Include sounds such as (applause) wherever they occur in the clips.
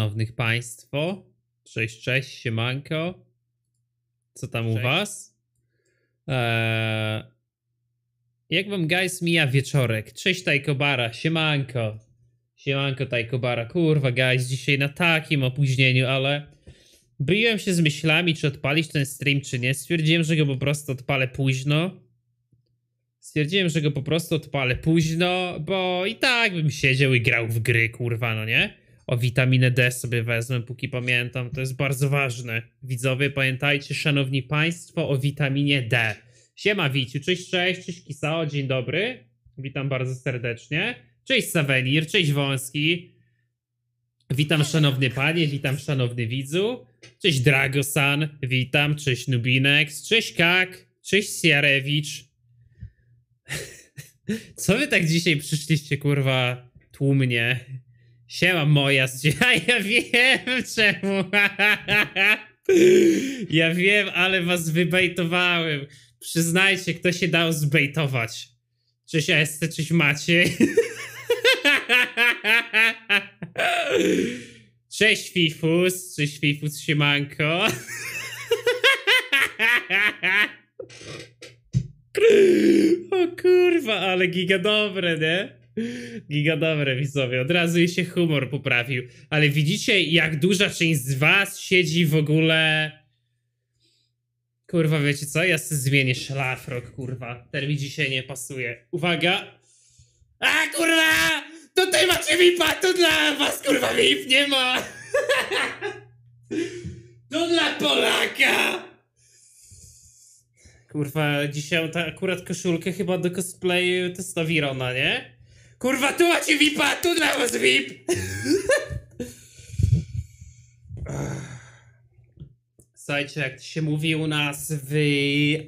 Szanownych Państwo. Cześć, cześć, siemanko. Co tam u Cześć. was? Eee, jak wam guys mija wieczorek? Cześć Tajkobara, siemanko. Siemanko Tajkobara. Kurwa guys, dzisiaj na takim opóźnieniu, ale byłem się z myślami, czy odpalić ten stream, czy nie. Stwierdziłem, że go po prostu odpalę późno. Stwierdziłem, że go po prostu odpalę późno, bo i tak bym siedział i grał w gry, kurwa, no nie? O witaminę D sobie wezmę, póki pamiętam, to jest bardzo ważne. Widzowie, pamiętajcie, szanowni państwo, o witaminie D. Siema Wiciu, cześć, cześć, cześć Kisao, dzień dobry. Witam bardzo serdecznie. Cześć Savenir, cześć Wąski. Witam szanowny panie, witam szanowny widzu. Cześć Dragosan, witam, cześć Nubinex, cześć Kak, cześć Siarewicz. (laughs) Co wy tak dzisiaj przyszliście, kurwa, tłumnie? Siema moja, (laughs) a ja wiem czemu. (laughs) Ja wiem, ale was wybejtowałem. Przyznajcie, kto się dał zbejtować. Cześć Este, cześć Maciej. (laughs) Cześć Fifus, cześć Fifus, siemanko. O kurwa, ale giga dobre, nie? Giga dobre, widzowie. Od razu jej się humor poprawił. Ale widzicie, jak duża część z was siedzi w ogóle... Kurwa, wiecie co? Ja sobie zmienię szlafrok, kurwa. Ten mi dzisiaj nie pasuje. Uwaga! A, kurwa! Tutaj macie VIPa, to dla was, kurwa, VIP nie ma! (laughs) To dla Polaka! Kurwa, dzisiaj ta akurat koszulkę chyba do cosplayu Testowirona, nie? Kurwa, tu macie VIPa, tu dla was VIP! Słuchajcie, jak się mówi u nas w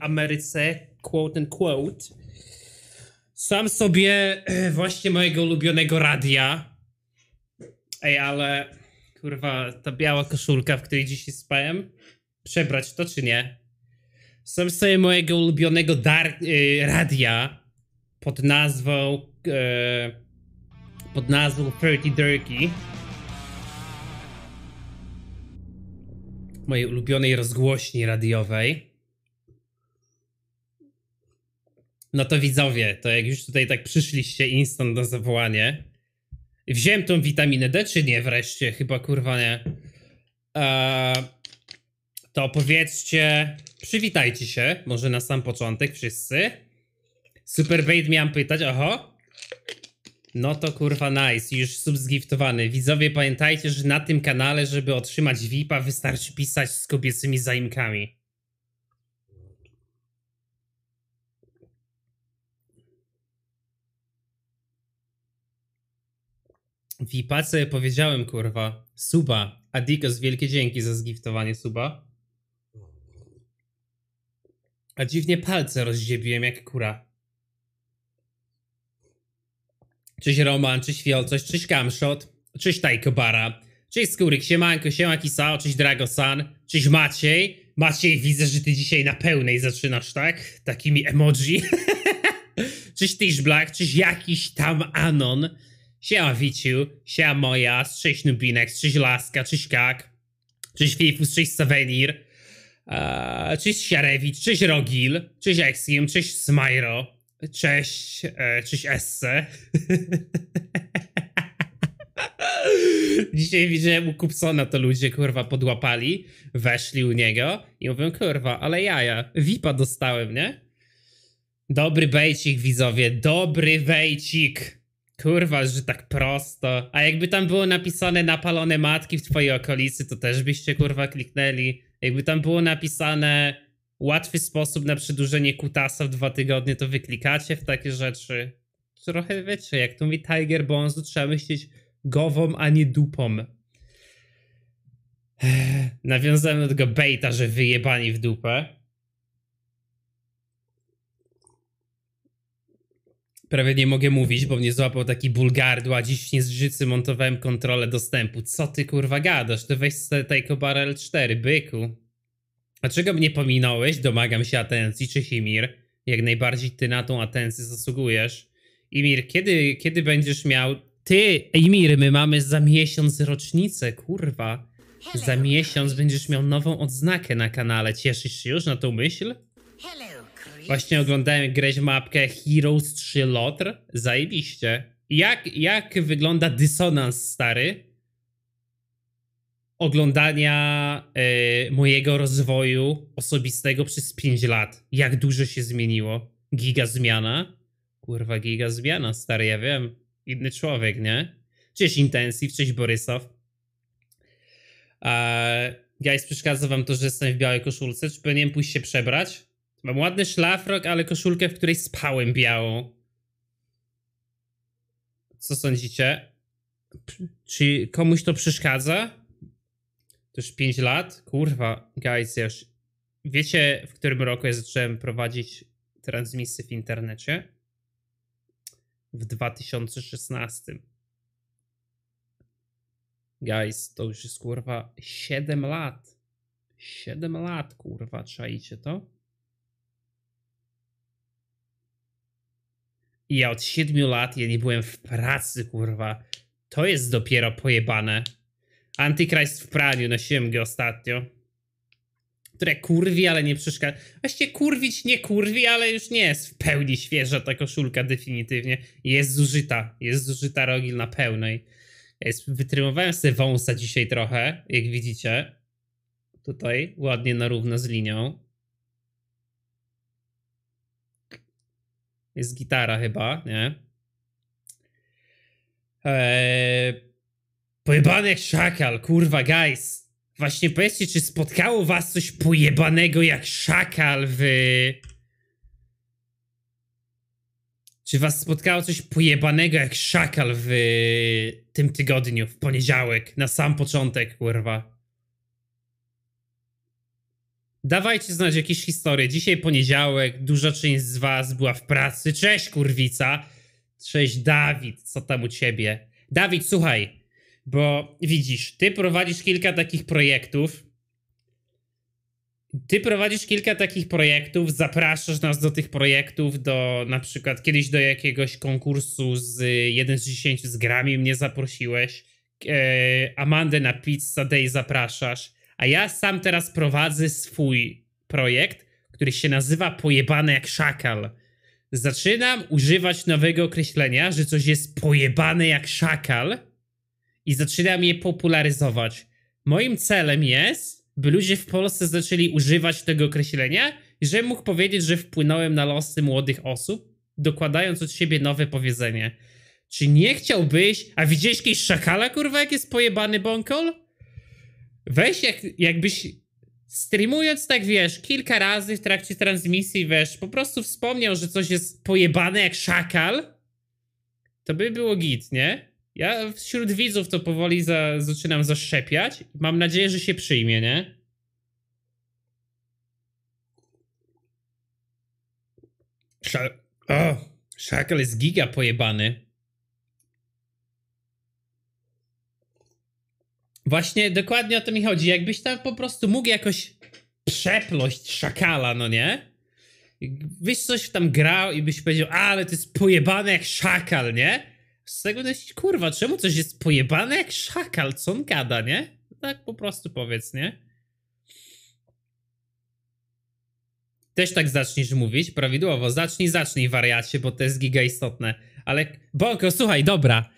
Ameryce, quote and quote, sam sobie (clears throat) właśnie mojego ulubionego radia. Ej, ale kurwa, ta biała koszulka, w której dzisiaj spałem, przebrać to czy nie? Sam sobie mojego ulubionego dar- y, radia pod nazwą pod nazwą 30 Dirty mojej ulubionej rozgłośni radiowej. No to widzowie, to jak już tutaj tak przyszliście instant na zawołanie. Wziąłem tą witaminę D, czy nie wreszcie? Chyba kurwa nie. Eee, to powiedzcie, przywitajcie się, może na sam początek wszyscy. Superbait miałem pytać, oho. No to kurwa nice, już sub zgiftowany. Widzowie pamiętajcie, że na tym kanale, żeby otrzymać VIPa wystarczy pisać z kobiecymi zaimkami. VIPa ja powiedziałem kurwa. Suba. Adikos, wielkie dzięki za zgiftowanie suba. A dziwnie palce rozdziebiłem jak kura. Cześć Roman, cześć Fiolcoś, cześć Camshot, cześć Tajkobara, cześć Skóryk, siemanko, siema Kisao, cześć Dragosan, cześć Maciej. Maciej, widzę, że ty dzisiaj na pełnej zaczynasz, tak? Takimi emoji. (laughs) cześć Tish Black, cześć jakiś tam Anon. Siema Wiciu, siema Moja, cześć Nubinex, cześć Laska, cześć Kak, cześć Fifus, cześć Savenir, eee, cześć Siarewicz, cześć Rogil, cześć Exium, cześć Smyro, cześć, e, cześć Esse. (laughs) Dzisiaj widziałem u Kupsona, to ludzie kurwa podłapali, weszli u niego i mówią kurwa, ale jaja, VIPa dostałem, nie? Dobry bejcik widzowie, dobry bejcik. Kurwa, że tak prosto. A jakby tam było napisane napalone matki w twojej okolicy, to też byście kurwa kliknęli. Jakby tam było napisane łatwy sposób na przedłużenie kutasa w dwa tygodnie, to wyklikacie w takie rzeczy. Trochę wiecie, jak tu mi Tiger Bones, to trzeba myśleć gową, a nie dupą. Nawiązałem do tego baita, że wyjebani w dupę. Prawie nie mogę mówić, bo mnie złapał taki ból gardła. Dziś nie z życy montowałem kontrolę dostępu. Co ty kurwa gadasz? To weź tej Barrel 4, byku. Dlaczego mnie pominąłeś? Domagam się atencji. Cześć Imir. Jak najbardziej ty na tą atencję zasługujesz. Imir, kiedy, kiedy będziesz miał Ty, Emir, my mamy za miesiąc rocznicę, kurwa. Za miesiąc będziesz miał nową odznakę na kanale. Cieszysz się już na tą myśl? Właśnie oglądałem grać mapkę Heroes 3 Lotr. Zajebiście. Jak, jak wygląda dysonans, stary? Oglądania e, mojego rozwoju osobistego przez 5 lat. Jak dużo się zmieniło. Giga zmiana. Kurwa, giga zmiana, stary, ja wiem. Inny człowiek, nie? Cześć Intensive, cześć Borysow. Eee, guys, przeszkadza wam to, że jestem w białej koszulce? Czy powinienem pójść się przebrać? Mam ładny szlafrok, ale koszulkę, w której spałem białą. Co sądzicie? Czy komuś to przeszkadza? To już 5 lat? Kurwa, guys, już... Wiecie, w którym roku ja zacząłem prowadzić transmisje w internecie? W 2016. Guys, to już jest kurwa 7 lat. 7 lat, kurwa, czaicie to? I ja od 7 lat ja nie byłem w pracy, kurwa. To jest dopiero pojebane. Antychrist w praniu, nosiłem go ostatnio. Które kurwi, ale nie przeszkadza. Właściwie kurwić nie kurwi, ale już nie jest w pełni świeża ta koszulka definitywnie. Jest zużyta. Jest zużyta rogil na pełnej. Jest, wytrymowałem sobie wąsa dzisiaj trochę, jak widzicie. Tutaj ładnie na równo z linią. Jest gitara chyba, nie? Eee, pojebany jak szakal, kurwa, guys. Właśnie powiedzcie, czy spotkało was coś pojebanego jak szakal w... Czy was spotkało coś pojebanego jak szakal w tym tygodniu, w poniedziałek, na sam początek, kurwa? Dawajcie znać jakieś historie. Dzisiaj poniedziałek, duża część z was była w pracy. Cześć, kurwica. Cześć, Dawid. Co tam u ciebie? Dawid, słuchaj, bo widzisz, ty prowadzisz kilka takich projektów. Ty prowadzisz kilka takich projektów, zapraszasz nas do tych projektów, do na przykład kiedyś do jakiegoś konkursu z 1 z 10 z grami mnie zaprosiłeś. E, Amandę na Pizza Day zapraszasz. A ja sam teraz prowadzę swój projekt, który się nazywa Pojebane jak szakal. Zaczynam używać nowego określenia, że coś jest pojebane jak szakal i zaczynam je popularyzować. Moim celem jest, by ludzie w Polsce zaczęli używać tego określenia i żebym mógł powiedzieć, że wpłynąłem na losy młodych osób, dokładając od siebie nowe powiedzenie. Czy nie chciałbyś... A widziałeś kiedyś szakala, kurwa, jak jest pojebany bąkol? Weź jak, jakbyś streamując tak, wiesz, kilka razy w trakcie transmisji, wiesz, po prostu wspomniał, że coś jest pojebane jak szakal, to by było git, nie? Ja wśród widzów to powoli za, zaczynam zaszczepiać. Mam nadzieję, że się przyjmie, nie? Sza... O, szakal jest giga pojebany. Właśnie dokładnie o to mi chodzi. Jakbyś tam po prostu mógł jakoś przeplość szakala, no nie? Byś coś tam grał i byś powiedział, "A, ale to jest pojebane jak szakal, nie? Z tego myślisz, kurwa, czemu coś jest pojebane jak szakal? Co on gada, nie? Tak po prostu powiedz, nie? Też tak zaczniesz mówić, prawidłowo. Zacznij, zacznij, wariacie, bo to jest giga istotne. Ale, Bonko, słuchaj, dobra.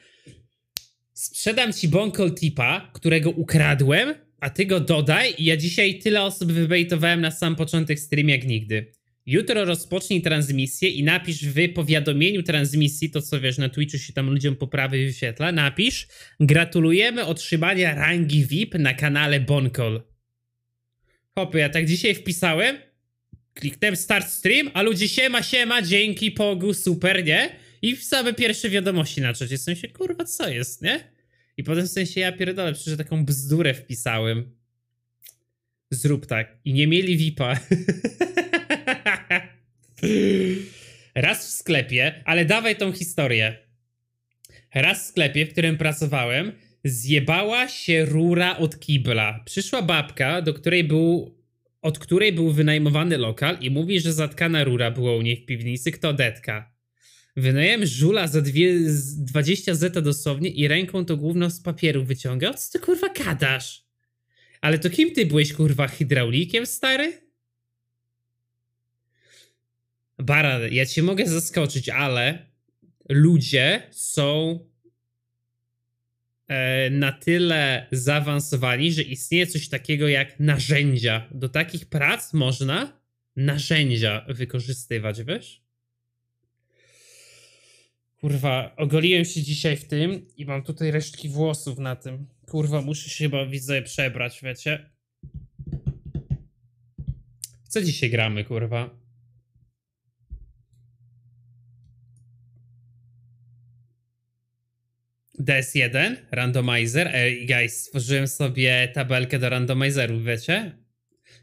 Sprzedam ci Bonkol tipa, którego ukradłem, a ty go dodaj i ja dzisiaj tyle osób wybejtowałem na sam początek stream jak nigdy. Jutro rozpocznij transmisję i napisz w powiadomieniu transmisji, to co wiesz, na Twitchu się tam ludziom po prawej wyświetla, napisz gratulujemy otrzymania rangi VIP na kanale Bonkol. Hopy, ja tak dzisiaj wpisałem, kliknąłem start stream, a ludzie siema, siema, dzięki, pogu, super, nie? I same pierwsze wiadomości na czacie, w sensie, kurwa, co jest, nie? I potem w sensie, ja pierdolę, przecież taką bzdurę wpisałem. Zrób tak. I nie mieli VIPa. (laughs) Raz w sklepie, ale dawaj tą historię. Raz w sklepie, w którym pracowałem, zjebała się rura od kibla. Przyszła babka, do której był, od której był wynajmowany lokal i mówi, że zatkana rura była u niej w piwnicy, kto detka. Wynająłem żula za dwie, z 20 zeta dosłownie i ręką to gówno z papieru wyciąga. Co ty kurwa gadasz? Ale to kim ty byłeś kurwa hydraulikiem, stary? Bara, ja cię mogę zaskoczyć, ale ludzie są e, na tyle zaawansowani, że istnieje coś takiego jak narzędzia. Do takich prac można narzędzia wykorzystywać, wiesz? Kurwa, ogoliłem się dzisiaj w tym i mam tutaj resztki włosów na tym. Kurwa, muszę się chyba, widzę, przebrać, wiecie? Co dzisiaj gramy, kurwa? DS1, randomizer. Ej, guys, stworzyłem sobie tabelkę do randomizerów, wiecie?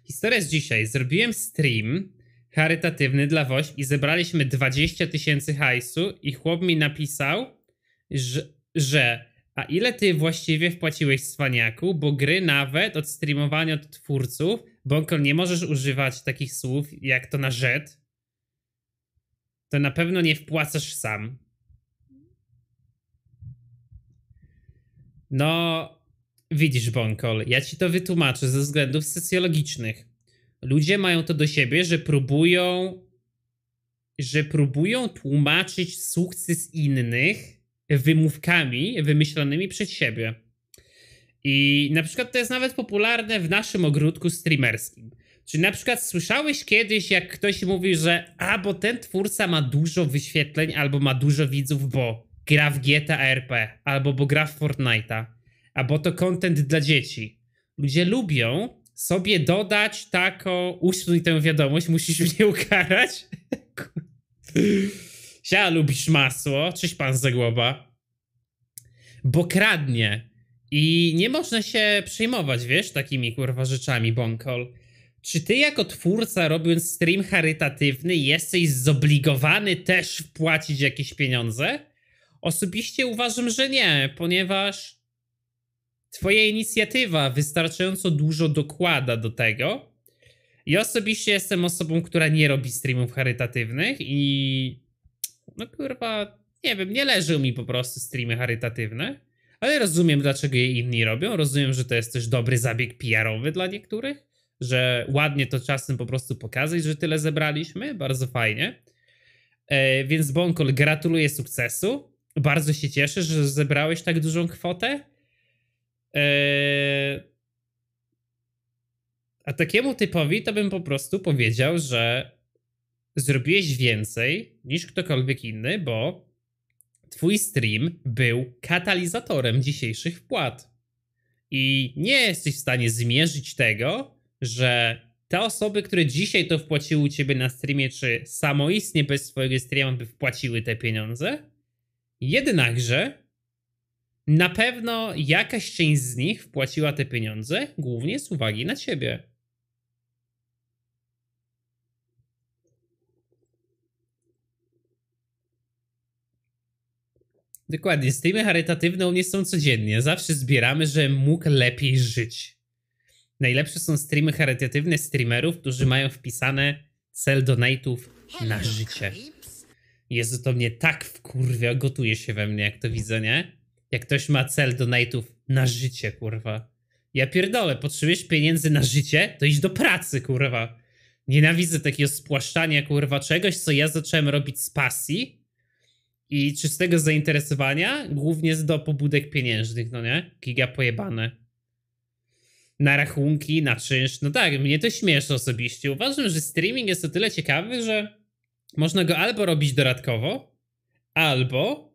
Historia jest dzisiaj. Zrobiłem stream charytatywny dla WOŚ i zebraliśmy 20 tysięcy hajsu i chłop mi napisał, że, że a ile ty właściwie wpłaciłeś Swaniaku, bo gry nawet od streamowania od twórców, Bonkol, nie możesz używać takich słów jak to na rzet, to na pewno nie wpłacasz sam. No, widzisz, Bonkol, ja ci to wytłumaczę ze względów socjologicznych. Ludzie mają to do siebie, że próbują, że próbują tłumaczyć sukces innych wymówkami wymyślonymi przez siebie. I na przykład to jest nawet popularne w naszym ogródku streamerskim. Czy na przykład słyszałeś kiedyś, jak ktoś mówi, że a, bo ten twórca ma dużo wyświetleń albo ma dużo widzów, bo gra w GTA RP, albo bo gra w Fortnite'a, albo to content dla dzieci. Ludzie lubią sobie dodać taką, usuń tę wiadomość, musisz (laughs) mnie ukarać. Sia, lubisz masło? Cześć pan Zagłoba. Bo kradnie. I nie można się przejmować, wiesz, takimi kurwa rzeczami, Bonkol. Czy ty jako twórca robiąc stream charytatywny jesteś zobligowany też wpłacić jakieś pieniądze? Osobiście uważam, że nie, ponieważ twoja inicjatywa wystarczająco dużo dokłada do tego. Ja osobiście jestem osobą, która nie robi streamów charytatywnych i no kurwa, nie wiem, nie leżą mi po prostu streamy charytatywne, ale rozumiem dlaczego je inni robią, rozumiem, że to jest też dobry zabieg PR-owy dla niektórych, że ładnie to czasem po prostu pokazać, że tyle zebraliśmy, bardzo fajnie. E, więc Bonkol, gratuluję sukcesu. Bardzo się cieszę, że zebrałeś tak dużą kwotę. Eee, a takiemu typowi to bym po prostu powiedział, że zrobiłeś więcej niż ktokolwiek inny, bo twój stream był katalizatorem dzisiejszych wpłat. I nie jesteś w stanie zmierzyć tego, że te osoby, które dzisiaj to wpłaciły u ciebie na streamie, czy samoistnie bez swojego streama by wpłaciły te pieniądze. Jednakże na pewno jakaś część z nich wpłaciła te pieniądze głównie z uwagi na ciebie. Dokładnie, streamy charytatywne u mnie są codziennie. Zawsze zbieramy, że mógł lepiej żyć. Najlepsze są streamy charytatywne streamerów, którzy mają wpisane cel donate'ów na życie. Jezu, to mnie tak wkurwia, gotuje się we mnie, jak to widzę, nie? Jak ktoś ma cel donate'ów na życie, kurwa. Ja pierdolę, potrzebujesz pieniędzy na życie, to idź do pracy, kurwa. Nienawidzę takiego spłaszczania, kurwa, czegoś, co ja zacząłem robić z pasji i czystego zainteresowania, głównie do pobudek pieniężnych, no nie? Giga pojebane. Na rachunki, na czynsz. No tak, mnie to śmieszy osobiście. Uważam, że streaming jest o tyle ciekawy, że można go albo robić dodatkowo, albo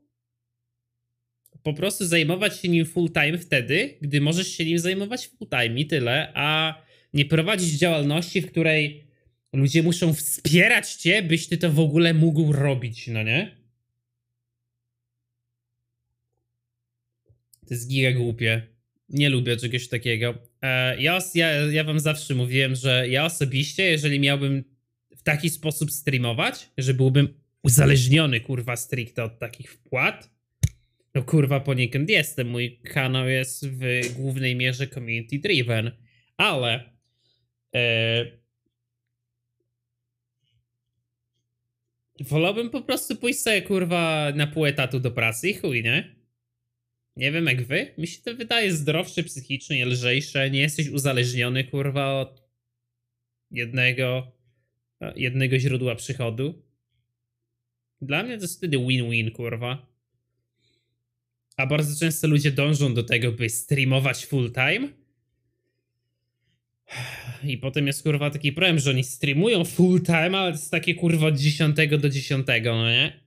po prostu zajmować się nim full time wtedy, gdy możesz się nim zajmować full time i tyle, a nie prowadzić działalności, w której ludzie muszą wspierać cię, byś ty to w ogóle mógł robić, no nie? To jest giga głupie. Nie lubię czegoś takiego. E, ja, ja, ja wam zawsze mówiłem, że ja osobiście, jeżeli miałbym taki sposób streamować, że byłbym uzależniony, kurwa, stricte od takich wpłat, no kurwa, poniekąd jestem. Mój kanał jest w głównej mierze community driven, ale e, wolałbym po prostu pójść sobie, kurwa, na pół etatu do pracy i chuj, nie? Nie wiem jak wy, mi się to wydaje zdrowsze psychicznie, lżejsze, nie jesteś uzależniony, kurwa, od jednego, jednego źródła przychodu. Dla mnie to jest wtedy win-win, kurwa. A bardzo często ludzie dążą do tego, by streamować full time. I potem jest kurwa taki problem, że oni streamują full time, ale to jest takie kurwa od 10 do 10, no nie?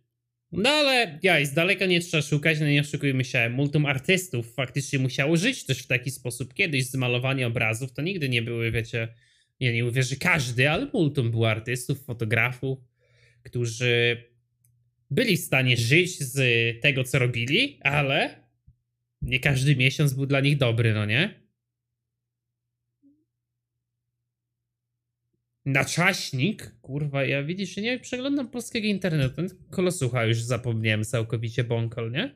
No ale ja z daleka nie trzeba szukać, no nie oszukujmy się, multum artystów faktycznie musiało żyć też w taki sposób kiedyś z malowania obrazów, to nigdy nie były, wiecie, ja nie mówię, że każdy, ale multum było artystów, fotografów, którzy byli w stanie żyć z tego, co robili, ale nie każdy miesiąc był dla nich dobry, no nie? Naczaśnik? Kurwa, ja widzisz, nie przeglądam polskiego internetu. Kolosucha już zapomniałem całkowicie bąkol, nie?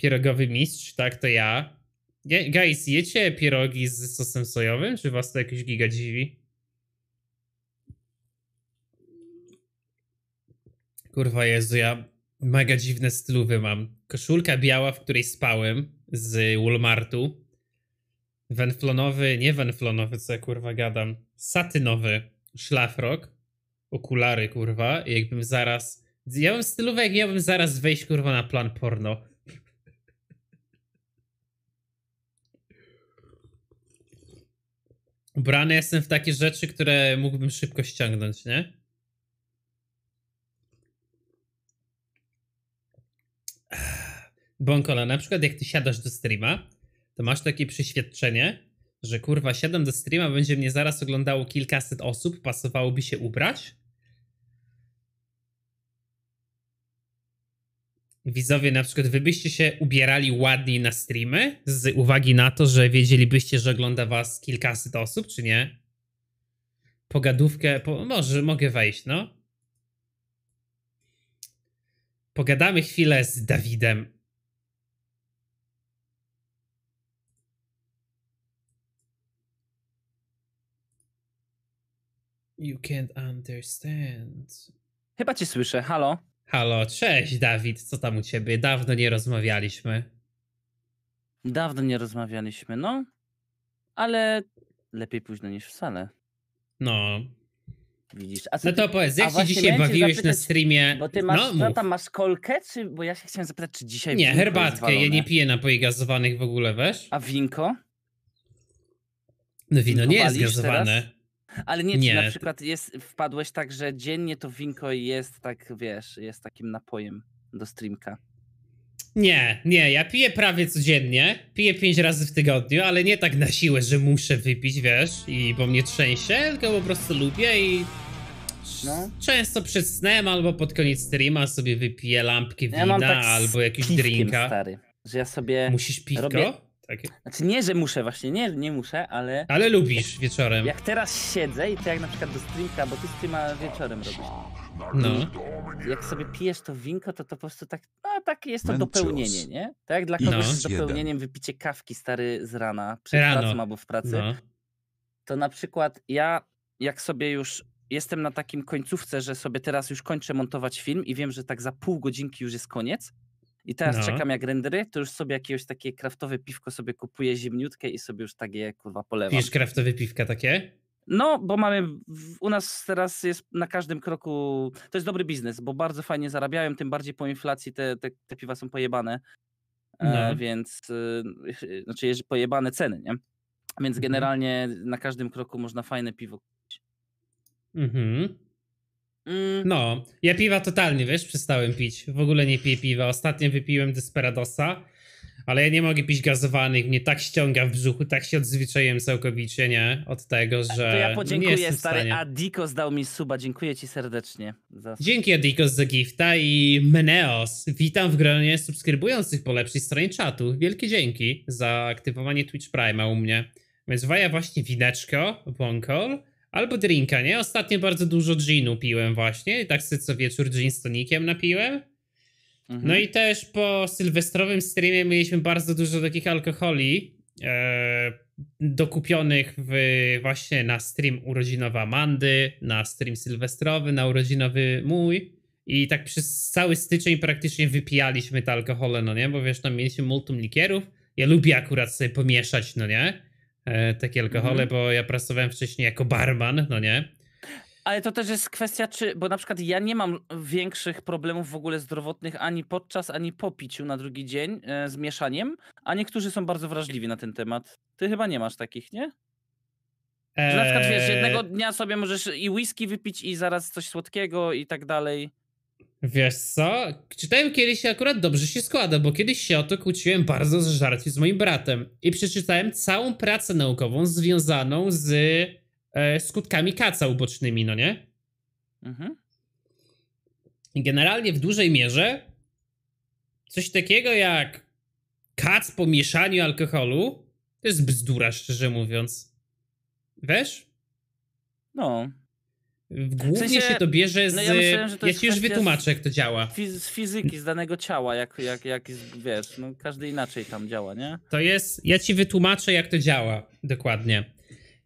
Pierogowy mistrz, tak, to ja. Guys, jecie pierogi z sosem sojowym, czy was to jakoś giga dziwi? Kurwa Jezu, ja mega dziwne stylowy mam. Koszulka biała, w której spałem z Walmartu. Wenflonowy, nie wenflonowy, co ja kurwa gadam. Satynowy szlafrok. Okulary, kurwa. Jakbym zaraz... Ja bym stylowy, jak miałbym zaraz wejść, kurwa, na plan porno. Ubrany jestem w takie rzeczy, które mógłbym szybko ściągnąć, nie? Bąkola, na przykład jak ty siadasz do streama, to masz takie przeświadczenie, że kurwa siadam do streama, będzie mnie zaraz oglądało kilkaset osób, pasowałoby się ubrać? Widzowie, na przykład wy byście się ubierali ładniej na streamy z uwagi na to, że wiedzielibyście, że ogląda was kilkaset osób, czy nie? Pogadówkę, po, może mogę wejść, no. Pogadamy chwilę z Dawidem. You can't understand. Chyba cię słyszę, halo? Halo, cześć Dawid, co tam u ciebie? Dawno nie rozmawialiśmy. Dawno nie rozmawialiśmy, no. Ale lepiej późno niż wcale. No. Widzisz. A no to ty... powiedz, jak się dzisiaj bawiłeś zapytać, na streamie? Bo ty masz, no, tam masz kolkę, czy... Bo ja się chciałem zapytać, czy dzisiaj Nie, herbatkę, ja nie piję napoi gazowanych w ogóle, wiesz? A winko? No wino nie jest gazowane. Teraz? Ale nie, nie, czy na przykład jest, wpadłeś tak, że dziennie to winko jest tak, wiesz, jest takim napojem do streamka. Nie, nie, ja piję prawie codziennie, piję pięć razy w tygodniu, ale nie tak na siłę, że muszę wypić, wiesz, i bo mnie trzęsie, tylko po prostu lubię i no. często przed snem albo pod koniec streama sobie wypiję lampkę wina ja tak albo jakiś drinka. stary, że ja sobie Musisz piwko? Robię takie. Znaczy nie, że muszę właśnie, nie, nie muszę, ale... Ale lubisz wieczorem. Jak teraz siedzę i to jak na przykład do streamka, bo ty streama wieczorem robisz. No. Jak sobie pijesz to winko, to to po prostu tak, no tak jest to dopełnienie, nie? Tak jak dla kogoś no. z dopełnieniem wypicie kawki stary z rana, przed Rano. pracą albo w pracy. No. To na przykład ja, jak sobie już jestem na takim końcówce, że sobie teraz już kończę montować film i wiem, że tak za pół godzinki już jest koniec, i teraz no. czekam jak rendery, to już sobie jakieś takie kraftowe piwko sobie kupuję zimniutkie i sobie już takie kurwa polewam. Pijesz kraftowe piwka takie? No, bo mamy, u nas teraz jest na każdym kroku, to jest dobry biznes, bo bardzo fajnie zarabiają, tym bardziej po inflacji te, te, te piwa są pojebane, e, no. e, więc, e, znaczy jeżeli pojebane ceny, nie? Więc mhm. generalnie na każdym kroku można fajne piwo kupić. Mhm. Mm. No, ja piwa totalnie, wiesz, przestałem pić. W ogóle nie piję piwa. Ostatnio wypiłem Desperadosa, ale ja nie mogę pić gazowanych. Mnie tak ściąga w brzuchu, tak się odzwyczaiłem całkowicie, nie? Od tego, że. To ja podziękuję, stary. Adikos dał mi suba. Dziękuję ci serdecznie. Za... Dzięki Adikos za gifta i Meneos. Witam w gronie subskrybujących po lepszej stronie czatu. Wielkie dzięki za aktywowanie Twitch Prime'a u mnie. Więc waja właśnie wineczko, bonkol. Albo drinka, nie? Ostatnio bardzo dużo ginu piłem właśnie i tak sobie co wieczór gin z tonikiem napiłem. Mhm. No i też po sylwestrowym streamie mieliśmy bardzo dużo takich alkoholi e, dokupionych w, właśnie na stream urodzinowy Amandy, na stream sylwestrowy, na urodzinowy mój. I tak przez cały styczeń praktycznie wypijaliśmy te alkohole, no nie? Bo wiesz, tam mieliśmy multum likierów. Ja lubię akurat sobie pomieszać, no nie? E, takie alkohole, mm. bo ja pracowałem wcześniej jako barman, no nie? Ale to też jest kwestia, czy, bo na przykład ja nie mam większych problemów w ogóle zdrowotnych ani podczas, ani po piciu na drugi dzień e, z mieszaniem, a niektórzy są bardzo wrażliwi na ten temat. Ty chyba nie masz takich, nie? Że na przykład wiesz, jednego eee. dnia sobie możesz i whisky wypić i zaraz coś słodkiego i tak dalej. Wiesz co? Czytałem kiedyś akurat dobrze się składa, bo kiedyś się o to kłóciłem bardzo z żarci z moim bratem i przeczytałem całą pracę naukową związaną z e, skutkami kaca ubocznymi, no nie? Mhm. I generalnie w dużej mierze coś takiego jak kac po mieszaniu alkoholu to jest bzdura, szczerze mówiąc. Wiesz? No. Głównie w sensie, się to bierze z. No ja, myślałem, ja ci już wytłumaczę, jak to działa. Z fizyki, z danego ciała, jak, jak, jak wiesz, no każdy inaczej tam działa, nie? To jest. Ja ci wytłumaczę, jak to działa dokładnie.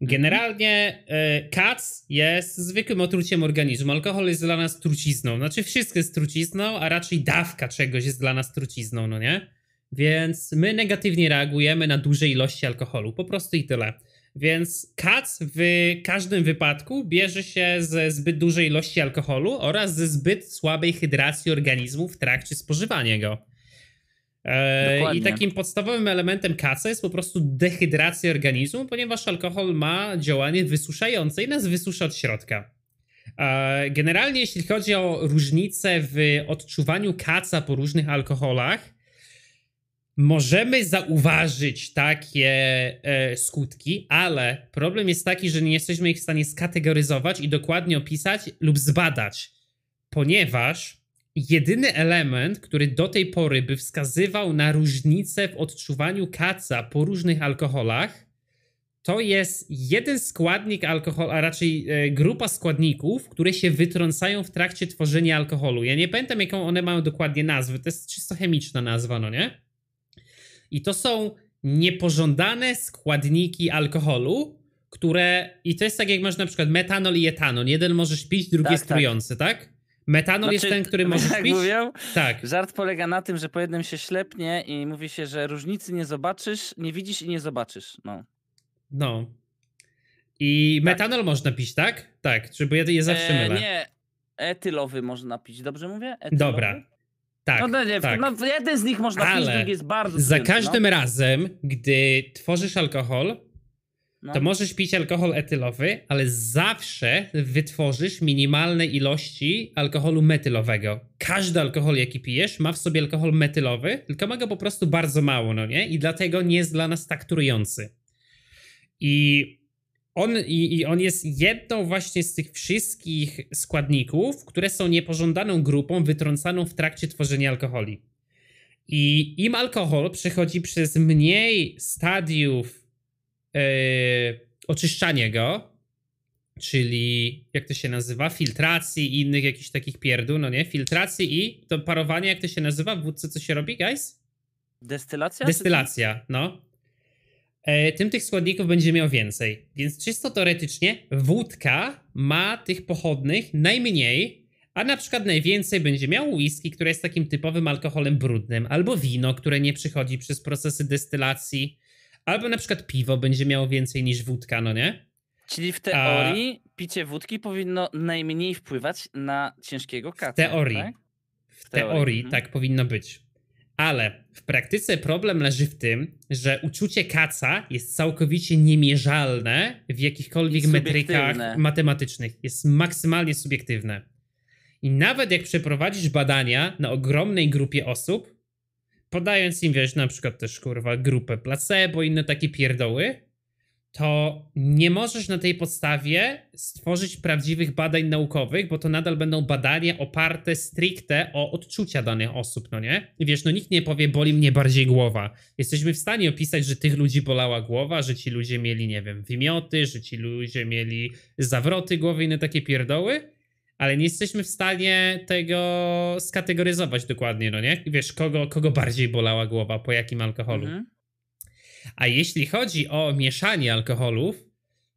Generalnie y, kac jest zwykłym otruciem organizmu. Alkohol jest dla nas trucizną. Znaczy, wszystko jest trucizną, a raczej dawka czegoś jest dla nas trucizną, no nie? Więc my negatywnie reagujemy na duże ilości alkoholu. Po prostu i tyle. Więc kac w każdym wypadku bierze się ze zbyt dużej ilości alkoholu oraz ze zbyt słabej hydracji organizmu w trakcie spożywania go. E, I takim podstawowym elementem kaca jest po prostu dehydracja organizmu, ponieważ alkohol ma działanie wysuszające i nas wysusza od środka. E, generalnie, jeśli chodzi o różnice w odczuwaniu kaca po różnych alkoholach, możemy zauważyć takie e, skutki, ale problem jest taki, że nie jesteśmy ich w stanie skategoryzować i dokładnie opisać lub zbadać, ponieważ jedyny element, który do tej pory by wskazywał na różnicę w odczuwaniu kaca po różnych alkoholach, to jest jeden składnik alkoholu, a raczej e, grupa składników, które się wytrącają w trakcie tworzenia alkoholu. Ja nie pamiętam, jaką one mają dokładnie nazwę. To jest czysto chemiczna nazwa, no nie? I to są niepożądane składniki alkoholu, które. I to jest tak, jak masz na przykład metanol i etanol. Jeden możesz pić, drugi tak, jest tak. trujący, tak? tak? Metanol znaczy, jest ten, który (laughs) możesz jak pić. Mówią, tak. Żart polega na tym, że po jednym się ślepnie i mówi się, że różnicy nie zobaczysz, nie widzisz i nie zobaczysz. No. No. I tak. metanol można pić, tak? Tak, czy bo ja je zawsze e, mylę. Nie, etylowy można pić, dobrze mówię? Etylowy? Dobra, tak, no, no, nie, tak. no jeden z nich można Ale pić, drugi jest bardzo za każdym no. razem, gdy tworzysz alkohol, no. to możesz pić alkohol etylowy, ale zawsze wytworzysz minimalne ilości alkoholu metylowego. Każdy alkohol, jaki pijesz, ma w sobie alkohol metylowy, tylko ma go po prostu bardzo mało, no nie? I dlatego nie jest dla nas tak trujący. I on, i, I on jest jedną właśnie z tych wszystkich składników, które są niepożądaną grupą wytrącaną w trakcie tworzenia alkoholi. I im alkohol przechodzi przez mniej stadiów yy, oczyszczania go, czyli jak to się nazywa, filtracji i innych jakichś takich pierdół, no nie? Filtracji i to parowanie, jak to się nazywa w wódce, co się robi, guys? Destylacja? Destylacja, no. E, tym tych składników będzie miał więcej. Więc czysto teoretycznie wódka ma tych pochodnych najmniej, a na przykład najwięcej będzie miał whisky, które jest takim typowym alkoholem brudnym, albo wino, które nie przychodzi przez procesy destylacji, albo na przykład piwo będzie miało więcej niż wódka, no nie? Czyli w teorii a... picie wódki powinno najmniej wpływać na ciężkiego kaca. W teorii. Tak? W, teorii, teorii mhm. tak powinno być. Ale w praktyce problem leży w tym, że uczucie kaca jest całkowicie niemierzalne w jakichkolwiek metrykach matematycznych. Jest maksymalnie subiektywne. I nawet jak przeprowadzisz badania na ogromnej grupie osób, podając im, wiesz, na przykład też kurwa grupę placebo, inne takie pierdoły, to nie możesz na tej podstawie stworzyć prawdziwych badań naukowych, bo to nadal będą badania oparte stricte o odczucia danych osób, no nie? I wiesz, no nikt nie powie, boli mnie bardziej głowa. Jesteśmy w stanie opisać, że tych ludzi bolała głowa, że ci ludzie mieli, nie wiem, wymioty, że ci ludzie mieli zawroty głowy i inne takie pierdoły, ale nie jesteśmy w stanie tego skategoryzować dokładnie, no nie? I wiesz, kogo, kogo bardziej bolała głowa, po jakim alkoholu. Mhm. A jeśli chodzi o mieszanie alkoholów,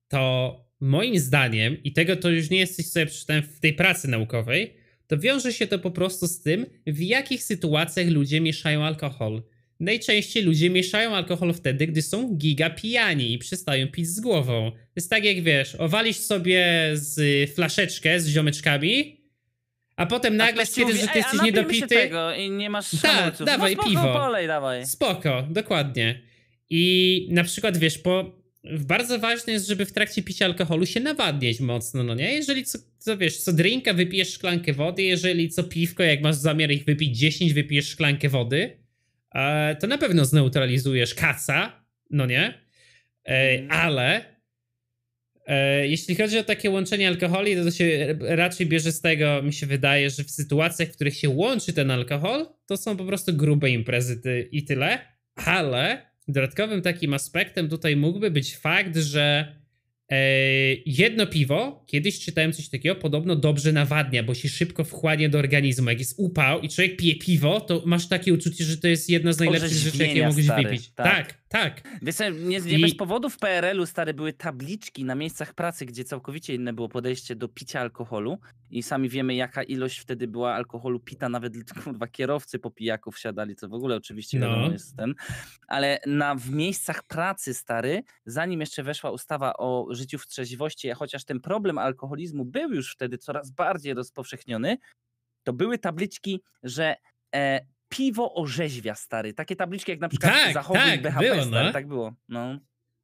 to moim zdaniem, i tego to już nie jesteś sobie przeczytałem w tej pracy naukowej, to wiąże się to po prostu z tym, w jakich sytuacjach ludzie mieszają alkohol. Najczęściej ludzie mieszają alkohol wtedy, gdy są giga pijani i przestają pić z głową. To jest tak jak wiesz, owalisz sobie z flaszeczkę z ziomeczkami, a potem nagle stwierdzisz, że ty jesteś niedopity. tego i nie masz Da, dawaj no, piwo. Polej, dawaj. Spoko, dokładnie. I na przykład wiesz, po bardzo ważne jest, żeby w trakcie picia alkoholu się nawadniać mocno, no nie? Jeżeli co, co wiesz, co drinka wypijesz szklankę wody, jeżeli co piwko, jak masz zamiar ich wypić 10, wypijesz szklankę wody, e, to na pewno zneutralizujesz kaca, no nie? E, mm. Ale e, jeśli chodzi o takie łączenie alkoholi, to, to się raczej bierze z tego, mi się wydaje, że w sytuacjach, w których się łączy ten alkohol, to są po prostu grube imprezy ty, i tyle, ale Dodatkowym takim aspektem tutaj mógłby być fakt, że e, jedno piwo, kiedyś czytałem coś takiego, podobno dobrze nawadnia, bo się szybko wchłania do organizmu. Jak jest upał i człowiek pije piwo, to masz takie uczucie, że to jest jedna z najlepszych rzeczy, jakie mogłeś wypić. Tak, tak. Tak. Wiesz, nie, nie I... bez powodu w PRL-u stare były tabliczki na miejscach pracy, gdzie całkowicie inne było podejście do picia alkoholu i sami wiemy, jaka ilość wtedy była alkoholu pita, nawet (laughs) kurwa kierowcy po pijaków siadali, co w ogóle oczywiście no. wiadomo jest ten. Ale na, w miejscach pracy, stary, zanim jeszcze weszła ustawa o życiu w trzeźwości, chociaż ten problem alkoholizmu był już wtedy coraz bardziej rozpowszechniony, to były tabliczki, że e, piwo orzeźwia, stary. Takie tabliczki jak na przykład tak, zachowuj tak, BHP, było, stary, no. tak było. No.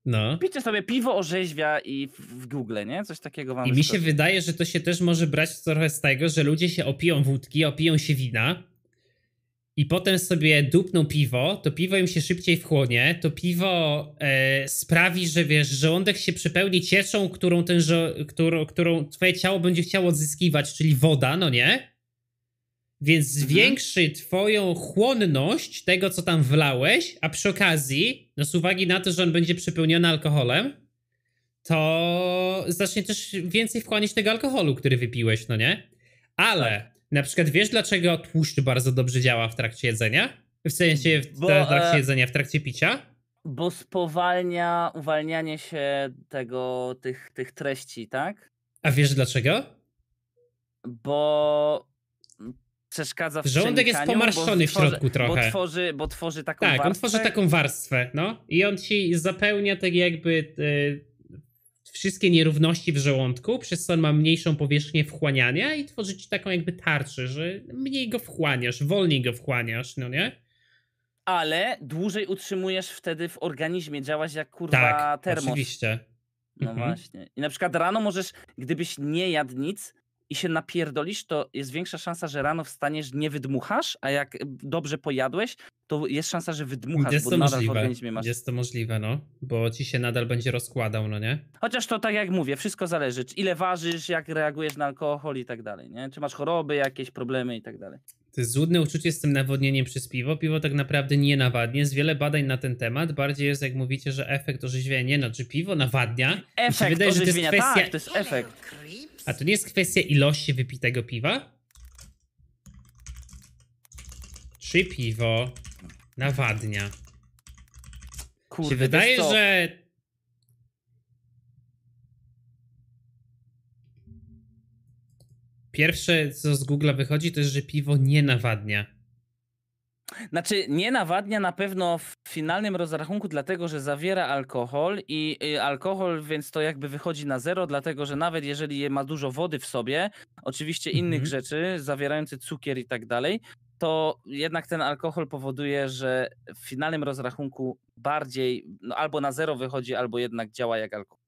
No. Picie sobie piwo orzeźwia i w, Google, nie? Coś takiego wam I mi się wydaje, że to się też może brać trochę z tego, że ludzie się opiją wódki, opiją się wina i potem sobie dupną piwo, to piwo im się szybciej wchłonie, to piwo e, sprawi, że wiesz, żołądek się przepełni cieczą, którą, ten, którą, którą twoje ciało będzie chciało odzyskiwać, czyli woda, no nie? Więc mhm. zwiększy twoją chłonność tego, co tam wlałeś, a przy okazji, no z uwagi na to, że on będzie przepełniony alkoholem, to zacznie też więcej wchłaniać tego alkoholu, który wypiłeś, no nie? Ale tak. na przykład wiesz, dlaczego tłuszcz bardzo dobrze działa w trakcie jedzenia? W sensie w, Bo, trakcie e... jedzenia, w trakcie picia? Bo spowalnia uwalnianie się tego, tych, tych treści, tak? A wiesz dlaczego? Bo przeszkadza w Żołądek jest pomarszczony w środku trochę. Bo tworzy, bo tworzy taką tak, warstwę. Tak, on tworzy taką warstwę, no. I on ci zapełnia tak jakby e, wszystkie nierówności w żołądku, przez co on ma mniejszą powierzchnię wchłaniania i tworzy ci taką jakby tarczę, że mniej go wchłaniasz, wolniej go wchłaniasz, no nie? Ale dłużej utrzymujesz wtedy w organizmie, działasz jak kurwa tak, termos. oczywiście. No mhm. właśnie. I na przykład rano możesz, gdybyś nie jadł nic, i się napierdolisz, to jest większa szansa, że rano wstaniesz, nie wydmuchasz, a jak dobrze pojadłeś, to jest szansa, że wydmuchasz, jest bo to nadal możliwe. w organizmie masz. Jest to możliwe, no, bo ci się nadal będzie rozkładał, no nie? Chociaż to tak jak mówię, wszystko zależy, ile ważysz, jak reagujesz na alkohol i tak dalej, nie? Czy masz choroby, jakieś problemy i tak dalej. To jest złudne uczucie z tym nawodnieniem przez piwo. Piwo tak naprawdę nie nawadnia. Jest wiele badań na ten temat. Bardziej jest, jak mówicie, że efekt orzeźwienia. Nie no, czy piwo nawadnia? Efekt wydaje, że to jest kwestia... tak, to jest efekt. A to nie jest kwestia ilości wypitego piwa? Czy piwo nawadnia? Kurde, się wydaje, że pierwsze co z Google wychodzi to jest, że piwo nie nawadnia. Znaczy, nie nawadnia na pewno w finalnym rozrachunku, dlatego że zawiera alkohol i y, alkohol, więc to jakby wychodzi na zero, dlatego że nawet jeżeli ma dużo wody w sobie, oczywiście innych mhm. rzeczy, zawierający cukier i tak dalej, to jednak ten alkohol powoduje, że w finalnym rozrachunku bardziej no, albo na zero wychodzi, albo jednak działa jak alkohol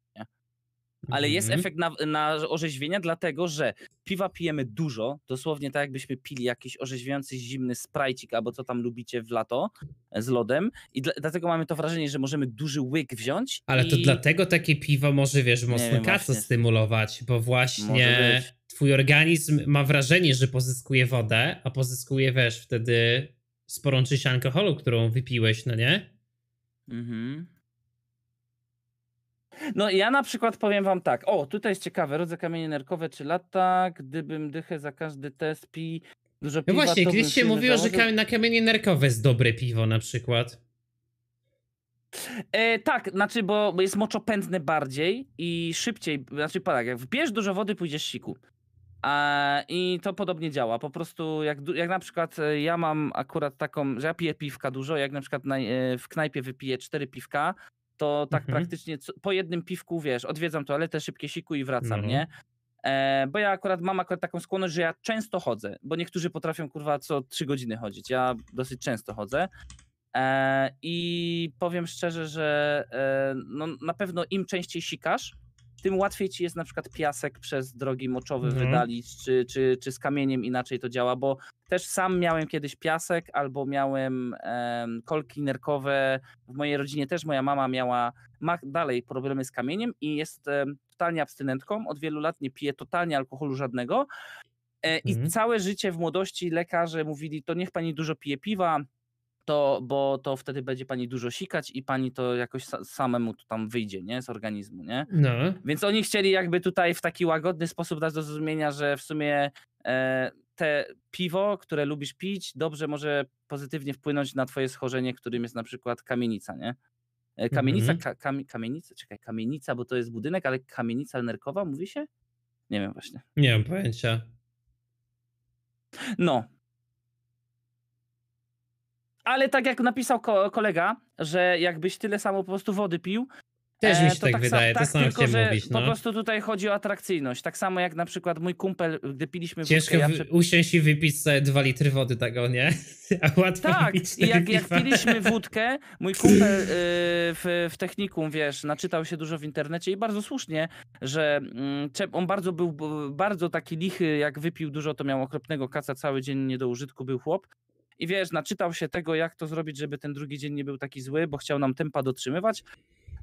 ale jest mhm. efekt na, na orzeźwienia, dlatego że piwa pijemy dużo, dosłownie tak jakbyśmy pili jakiś orzeźwiający zimny sprajcik, albo co tam lubicie w lato e, z lodem i dla, dlatego mamy to wrażenie, że możemy duży łyk wziąć. Ale i... to dlatego takie piwo może, wiesz, mocno kaco stymulować, bo właśnie twój organizm ma wrażenie, że pozyskuje wodę, a pozyskuje, wiesz, wtedy sporą część alkoholu, którą wypiłeś, no nie? Mhm. No ja na przykład powiem wam tak, o tutaj jest ciekawe, rodzę kamienie nerkowe czy lata, gdybym dychę za każdy test pi dużo no piwa, No właśnie, kiedyś się mówiło, założył... że na kamienie nerkowe jest dobre piwo na przykład. E, tak, znaczy, bo jest moczopędny bardziej i szybciej, znaczy tak, jak wbierz dużo wody, pójdziesz siku. A, I to podobnie działa. Po prostu jak, jak na przykład e, ja mam akurat taką, że ja piję piwka dużo, jak na przykład na, e, w knajpie wypiję cztery piwka, to tak mhm. praktycznie po jednym piwku, wiesz, odwiedzam toaletę, szybkie siku i wracam, no. nie? E, bo ja akurat mam akurat taką skłonność, że ja często chodzę, bo niektórzy potrafią kurwa co trzy godziny chodzić. Ja dosyć często chodzę. E, I powiem szczerze, że e, no, na pewno im częściej sikasz, tym łatwiej ci jest na przykład piasek przez drogi moczowe mhm. wydalić, czy, czy, czy z kamieniem inaczej to działa, bo też sam miałem kiedyś piasek, albo miałem kolki nerkowe. W mojej rodzinie też moja mama miała, ma dalej problemy z kamieniem i jest totalnie abstynentką. Od wielu lat nie pije totalnie alkoholu żadnego. E, I mhm. całe życie w młodości lekarze mówili, to niech pani dużo pije piwa, to, bo to wtedy będzie pani dużo sikać i pani to jakoś samemu tam wyjdzie, nie, z organizmu, nie? No. Więc oni chcieli jakby tutaj w taki łagodny sposób dać do zrozumienia, że w sumie e, te piwo, które lubisz pić, dobrze może pozytywnie wpłynąć na twoje schorzenie, którym jest na przykład kamienica, nie? E, kamienica, -hmm. ka, kam, kamienica, czekaj, kamienica, bo to jest budynek, ale kamienica nerkowa, mówi się? Nie wiem właśnie. Nie mam pojęcia. No, ale tak jak napisał ko kolega, że jakbyś tyle samo po prostu wody pił, też mi e, się tak, tak wydaje, to tak, samo tylko, mówić. No. Po prostu tutaj chodzi o atrakcyjność. Tak samo jak na przykład mój kumpel, gdy piliśmy Ciężko wódkę, ja usiąść i wypić sobie dwa litry wody tego, nie? (laughs) A łatwo Tak, i jak, jak piliśmy wódkę, mój kumpel yy, w, w technikum, wiesz, naczytał się dużo w internecie i bardzo słusznie, że yy, on bardzo był bardzo taki lichy, jak wypił dużo, to miał okropnego kaca cały dzień nie do użytku, był chłop. I wiesz, naczytał się tego, jak to zrobić, żeby ten drugi dzień nie był taki zły, bo chciał nam tempa dotrzymywać.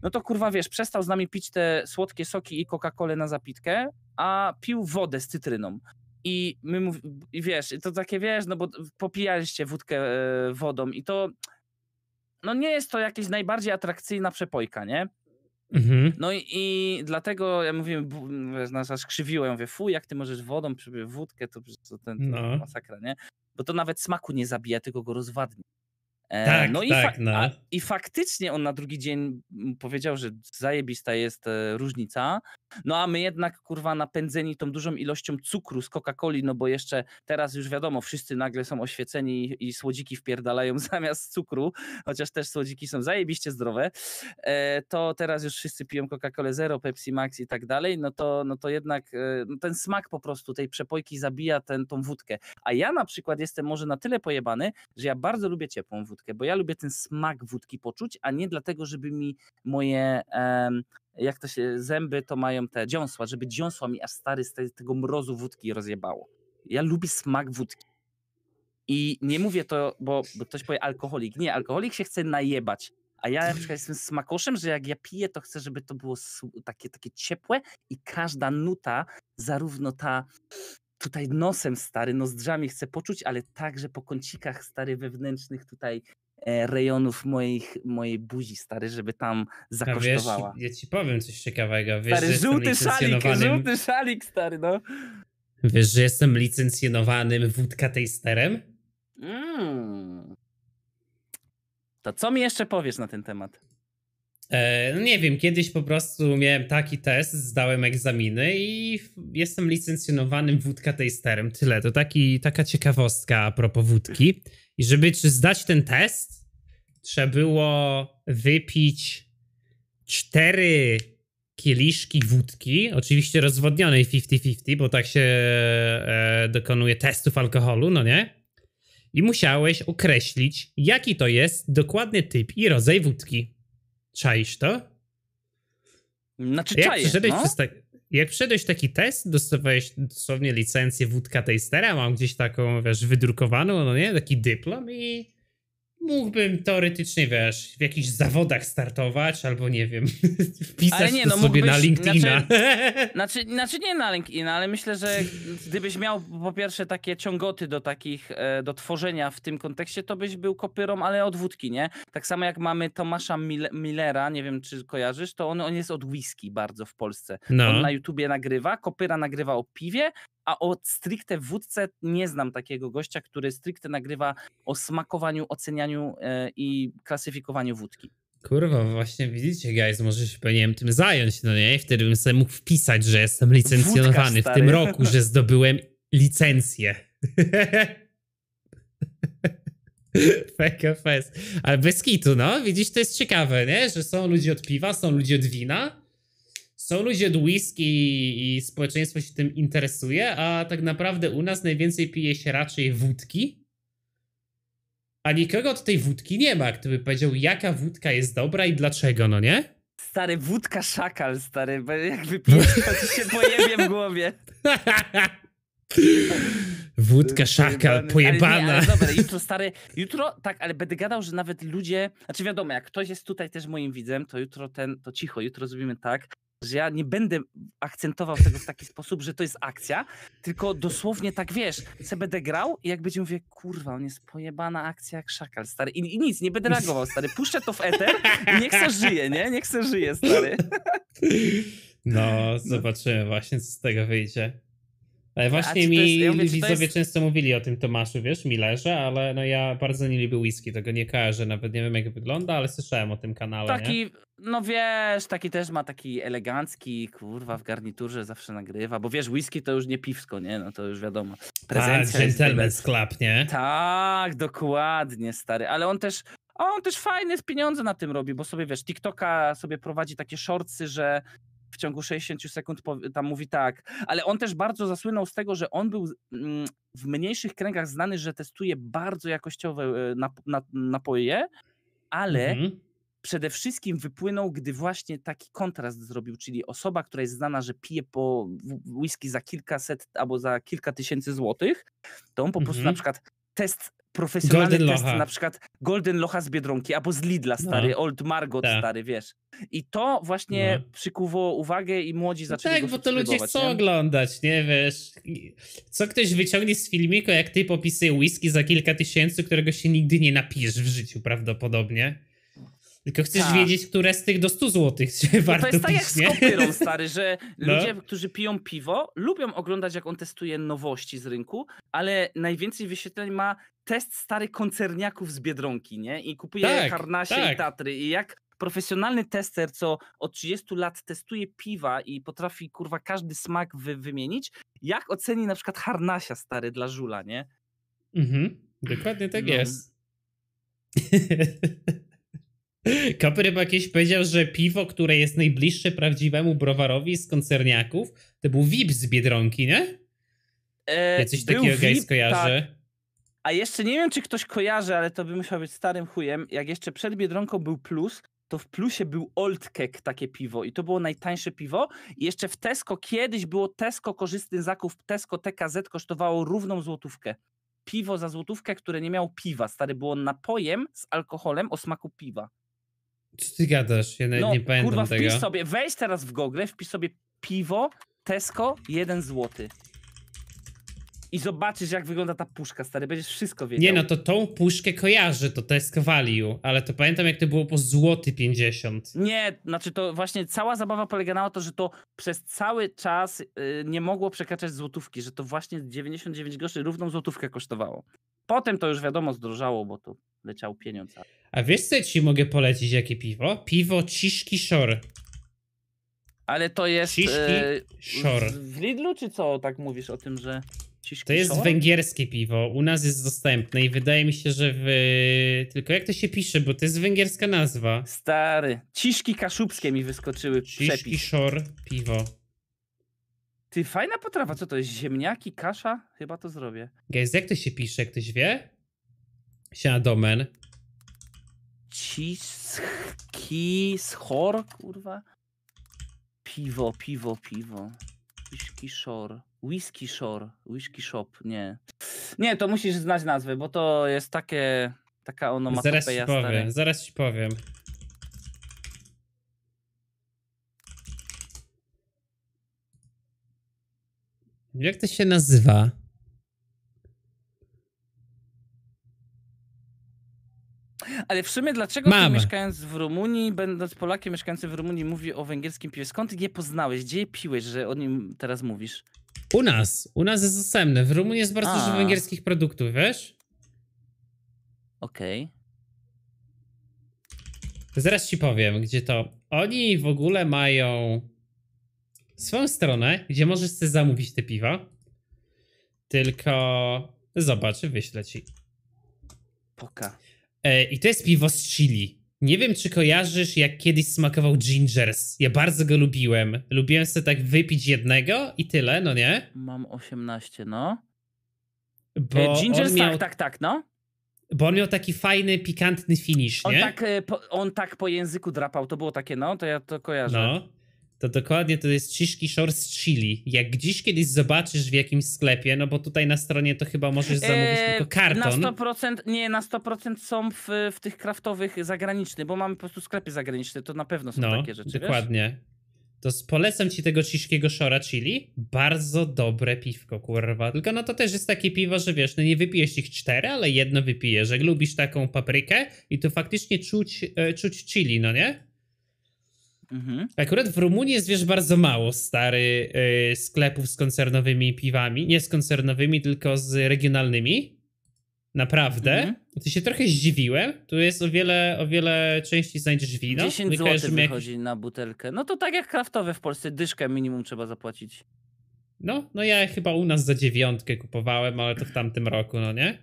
No to kurwa, wiesz, przestał z nami pić te słodkie soki i Coca-Colę na zapitkę, a pił wodę z cytryną. I my mów... i wiesz, to takie wiesz, no bo popijaliście wódkę e, wodą i to no nie jest to jakieś najbardziej atrakcyjna przepojka, nie? Mhm. No i, i, dlatego ja mówiłem, nas aż krzywiło, ja mówię, fu, jak ty możesz wodą przybyć wódkę, to, to ten to no. masakra, nie? Bo to nawet smaku nie zabija, tylko go rozwadnia. E, tak, no i, tak, no. A, I faktycznie on na drugi dzień powiedział, że zajebista jest e, różnica. No a my jednak, kurwa, napędzeni tą dużą ilością cukru z Coca-Coli, no bo jeszcze teraz już wiadomo, wszyscy nagle są oświeceni i, i słodziki wpierdalają (laughs) zamiast cukru, chociaż też słodziki są zajebiście zdrowe, e, to teraz już wszyscy piją Coca-Colę Zero, Pepsi Max i tak dalej, no to, no to jednak no ten smak po prostu tej przepojki zabija ten, tą wódkę. A ja na przykład jestem może na tyle pojebany, że ja bardzo lubię ciepłą wódkę wódkę, bo ja lubię ten smak wódki poczuć, a nie dlatego, żeby mi moje, jak to się, zęby to mają te dziąsła, żeby dziąsła mi aż stary z tego mrozu wódki rozjebało. Ja lubię smak wódki. I nie mówię to, bo, bo ktoś powie alkoholik. Nie, alkoholik się chce najebać. A ja na przykład jestem smakoszem, że jak ja piję, to chcę, żeby to było takie, takie ciepłe i każda nuta, zarówno ta tutaj nosem stary, nozdrzami chcę poczuć, ale także po kącikach stary wewnętrznych tutaj e, rejonów moich, mojej buzi stary, żeby tam zakosztowała. A wiesz, ja ci powiem coś ciekawego. Wiesz, stary, żółty szalik, żółty szalik stary, no. Wiesz, że jestem licencjonowanym wódka tasterem? Mm. To co mi jeszcze powiesz na ten temat? E, no nie wiem, kiedyś po prostu miałem taki test, zdałem egzaminy i jestem licencjonowanym wódka tasterem. Tyle, to taki, taka ciekawostka a propos wódki. I żeby czy zdać ten test, trzeba było wypić cztery kieliszki wódki, oczywiście rozwodnionej 50-50, bo tak się e, dokonuje testów alkoholu, no nie? I musiałeś określić, jaki to jest dokładny typ i rodzaj wódki. Czaisz to? Znaczy jak czaję, no? ta... Jak przeszedłeś taki test, dostawałeś dosłownie licencję wódka tastera, mam gdzieś taką, wiesz, wydrukowaną, no nie, taki dyplom i mógłbym teoretycznie, wiesz, w jakichś zawodach startować, albo nie wiem, (laughs) wpisać nie, no, sobie na LinkedIna. Znaczy, (laughs) znaczy, znaczy, nie na LinkedIna, ale myślę, że gdybyś miał po pierwsze takie ciągoty do takich, e, do tworzenia w tym kontekście, to byś był kopyrą, ale od wódki, nie? Tak samo jak mamy Tomasza Millera, nie wiem czy kojarzysz, to on, on jest od whisky bardzo w Polsce. No. On na YouTubie nagrywa, kopyra nagrywa o piwie, a o stricte wódce nie znam takiego gościa, który stricte nagrywa o smakowaniu, ocenianiu e, i klasyfikowaniu wódki. Kurwa, właśnie widzicie, guys, może się powinienem tym zająć, no nie? Wtedy bym sobie mógł wpisać, że jestem licencjonowany Wódka, w tym roku, że zdobyłem licencję. (laughs) PKFS. Ale bez kitu, no. Widzisz, to jest ciekawe, nie? Że są ludzie od piwa, są ludzie od wina, są ludzie od whisky i społeczeństwo się tym interesuje, a tak naprawdę u nas najwięcej pije się raczej wódki. A nikogo od tej wódki nie ma, kto by powiedział, jaka wódka jest dobra i dlaczego, no nie? Stary, wódka szakal, stary, bo jak wypijesz, to ci się pojebie w głowie. Wódka szakal, pojebana. Ale, nie, ale dobra, jutro stary, jutro, tak, ale będę gadał, że nawet ludzie, znaczy wiadomo, jak ktoś jest tutaj też moim widzem, to jutro ten, to cicho, jutro zrobimy tak, że ja nie będę akcentował tego w taki sposób, że to jest akcja, tylko dosłownie tak wiesz, se będę grał i jak będzie mówię, kurwa, on jest pojebana akcja jak szakal, stary. I, I, nic, nie będę reagował, stary. Puszczę to w eter i niech se żyje, nie? Niech se żyje, stary. (laughs) No, zobaczymy właśnie, co z tego wyjdzie. Ale właśnie mi jest, ja widzowie jest... często mówili o tym Tomaszu, wiesz, Millerze, ale no ja bardzo nie lubię whisky, tego nie kojarzę, nawet nie wiem jak wygląda, ale słyszałem o tym kanale, Taki, nie? no wiesz, taki też ma taki elegancki, kurwa, w garniturze zawsze nagrywa, bo wiesz, whisky to już nie piwsko, nie? No to już wiadomo. Prezencja tak, gentleman's club, nie? Tak, dokładnie, stary, ale on też, on też fajne pieniądze na tym robi, bo sobie wiesz, TikToka sobie prowadzi takie shortsy, że w ciągu 60 sekund tam mówi tak, ale on też bardzo zasłynął z tego, że on był mm, w mniejszych kręgach znany, że testuje bardzo jakościowe e, napoje, ale mhm. przede wszystkim wypłynął, gdy właśnie taki kontrast zrobił, czyli osoba, która jest znana, że pije po whisky za kilkaset albo za kilka tysięcy złotych, to on po mhm. prostu na mhm. przykład test profesjonalny Golden test, Locha. na przykład Golden Locha z Biedronki, albo z Lidla stary, no. Old Margot Ta. stary, wiesz. I to właśnie no. przykuło uwagę i młodzi zaczęli Tak, bo to ludzie chcą nie? oglądać, nie wiesz. Co ktoś wyciągnie z filmiku, jak ty popisuje whisky za kilka tysięcy, którego się nigdy nie napijesz w życiu prawdopodobnie. Tylko chcesz tak. wiedzieć, które z tych do 100 zł się no warto To jest tak jak z kopyrą, (laughs) stary, że no. ludzie, którzy piją piwo, lubią oglądać, jak on testuje nowości z rynku, ale najwięcej wyświetleń ma test stary koncerniaków z Biedronki, nie? I kupuje tak, Harnasie tak. i Tatry. I jak profesjonalny tester, co od 30 lat testuje piwa i potrafi, kurwa, każdy smak wy wymienić, jak oceni na przykład Harnasia, stary, dla Żula, nie? Mhm, dokładnie tak no. jest. (laughs) Koper chyba kiedyś powiedział, że piwo, które jest najbliższe prawdziwemu browarowi z koncerniaków, to był VIP z Biedronki, nie? E, ja coś takiego gaj skojarzy. Tak. A jeszcze nie wiem, czy ktoś kojarzy, ale to by musiał być starym chujem. Jak jeszcze przed Biedronką był Plus, to w Plusie był Old Kek takie piwo i to było najtańsze piwo. I jeszcze w Tesco kiedyś było Tesco korzystny zakup Tesco TKZ kosztowało równą złotówkę. Piwo za złotówkę, które nie miało piwa. Stary było napojem z alkoholem o smaku piwa. Co ty gadasz? Ja no, nie pamiętam kurwa, tego. wpisz sobie, wejdź teraz w Google, wpisz sobie piwo Tesco 1 zł. I zobaczysz, jak wygląda ta puszka, stary, będziesz wszystko wiedział. Nie, no to tą puszkę kojarzę, to Tesco Value, ale to pamiętam, jak to było po złoty 50. Nie, znaczy to właśnie cała zabawa polega na to, że to przez cały czas yy, nie mogło przekraczać złotówki, że to właśnie 99 groszy równą złotówkę kosztowało. Potem to już wiadomo zdrożało, bo to leciał pieniądz. A wiesz co ci mogę polecić, jakie piwo? Piwo Ciszki Shore. Ale to jest Ciszki e, Shore. W Lidlu czy co tak mówisz o tym, że Ciszki To jest Shore? węgierskie piwo. U nas jest dostępne i wydaje mi się, że w... Tylko jak to się pisze, bo to jest węgierska nazwa. Stary. Ciszki kaszubskie mi wyskoczyły. Ciszki przepis. Shore piwo. Ty, fajna potrawa. Co to jest? Ziemniaki, kasza? Chyba to zrobię. Guys, jak to się pisze? Ktoś wie? Siema domen. Ciski schor, kurwa. Piwo, piwo, piwo. Whisky Shore. Whisky Shore. Whisky Shop, nie. Nie, to musisz znać nazwę, bo to jest takie, taka onomatopeja Zaraz ci powiem, stary. zaraz ci powiem. Jak to się nazywa? Ale w sumie dlaczego ty mieszkając w Rumunii, będąc Polakiem mieszkającym w Rumunii, mówi o węgierskim piwie? Skąd je poznałeś? Gdzie je piłeś, że o nim teraz mówisz? U nas. U nas jest dostępne. W Rumunii jest bardzo dużo węgierskich produktów, wiesz? Okej. Zaraz ci powiem, gdzie to. Oni w ogóle mają swoją stronę, gdzie możesz sobie zamówić te piwa. Tylko zobacz, wyślę ci. Poka. E, I to jest piwo z chili. Nie wiem, czy kojarzysz, jak kiedyś smakował Gingers. Ja bardzo go lubiłem. Lubiłem sobie tak wypić jednego i tyle, no nie? Mam 18, no. Bo e, Gingers, miał... tak, tak, tak, no. Bo on miał taki fajny, pikantny finish, nie? On tak, e, po, on tak po języku drapał, to było takie, no, to ja to kojarzę. No, to dokładnie to jest Ciszki Shore z chili. Jak gdzieś kiedyś zobaczysz w jakimś sklepie, no bo tutaj na stronie to chyba możesz zamówić eee, tylko karton. Na 100%, nie, na 100% są w, w tych kraftowych zagranicznych, bo mamy po prostu sklepy zagraniczne, to na pewno są no, takie rzeczy, dokładnie. Wiesz? to polecam ci tego ciszkiego Shora Chili. Bardzo dobre piwko, kurwa. Tylko no to też jest takie piwo, że wiesz, no nie wypijesz ich cztery, ale jedno wypijesz. Jak lubisz taką paprykę i to faktycznie czuć, e, czuć chili, no nie? Mhm. Akurat w Rumunii jest, wiesz, bardzo mało stary y, sklepów z koncernowymi piwami. Nie z koncernowymi, tylko z regionalnymi. Naprawdę. Mhm. To się trochę zdziwiłem. Tu jest o wiele, o wiele częściej znajdziesz wino. 10 zł wychodzi jak... na butelkę. No to tak jak kraftowe w Polsce, dyszkę minimum trzeba zapłacić. No, no ja chyba u nas za dziewiątkę kupowałem, ale to w tamtym roku, no nie?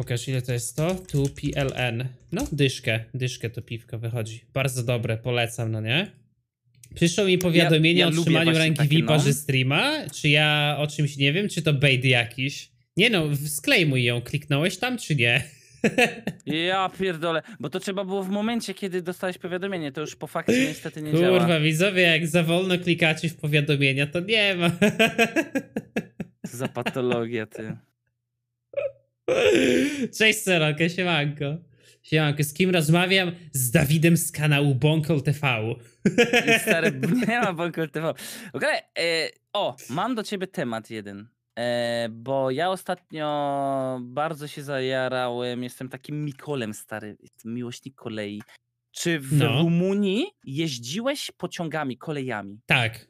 Pokaż ile to jest to. Tu PLN. No, dyszkę. Dyszkę to piwko wychodzi. Bardzo dobre, polecam, no nie? Przyszło mi powiadomienie ja, ja o otrzymaniu rangi VIP-a, no. streama. Czy ja o czymś nie wiem, czy to bait jakiś? Nie no, sklejmuj ją. Kliknąłeś tam, czy nie? (laughs) Ja pierdolę, bo to trzeba było w momencie, kiedy dostałeś powiadomienie, to już po fakcie niestety nie Kurwa, działa. Kurwa, widzowie, jak za wolno klikacie w powiadomienia, to nie ma. Co (laughs) za patologia, ty. (laughs) Cześć Seronka, siemanko. Siemanko, z kim rozmawiam? Z Dawidem z kanału Bonkol TV. Stary, (laughs) nie ma Bonkol TV. Ogóle, e, o, mam do ciebie temat jeden. E, bo ja ostatnio bardzo się zajarałem, jestem takim Mikolem stary, miłośnik kolei. Czy w no. Rumunii jeździłeś pociągami, kolejami? Tak.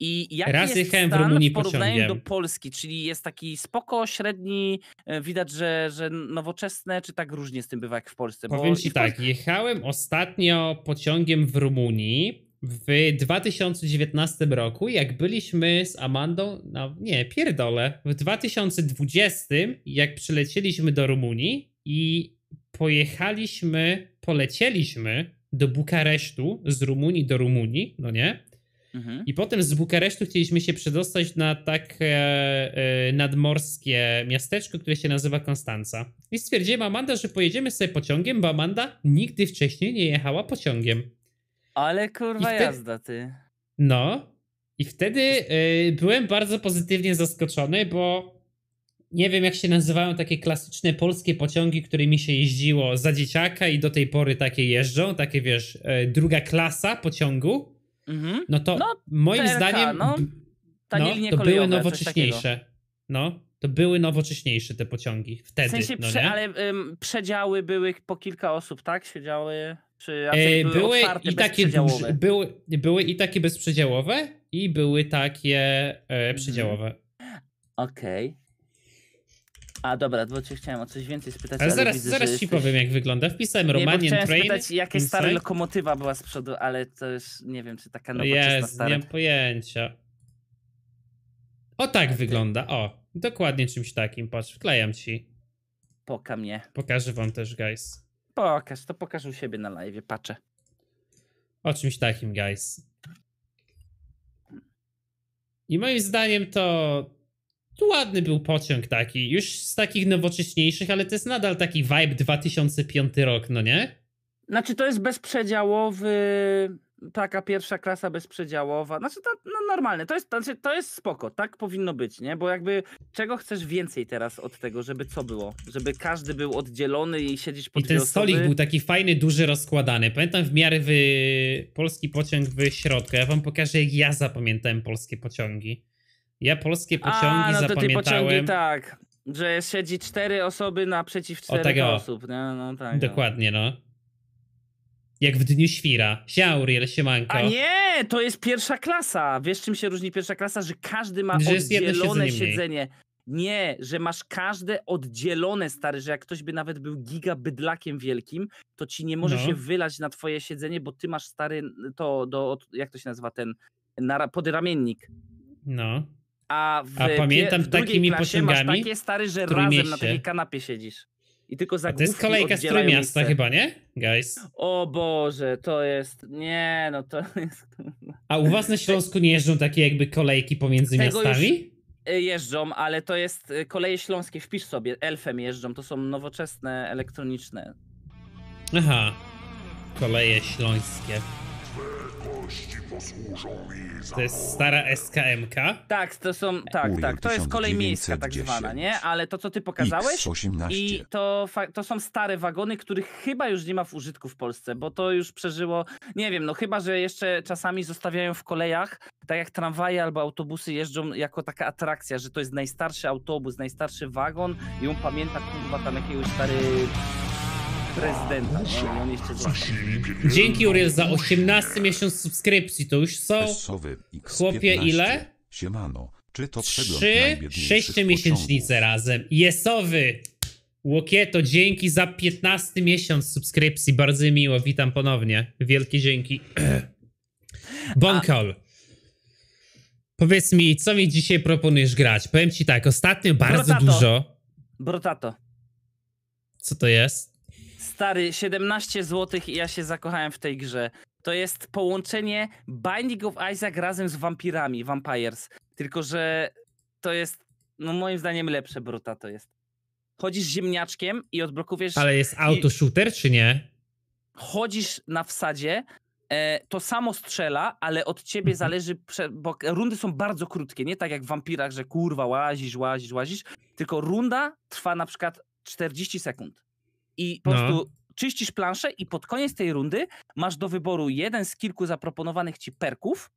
I jaki Raz jest stan w, Rumunii w porównaniu do Polski? Czyli jest taki spoko, średni, e, widać, że, że nowoczesne, czy tak różnie z tym bywa jak w Polsce? Powiem ci tak, jechałem ostatnio pociągiem w Rumunii w 2019 roku, jak byliśmy z Amandą, no nie, pierdolę, w 2020, jak przylecieliśmy do Rumunii i pojechaliśmy, polecieliśmy do Bukaresztu z Rumunii do Rumunii, no nie? Mhm. I potem z Bukaresztu chcieliśmy się przedostać na takie e, nadmorskie miasteczko, które się nazywa Konstanca. I stwierdziłem Amanda, że pojedziemy sobie pociągiem, bo Amanda nigdy wcześniej nie jechała pociągiem. Ale kurwa wtedy... jazda, ty. No. I wtedy y, byłem bardzo pozytywnie zaskoczony, bo nie wiem jak się nazywają takie klasyczne polskie pociągi, którymi się jeździło za dzieciaka i do tej pory takie jeżdżą, takie wiesz, y, druga klasa pociągu. Mhm. No to no, moim TRK, zdaniem no, no, to były nowocześniejsze. No, to były nowocześniejsze te pociągi wtedy. W sensie, no prze, ale ym, przedziały były po kilka osób, tak? Siedziały. Czy e, były, były i takie duże, były, były i takie bezprzedziałowe i były takie e, mhm. przedziałowe. Okej. Okay. A dobra, bo cię chciałem o coś więcej spytać. Ale, ale zaraz, widzę, zaraz ci jesteś... powiem, jak wygląda. Wpisałem Romanian nie, Train. spytać, jakie stare lokomotywa była z przodu, ale to już nie wiem, czy taka nowoczesna Jest, stara. nie mam pojęcia. O tak wygląda, o. Dokładnie czymś takim, patrz, wklejam ci. Poka mnie. Pokażę wam też, guys. Pokaż, to pokaż u siebie na live, patrzę. O czymś takim, guys. I moim zdaniem to ładny był pociąg taki, już z takich nowocześniejszych, ale to jest nadal taki vibe 2005 rok, no nie? Znaczy to jest bezprzedziałowy taka pierwsza klasa bezprzedziałowa, znaczy to no, normalne, to jest, znaczy, to jest spoko, tak powinno być, nie? Bo jakby czego chcesz więcej teraz od tego, żeby co było? Żeby każdy był oddzielony i siedzieć pod I ten stolik był taki fajny, duży, rozkładany. Pamiętam w miarę w polski pociąg w środku. Ja wam pokażę, jak ja zapamiętałem polskie pociągi. Ja polskie pociągi A, no to zapamiętałem... Pociągi, tak, że siedzi cztery osoby naprzeciw czterech osób, nie? No tak. No. Dokładnie, no. Jak w Dniu Świra. Siauriel, siemanko. A nie, to jest pierwsza klasa. Wiesz czym się różni pierwsza klasa? Że każdy ma że oddzielone siedzenie. Nie, że masz każde oddzielone, stary, że jak ktoś by nawet był giga bydlakiem wielkim, to ci nie może no. się wylać na twoje siedzenie, bo ty masz stary to do, jak to się nazywa ten, podyramiennik. No. A, w, A pamiętam w takimi pociągami, masz takie stary, że razem na takiej kanapie siedzisz. I tylko za To jest kolejka z Trójmiasta chyba, nie? Guys. O Boże, to jest... Nie, no to (laughs) jest... A u was na Śląsku nie jeżdżą takie jakby kolejki pomiędzy Tego miastami? Y, jeżdżą, ale to jest y, koleje śląskie, wpisz sobie, elfem jeżdżą, to są nowoczesne, elektroniczne. Aha, koleje śląskie To jest stara SKMK? Tak, to są, tak, tak, to jest kolej miejska tak zwana, nie? Ale to, co ty pokazałeś i to, to są stare wagony, których chyba już nie ma w użytku w Polsce, bo to już przeżyło, nie wiem, no chyba, że jeszcze czasami zostawiają w kolejach, tak jak tramwaje albo autobusy jeżdżą jako taka atrakcja, że to jest najstarszy autobus, najstarszy wagon i on pamięta kurwa tam jakiegoś stary prezydenta. Nie? on jeszcze Dzięki Uriel za 18 miesiąc subskrypcji. To już są chłopie ile? Siemano. Czy to 3 6-miesięcznice razem. Jesowy! Łokieto, dzięki za 15 miesiąc subskrypcji. Bardzo miło, witam ponownie. Wielkie dzięki. (clears throat) Bonkol. Powiedz mi, co mi dzisiaj proponujesz grać? Powiem ci tak, ostatnio bardzo Brotato. dużo. Brotato. Co to jest? Stary, 17 zł i ja się zakochałem w tej grze. To jest połączenie Binding of Isaac razem z wampirami, Vampires. Tylko, że to jest, no moim zdaniem lepsze bruta to jest. Chodzisz ziemniaczkiem i odblokujesz... Ale jest auto shooter, czy nie? Chodzisz na wsadzie, e, to samo strzela, ale od ciebie mhm. zależy, bo rundy są bardzo krótkie, nie tak jak w wampirach, że kurwa łazisz, łazisz, łazisz, tylko runda trwa na przykład 40 sekund i po no. prostu czyścisz planszę i pod koniec tej rundy masz do wyboru jeden z kilku zaproponowanych ci perków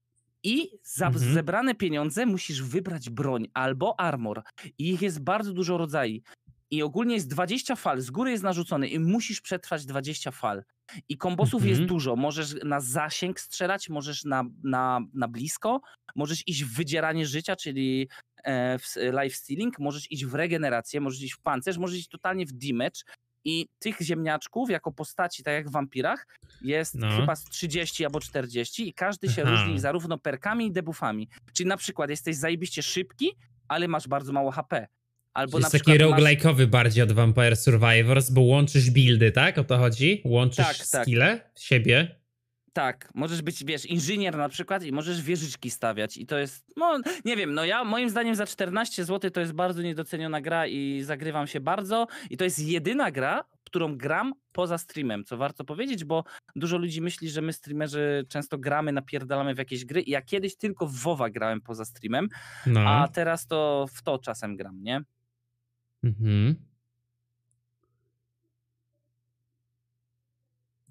i za mhm. zebrane pieniądze musisz wybrać broń albo armor. I ich jest bardzo dużo rodzajów. I ogólnie jest 20 fal, z góry jest narzucony i musisz przetrwać 20 fal. I kombosów jest mhm. dużo. Możesz na zasięg strzelać, możesz na, na, na blisko, możesz iść w wydzieranie życia, czyli e, w life stealing, możesz iść w regenerację, możesz iść w pancerz, możesz iść totalnie w damage, i tych ziemniaczków jako postaci, tak jak w wampirach, jest no. chyba z 30 albo 40 i każdy się Aha. różni zarówno perkami i debuffami. Czyli na przykład jesteś zajebiście szybki, ale masz bardzo mało HP. Albo jest taki roguelike'owy masz... bardziej od Vampire Survivors, bo łączysz buildy, tak? O to chodzi? Łączysz tak, tak. skille tak. siebie? Tak, możesz być, wiesz, inżynier na przykład i możesz wieżyczki stawiać i to jest, no nie wiem, no ja moim zdaniem za 14 zł to jest bardzo niedoceniona gra i zagrywam się bardzo i to jest jedyna gra, którą gram poza streamem, co warto powiedzieć, bo dużo ludzi myśli, że my streamerzy często gramy, napierdalamy w jakieś gry i ja kiedyś tylko w WoWa grałem poza streamem, no. a teraz to w to czasem gram, nie? Mhm.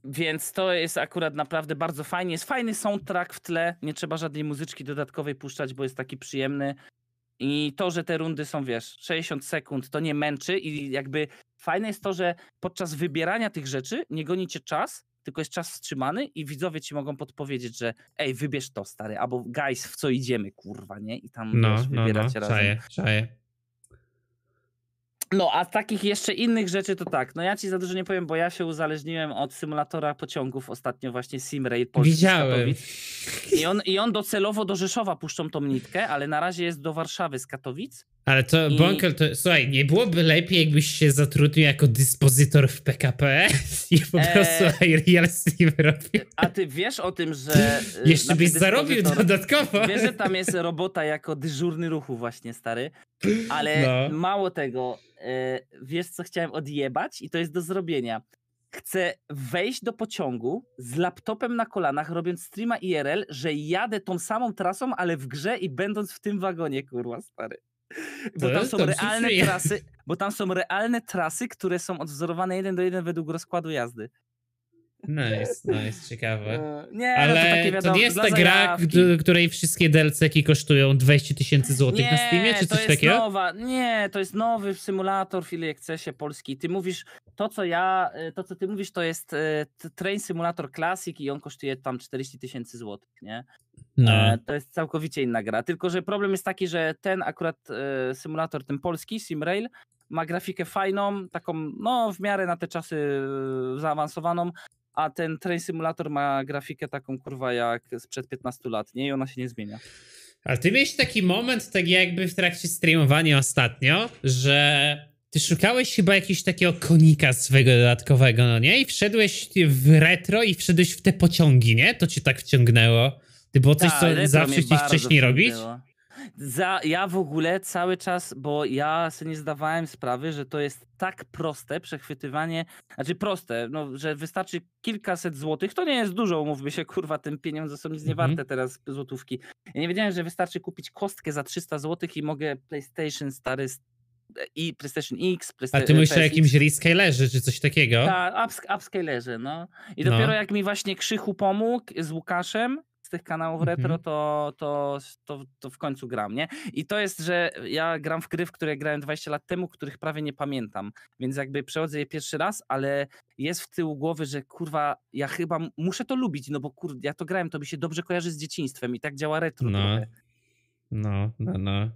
Więc to jest akurat naprawdę bardzo fajnie. Jest fajny soundtrack w tle, nie trzeba żadnej muzyczki dodatkowej puszczać, bo jest taki przyjemny. I to, że te rundy są, wiesz, 60 sekund, to nie męczy i jakby fajne jest to, że podczas wybierania tych rzeczy nie gonicie czas, tylko jest czas wstrzymany i widzowie ci mogą podpowiedzieć, że ej, wybierz to, stary, albo guys, w co idziemy, kurwa, nie? I tam no, wiesz, wybieracie no, no. razem. Czaję, czaję. No, a takich jeszcze innych rzeczy to tak. No ja ci za dużo nie powiem, bo ja się uzależniłem od symulatora pociągów ostatnio właśnie Simrail Polski Widziałem. I on, I on docelowo do Rzeszowa puszczą tą nitkę, ale na razie jest do Warszawy z Katowic. Ale to, I... Bonkel, to słuchaj, nie byłoby lepiej, jakbyś się zatrudnił jako dyspozytor w PKP (laughs) i po eee... prostu (laughs) Real Steam robił. A ty wiesz o tym, że... Jeszcze byś zarobił dodatkowo. Wiesz, że tam jest (laughs) robota jako dyżurny ruchu właśnie, stary. Ale no. mało tego, e, wiesz co chciałem odjebać i to jest do zrobienia. Chcę wejść do pociągu z laptopem na kolanach, robiąc streama IRL, że jadę tą samą trasą, ale w grze i będąc w tym wagonie, kurwa, stary. Bo tam są realne trasy, bo tam są realne trasy, które są odwzorowane jeden do jeden według rozkładu jazdy. Nice, nice, ciekawe. E, nie, Ale no to, takie wiadomo, to nie jest ta gra, której wszystkie DLC-ki kosztują 20 tysięcy złotych na Steamie, czy coś takiego? Nowa, nie, to jest nowy symulator w się polski. Ty mówisz, to co ja, e, to co ty mówisz, to jest e, Train Simulator Classic i on kosztuje tam 40 tysięcy złotych, nie? No. E, to jest całkowicie inna gra. Tylko, że problem jest taki, że ten akurat e, symulator, ten polski, SimRail, ma grafikę fajną, taką, no w miarę na te czasy e, zaawansowaną, a ten Train Simulator ma grafikę taką kurwa jak sprzed 15 lat, nie? I ona się nie zmienia. Ale ty miałeś taki moment, tak jakby w trakcie streamowania ostatnio, że ty szukałeś chyba jakiegoś takiego konika swojego dodatkowego, no nie? I wszedłeś w retro i wszedłeś w te pociągi, nie? To cię tak wciągnęło. Ty było coś, Ta, co zawsze chciałeś wcześniej robić? Za, ja w ogóle cały czas, bo ja sobie nie zdawałem sprawy, że to jest tak proste przechwytywanie, znaczy proste, no, że wystarczy kilkaset złotych, to nie jest dużo, umówmy się, kurwa, tym pieniądze są nic nie mhm. warte teraz złotówki. Ja nie wiedziałem, że wystarczy kupić kostkę za 300 złotych i mogę PlayStation stary i PlayStation X, PlayStation A ty myślisz o jakimś rescalerze czy coś takiego? Tak, upscalerze, no. I no. dopiero jak mi właśnie Krzychu pomógł z Łukaszem, z tych kanałów retro, mhm. to, to, to, to w końcu gram, nie? I to jest, że ja gram w gry, w które grałem 20 lat temu, których prawie nie pamiętam, więc jakby przechodzę je pierwszy raz, ale jest w tyłu głowy, że kurwa, ja chyba muszę to lubić, no bo kurde, ja to grałem, to mi się dobrze kojarzy z dzieciństwem i tak działa retro no. trochę. No, no, no.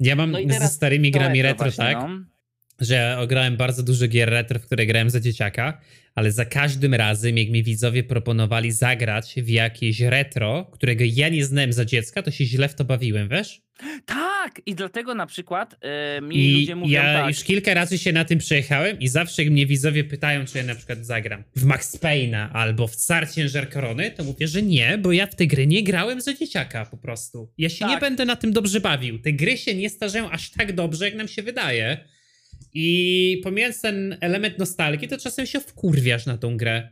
Ja mam no ze starymi grami retro, retro właśnie, tak? No że ograłem bardzo dużo gier retro, w które grałem za dzieciaka, ale za każdym razem, jak mi widzowie proponowali zagrać w jakieś retro, którego ja nie znałem za dziecka, to się źle w to bawiłem, wiesz? Tak! I dlatego na przykład yy, mi I ludzie mówią ja tak. już kilka razy się na tym przejechałem i zawsze jak mnie widzowie pytają, czy ja na przykład zagram w Max Payne'a albo w Car Ciężar Korony, to mówię, że nie, bo ja w te gry nie grałem za dzieciaka po prostu. Ja się tak. nie będę na tym dobrze bawił. Te gry się nie starzeją aż tak dobrze, jak nam się wydaje. I pomijając ten element nostalgii, to czasem się wkurwiasz na tą grę.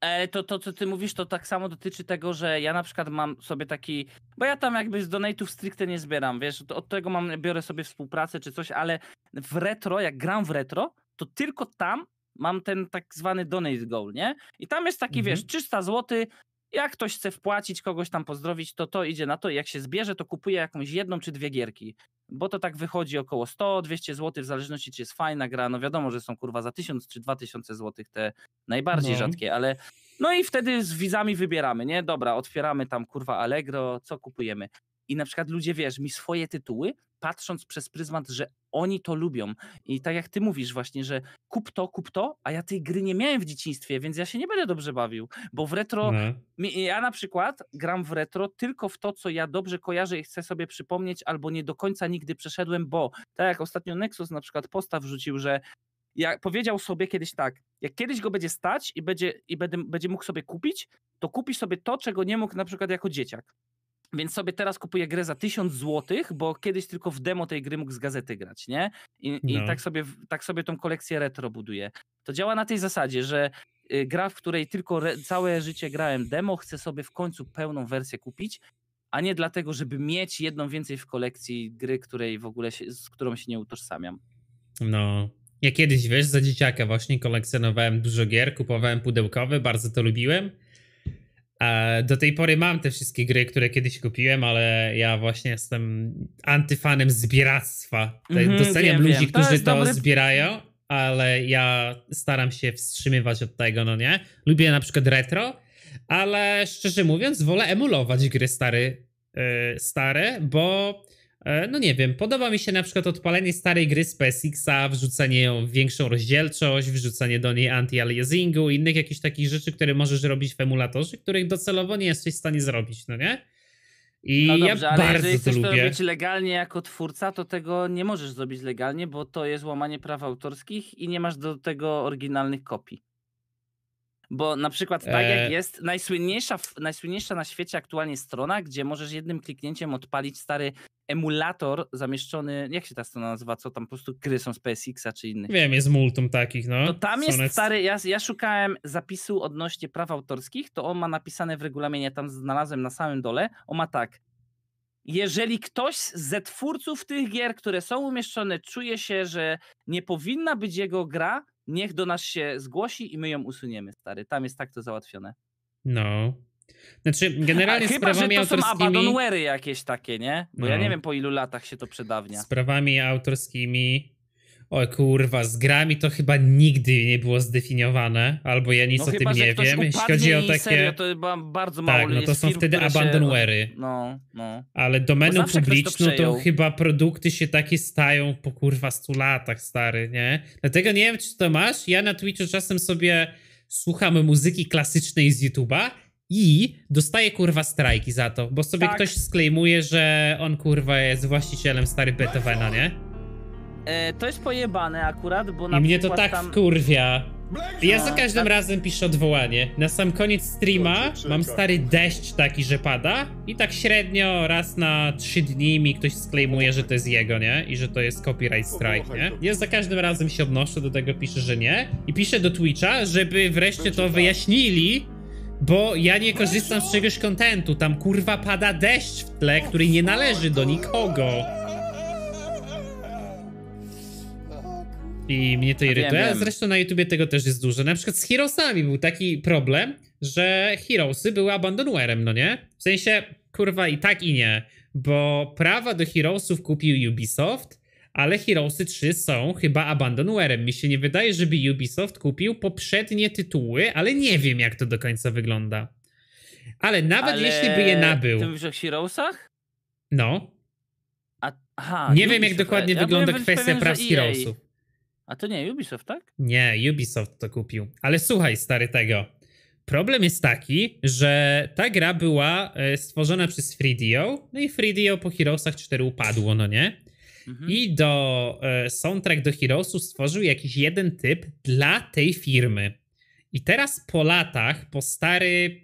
E, to, to, co ty mówisz, to tak samo dotyczy tego, że ja na przykład mam sobie taki, bo ja tam jakby z donate'ów stricte nie zbieram, wiesz, od tego mam, biorę sobie współpracę czy coś, ale w retro, jak gram w retro, to tylko tam mam ten tak zwany donate goal, nie? I tam jest taki, mhm. wiesz, 300 zł, jak ktoś chce wpłacić, kogoś tam pozdrowić, to to idzie na to i jak się zbierze, to kupuje jakąś jedną czy dwie gierki bo to tak wychodzi około 100-200 zł, w zależności czy jest fajna gra, no wiadomo, że są kurwa za 1000 czy 2000 zł te najbardziej no. rzadkie, ale no i wtedy z widzami wybieramy, nie? Dobra, otwieramy tam kurwa Allegro, co kupujemy? I na przykład ludzie, wiesz, mi swoje tytuły patrząc przez pryzmat, że oni to lubią. I tak jak ty mówisz właśnie, że kup to, kup to, a ja tej gry nie miałem w dzieciństwie, więc ja się nie będę dobrze bawił, bo w retro, no. ja na przykład gram w retro tylko w to, co ja dobrze kojarzę i chcę sobie przypomnieć, albo nie do końca nigdy przeszedłem, bo tak jak ostatnio Nexus na przykład postaw wrzucił, że ja powiedział sobie kiedyś tak, jak kiedyś go będzie stać i będzie, i będzie, będzie mógł sobie kupić, to kupi sobie to, czego nie mógł na przykład jako dzieciak. Więc sobie teraz kupuję grę za 1000 zł, bo kiedyś tylko w demo tej gry mógł z gazety grać, nie? I, no. i tak, sobie, tak sobie tą kolekcję retro buduję. To działa na tej zasadzie, że y, gra, w której tylko całe życie grałem demo, chcę sobie w końcu pełną wersję kupić, a nie dlatego, żeby mieć jedną więcej w kolekcji gry, której w ogóle się, z którą się nie utożsamiam. No. Ja kiedyś, wiesz, za dzieciaka właśnie kolekcjonowałem dużo gier, kupowałem pudełkowe, bardzo to lubiłem. Do tej pory mam te wszystkie gry, które kiedyś kupiłem, ale ja właśnie jestem antyfanem zbieractwa. Mm, Doceniam ludzi, wiem. którzy to, dobry... zbierają, ale ja staram się wstrzymywać od tego, no nie? Lubię na przykład retro, ale szczerze mówiąc wolę emulować gry stary, yy, stare, bo no nie wiem, podoba mi się na przykład odpalenie starej gry z PSX-a, wrzucenie ją w większą rozdzielczość, wrzucenie do niej anti-aliasingu, innych jakichś takich rzeczy, które możesz robić w emulatorze, których docelowo nie jesteś w stanie zrobić, no nie? I no dobrze, ja ale bardzo jeżeli chcesz to, lubię. robić legalnie jako twórca, to tego nie możesz zrobić legalnie, bo to jest łamanie praw autorskich i nie masz do tego oryginalnych kopii. Bo na przykład tak jak e. jest najsłynniejsza, najsłynniejsza na świecie aktualnie strona, gdzie możesz jednym kliknięciem odpalić stary emulator zamieszczony, jak się ta strona nazywa, co tam po prostu gry są z PSX-a czy innych. Wiem, jest multum takich, no. To tam jest Sonet... stary, ja, ja szukałem zapisu odnośnie praw autorskich, to on ma napisane w regulaminie, tam znalazłem na samym dole, on ma tak, jeżeli ktoś ze twórców tych gier, które są umieszczone, czuje się, że nie powinna być jego gra, niech do nas się zgłosi i my ją usuniemy, stary. Tam jest tak to załatwione. No. Znaczy, generalnie A, chyba, sprawami że to autorskimi... są abandonwary jakieś takie, nie? Bo no. ja nie wiem, po ilu latach się to przedawnia. Sprawami autorskimi O kurwa, z grami to chyba nigdy nie było zdefiniowane, albo ja nic no o chyba, tym nie wiem. Jeśli chodzi o takie. Serio, to chyba bardzo mało Tak, no to są firm, wtedy abandonware'y. Się... No, no. Ale domeną publiczną to, to, chyba produkty się takie stają po kurwa 100 latach, stary, nie? Dlatego nie wiem, czy to masz. Ja na Twitchu czasem sobie słucham muzyki klasycznej z YouTube'a i dostaje kurwa strajki za to, bo sobie tak. ktoś sklejmuje, że on kurwa jest właścicielem stary Beethovena, nie? E, to jest pojebane akurat, bo na I mnie to tak tam... wkurwia. Ja za każdym tak. razem piszę odwołanie. Na sam koniec streama mam stary deszcz taki, że pada i tak średnio raz na trzy dni mi ktoś sklejmuje, że to jest jego, nie? I że to jest copyright strike, nie? Ja za każdym razem się odnoszę do tego, piszę, że nie. I piszę do Twitcha, żeby wreszcie to wyjaśnili, bo ja nie korzystam z czegoś kontentu. Tam kurwa pada deszcz w tle, który nie należy do nikogo. I mnie to irytuje. Wiem, wiem. Zresztą na YouTubie tego też jest dużo. Na przykład z Heroesami był taki problem, że Heroesy były abandonwarem, no nie? W sensie, kurwa, i tak i nie. Bo prawa do Heroesów kupił Ubisoft, ale Heroesy 3 są chyba abandonwarem. Mi się nie wydaje, żeby Ubisoft kupił poprzednie tytuły, ale nie wiem, jak to do końca wygląda. Ale nawet ale... jeśli by je nabył... Ty mówisz o Heroesach? No. A, aha, nie wiem, jak dokładnie ja wygląda kwestia praw Heroesów. A to nie Ubisoft, tak? Nie, Ubisoft to kupił. Ale słuchaj, stary tego. Problem jest taki, że ta gra była e, stworzona przez FreeDO, no i FreeDO po Heroesach 4 upadło, no nie? Mhm. I do e, soundtrack do Heroesów stworzył jakiś jeden typ dla tej firmy. I teraz po latach, po stary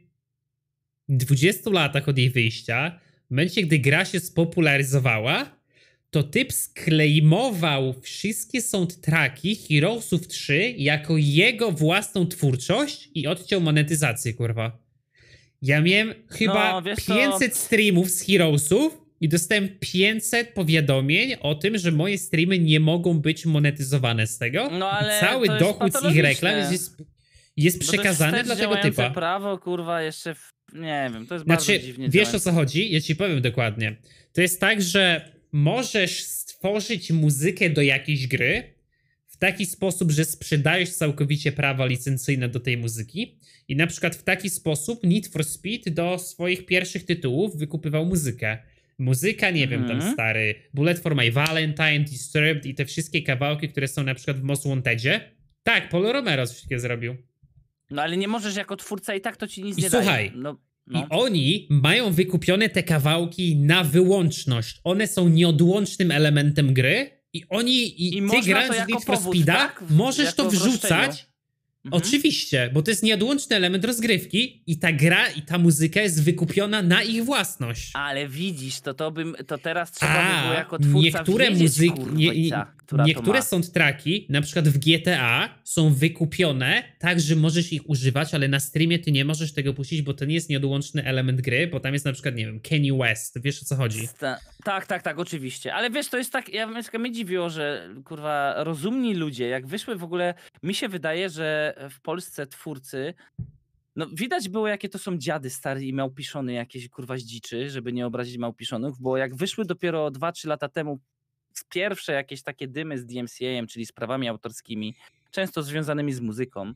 20 latach od jej wyjścia, w momencie, gdy gra się spopularyzowała, to typ sklejmował wszystkie soundtracki Heroesów 3 jako jego własną twórczość i odciął monetyzację, kurwa. Ja miałem chyba no, 500 streamów z Heroesów i dostałem 500 powiadomień o tym, że moje streamy nie mogą być monetyzowane z tego. No, ale cały dochód z ich reklam jest, jest przekazany dla tego typa. prawo, kurwa, jeszcze w... nie wiem, to jest znaczy, bardzo dziwnie Wiesz o co chodzi? Ja ci powiem dokładnie. To jest tak, że możesz stworzyć muzykę do jakiejś gry w taki sposób, że sprzedajesz całkowicie prawa licencyjne do tej muzyki i na przykład w taki sposób Need for Speed do swoich pierwszych tytułów wykupywał muzykę. Muzyka, nie wiem, tam mhm. stary Bullet for My Valentine, Disturbed i te wszystkie kawałki, które są na przykład w Most Wantedzie. Tak, Paul Romero takiego zrobił. No ale nie możesz jako twórca i tak to ci nic I nie słuchaj, daje. No. No. I oni mają wykupione te kawałki na wyłączność. One są nieodłącznym elementem gry i oni, i, I ty grając w Need for Speed'a, tak? możesz to wrzucać Mhm. Oczywiście, bo to jest nieodłączny element rozgrywki i ta gra i ta muzyka jest wykupiona na ich własność. Ale widzisz, to to bym, to teraz trzeba A, by było jako twórca niektóre muzyki, nie, niektóre soundtracki, na przykład w GTA, są wykupione tak, że możesz ich używać, ale na streamie ty nie możesz tego puścić, bo to nie jest nieodłączny element gry, bo tam jest na przykład, nie wiem, Kenny West, wiesz o co chodzi? Sta tak, tak, tak, oczywiście. Ale wiesz, to jest tak, ja mnie dziwiło, że kurwa, rozumni ludzie, jak wyszły w ogóle, mi się wydaje, że w Polsce twórcy no widać było, jakie to są dziady stary i małpiszony jakieś kurwa dziczy, żeby nie obrazić małpiszonów, bo jak wyszły dopiero 2-3 lata temu pierwsze jakieś takie dymy z DMCA-em, czyli sprawami autorskimi, często związanymi z muzyką,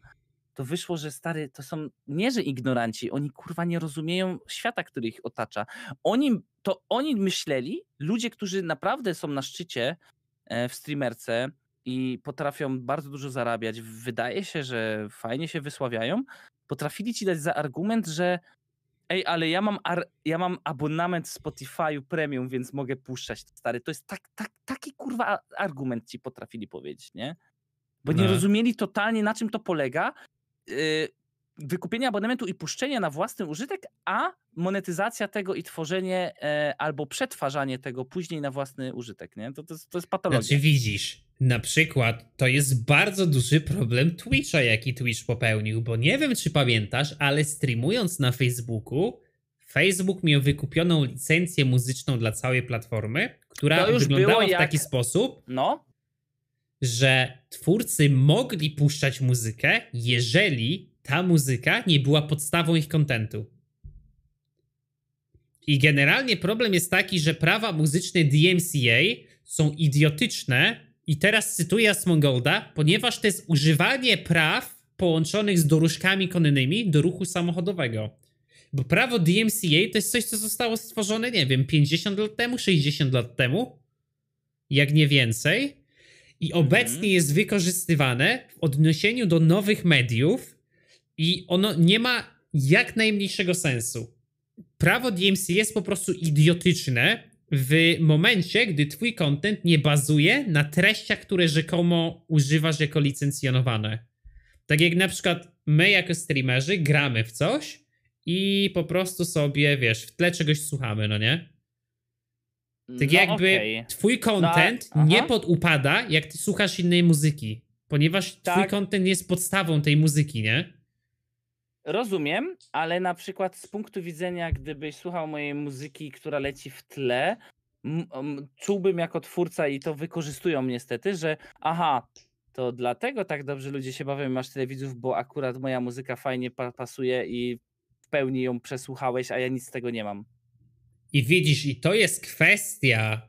to wyszło, że stary, to są nie, że ignoranci, oni kurwa nie rozumieją świata, który ich otacza. Oni, to oni myśleli, ludzie, którzy naprawdę są na szczycie e, w streamerce i potrafią bardzo dużo zarabiać, wydaje się, że fajnie się wysławiają, potrafili ci dać za argument, że ej, ale ja mam, ar- ja mam abonament Spotify'u premium, więc mogę puszczać stary. To jest tak, tak, taki kurwa argument ci potrafili powiedzieć, nie? Bo nie no. rozumieli totalnie na czym to polega. Yy, wykupienie abonamentu i puszczenie na własny użytek, a monetyzacja tego i tworzenie e, albo przetwarzanie tego później na własny użytek, nie? To, to, to jest patologia. Znaczy widzisz, na przykład to jest bardzo duży problem Twitcha, jaki Twitch popełnił, bo nie wiem, czy pamiętasz, ale streamując na Facebooku, Facebook miał wykupioną licencję muzyczną dla całej platformy, która wyglądała jak... w taki sposób, no? że twórcy mogli puszczać muzykę, jeżeli ta muzyka nie była podstawą ich kontentu. I generalnie problem jest taki, że prawa muzyczne DMCA są idiotyczne i teraz cytuję Asmongolda, ponieważ to jest używanie praw połączonych z doróżkami konnymi do ruchu samochodowego. Bo prawo DMCA to jest coś, co zostało stworzone, nie wiem, 50 lat temu, 60 lat temu, jak nie więcej. I mhm. obecnie jest wykorzystywane w odniesieniu do nowych mediów i ono nie ma jak najmniejszego sensu. Prawo DMCA jest po prostu idiotyczne w momencie, gdy twój content nie bazuje na treściach, które rzekomo używasz jako licencjonowane. Tak jak na przykład my jako streamerzy gramy w coś i po prostu sobie, wiesz, w tle czegoś słuchamy, no nie? Tak no jakby okay. twój no, content no, nie podupada, jak ty słuchasz innej muzyki, ponieważ tak. twój content jest podstawą tej muzyki, nie? Rozumiem, ale na przykład z punktu widzenia, gdybyś słuchał mojej muzyki, która leci w tle, czułbym jako twórca i to wykorzystują niestety, że aha, to dlatego tak dobrze ludzie się bawią, masz tyle widzów, bo akurat moja muzyka fajnie pa pasuje i w pełni ją przesłuchałeś, a ja nic z tego nie mam. I widzisz, i to jest kwestia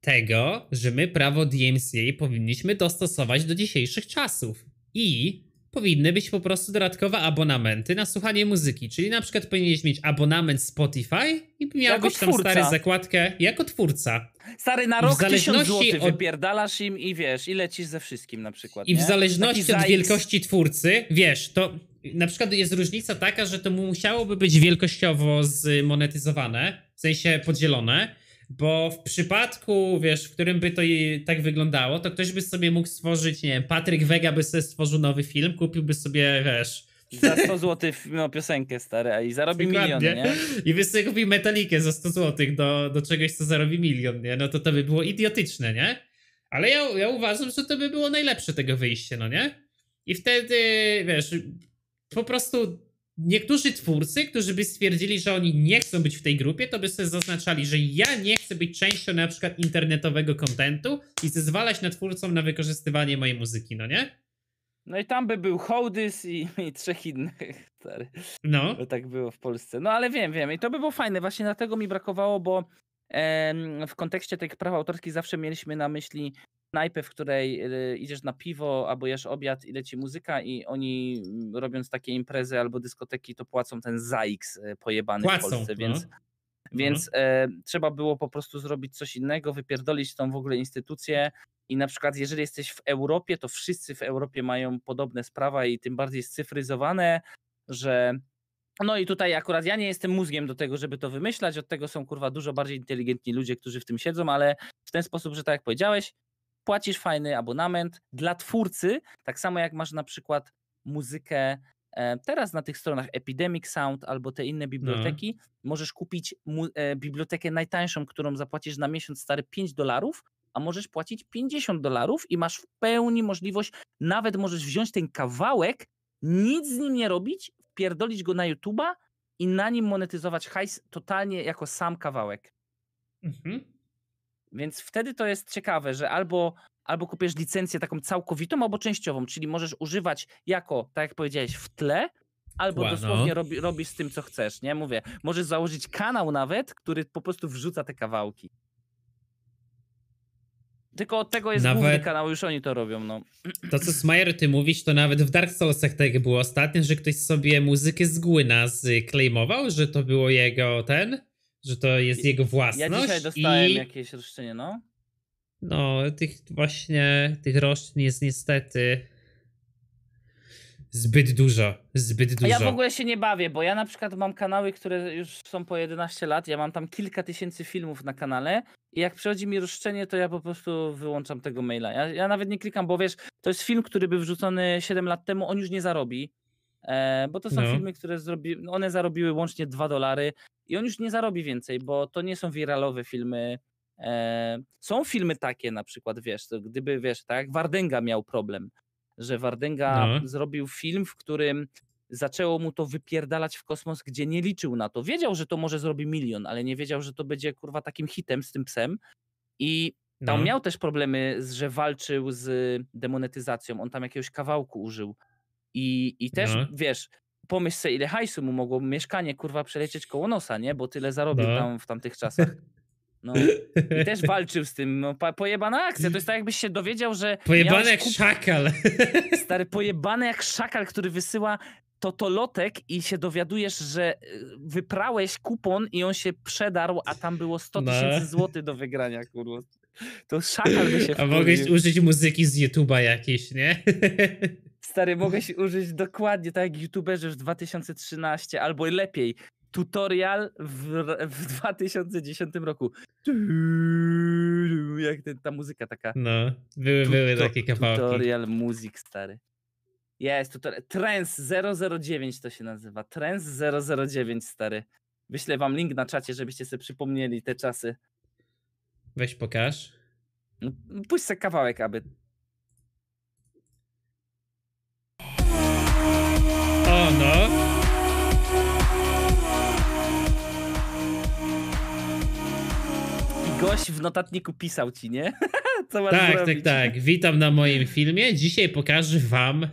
tego, że my prawo DMCA powinniśmy dostosować do dzisiejszych czasów. I powinny być po prostu dodatkowe abonamenty na słuchanie muzyki. Czyli na przykład powinieneś mieć abonament Spotify i miałbyś tam stary zakładkę jako twórca. Stary, na rok w zależności od... wypierdalasz im i wiesz, i lecisz ze wszystkim na przykład. I nie? w zależności Taki od wielkości twórcy, wiesz, to na przykład jest różnica taka, że to musiałoby być wielkościowo zmonetyzowane, w sensie podzielone, bo w przypadku, wiesz, w którym by to tak wyglądało, to ktoś by sobie mógł stworzyć, nie wiem, Patryk Wega by sobie stworzył nowy film, kupiłby sobie, wiesz... Za 100 zł no, piosenkę stare i zarobi milion, nie? I by sobie kupił metalikę za 100 zł do, do czegoś, co zarobi milion, nie? No to to by było idiotyczne, nie? Ale ja, ja uważam, że to by było najlepsze tego wyjście, no nie? I wtedy, wiesz, po prostu niektórzy twórcy, którzy by stwierdzili, że oni nie chcą być w tej grupie, to by sobie zaznaczali, że ja nie chcę być częścią na przykład internetowego kontentu i zezwalać na twórcom na wykorzystywanie mojej muzyki, no nie? No i tam by był Hołdys i, i trzech innych. (laughs) Stary. No. Bo tak było w Polsce. No ale wiem, wiem. I to by było fajne. Właśnie dlatego mi brakowało, bo w kontekście tych praw autorskich zawsze mieliśmy na myśli knajpę, w której y, idziesz na piwo albo jesz obiad i leci muzyka i oni mm, robiąc takie imprezy albo dyskoteki to płacą ten ZAX y, pojebany płacą, w Polsce, no. więc, więc no. e, trzeba było po prostu zrobić coś innego, wypierdolić tą w ogóle instytucję i na przykład jeżeli jesteś w Europie, to wszyscy w Europie mają podobne sprawa i tym bardziej scyfryzowane, że no i tutaj akurat ja nie jestem mózgiem do tego, żeby to wymyślać, od tego są kurwa dużo bardziej inteligentni ludzie, którzy w tym siedzą, ale w ten sposób, że tak jak powiedziałeś, płacisz fajny abonament dla twórcy, tak samo jak masz na przykład muzykę e, teraz na tych stronach Epidemic Sound albo te inne biblioteki, no. możesz kupić e, bibliotekę najtańszą, którą zapłacisz na miesiąc stary 5 dolarów, a możesz płacić 50 dolarów i masz w pełni możliwość, nawet możesz wziąć ten kawałek, nic z nim nie robić, wpierdolić go na YouTube'a i na nim monetyzować hajs totalnie jako sam kawałek. Mhm. Więc wtedy to jest ciekawe, że albo, albo kupisz licencję taką całkowitą, albo częściową, czyli możesz używać jako, tak jak powiedziałeś, w tle, albo Ła, dosłownie no. robi, robisz z tym, co chcesz, nie? Mówię, możesz założyć kanał nawet, który po prostu wrzuca te kawałki. Tylko od tego jest nawet... główny kanał, już oni to robią, no. To, co Smajer ty mówisz, to nawet w Dark Soulsach tak było ostatnio, że ktoś sobie muzykę z Gwyna claimował, że to było jego ten, że to jest jego własność. Ja dzisiaj dostałem i... jakieś roszczenie, no. No, tych właśnie, tych roszczeń jest niestety zbyt dużo, zbyt dużo. A ja w ogóle się nie bawię, bo ja na przykład mam kanały, które już są po 11 lat, ja mam tam kilka tysięcy filmów na kanale i jak przychodzi mi roszczenie, to ja po prostu wyłączam tego maila. Ja, ja nawet nie klikam, bo wiesz, to jest film, który był wrzucony 7 lat temu, on już nie zarobi. E, bo to są no. filmy, które zrobi, one zarobiły łącznie 2 dolary i on już nie zarobi więcej, bo to nie są wiralowe filmy. E, są filmy takie na przykład, wiesz, gdyby, wiesz, tak, Wardenga miał problem, że Wardenga no. zrobił film, w którym zaczęło mu to wypierdalać w kosmos, gdzie nie liczył na to. Wiedział, że to może zrobi milion, ale nie wiedział, że to będzie kurwa takim hitem z tym psem i tam no. miał też problemy, że walczył z demonetyzacją. On tam jakiegoś kawałku użył. I, i też, no. wiesz, pomyśl sobie, ile hajsu mu mogło mieszkanie, kurwa, przelecieć koło nosa, nie? Bo tyle zarobił no. tam w tamtych (laughs) czasach. No. I też walczył z tym. No, pojebana akcja. To jest tak, jakbyś się dowiedział, że. Pojebany jak kup... szakal. (laughs) Stary, pojebany jak szakal, który wysyła totolotek i się dowiadujesz, że y, wyprałeś kupon i on się przedarł, a tam było 100 no. tysięcy no. złotych do wygrania, kurwa. To szakal by się A mogłeś użyć muzyki z YouTube'a jakiejś, nie? (laughs) Stary, mogłeś użyć dokładnie tak jak youtuberzy w 2013 albo lepiej. Tutorial w, w 2010 roku. Jak ten, ta muzyka taka. No, były, były takie kawałki. Tutorial muzyk, stary. Jest, tutorial. Trends 009 to się nazywa. Trends 009, stary. Wyślę wam link na czacie, żebyście sobie przypomnieli te czasy. Weź pokaż. No, puść sobie kawałek, aby. Gość w notatniku pisał ci, nie? (laughs) Co masz tak, tak zrobić? tak, tak. Witam na moim filmie. Dzisiaj pokażę wam.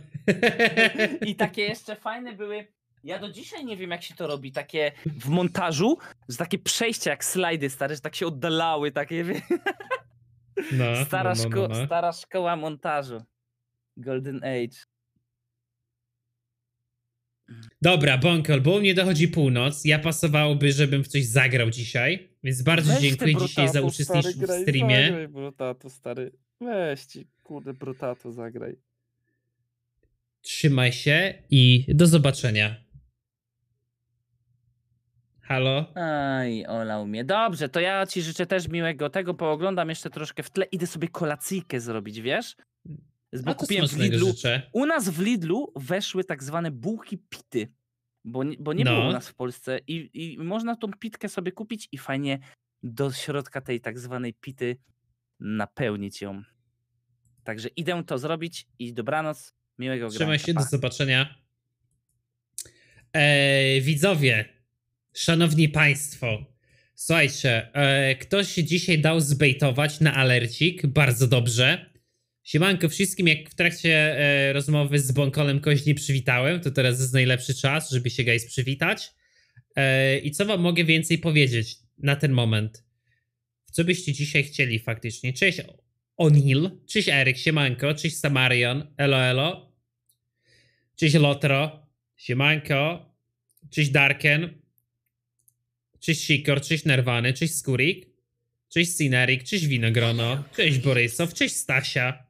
I takie jeszcze fajne były ja do dzisiaj nie wiem, jak się to robi, takie w montażu, że takie przejścia jak slajdy stare, że tak się oddalały, takie no, (laughs) stara, no, no, szko no, stara szkoła montażu. Golden Age. Dobra, Bonkol, bo u mnie dochodzi północ. Ja pasowałoby, żebym w coś zagrał dzisiaj. Więc bardzo Weź dziękuję dzisiaj za uczestnictwo w streamie. Zagraj brutato, stary. Weź ci, kurde, brutato zagraj. Trzymaj się i do zobaczenia. Halo? Aj, olał mnie. Dobrze, to ja ci życzę też miłego tego, pooglądam jeszcze troszkę w tle. Idę sobie kolacyjkę zrobić, wiesz? Bo kupiłem w Lidlu. Życzę. U nas w Lidlu weszły tak zwane bułki pity, bo, bo nie no. było u nas w Polsce i, i można tą pitkę sobie kupić i fajnie do środka tej tak zwanej pity napełnić ją. Także idę to zrobić i dobranoc, miłego Trzymaj się, do zobaczenia. Eee, widzowie, Szanowni Państwo, słuchajcie, e, ktoś się dzisiaj dał zbejtować na alercik, bardzo dobrze. Siemanko wszystkim, jak w trakcie e, rozmowy z Bonkolem kogoś nie przywitałem, to teraz jest najlepszy czas, żeby się guys przywitać. E, I co wam mogę więcej powiedzieć na ten moment? W co byście dzisiaj chcieli faktycznie? Cześć O'Neill, cześć Eryk, siemanko, cześć Samarion, elo elo, cześć Lotro, siemanko, cześć Darken, Cześć Sikor, cześć Nerwany, cześć Skurik, cześć Sinerik, cześć Winogrono, cześć Borysow, cześć Stasia.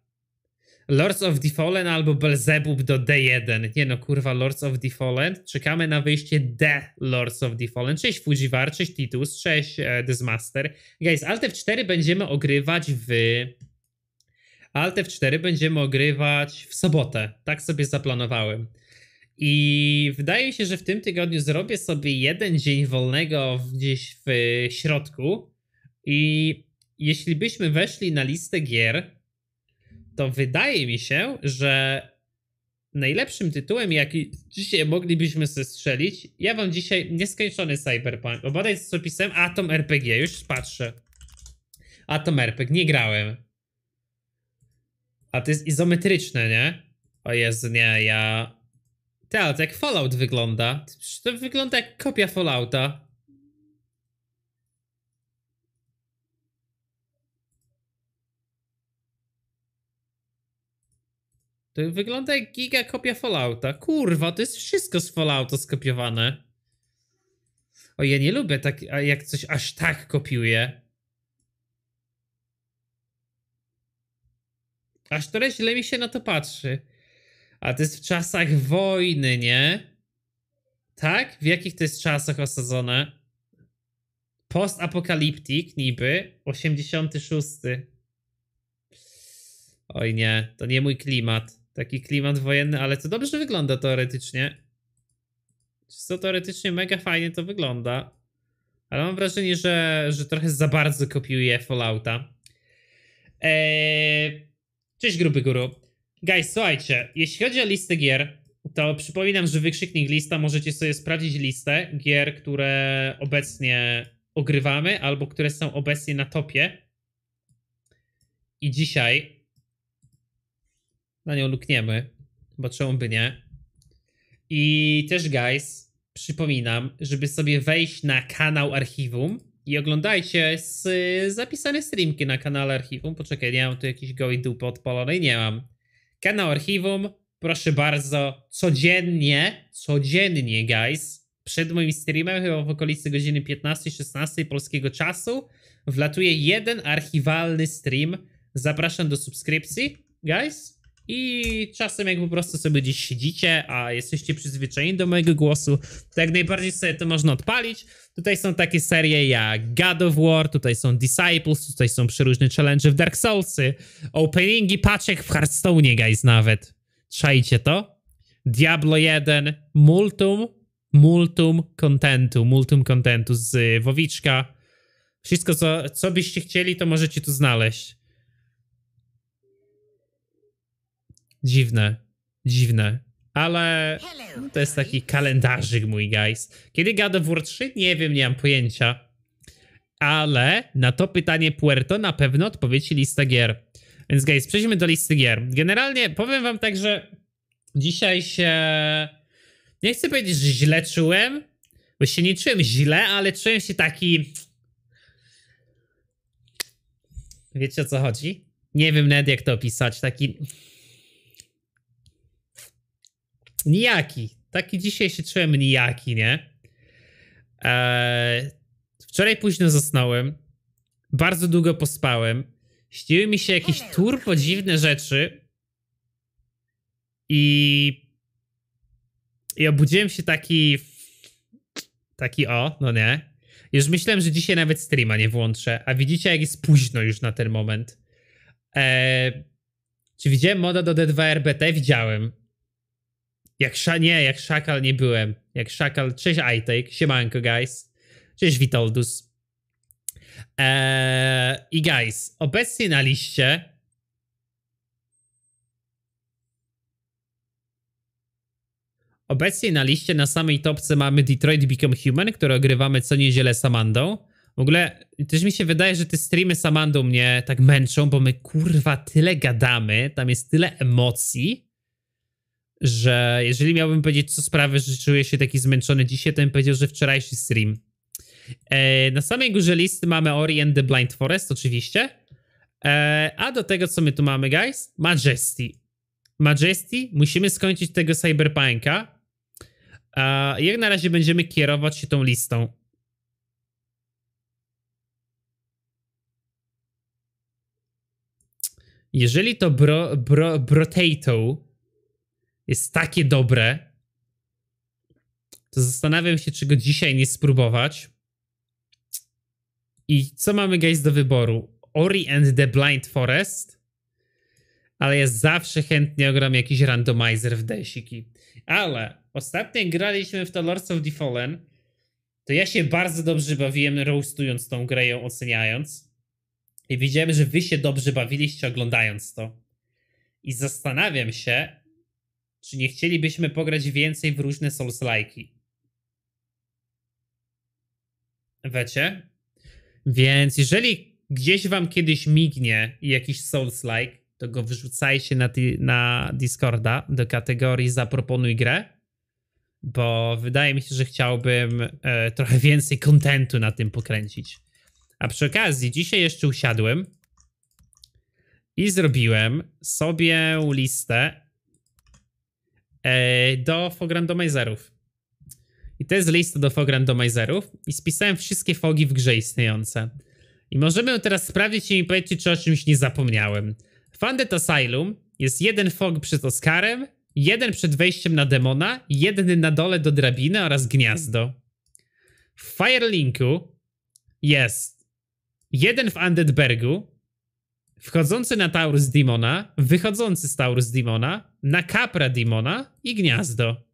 Lords of the Fallen albo Belzebub do D1. Nie no, kurwa, Lords of the Fallen. Czekamy na wyjście D Lords of the Fallen. Cześć Fujiwar, cześć Titus, cześć e, Dismaster. Guys, Alt F4 będziemy ogrywać w... Alt F4 będziemy ogrywać w sobotę. Tak sobie zaplanowałem. I wydaje mi się, że w tym tygodniu zrobię sobie jeden dzień wolnego gdzieś w środku. I jeśli byśmy weszli na listę gier, to wydaje mi się, że najlepszym tytułem, jaki dzisiaj moglibyśmy sobie strzelić, ja wam dzisiaj nieskończony Cyberpunk. Obadaj co pisałem, Atom RPG, już patrzę. Atom RPG, nie grałem. A to jest izometryczne, nie? O Jezu, nie, ja tak, jak Fallout wygląda. To wygląda jak kopia Fallouta. To wygląda jak giga kopia Fallouta. Kurwa, to jest wszystko z Fallouta skopiowane. O, ja nie lubię tak, jak coś aż tak kopiuje. Aż to źle mi się na to patrzy. A to jest w czasach wojny, nie? Tak? W jakich to jest czasach osadzone? Post-apokaliptik niby, 86. Oj nie, to nie mój klimat. Taki klimat wojenny, ale to dobrze wygląda teoretycznie. To teoretycznie mega fajnie to wygląda. Ale mam wrażenie, że, że trochę za bardzo kopiuje Fallouta. Eee... Cześć gruby guru. Guys, słuchajcie, jeśli chodzi o listę gier, to przypominam, że wykrzyknik lista możecie sobie sprawdzić listę gier, które obecnie ogrywamy albo które są obecnie na topie. I dzisiaj na nią lukniemy, bo czemu by nie. I też, guys, przypominam, żeby sobie wejść na kanał archiwum i oglądajcie z, zapisane streamki na kanale Archiwum. Poczekaj, nie mam tu jakiejś gołej dupy odpalonej? Nie mam. Kanał Archiwum, proszę bardzo, codziennie, codziennie, guys, przed moim streamem, chyba w okolicy godziny 15-16 polskiego czasu, wlatuje jeden archiwalny stream. Zapraszam do subskrypcji, guys. I czasem jak po prostu sobie gdzieś siedzicie, a jesteście przyzwyczajeni do mojego głosu, to jak najbardziej sobie to można odpalić. Tutaj są takie serie jak God of War, tutaj są Disciples, tutaj są przeróżne challenge w Dark Soulsy, openingi paczek w Hearthstone, guys, nawet. Trzajcie to. Diablo 1, multum, multum contentu, multum contentu z Wowiczka. Wszystko, co, co byście chcieli, to możecie tu znaleźć. Dziwne, dziwne. Ale to jest taki kalendarzyk mój, guys. Kiedy God of War 3? Nie wiem, nie mam pojęcia. Ale na to pytanie Puerto na pewno odpowiedzi lista gier. Więc guys, przejdźmy do listy gier. Generalnie powiem wam tak, że dzisiaj się... Nie chcę powiedzieć, że źle czułem, bo się nie czułem źle, ale czułem się taki... Wiecie o co chodzi? Nie wiem nawet jak to opisać, taki nijaki. Taki dzisiaj się czułem nijaki, nie? Eee, wczoraj późno zasnąłem. Bardzo długo pospałem. Śniły mi się jakieś turbo dziwne rzeczy. I... I obudziłem się taki... Taki o, no nie. Już myślałem, że dzisiaj nawet streama nie włączę. A widzicie, jak jest późno już na ten moment. Eee, czy widziałem moda do D2RBT? Widziałem. Jak sza, nie, jak szakal nie byłem. Jak szakal, cześć iTake, siemanko guys. Cześć Witoldus. Eee, I guys, obecnie na liście Obecnie na liście na samej topce mamy Detroit Become Human, które ogrywamy co niedzielę z Amandą. W ogóle też mi się wydaje, że te streamy z Amandą mnie tak męczą, bo my kurwa tyle gadamy, tam jest tyle emocji, że jeżeli miałbym powiedzieć, co sprawia, że czuję się taki zmęczony dzisiaj, to bym powiedział, że wczorajszy stream. E, na samej górze listy mamy Ori and the Blind Forest, oczywiście. E, a do tego, co my tu mamy, guys? Majesty. Majesty, musimy skończyć tego Cyberpunka. E, jak na razie będziemy kierować się tą listą. Jeżeli to bro, bro, Brotato jest takie dobre, to zastanawiam się, czy go dzisiaj nie spróbować. I co mamy, guys, do wyboru? Ori and the Blind Forest, ale ja zawsze chętnie ogram jakiś randomizer w desiki. Ale ostatnio graliśmy w to Lords of the Fallen, to ja się bardzo dobrze bawiłem roastując tą grę, ją oceniając. I widziałem, że wy się dobrze bawiliście oglądając to. I zastanawiam się, czy nie chcielibyśmy pograć więcej w różne Souls-like'i? Wiecie? Więc jeżeli gdzieś wam kiedyś mignie jakiś Souls-like, to go wrzucajcie na, na Discorda do kategorii zaproponuj grę, bo wydaje mi się, że chciałbym e, trochę więcej kontentu na tym pokręcić. A przy okazji, dzisiaj jeszcze usiadłem i zrobiłem sobie listę do fog randomizerów. I to jest lista do fog randomizerów i spisałem wszystkie fogi w grze istniejące. I możemy teraz sprawdzić i mi powiedzieć, czy o czymś nie zapomniałem. Funded Asylum jest jeden fog przed Oscarem, jeden przed wejściem na demona, jeden na dole do drabiny oraz gniazdo. W Firelinku jest jeden w Undeadbergu, wchodzący na Taurus Demona, wychodzący z Taurus Demona, na Capra Demona i Gniazdo.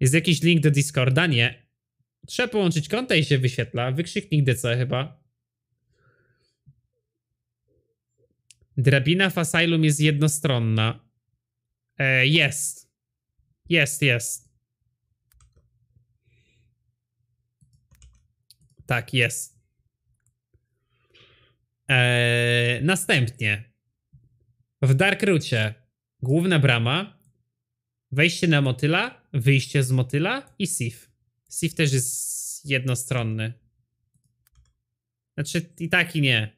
Jest jakiś link do Discorda? Nie. Trzeba połączyć konta i się wyświetla. Wykrzyknik DC chyba. Drabina w Asylum jest jednostronna. E, jest. Jest, jest. Tak, jest. Eee, następnie w Dark Roocie główna brama, wejście na motyla, wyjście z motyla i Sif. Sif też jest jednostronny. Znaczy i tak i nie.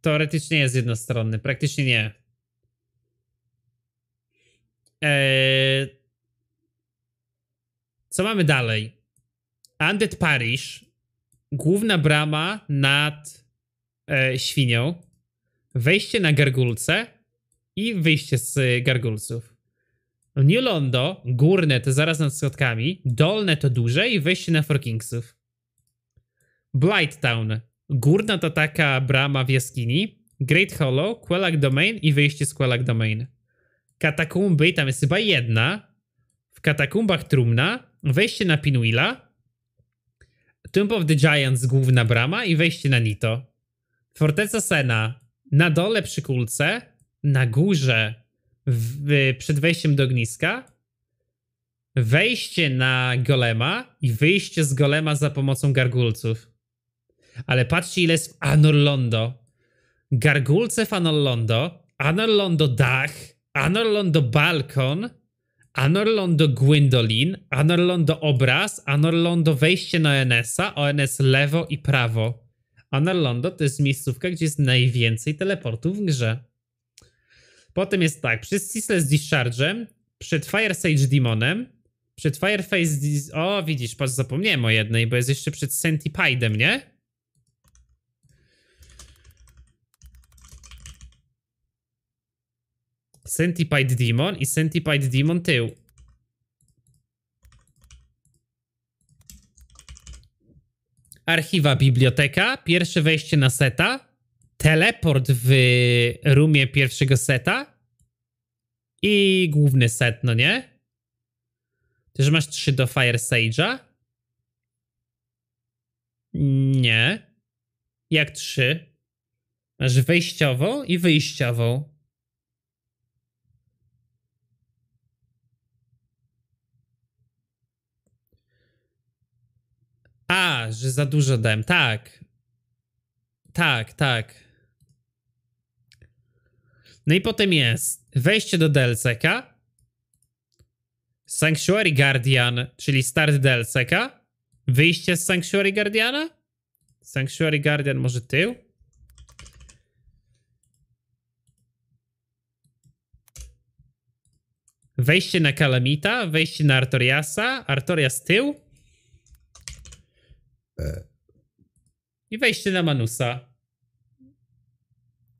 Teoretycznie jest jednostronny, praktycznie nie. Eee, co mamy dalej? Undead Parish, główna brama nad e, świnią, wejście na gargulce i wyjście z gargulców. New Londo, górne to zaraz nad schodkami, dolne to duże i wejście na Forkingsów. Blight Town, górna to taka brama w jaskini, Great Hollow, Quellac Domain i wyjście z Quellac Domain. Katakumby, tam jest chyba jedna. W katakumbach trumna, wejście na Pinuila, Tomb of the Giants główna brama i wejście na Nito. Forteca Sena na dole przy kulce, na górze w, przed wejściem do ogniska, wejście na golema i wyjście z golema za pomocą gargulców. Ale patrzcie ile jest w Anorlondo. Gargulce w Anorlondo, Anorlondo dach, Anorlondo balkon, Anorlondo Gwendolyn, Anorlondo obraz, Anorlondo wejście na ONS-a, ONS lewo i prawo. Anorlondo to jest miejscówka, gdzie jest najwięcej teleportów w grze. Potem jest tak, przed Ceaseless Discharge'em, przed Fire Sage Demonem, przed Fireface... O, widzisz, patrz, zapomniałem o jednej, bo jest jeszcze przed Centipidem, nie? Centipede Demon i Centipede Demon tył. Archiwa biblioteka, pierwsze wejście na seta, teleport w rumie pierwszego seta i główny set, no nie? Też masz trzy do Fire Sage'a? Nie. Jak trzy? Masz wejściową i wyjściową. A, że za dużo dałem. Tak. Tak, tak. No i potem jest wejście do DLCK, Sanctuary Guardian, czyli start DLCK, wyjście z Sanctuary Guardiana, Sanctuary Guardian może tył, wejście na Kalamita, wejście na Artoriasa, Artorias tył, I wejście na Manusa.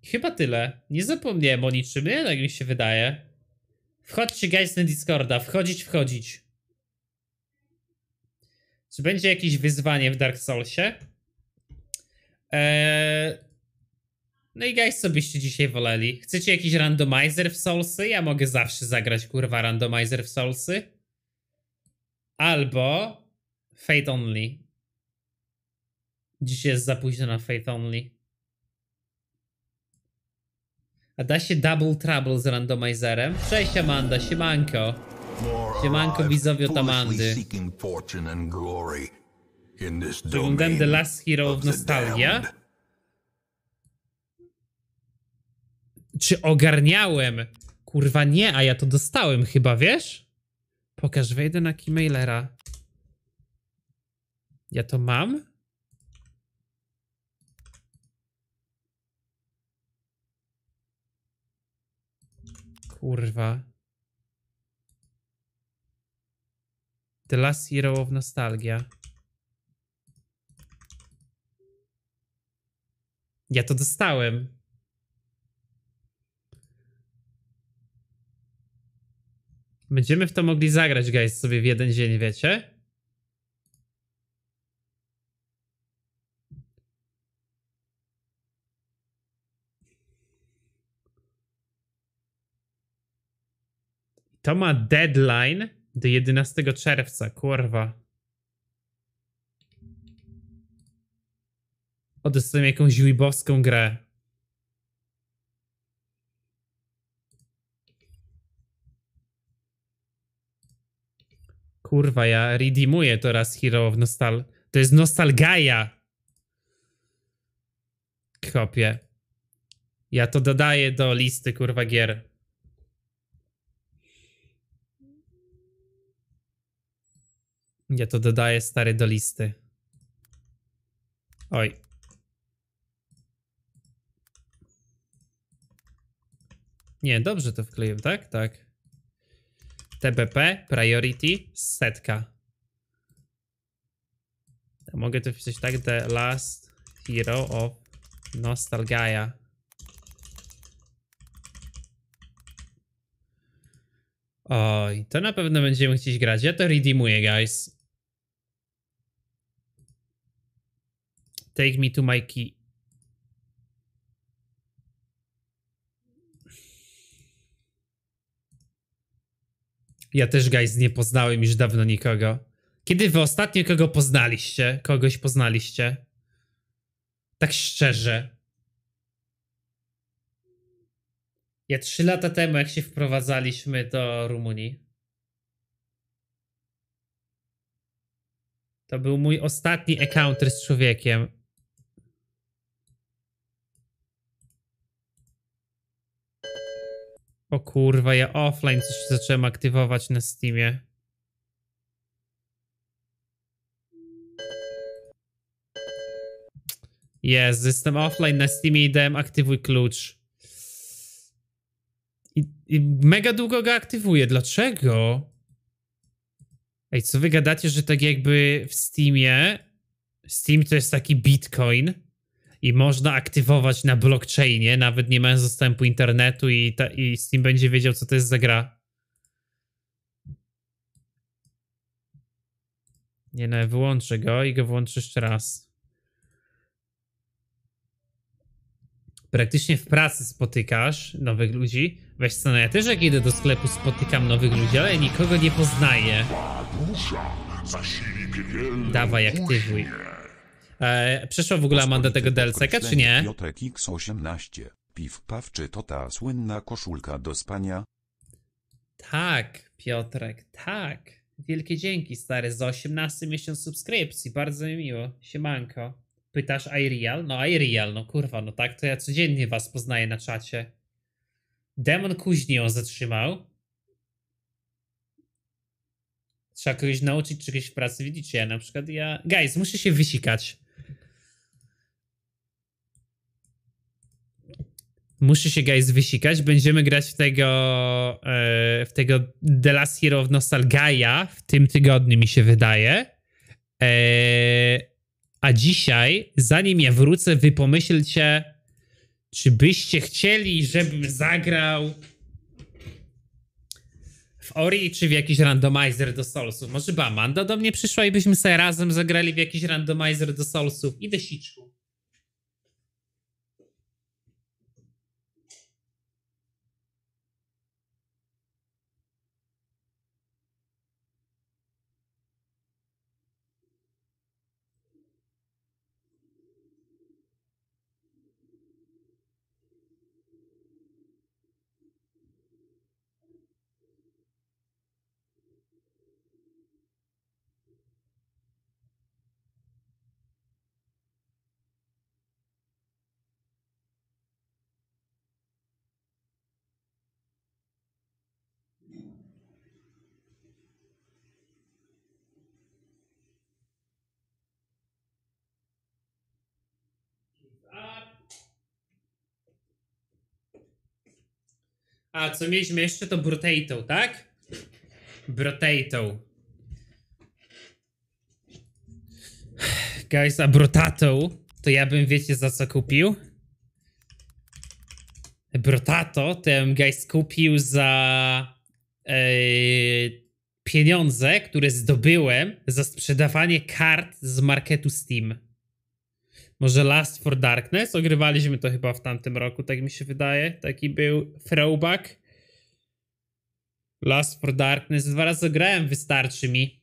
Chyba tyle. Nie zapomniałem o niczym, nie? Tak mi się wydaje. Wchodźcie guys na Discorda. Wchodzić, wchodzić. Czy będzie jakieś wyzwanie w Dark Soulsie? Eee... No i guys, co byście dzisiaj woleli? Chcecie jakiś randomizer w Soulsy? Ja mogę zawsze zagrać, kurwa, randomizer w Soulsy. Albo Fate Only. Dziś jest za późno na Faith Only. A da się Double Trouble z randomizerem? Cześć Amanda, siemanko. Siemanko widzowie od Amandy. Oglądałem The Last Hero w Nostalgia. Czy ogarniałem? Kurwa nie, a ja to dostałem chyba, wiesz? Pokaż, wejdę na Keymailera. Ja to mam? Kurwa. The Last Hero of Nostalgia. Ja to dostałem. Będziemy w to mogli zagrać, guys, sobie w jeden dzień, wiecie? To ma deadline do 11 czerwca, kurwa. O, dostałem jakąś juibowską grę. Kurwa, ja redeemuję to raz Hero of Nostal... To jest Nostalgaja. Kopię. Ja to dodaję do listy, kurwa, gier. Ja to dodaję stary do listy. Oj. Nie, dobrze to wkleiłem, tak? Tak. TBP, priority, setka. Mogę to wpisać tak, the last hero of nostalgia. Oj, to na pewno będziemy chcieć grać. Ja to redeemuję, guys. Take me to my key. Ja też, guys, nie poznałem już dawno nikogo. Kiedy wy ostatnio kogo poznaliście? Kogoś poznaliście? Tak szczerze. Ja trzy lata temu, jak się wprowadzaliśmy do Rumunii, to był mój ostatni encounter z człowiekiem. O kurwa, ja offline coś zacząłem aktywować na Steamie. Jest, jestem offline na Steamie i dałem aktywuj klucz. I, I, mega długo go aktywuję. Dlaczego? Ej, co wy gadacie, że tak jakby w Steamie Steam to jest taki bitcoin i można aktywować na blockchainie, nawet nie mając dostępu internetu i, ta, i Steam będzie wiedział, co to jest za gra. Nie no, wyłączę go i go włączę jeszcze raz. Praktycznie w pracy spotykasz nowych ludzi. Weź co, no ja też jak idę do sklepu spotykam nowych ludzi, ale nikogo nie poznaję. Dawaj, aktywuj. E, przyszła w ogóle Amanda tego DLC-ka, czy nie? Piotrek X18. Piw paw, czy to ta słynna koszulka do spania? Tak, Piotrek, tak. Wielkie dzięki, stary, za 18 miesiąc subskrypcji. Bardzo mi miło. Siemanko. Pytasz iReal? No iReal, no kurwa, no tak, to ja codziennie was poznaję na czacie. Demon kuźni ją zatrzymał. Trzeba kogoś nauczyć czegoś w pracy. Widzicie, ja na przykład ja... Guys, muszę się wysikać. Muszę się, guys, wysikać. Będziemy grać w tego e, w tego The Last Hero of Nostalgia w tym tygodniu, mi się wydaje. E, a dzisiaj, zanim ja wrócę, wy pomyślcie, czy byście chcieli, żebym zagrał w Ori, czy w jakiś randomizer do Soulsów? Może by Amanda do mnie przyszła i byśmy sobie razem zagrali w jakiś randomizer do Soulsów. Idę siczku. A co mieliśmy jeszcze to Brotato, tak? Brotato. Guys, a Brotato to ja bym wiecie za co kupił? Brotato to ja bym guys kupił za e, pieniądze, które zdobyłem za sprzedawanie kart z marketu Steam. Może Last for Darkness? Ogrywaliśmy to chyba w tamtym roku, tak mi się wydaje. Taki był throwback. Last for Darkness. Dwa razy grałem, wystarczy mi.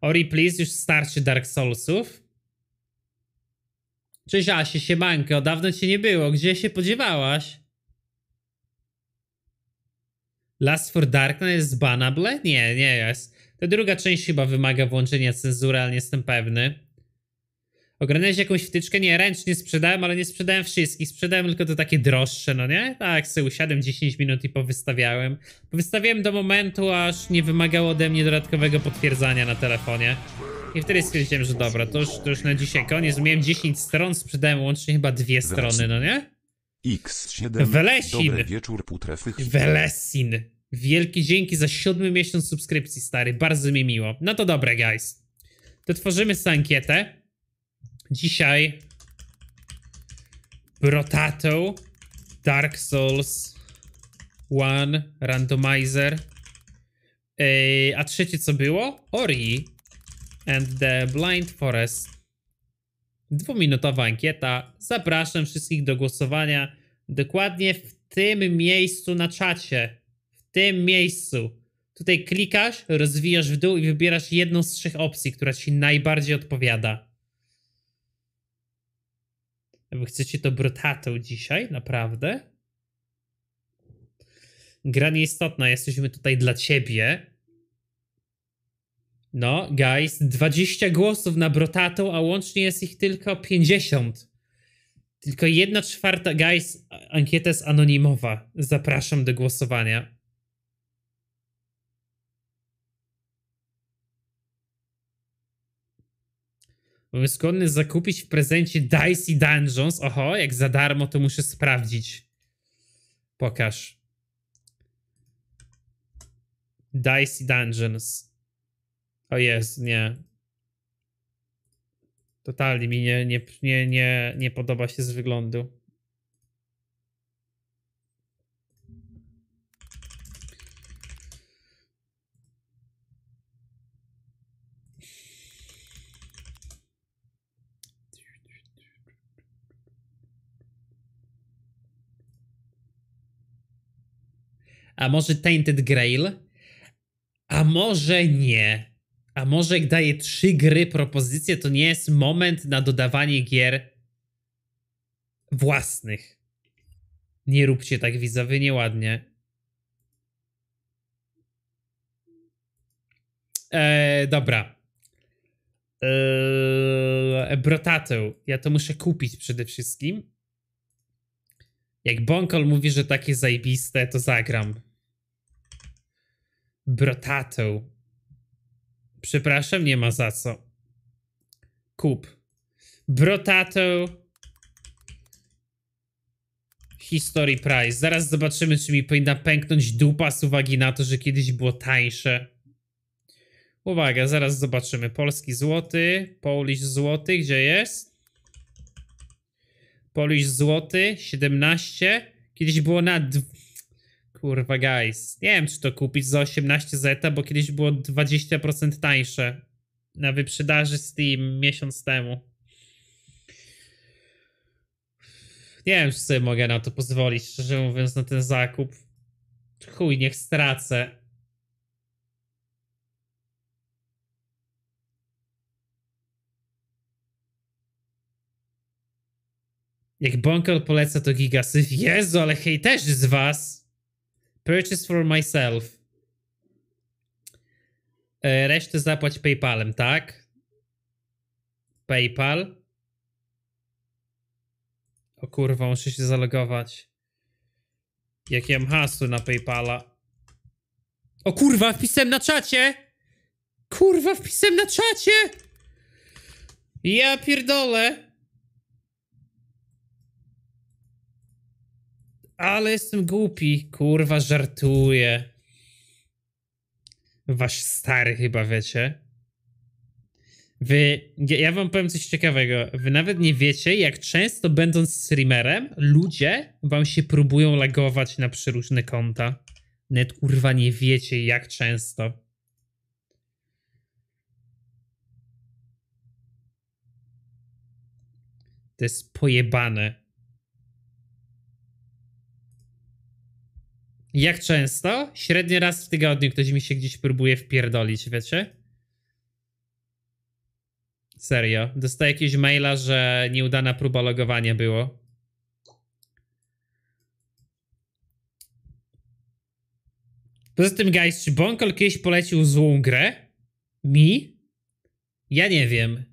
Ori, please, już starczy Dark Soulsów. Cześć Asie, siemanko, dawno cię nie było. Gdzie się podziewałaś? Last for Darkness jest banable? Nie, nie jest. Ta druga część chyba wymaga włączenia cenzury, ale nie jestem pewny. Ogarnąłeś jakąś wtyczkę? Nie, ręcznie sprzedałem, ale nie sprzedałem wszystkich. Sprzedałem tylko to takie droższe, no nie? Tak, sobie usiadłem 10 minut i powystawiałem. Powystawiałem do momentu, aż nie wymagało ode mnie dodatkowego potwierdzania na telefonie. I wtedy stwierdziłem, że dobra, to już, to już na dzisiaj koniec. Miałem 10 stron, sprzedałem łącznie chyba dwie strony, no nie? X7. Welesin. Dobry wieczór, putrefych. Welesin. Wielkie dzięki za siódmy miesiąc subskrypcji, stary. Bardzo mi miło. No to dobre, guys. To tworzymy sobie ankietę. Dzisiaj Brotato, Dark Souls 1, Randomizer. Yy, a trzecie co było? Ori and the Blind Forest. Dwuminutowa ankieta. Zapraszam wszystkich do głosowania dokładnie w tym miejscu na czacie. W tym miejscu. Tutaj klikasz, rozwijasz w dół i wybierasz jedną z trzech opcji, która ci najbardziej odpowiada. Wy chcecie to brotatą dzisiaj? Naprawdę? Gra nieistotna, jesteśmy tutaj dla ciebie. No, guys, 20 głosów na brotatą, a łącznie jest ich tylko 50. Tylko jedna czwarta, guys, ankieta jest anonimowa. Zapraszam do głosowania. Byłem skłonny zakupić w prezencie Dicey Dungeons. Oho, jak za darmo to muszę sprawdzić. Pokaż. Dicey Dungeons. O jest, nie. Totalnie mi nie, nie, nie, nie, nie podoba się z wyglądu. A może Tainted Grail? A może nie? A może jak daje trzy gry propozycje, to nie jest moment na dodawanie gier własnych. Nie róbcie tak widzowie, nieładnie. Eee, dobra. Eee, brotatę. Ja to muszę kupić przede wszystkim. Jak Bonkol mówi, że takie zajebiste, to zagram. Brotatę. Przepraszam, nie ma za co. Kup. Brotato. History Price. Zaraz zobaczymy, czy mi powinna pęknąć dupa z uwagi na to, że kiedyś było tańsze. Uwaga, zaraz zobaczymy. Polski złoty, Polish złoty, gdzie jest? Polish złoty, 17. Kiedyś było na Kurwa, guys. Nie wiem, czy to kupić za 18 zeta, bo kiedyś było 20% tańsze. Na wyprzedaży Steam miesiąc temu. Nie wiem, czy sobie mogę na to pozwolić, szczerze mówiąc, na ten zakup. Chuj, niech stracę. Jak Bonker poleca to gigasyf. Jezu, ale hejterzy z was! Purchase for myself. E, resztę zapłać PayPalem, tak? PayPal. O kurwa, muszę się zalogować. Jakie mam hasło na PayPala? O kurwa, wpisem na czacie! Kurwa, wpisem na czacie! Ja pierdolę! Ale jestem głupi. Kurwa, żartuję. Wasz stary chyba, wiecie. Wy, ja wam powiem coś ciekawego. Wy nawet nie wiecie, jak często będąc streamerem, ludzie wam się próbują lagować na przeróżne konta. Net kurwa nie wiecie, jak często. To jest pojebane. Jak często? Średnio raz w tygodniu ktoś mi się gdzieś próbuje wpierdolić, wiecie? Serio. Dostaję jakiegoś maila, że nieudana próba logowania było. Poza tym, guys, czy Bonkol kiedyś polecił złą grę? Mi? Ja nie wiem.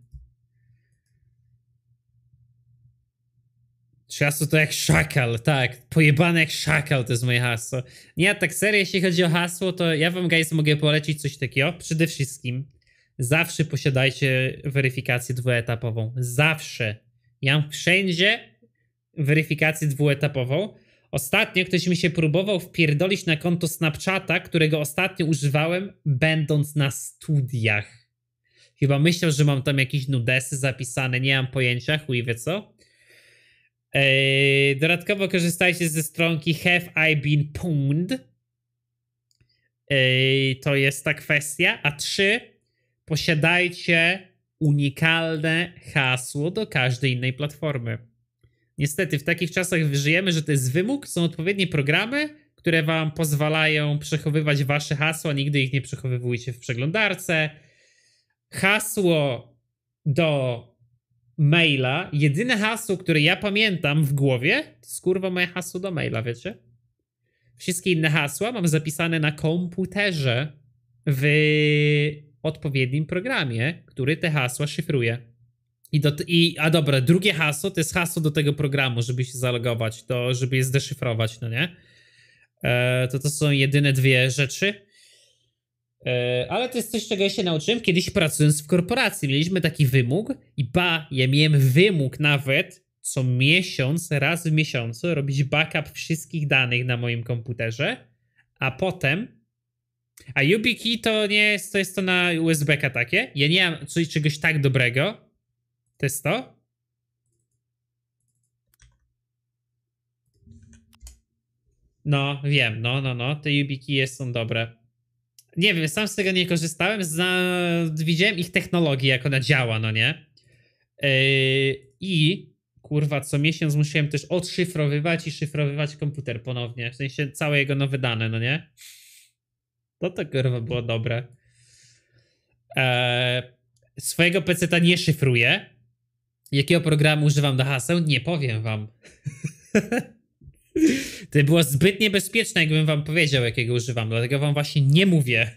Czy hasło to jak szakal, tak. Pojebane jak szakal to jest moje hasło. Nie, tak serio, jeśli chodzi o hasło, to ja wam guys mogę polecić coś takiego. Przede wszystkim zawsze posiadajcie weryfikację dwuetapową. Zawsze. Ja mam wszędzie weryfikację dwuetapową. Ostatnio ktoś mi się próbował wpierdolić na konto Snapchata, którego ostatnio używałem, będąc na studiach. Chyba myślał, że mam tam jakieś nudesy zapisane, nie mam pojęcia, chuj wie co. Eee, dodatkowo korzystajcie ze stronki Have I Been Pwned. Eee, to jest ta kwestia. A trzy, posiadajcie unikalne hasło do każdej innej platformy. Niestety, w takich czasach żyjemy, że to jest wymóg, są odpowiednie programy, które wam pozwalają przechowywać wasze hasła, nigdy ich nie przechowywujcie w przeglądarce. Hasło do maila, jedyne hasło, które ja pamiętam w głowie, to jest kurwa moje hasło do maila, wiecie? Wszystkie inne hasła mam zapisane na komputerze w odpowiednim programie, który te hasła szyfruje. I, do, i A dobra, drugie hasło to jest hasło do tego programu, żeby się zalogować, to żeby je zdeszyfrować, no nie? E, to to są jedyne dwie rzeczy. E, ale to jest coś, czego ja się nauczyłem kiedyś pracując w korporacji. Mieliśmy taki wymóg i ba, ja miałem wymóg nawet co miesiąc, raz w miesiącu robić backup wszystkich danych na moim komputerze, a potem a YubiKey to nie jest, to jest to na USB-ka takie. Ja nie mam coś, czegoś tak dobrego. To jest to. No, wiem, no, no, no. Te YubiKey są dobre. Nie wiem, sam z tego nie korzystałem. Zna... Widziałem ich technologię, jak ona działa, no nie? Yy, I kurwa, co miesiąc musiałem też odszyfrowywać i szyfrowywać komputer ponownie. W sensie całe jego nowe dane, no nie? To to kurwa było dobre. Eee, swojego PC-ta nie szyfruję. Jakiego programu używam do haseł? Nie powiem wam. (laughs) to było zbyt niebezpieczne, jakbym wam powiedział, jakiego używam, dlatego wam właśnie nie mówię.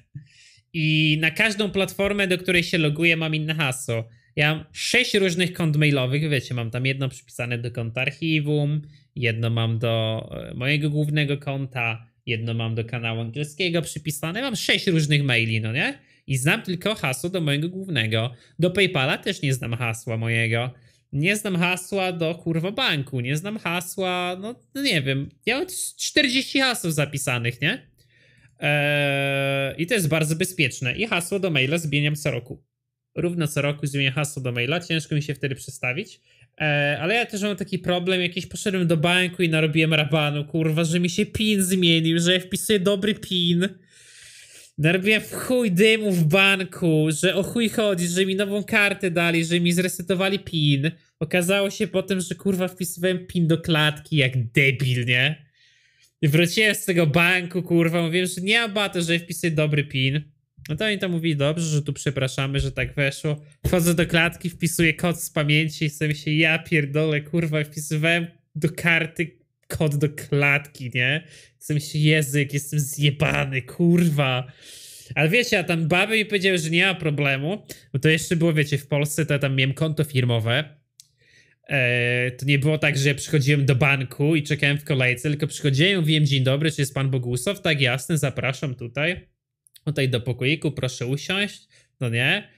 I na każdą platformę, do której się loguję, mam inne hasło. Ja mam sześć różnych kont mailowych, wiecie, mam tam jedno przypisane do konta archiwum, jedno mam do e, mojego głównego konta, jedno mam do kanału angielskiego przypisane, mam sześć różnych maili, no nie? I znam tylko hasło do mojego głównego. Do PayPala też nie znam hasła mojego. Nie znam hasła do kurwa banku, nie znam hasła, no, no nie wiem. Ja mam 40 haseł zapisanych, nie? Eee, I to jest bardzo bezpieczne. I hasło do maila zmieniam co roku. Równo co roku zmieniam hasło do maila, ciężko mi się wtedy przestawić. Eee, ale ja też mam taki problem, jakiś poszedłem do banku i narobiłem rabanu, kurwa, że mi się PIN zmienił, że ja wpisuję dobry PIN. Narobiłem w chuj dymu w banku, że o chuj chodzi, że mi nową kartę dali, że mi zresetowali PIN. Okazało się potem, że kurwa wpisywałem PIN do klatki jak debil, nie? I wróciłem z tego banku, kurwa, mówiłem, że nie to, że wpisuję dobry PIN. No to oni to mówili, dobrze, że tu przepraszamy, że tak weszło. Wchodzę do klatki, wpisuję kod z pamięci i sobie się, ja pierdolę, kurwa, wpisywałem do karty kod do klatki, nie? Się język, jestem zjebany, kurwa. Ale wiecie, a tam baby mi powiedziały, że nie ma problemu, bo to jeszcze było, wiecie, w Polsce to ja tam miałem konto firmowe. E, to nie było tak, że ja przychodziłem do banku i czekałem w kolejce, tylko przychodziłem, mówiłem dzień dobry, czy jest pan Bogusław? Tak, jasne, zapraszam tutaj. Tutaj do pokoiku, proszę usiąść. No nie?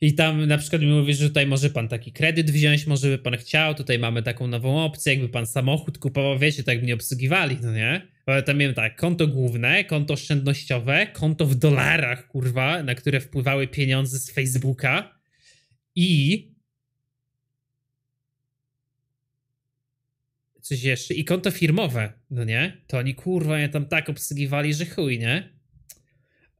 I tam na przykład mi mówisz, że tutaj może pan taki kredyt wziąć, może by pan chciał, tutaj mamy taką nową opcję, jakby pan samochód kupował, wiecie, tak mnie obsługiwali, no nie? Ale tam miałem tak, konto główne, konto oszczędnościowe, konto w dolarach, kurwa, na które wpływały pieniądze z Facebooka i coś jeszcze, i konto firmowe, no nie? To oni, kurwa, mnie tam tak obsługiwali, że chuj, nie?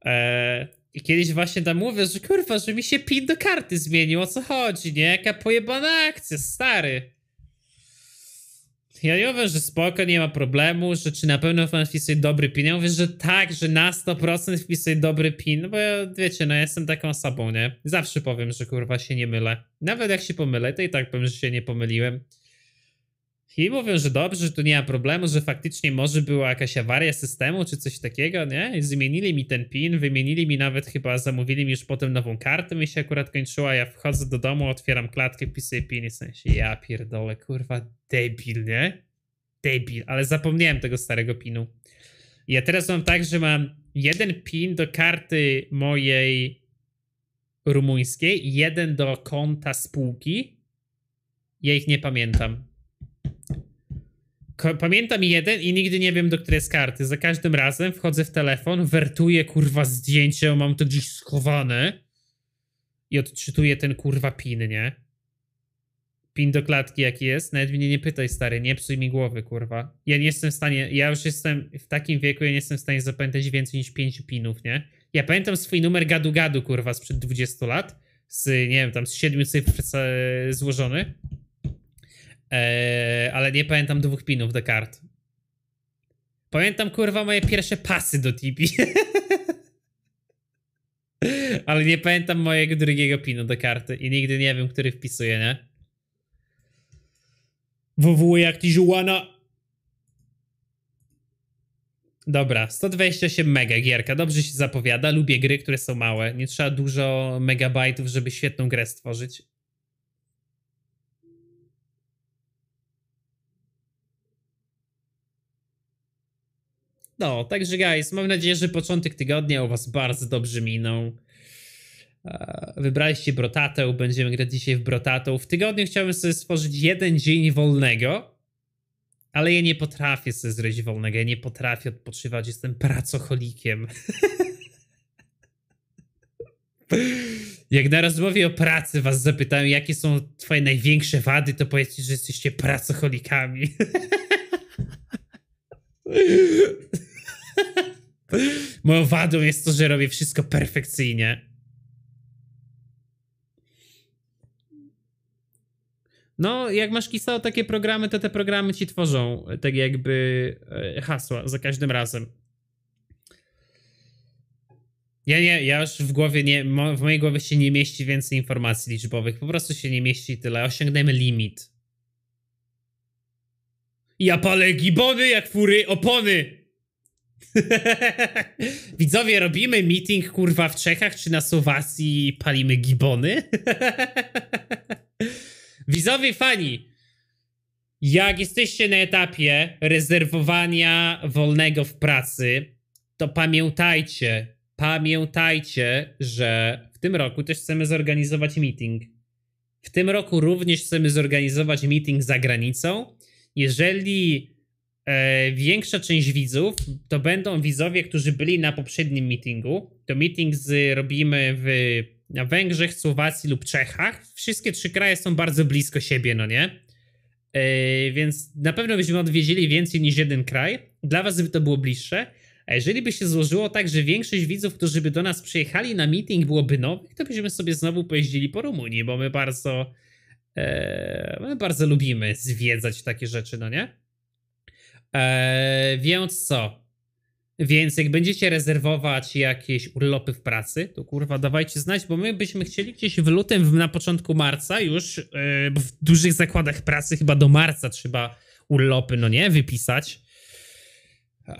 Eee i kiedyś właśnie tam mówię, że kurwa, że mi się pin do karty zmienił, o co chodzi, nie? Jaka pojebana akcja, stary. Ja nie mówię, że spoko, nie ma problemu, że czy na pewno pan wpisuje dobry pin. Ja mówię, że tak, że na 100% wpisuje dobry pin, no bo ja, wiecie, no ja jestem taką osobą, nie? Zawsze powiem, że kurwa się nie mylę. Nawet jak się pomylę, to i tak powiem, że się nie pomyliłem. I mówią, że dobrze, że tu nie ma problemu, że faktycznie może była jakaś awaria systemu czy coś takiego, nie? I zmienili mi ten PIN, wymienili mi nawet chyba, zamówili mi już potem nową kartę, mi się akurat kończyła, ja wchodzę do domu, otwieram klatkę, wpisuję PIN i w sensie, ja pierdolę, kurwa, debil, nie? Debil, ale zapomniałem tego starego PINu. Ja teraz mam tak, że mam jeden PIN do karty mojej rumuńskiej, jeden do konta spółki. Ja ich nie pamiętam. Pamiętam jeden i nigdy nie wiem, do której jest karty. Za każdym razem wchodzę w telefon, wertuję kurwa zdjęcie, mam to gdzieś schowane i odczytuję ten kurwa pin, nie? Pin do klatki jaki jest? Nawet mnie nie pytaj, stary, nie psuj mi głowy, kurwa. Ja nie jestem w stanie, ja już jestem w takim wieku, ja nie jestem w stanie zapamiętać więcej niż pięciu pinów, nie? Ja pamiętam swój numer gadu-gadu, kurwa, sprzed 20 lat, z, nie wiem, tam z siedmiu cyfr złożony, eee, ale nie pamiętam dwóch pinów do kart. Pamiętam, kurwa, moje pierwsze pasy do Tibi. (laughs) ale nie pamiętam mojego drugiego pinu do karty i nigdy nie wiem, który wpisuję, nie? WW jak Tijuana. Dobra, 128 mega gierka, dobrze się zapowiada. Lubię gry, które są małe. Nie trzeba dużo megabajtów, żeby świetną grę stworzyć. No, także guys, mam nadzieję, że początek tygodnia u was bardzo dobrze minął. Wybraliście Brotatę, będziemy grać dzisiaj w Brotatę. W tygodniu chciałbym sobie stworzyć jeden dzień wolnego, ale ja nie potrafię sobie zrobić wolnego, ja nie potrafię odpoczywać, jestem pracocholikiem. (laughs) Jak na rozmowie o pracy was zapytają, jakie są twoje największe wady, to powiedzcie, że jesteście pracocholikami. (laughs) (laughs) Moją wadą jest to, że robię wszystko perfekcyjnie. No, jak masz Kisao takie programy, to te programy ci tworzą tak jakby e, hasła za każdym razem. Ja nie, ja już w głowie nie, w mojej głowie się nie mieści więcej informacji liczbowych, po prostu się nie mieści tyle, osiągnęmy limit. Ja palę gibony jak fury opony! (laughs) Widzowie, robimy meeting kurwa w Czechach czy na Słowacji i palimy gibony? (laughs) Widzowie fani, jak jesteście na etapie rezerwowania wolnego w pracy, to pamiętajcie, pamiętajcie, że w tym roku też chcemy zorganizować meeting. W tym roku również chcemy zorganizować meeting za granicą. Jeżeli większa część widzów to będą widzowie, którzy byli na poprzednim meetingu, to meeting z, robimy w na Węgrzech, Słowacji lub Czechach. Wszystkie trzy kraje są bardzo blisko siebie, no nie? Yy, więc na pewno byśmy odwiedzili więcej niż jeden kraj. Dla was by to było bliższe. A jeżeli by się złożyło tak, że większość widzów, którzy by do nas przyjechali na meeting byłoby nowych, to byśmy sobie znowu pojeździli po Rumunii, bo my bardzo e, my bardzo lubimy zwiedzać takie rzeczy, no nie? E, więc co? Więc jak będziecie rezerwować jakieś urlopy w pracy, to kurwa dawajcie znać, bo my byśmy chcieli gdzieś w lutym, na początku marca już, yy, bo w dużych zakładach pracy chyba do marca trzeba urlopy, no nie, wypisać. Yy,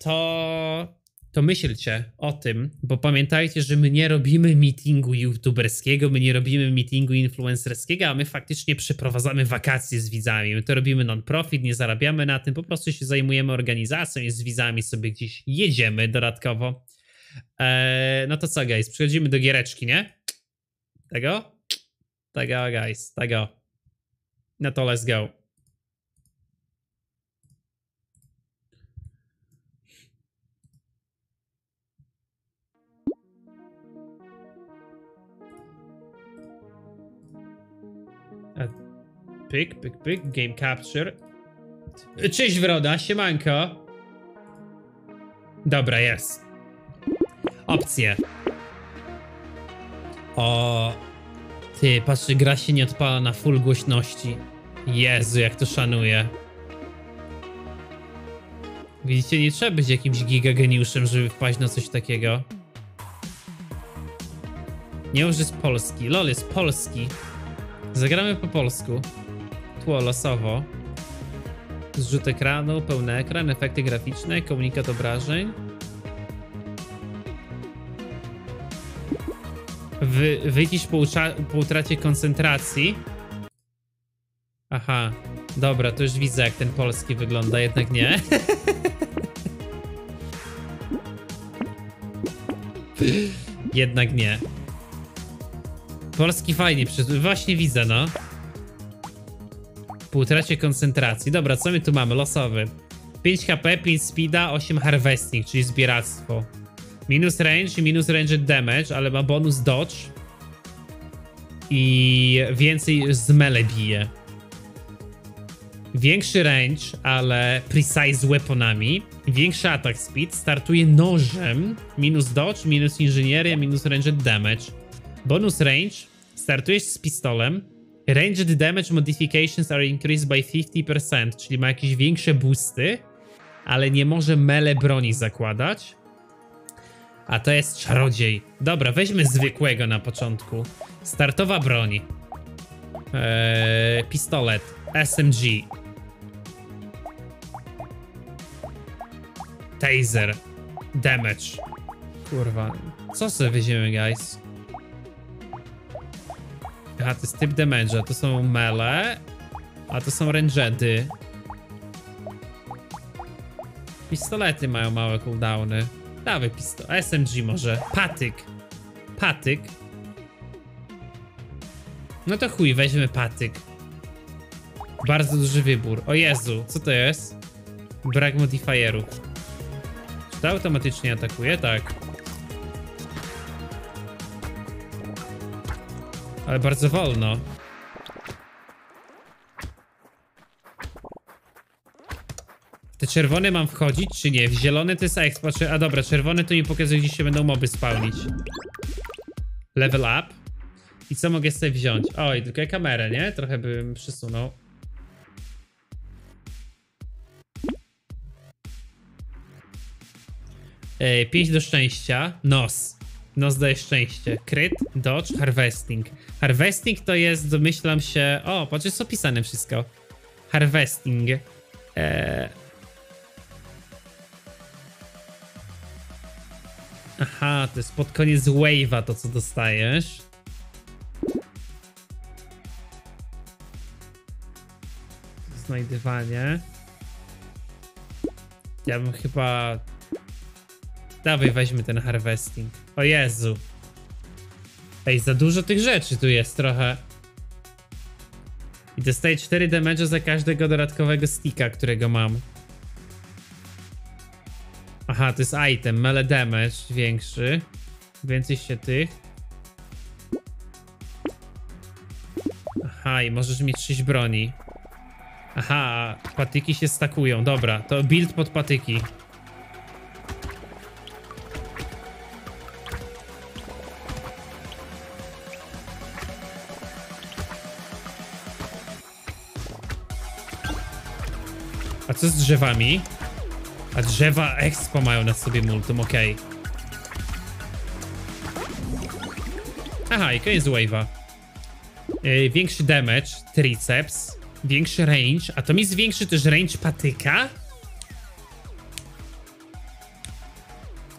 to to myślcie o tym, bo pamiętajcie, że my nie robimy meetingu youtuberskiego, my nie robimy meetingu influencerskiego, a my faktycznie przeprowadzamy wakacje z widzami. My to robimy non-profit, nie zarabiamy na tym, po prostu się zajmujemy organizacją i z widzami sobie gdzieś jedziemy dodatkowo. Eee, no to co, guys, przechodzimy do giereczki, nie? Tego? Tego, guys, tego. No to let's go. Pyk, pyk, pyk, game capture. Cześć Wroda, siemanko. Dobra, jest. Opcje. O, ty, patrz, gra się nie odpala na full głośności. Jezu, jak to szanuję. Widzicie, nie trzeba być jakimś gigageniuszem, żeby wpaść na coś takiego. Nie już jest polski. Lol jest polski. Zagramy po polsku losowo. Zrzut ekranu, pełny ekran, efekty graficzne, komunikat obrażeń. Wy, wyjdziesz po, po utracie koncentracji. Aha, dobra, to już widzę jak ten polski wygląda, jednak nie. (laughs) jednak nie. Polski fajnie, właśnie widzę, no. Półtracie koncentracji. Dobra, co my tu mamy? Losowy. 5 HP, 5 speeda, 8 harvesting, czyli zbieractwo. Minus range i minus range damage, ale ma bonus dodge. I więcej z melee bije. Większy range, ale precise weaponami. Większy attack speed. Startuje nożem. Minus dodge, minus inżynieria, minus range damage. Bonus range. Startujesz z pistolem. Ranged damage modifications are increased by 50%, czyli ma jakieś większe boosty, ale nie może mele broni zakładać. A to jest czarodziej. Dobra, weźmy zwykłego na początku. Startowa broń. Eee, pistolet. SMG. Taser. Damage. Kurwa. Co sobie weźmiemy, guys? Aha, to jest typ damage'a. To są mele. A to są rangedy. Pistolety mają małe cooldowny. Dawaj pistolet. SMG może. Patyk. Patyk. No to chuj, weźmy patyk. Bardzo duży wybór. O Jezu, co to jest? Brak modifierów. Czy to automatycznie atakuje? Tak. Ale bardzo wolno. Te czerwone mam wchodzić, czy nie? W zielone to jest expo, czy... A dobra, czerwone to mi pokazuje, gdzie się będą moby spawnić. Level up. I co mogę sobie wziąć? Oj, tylko kamerę, nie? Trochę bym przysunął. Ej, 5 do szczęścia. Nos. Nos daje szczęście. Crit, dodge, harvesting. Harvesting to jest, domyślam się... O, patrz, jest opisane wszystko. Harvesting. Eee... Aha, to jest pod koniec wave'a to, co dostajesz. Znajdywanie. Ja bym chyba... Dawaj, weźmy ten harvesting. O Jezu. Ej, za dużo tych rzeczy tu jest trochę. I dostaję 4 damage za każdego dodatkowego sticka, którego mam. Aha, to jest item, melee damage większy. Więcej się tych. Aha, i możesz mieć 6 broni. Aha, patyki się stakują. Dobra, to build pod patyki. A co z drzewami? A drzewa expo mają na sobie multum, okej. Okay. Aha, i koniec wave'a. Yy, większy damage, triceps. Większy range. A to mi zwiększy też range patyka?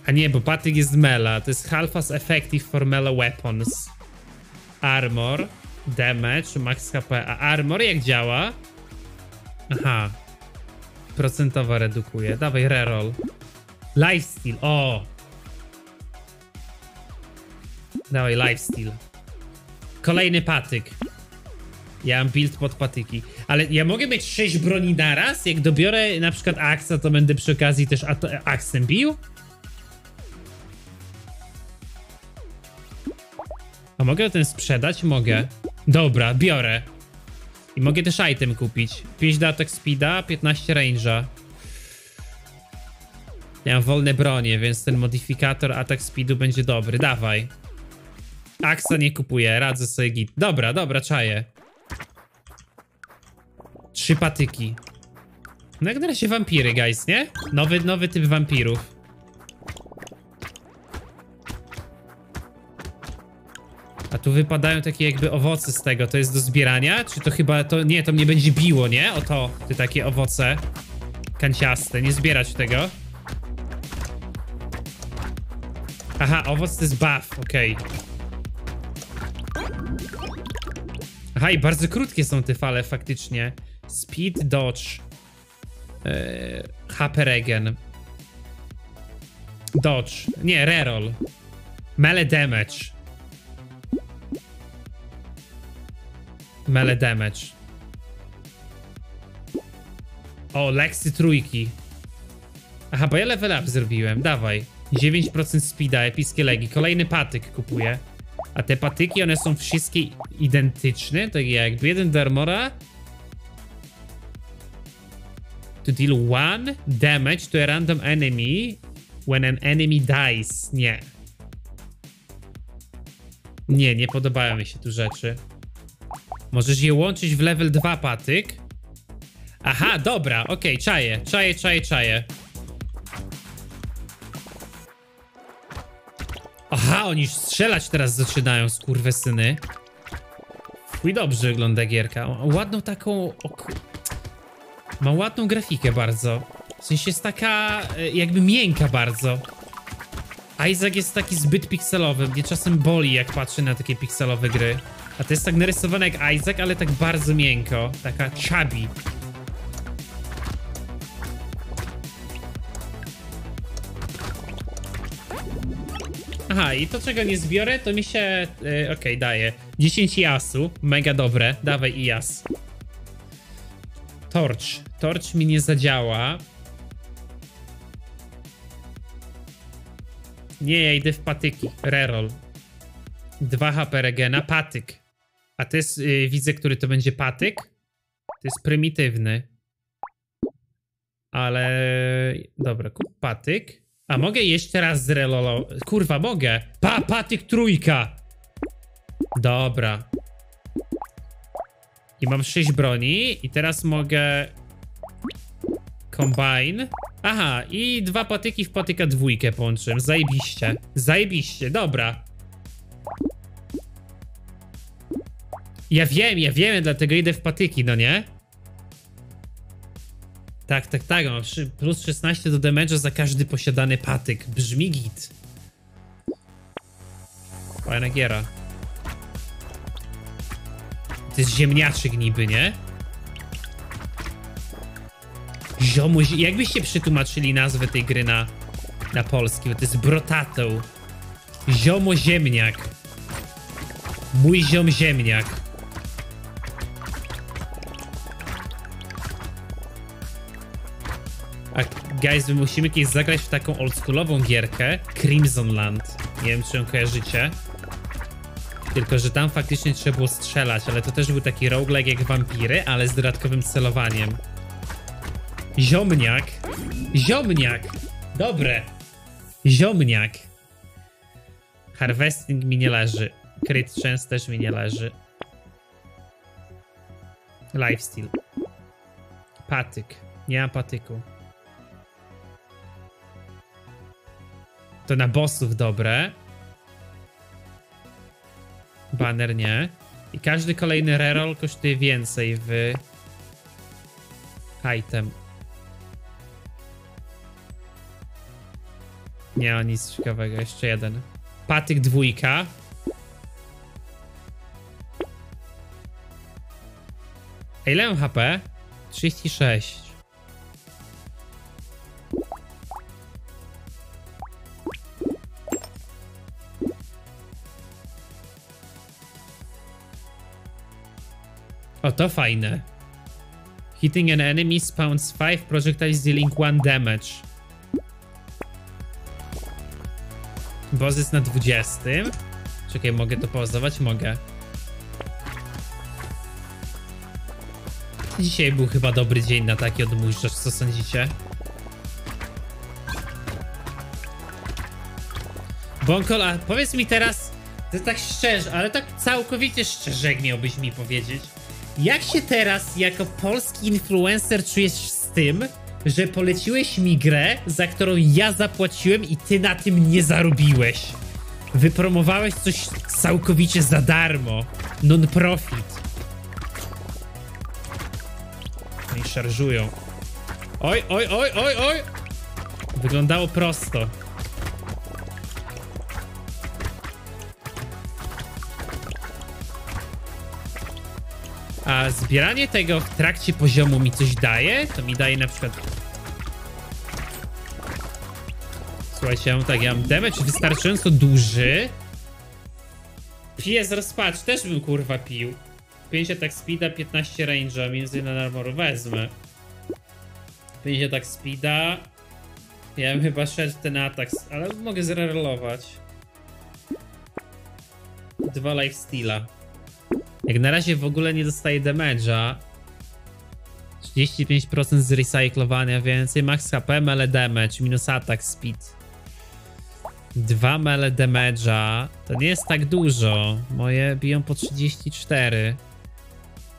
A nie, bo patyk jest mela. To jest half as effective for melee weapons. Armor, damage, max HP. A armor jak działa? Aha, procentowo redukuje. Dawaj reroll. Lifesteal, o! Dawaj lifesteal. Kolejny patyk. Ja mam build pod patyki. Ale ja mogę mieć 6 broni naraz? Jak dobiorę na przykład aksa, to będę przy okazji też aksem bił? A mogę ten sprzedać? Mogę. Dobra, biorę. I mogę też item kupić. 5 do attack speeda, 15 range'a. Ja mam wolne bronie, więc ten modyfikator attack speedu będzie dobry. Dawaj. Aksa nie kupuję, radzę sobie git. Dobra, dobra, czaję. Trzy patyki. No jak na razie wampiry, guys, nie? Nowy, nowy typ wampirów. A tu wypadają takie jakby owoce z tego. To jest do zbierania? Czy to chyba to... Nie, to mnie będzie biło, nie? Oto, te takie owoce. Kanciaste. Nie zbierać tego. Aha, owoc to jest buff. Okej. Okay. Aha, i bardzo krótkie są te fale faktycznie. Speed, dodge. Yy, HP regen. Dodge. Nie, reroll. Melee damage. Melee damage. O, Lexy trójki. Aha, bo ja level up zrobiłem, dawaj. 9% speeda, epickie legi. Kolejny patyk kupuję. A te patyki, one są wszystkie identyczne, tak jakby jeden do. To deal one damage to a random enemy when an enemy dies. Nie. Nie, nie podobają mi się tu rzeczy. Możesz je łączyć w level 2 patyk. Aha, dobra, okej, okay, czaję, czaję, czaję, czaję. Aha, oni strzelać teraz zaczynają, skurwysyny. Chuj dobrze wygląda gierka. Ładną taką... Ma ładną grafikę bardzo. W sensie jest taka e, jakby miękka bardzo. Isaac jest taki zbyt pikselowy. Mnie czasem boli jak patrzę na takie pikselowe gry. A to jest tak narysowane jak Isaac, ale tak bardzo miękko. Taka chubby. Aha, i to czego nie zbiorę, to mi się... Yy, Okej, okay, daje. 10 jasu, mega dobre. Dawaj jas. Torch. Torch mi nie zadziała. Nie, ja idę w patyki. Reroll. 2 HP regena, patyk. A to jest, yy, widzę, który to będzie patyk. To jest prymitywny. Ale... Dobra, kup patyk. A mogę jeszcze raz z relolo... Kurwa, mogę. Pa, patyk trójka. Dobra. I mam 6 broni. I teraz mogę... Combine. Aha, i dwa patyki w patyka dwójkę połączyłem. Zajebiście. Zajebiście, dobra. Ja wiem, ja wiem, dlatego idę w patyki, no nie? Tak, tak, tak, mam plus 16 do damage'a za każdy posiadany patyk. Brzmi git. Fajna giera. To jest ziemniaczyk niby, nie? Ziomu, jakbyście przetłumaczyli nazwę tej gry na, na polski, bo to jest brotatą. Ziomo ziemniak. Mój ziom ziemniak. A guys, my musimy kiedyś zagrać w taką oldschoolową gierkę Crimson Land. Nie wiem, czy ją kojarzycie. Tylko, że tam faktycznie trzeba było strzelać, ale to też był taki roguelike jak wampiry, ale z dodatkowym celowaniem. Ziomniak. Ziomniak. Dobre. Ziomniak. Harvesting mi nie leży. Crit chance też mi nie leży. Lifesteal. Patyk. Nie mam patyku. To na bossów dobre. Banner nie. I każdy kolejny reroll kosztuje więcej w item. Nie ma nic ciekawego, jeszcze jeden. Patyk dwójka. A ile mam HP? 36. O, to fajne. Hitting an enemy spawns 5 projectiles dealing 1 damage. Boss jest na 20. Czekaj, mogę to pauzować? Mogę. Dzisiaj był chyba dobry dzień na taki odmóżdżacz, co sądzicie? Bonkol, a powiedz mi teraz, to tak szczerze, ale tak całkowicie szczerze, jak miałbyś mi powiedzieć. Jak się teraz jako polski influencer czujesz z tym, że poleciłeś mi grę, za którą ja zapłaciłem i ty na tym nie zarobiłeś? Wypromowałeś coś całkowicie za darmo. Non-profit. No i szarżują. Oj, oj, oj, oj, oj! Wyglądało prosto. A zbieranie tego w trakcie poziomu mi coś daje? To mi daje na przykład... Słuchajcie, ja mam tak, ja mam damage wystarczająco duży. Piję z rozpacz, też bym kurwa pił. 5 attack speeda, 15 range'a, minus 1 armoru. Wezmę. 5 attack speeda. Ja bym chyba szedł ten atak, ale mogę zrerolować. Dwa life steala. Jak na razie w ogóle nie dostaję damage'a. 35% z recyklowania więcej, max HP, melee damage, minus attack speed. 2 melee damage'a, to nie jest tak dużo. Moje biją po 34.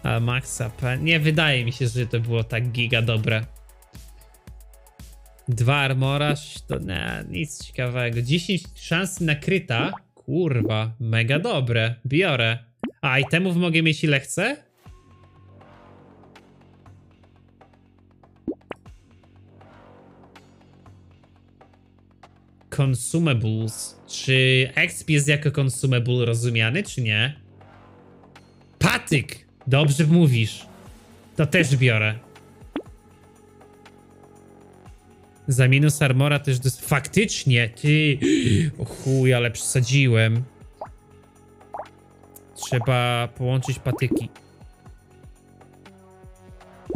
A max HP, nie wydaje mi się, że to było tak giga dobre. Dwa armora, to nie, nic ciekawego. 10 szans na kryta, kurwa, mega dobre, biorę. A itemów mogę mieć ile chcę? Consumables. Czy exp jest jako consumable rozumiany, czy nie? Patyk! Dobrze mówisz. To też biorę. Za minus armora też. Faktycznie, ty... (gasps) O chuj, ale przesadziłem. Trzeba połączyć patyki.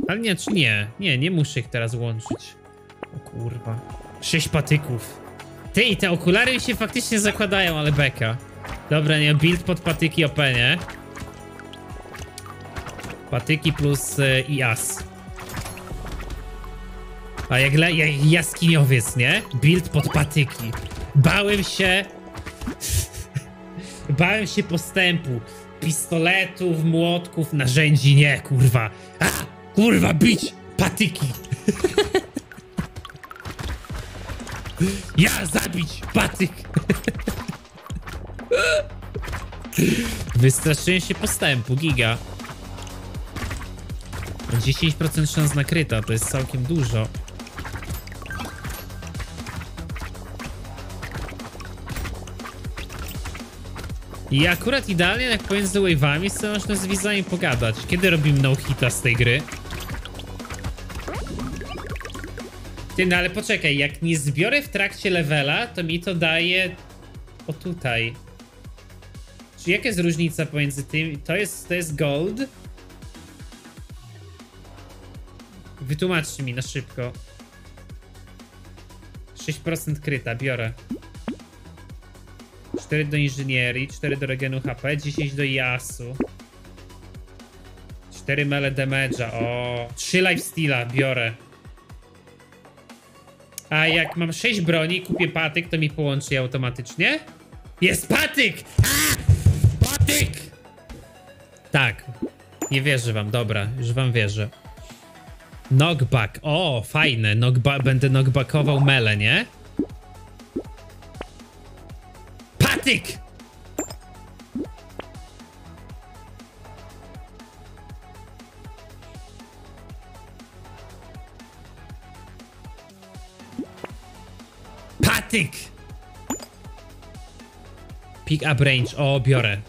Ale nie, czy nie? Nie, nie muszę ich teraz łączyć. O kurwa. Sześć patyków. Ty, i te okulary się faktycznie zakładają, ale beka. Dobra, nie, build pod patyki OP, nie? Patyki plus y, IAS. A jak, le, jak jaskiniowiec, nie? Build pod patyki. Bałem się... (laughs) Bałem się postępu. Pistoletów, młotków, narzędzi, nie, kurwa. A, kurwa, bić patyki. Ja zabić patyk! Wystraszyłem się postępu, giga. 10% szans nakryta, to jest całkiem dużo. I akurat idealnie jak pomiędzy wave'ami chcę można z widzami pogadać. Kiedy robimy no hita z tej gry? Ty, no ale poczekaj, jak nie zbiorę w trakcie levela, to mi to daje... O tutaj. Czy jaka jest różnica pomiędzy tym? To jest, to jest gold. Wytłumaczcie mi na szybko. 6% kryta, biorę. 4 do inżynierii, 4 do regenu HP, 10 do jasu. 4 mele damage'a, o 3 lifesteala, biorę. A jak mam 6 broni, kupię patyk, to mi połączy je automatycznie? Jest patyk! A! Patyk! Tak. Nie wierzę wam, dobra, już wam wierzę. Knockback, o, fajne, Knockba będę knockbackował mele, nie? Patyk! Patyk! Pick up range. O, biorę.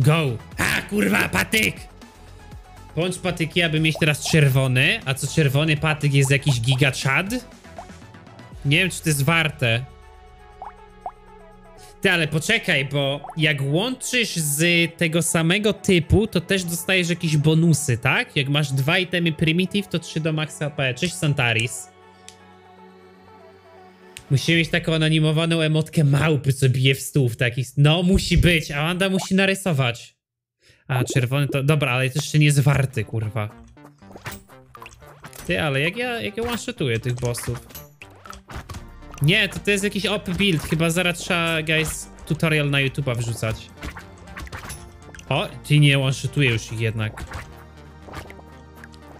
Go! A, kurwa, patyk! Bądź patyki, aby mieć teraz czerwony. A co czerwony patyk jest jakiś gigaczad? Nie wiem, czy to jest warte. Ty, ale poczekaj, bo jak łączysz z tego samego typu, to też dostajesz jakieś bonusy, tak? Jak masz dwa itemy primitive, to 3 do max HP. Cześć, Santaris. Musimy mieć taką anonimowaną emotkę małpy, co bije w stół w takich... No, musi być, a Wanda musi narysować. A, czerwony to... Dobra, ale to jeszcze nie jest warty, kurwa. Ty, ale jak ja, jak ja one-shotuję tych bossów? Nie, to to jest jakiś op build. Chyba zaraz trzeba, guys, tutorial na YouTube'a wrzucać. O, ty nie one-shotuję już ich jednak.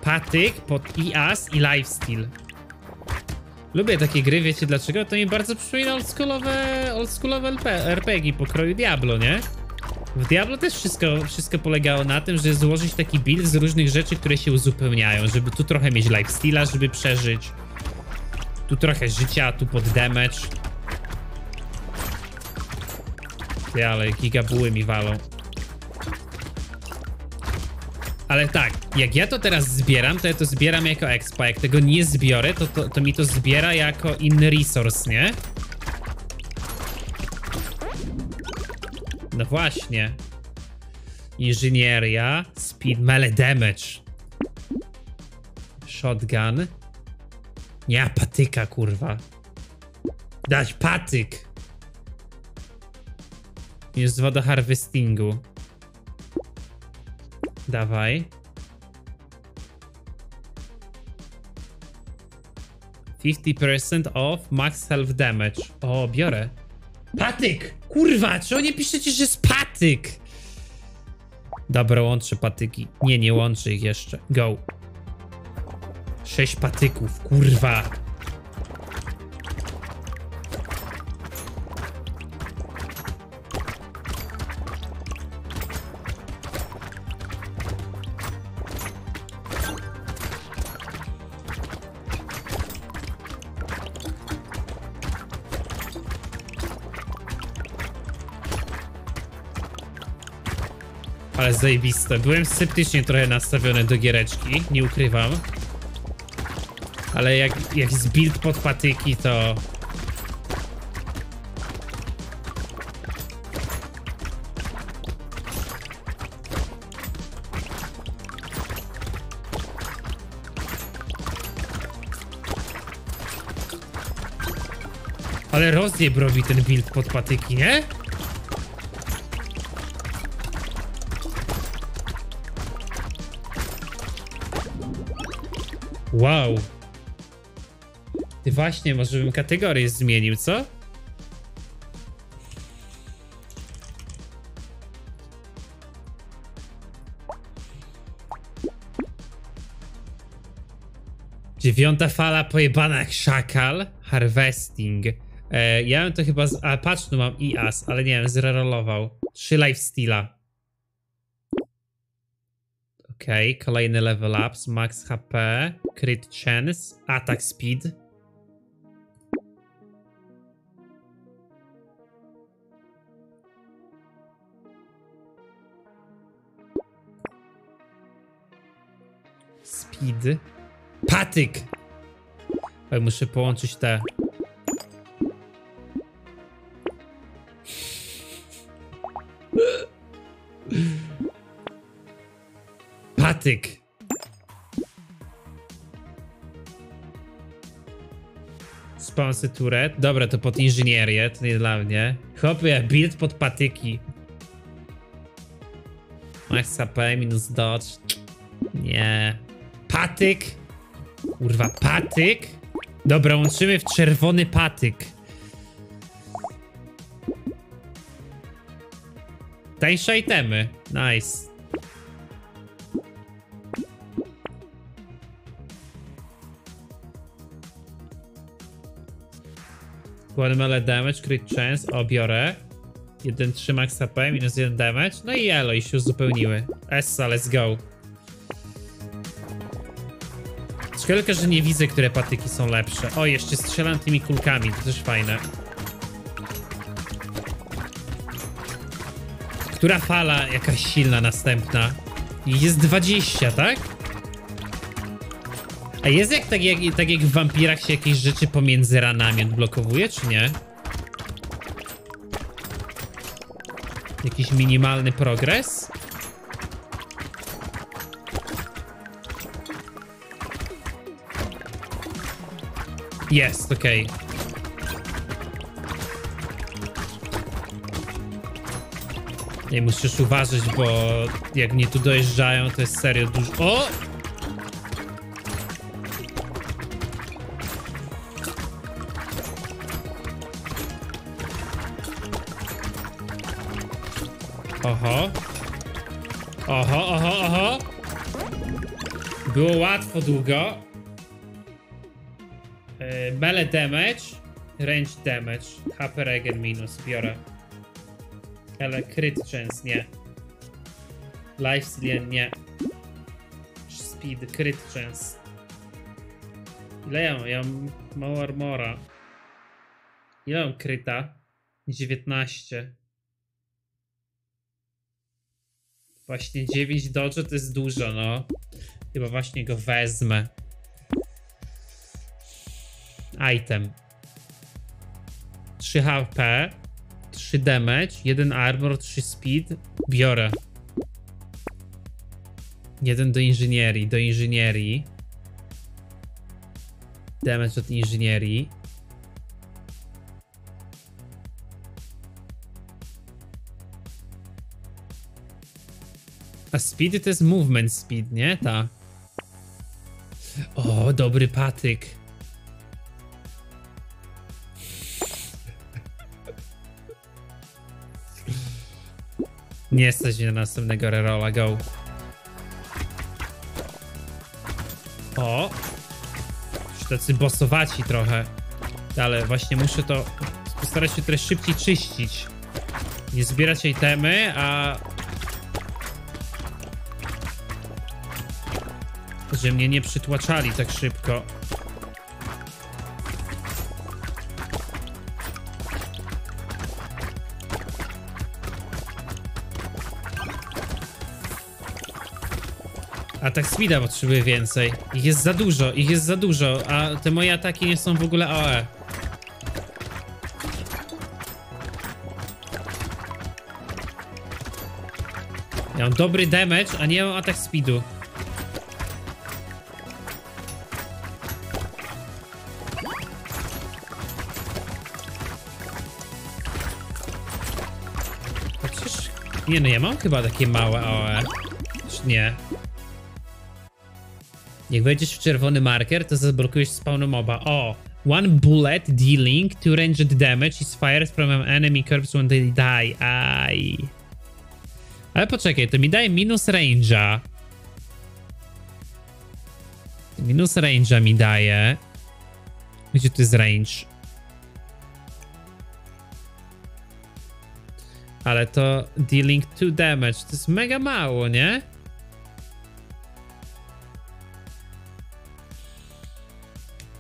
Patyk pod IAS i lifesteal. Lubię takie gry, wiecie dlaczego? To mi bardzo przypomina oldschoolowe, oldschoolowe RPG pokroju Diablo, nie? W Diablo też wszystko, wszystko polegało na tym, że złożyć taki build z różnych rzeczy, które się uzupełniają, żeby tu trochę mieć lifesteala, żeby przeżyć. Tu trochę życia, tu pod damage. Ty, ale gigabuły mi walą. Ale tak, jak ja to teraz zbieram, to ja to zbieram jako expa. Jak tego nie zbiorę, to, to, to mi to zbiera jako inny resource, nie? No właśnie. Inżynieria. Speed, melee damage. Shotgun. Nie, patyka, kurwa. Dać patyk. Jest dwa do harvestingu. Dawaj. 50% off max health damage. O, biorę. Patyk! Kurwa, czy nie piszecie, że jest patyk? Dobra, łączę patyki. Nie, nie łączę ich jeszcze. Go. Sześć patyków, kurwa. Ale zajebiste. Byłem sceptycznie trochę nastawiony do giereczki, nie ukrywam. Ale jak, jak z build pod patyki, to... Ale rozjeb robi ten build pod patyki, nie? Wow. Właśnie, może bym kategorię zmienił, co? Dziewiąta fala pojebana jak szakal. Harvesting. E, ja bym to chyba... Z, a patrz, tu mam IAS, ale nie wiem, zrerolował. Trzy lifesteala. Okej, okay, kolejny level ups, max HP, crit chance, attack speed. Speed. Patyk! Ale muszę połączyć te. Patyk. Sponsor turret. Dobra, to pod inżynierię, to nie dla mnie. Chłopie, build pod patyki. Max HP, minus dodge. Nie. Patyk. Kurwa, patyk. Dobra, łączymy w czerwony patyk. Tańsze itemy. Nice. One melee damage, crit chance, o biorę. 1 3 max HP, minus 1 damage. No i elo, i się uzupełniły. Essa, let's go. Szkoda że nie widzę, które patyki są lepsze. O, jeszcze strzelam tymi kulkami, to też fajne. Która fala jakaś silna następna? Jest 20, tak? A jest jak tak, jak tak jak w wampirach się jakieś rzeczy pomiędzy ranami odblokowuje, czy nie? Jakiś minimalny progres? Jest, okej. Okay. Nie musisz uważać, bo jak mnie tu dojeżdżają, to jest serio dużo. O! Oho. Oho, oho, oho. Było łatwo długo. Melee damage. Range damage. HP regen minus. Biorę. Ale crit chance nie. Life steal nie. Speed, crit chance. Ile ja mam? Ja mam mało armora. Ile mam kryta? 19. Właśnie 9 dodge to jest dużo, no. Chyba właśnie go wezmę. Item. 3 HP, 3 damage, 1 armor, 3 speed. Biorę. Jeden do inżynierii, do inżynierii. Damage od inżynierii. A speed to jest movement speed, nie? Ta. O, dobry patyk. Nie stać na następnego rerolla, go. O! Już tacy bossowaci trochę. Ale właśnie muszę to postarać się trochę szybciej czyścić. Nie zbierać itemy, a... Że mnie nie przytłaczali tak szybko. Atak speeda potrzebuje więcej. Ich jest za dużo, ich jest za dużo, a te moje ataki nie są w ogóle OE. Ja mam dobry damage, a nie mam atak speedu. Nie no, ja mam chyba takie małe. Czy nie? Jak wejdziesz w czerwony marker, to zablokujesz spawnu moba. O! One bullet dealing two ranged damage is fired from an enemy corpse when they die. Aj. Ale poczekaj, to mi daje minus range'a. Minus range'a mi daje. Gdzie tu jest range? Ale to dealing 2 damage. To jest mega mało, nie?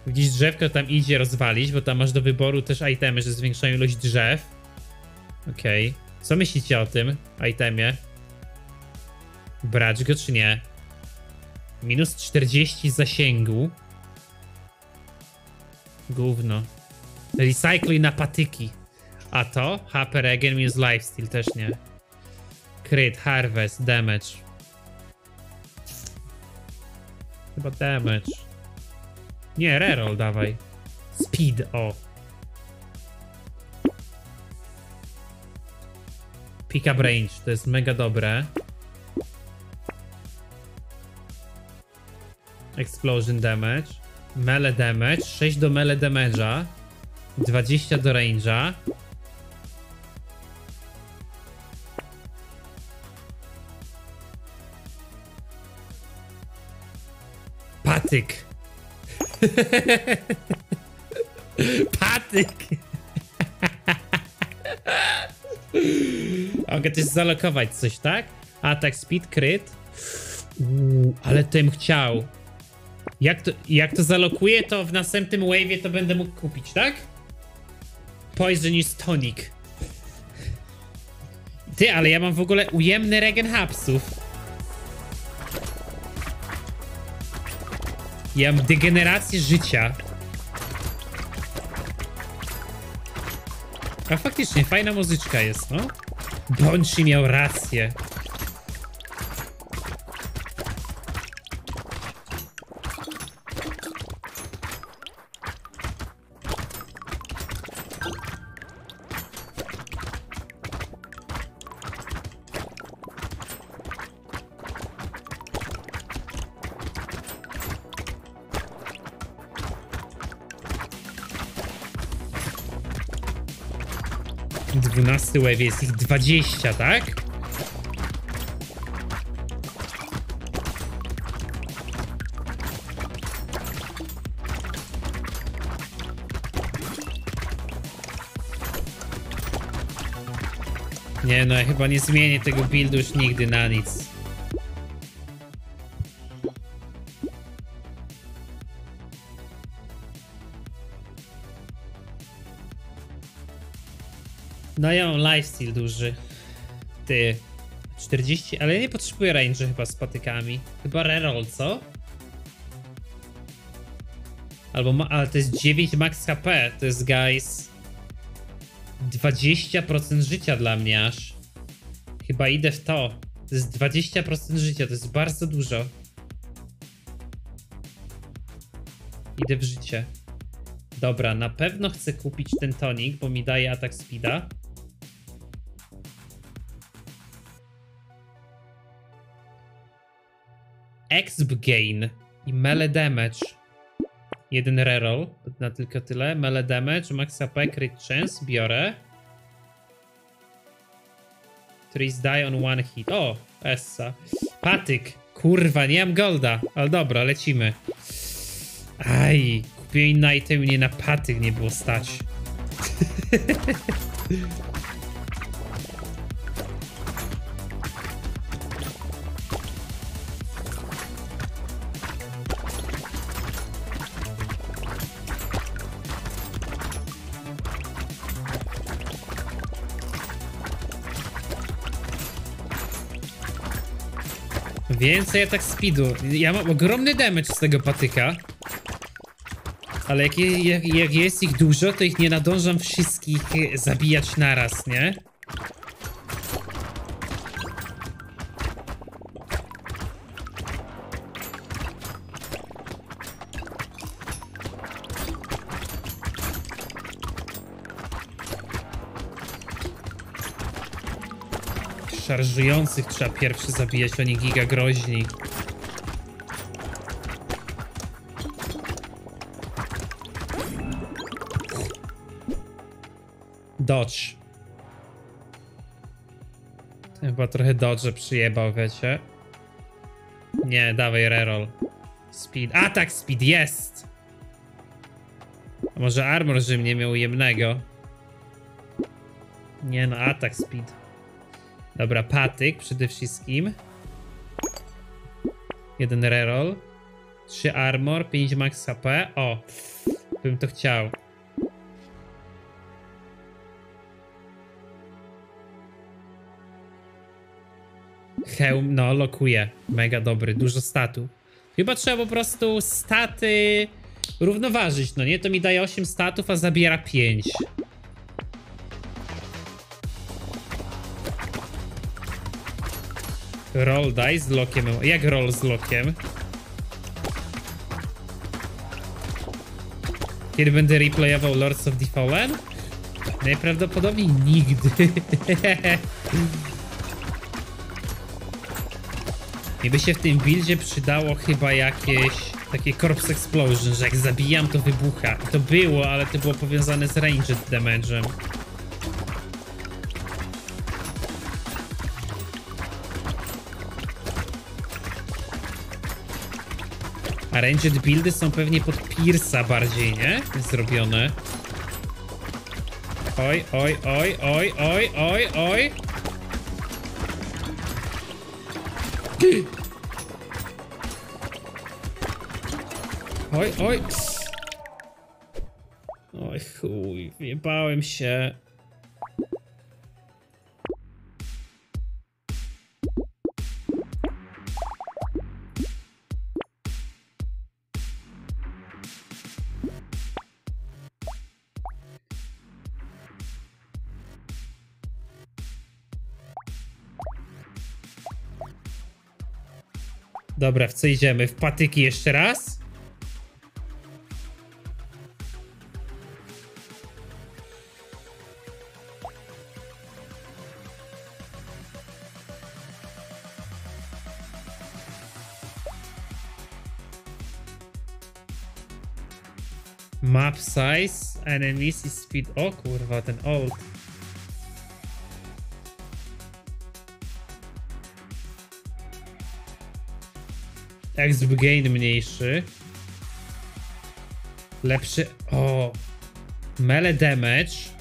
Widzisz drzewko tam idzie rozwalić, bo tam masz do wyboru też itemy, że zwiększają ilość drzew. Okej. Okay. Co myślicie o tym itemie? Brać go czy nie? Minus 40 zasięgu. Gówno. Recykluj na patyki. A to? HP regen minus lifesteal też nie. Crit, harvest, damage. Chyba damage. Nie, reroll dawaj. Speed, o. Pick up range, to jest mega dobre. Explosion damage. Melee damage, 6 do melee damage'a. 20 do range'a. Patyk. (laughs) Patyk! Mogę też zalokować coś, tak? Atak, speed. Uuu, ale tym chciał. Jak to, jak to zalokuję, to w następnym wave'ie to będę mógł kupić, tak? Poisonous tonic. Ty, ale ja mam w ogóle ujemny regen hapsów. Ja mam degenerację życia. A faktycznie, fajna muzyczka jest, no. Bądź miał rację. 12 wave jest ich 20, tak? Nie no, ja chyba nie zmienię tego buildu już nigdy na nic. No ja mam lifesteal duży. Ty. 40, ale ja nie potrzebuję range chyba z patykami. Chyba reroll, co? Albo ma, ale to jest 9 max HP. To jest, guys, 20% życia dla mnie aż. Chyba idę w to. To jest 20% życia, to jest bardzo dużo. Idę w życie. Dobra, na pewno chcę kupić ten tonik, bo mi daje atak speeda. Exp gain i melee damage. Jeden reroll, na tylko tyle. Melee damage, max AP, crit chance, biorę. Trees die on one hit. O, Essa. Patyk. Kurwa, nie mam golda. Ale dobra, lecimy. Aj, kupiłem inny item, mnie na patyk nie było stać. (laughs) Więcej atak speedu. Ja mam ogromny damage z tego patyka. Ale jak, jak, jak jest ich dużo, to ich nie nadążam wszystkich zabijać naraz, nie? Szarżujących trzeba pierwszy zabijać, oni giga groźni. Dodge. Chyba trochę Dodge przyjebał, wiecie? Nie, dawaj reroll. Speed. Atak speed, jest! A może armor, że mnie miał jemnego? Nie no, atak speed. Dobra, patyk przede wszystkim. Jeden reroll. 3 armor, 5 max HP. O, bym to chciał. Hełm, no, lokuje. Mega dobry, dużo statów. Chyba trzeba po prostu staty równoważyć, no nie? To mi daje 8 statów, a zabiera 5. Roll dice z lokiem. Jak roll z lokiem? Kiedy będę replayował Lords of the Fallen? Najprawdopodobniej nigdy. (laughs) Mi by się w tym buildzie przydało chyba jakieś takie Corpse Explosion, że jak zabijam to wybucha. To było, ale to było powiązane z ranged damage'em. A ranged buildy są pewnie pod Pierce'a bardziej, nie? Zrobione. Oj, oj, oj, oj, oj, oj, oj. Oj, oj. Oj, chuj, wjebałem się. Dobra, w co idziemy? W patyki jeszcze raz? Map size, enemies speed. O kurwa, ten old. Exp gain mniejszy. Lepszy. O. Melee damage.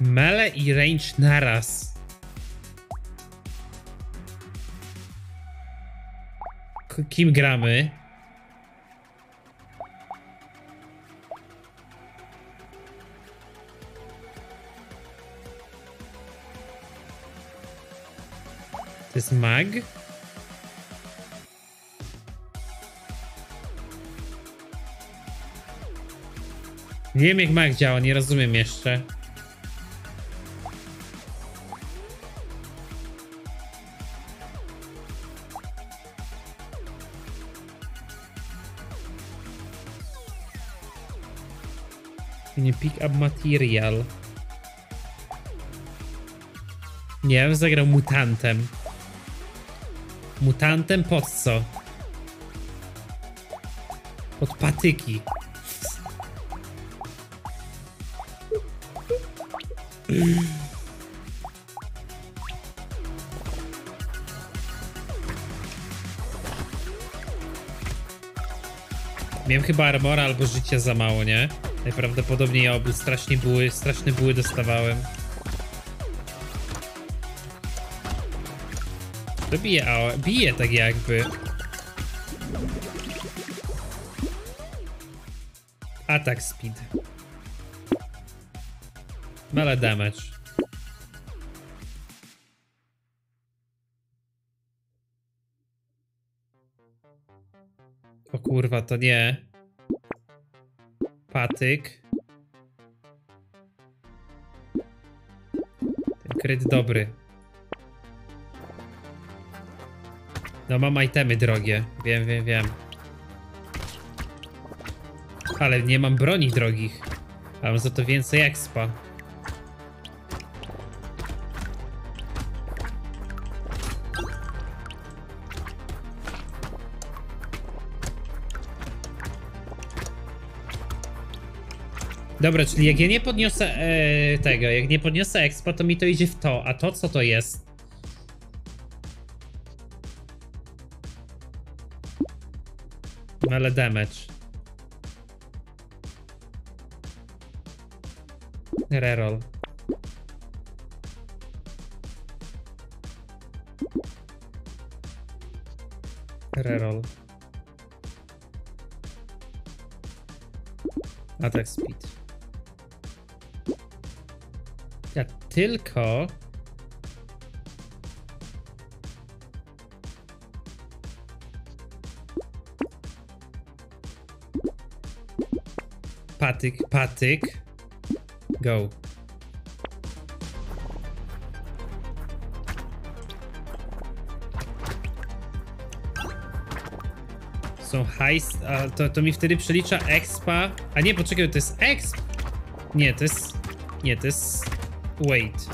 Melee i range naraz. Kim gramy? To jest mag. Nie wiem jak mag działa, nie rozumiem jeszcze. Nie pick up material. Nie zagrał mutantem. Mutantem pod co? Pod patyki. Miałem chyba armora albo życia za mało, nie? Najprawdopodobniej obu strasznie były, straszne były dostawałem. To bije, a bije tak jakby. Attack speed. Mele damage. O kurwa, to nie. Patyk. Ten kryt dobry. No mam itemy drogie. Wiem, wiem, wiem. Ale nie mam broni drogich. A mam za to więcej expa. Dobra, czyli jak ja nie podniosę e, tego, jak nie podniosę expa, to mi to idzie w to. A to co to jest? Mele damage. Reroll. Reroll. Attack speed. Ja tylko... Patyk, patyk. Go. Są a to, to mi wtedy przelicza expa. A nie, poczekaj, to jest exp. Nie, to jest... Nie, to jest... Wait.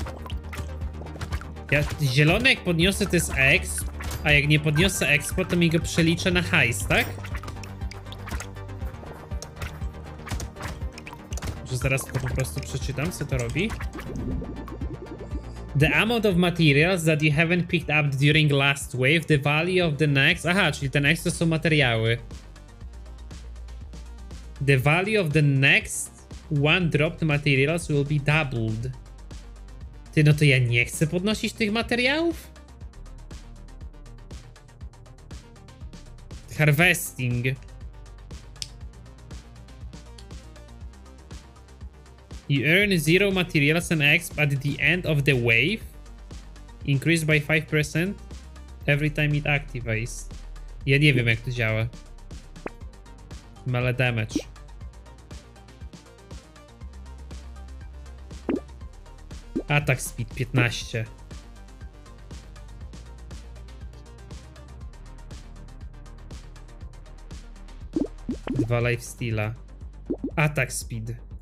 Ja, zielony jak podniosę to jest exp, a jak nie podniosę expo, to mi go przeliczę na heist, tak? Zaraz to po prostu przeczytam, co to robi. The amount of materials that you haven't picked up during last wave, the value of the next... Aha, czyli te next to są materiały. The value of the next one dropped materials will be doubled. Ty, no to ja nie chcę podnosić tych materiałów? Harvesting. You earn zero materials and exp at the end of the wave. Increased by 5% every time it activates. Ja nie wiem jak to działa. Mele damage. Attack speed 15. Dwa lifesteala. Attack speed.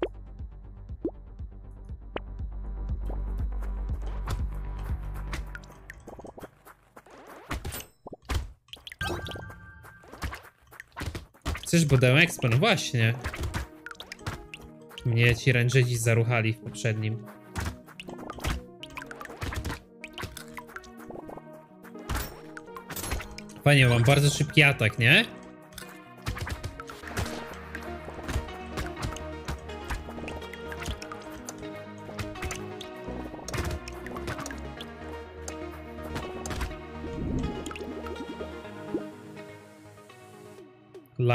Chcesz budę expo? No właśnie. Mnie ci rędrzedzi zaruchali w poprzednim. Panie, mam bardzo szybki atak, nie?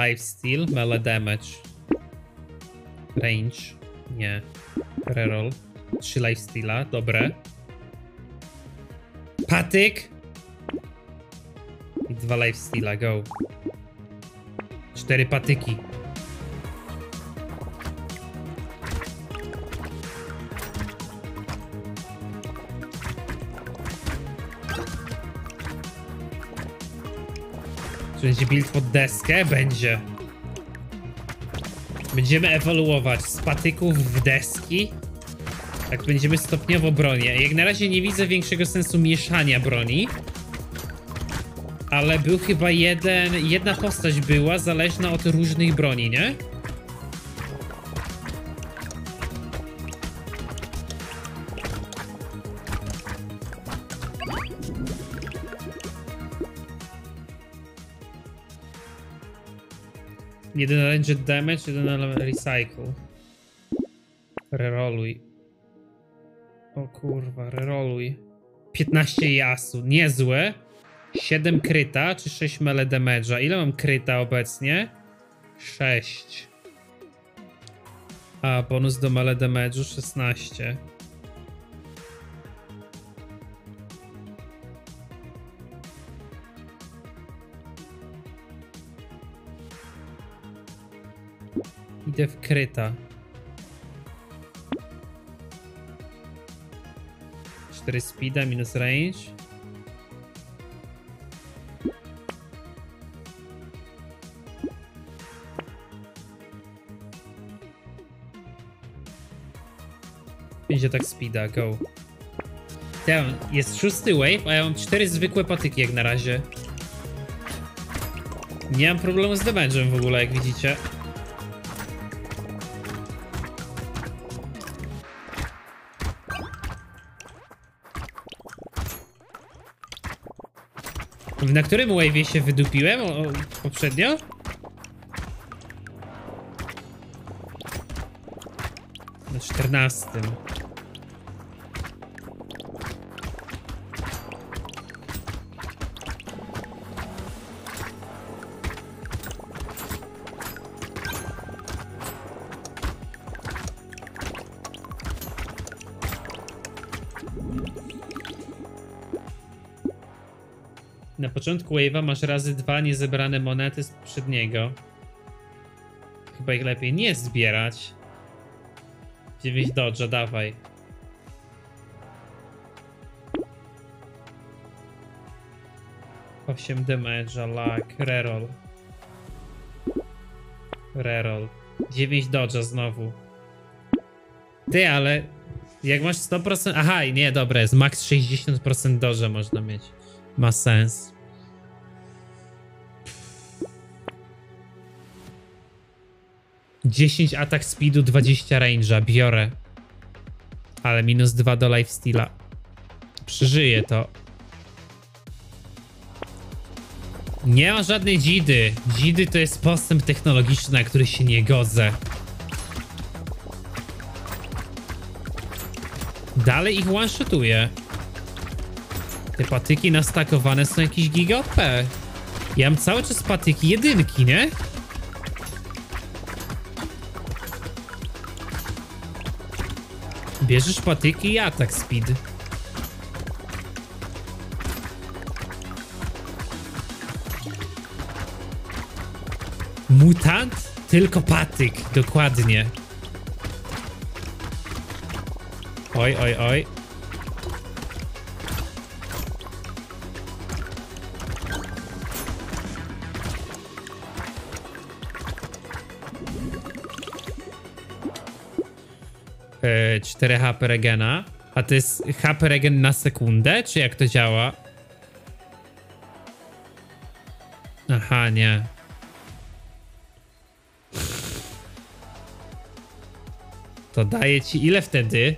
Life steal, melee damage. Range. Nie. Reroll. 3 life steala, dobre. Patyk! I dwa life steala, go. Cztery patyki. Będzie build pod deskę? Będzie. Będziemy ewoluować z patyków w deski. Tak będziemy stopniowo bronię. Jak na razie nie widzę większego sensu mieszania broni. Ale był chyba jeden, jedna postać była zależna od różnych broni, nie? Jeden ranged damage, jeden recycle. Reroluj. O kurwa, reroluj. 15 jasu, niezłe. 7 kryta, czy 6 mele damage'a? Ile mam kryta obecnie? 6. A, bonus do mele damage'u 16. Idę w kryta. 4 speeda minus range. Będzie tak speeda, go. Damn, jest szósty wave, a ja mam cztery zwykłe patyki jak na razie. Nie mam problemu z damage'em w ogóle, jak widzicie. Na którym wave'ie się wydupiłem o, poprzednio? Na czternastym. Początku wave'a masz razy dwa niezebrane monety z poprzedniego. Chyba ich lepiej nie zbierać. 9 dodge'a, dawaj. Osiem damage'a, luck, reroll. Reroll. 9 dodge'a znowu. Ty, ale jak masz 100%... Aha, nie, dobra, jest max 60% dodge'a można mieć. Ma sens. Dziesięć atak speedu, 20 range'a. Biorę. Ale minus 2 do lifesteala. Przeżyję to. Nie ma żadnej dzidy. Dzidy to jest postęp technologiczny, na który się nie godzę. Dalej ich one-shotuję. Te patyki nastakowane są jakieś giga OP. Ja mam cały czas patyki jedynki, nie? Bierzesz patyki i atak speed. Mutant? Tylko patyk, dokładnie. Oj, oj, oj. 4 HP regena. A to jest HP regen na sekundę, czy jak to działa? Aha, nie. To daje ci ile wtedy?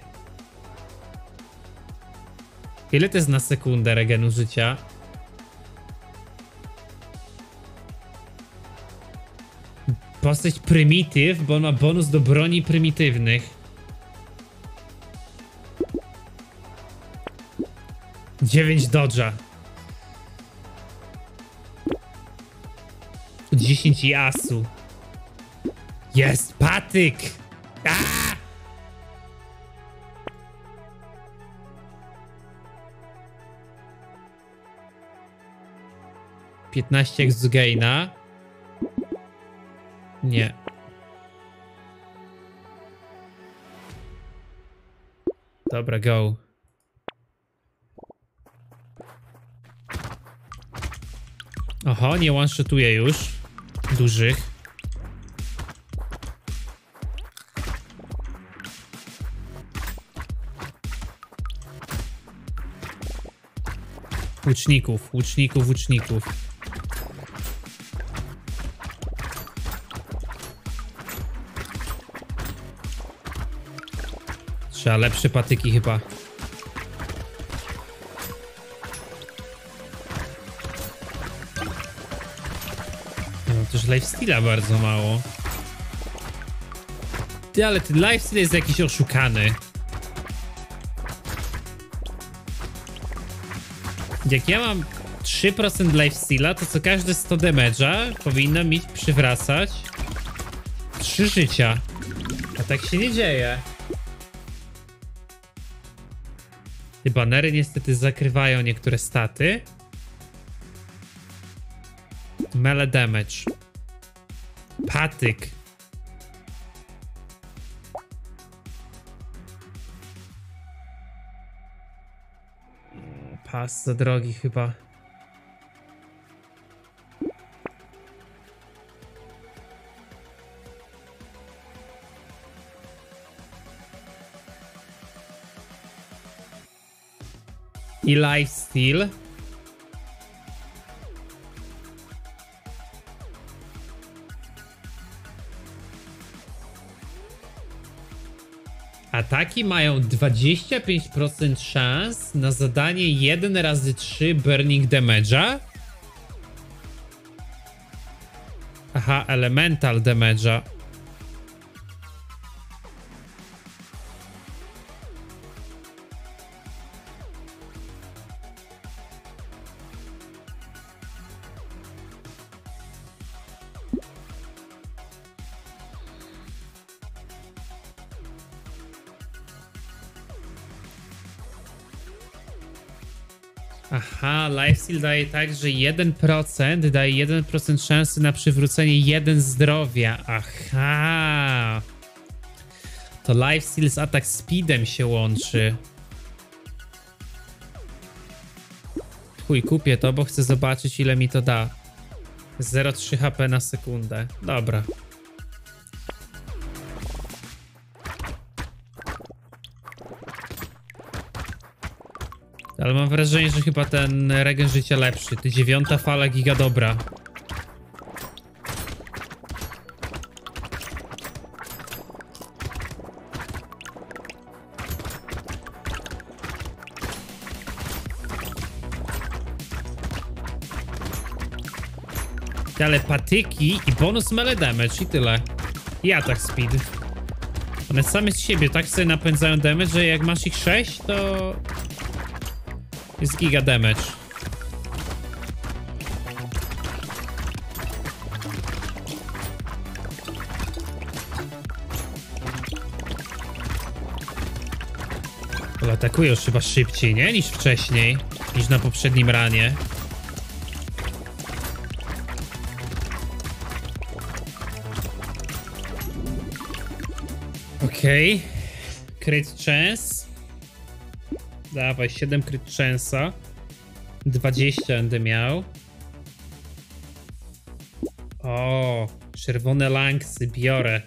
Ile to jest na sekundę regenu życia? Postać prymityw, bo on ma bonus do broni prymitywnych. 9 dodża. 10 jasu. Jest patyk! Aaaa! Piętnaście exgaina. Nie. Dobra, go. Oho, nie one-shotuje już. Dużych. Łuczników, łuczników, łuczników. Trzeba lepsze patyki chyba. Lifesteala bardzo mało. Ty, ale ten lifestyle jest jakiś oszukany. Jak ja mam 3% lifesteala, to co każde 100 damage'a powinno mi przywracać 3 życia. A tak się nie dzieje. Te banery niestety zakrywają niektóre staty. Mele damage. Patyk. Pas za drogi chyba. I lifesteal. Ataki mają 25% szans na zadanie 1 razy 3 burning damage'a. Aha, elemental damage'a. Daje tak, że 1% daje 1% szansy na przywrócenie 1 zdrowia. Aha. To lifesteal z atak speedem się łączy. Chuj, kupię to, bo chcę zobaczyć ile mi to da. 0,3 HP na sekundę. Dobra. Ale mam wrażenie, że chyba ten regen życia lepszy. Ty dziewiąta fala giga dobra. Ale patyki i bonus melee damage i tyle. I atak speed. One same z siebie tak sobie napędzają damage, że jak masz ich 6, to jest giga damage. Ale atakują już chyba szybciej, nie? Niż wcześniej. Niż na poprzednim ranie. Okej. Okay. Crit chance. Dawaj, 7 crit chance'a. 20 będę miał. O, czerwone lanksy biorę.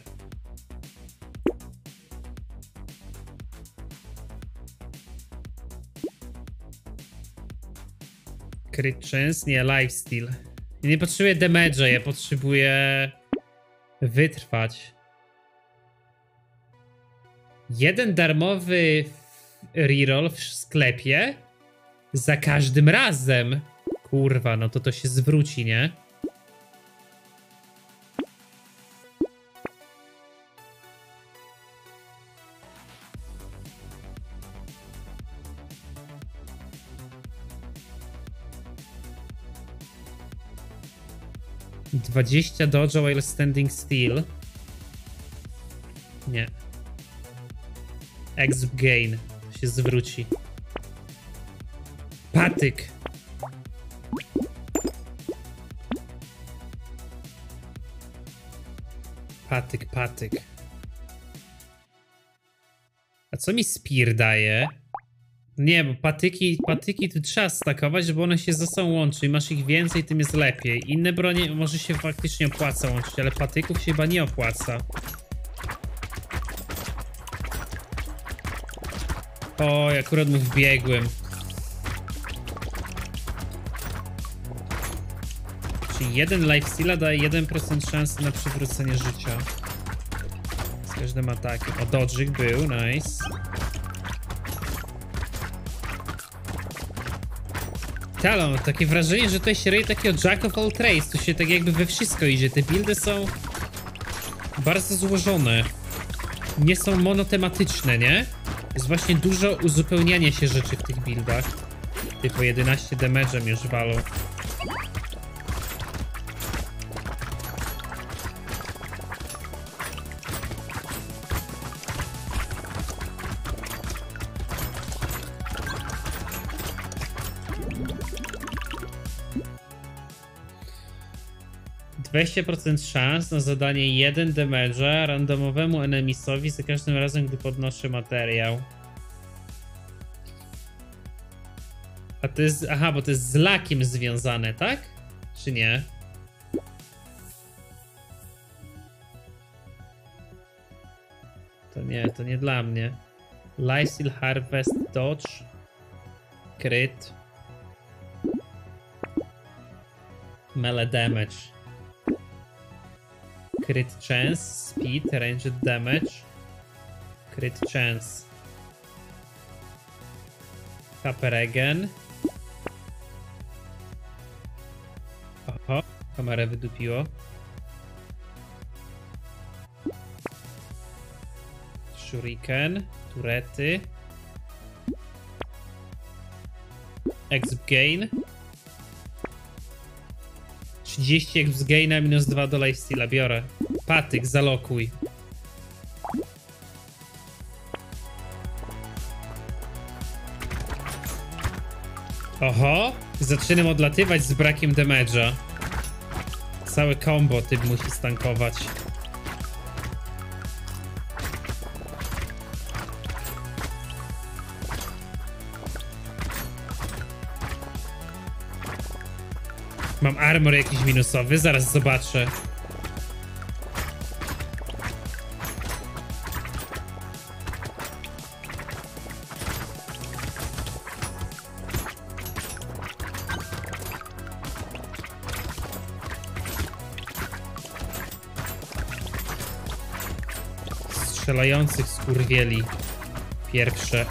Crit chance, nie, lifesteal. Ja nie potrzebuję damage'a, ja potrzebuję wytrwać. Jeden darmowy reroll w sklepie za każdym razem. Kurwa, no to to się zwróci, nie? Dwadzieścia dodge while standing still. Nie. Exp gain się zwróci. Patyk. Patyk, patyk. A co mi Spear daje? Nie, bo patyki, patyki tu trzeba stakować, żeby one się ze sobą łączyły. Masz ich więcej, tym jest lepiej. Inne bronie może się faktycznie opłaca łączyć, ale patyków się chyba nie opłaca. O, akurat mu wbiegłem. Czyli jeden lifesteala daje 1% szansy na przywrócenie życia. Z każdym atakiem. O, dodżyk był, nice. Talo, mam takie wrażenie, że to się ryje takiego Jack of all trades. Tu się tak jakby we wszystko idzie. Te buildy są bardzo złożone. Nie są monotematyczne, nie? Jest właśnie dużo uzupełniania się rzeczy w tych buildach. Typu 11 damage'em już walą. Dwadzieścia procent szans na zadanie 1 damage'a randomowemu enemisowi za każdym razem, gdy podnoszę materiał. A to jest. Aha, bo to jest z lakiem związane, tak? Czy nie? To nie, to nie dla mnie. Lysil Harvest Dodge. Crit. Melee damage. Crit chance, speed, ranged damage. Crit chance. Kaperegen. Oho, kamerę wydupiło. Shuriken, turety. Exp gain. 30 exp gaina minus 2 do lifesteala, biorę. Patyk, zalokuj. Oho, zaczynam odlatywać z brakiem damage'a. Całe combo typ musi stankować. Mam armor jakiś minusowy, zaraz zobaczę. strzelających skurwieli. Pierwsze.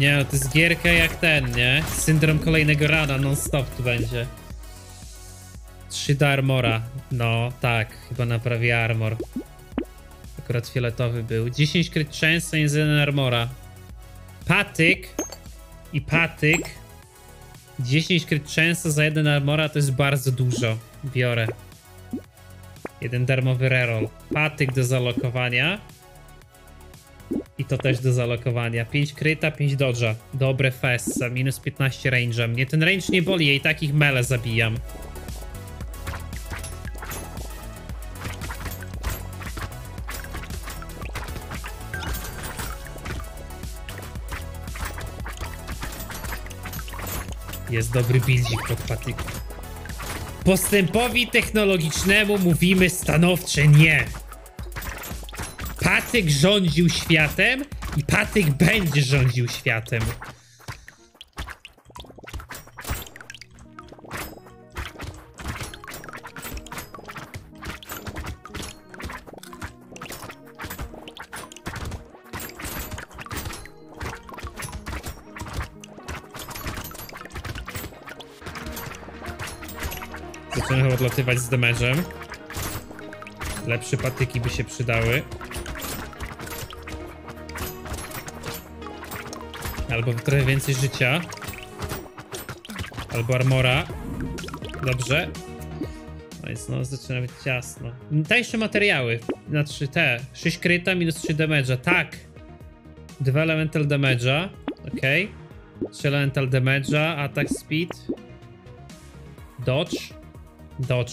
Nie, no, to jest gierka jak ten, nie? Syndrom kolejnego rana, non-stop tu będzie. 3 do armora. No, tak, chyba naprawi armor. Akurat fioletowy był. 10 crit chance, jest jeden armora. Patyk i patyk. 10 crit chance za jeden armora to jest bardzo dużo. Biorę. Jeden darmowy reroll. Patyk do zalokowania. To też do zalokowania. 5 kryta, 5 dodża. Dobre fessa, minus 15 range'a. Mnie ten range nie boli, i takich mele zabijam. Jest dobry buildzik pod patyk. Postępowi technologicznemu mówimy stanowcze nie. Patyk rządził światem i patyk będzie rządził światem. Zaczynam odlatywać z damage'em. Lepsze patyki by się przydały. Albo trochę więcej życia. Albo armora. Dobrze. No więc no, zaczyna być ciasno. Tańsze materiały. Znaczy te. 6 kryta minus 3 damage'a. Tak. 2 elemental damage'a. Ok. 3 elemental damage'a. Attack speed. Dodge. Dodge.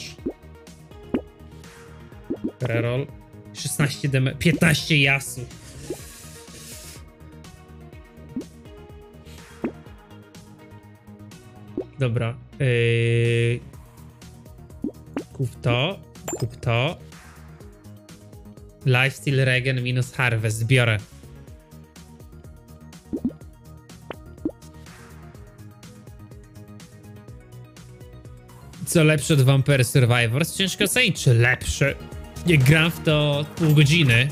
Reroll. 16 dm 15 jasu. Dobra. Yy... Kup to. Kup to. Lifesteal Regen minus Harvest. Biorę. Co lepsze od Vampire Survivors? Ciężko ocenić, czy lepsze. Jak gram w to pół godziny.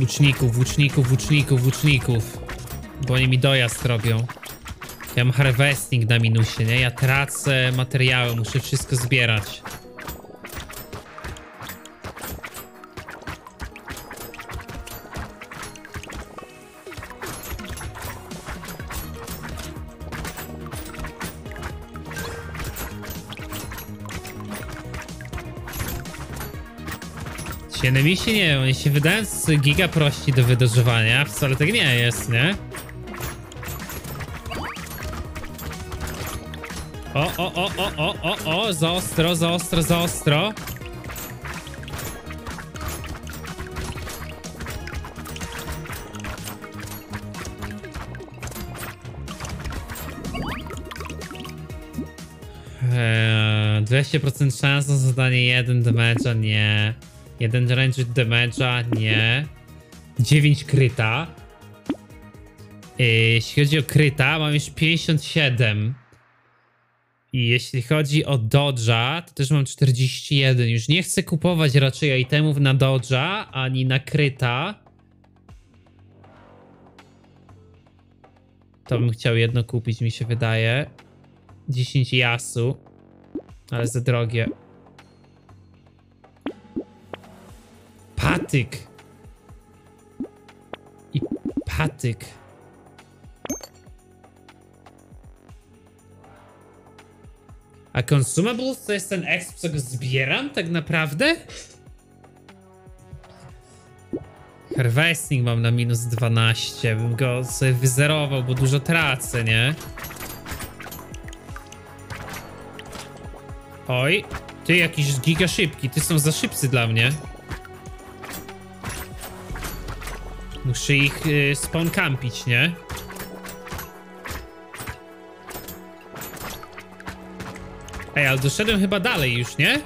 Łuczników, łuczników, łuczników, łuczników. Bo oni mi dojazd robią. Ja mam harvesting na minusie, nie? Ja tracę materiały, muszę wszystko zbierać. Ci enemiści nie wiem, oni się wydają z giga prości do wydożywania, wcale tak nie jest, nie? O, o, o, o, o, o, o, za ostro, za ostro, za ostro. Eee, 200% szans na zadanie 1 damage'a, nie. 1 range damage'a, nie. 9 kryta. Eee, jeśli chodzi o kryta, mam już 57. I jeśli chodzi o Dodge'a, to też mam 41. Już nie chcę kupować raczej itemów na Dodge'a, ani na Kryta. To bym chciał jedno kupić, mi się wydaje. 10 jasu. Ale za drogie. Patyk. I patyk. A consumables to jest ten exp, co go zbieram tak naprawdę? Harvesting mam na minus 12, bym go sobie wyzerował, bo dużo tracę, nie? Oj, ty jakiś giga szybki, ty są za szybcy dla mnie. Muszę ich y, spawn campić, nie? Ej, ale doszedłem chyba dalej już, nie?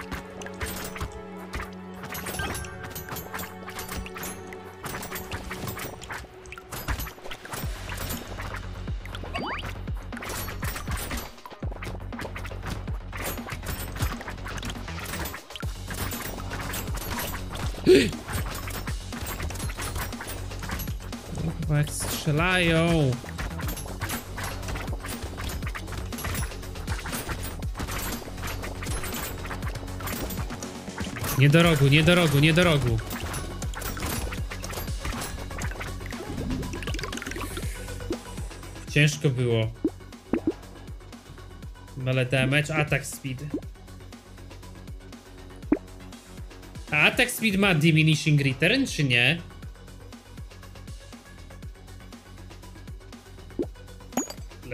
Strzelają. Nie do rogu, nie do rogu, nie do rogu. Ciężko było. Ale damage, attack speed. A attack speed ma diminishing return, czy nie?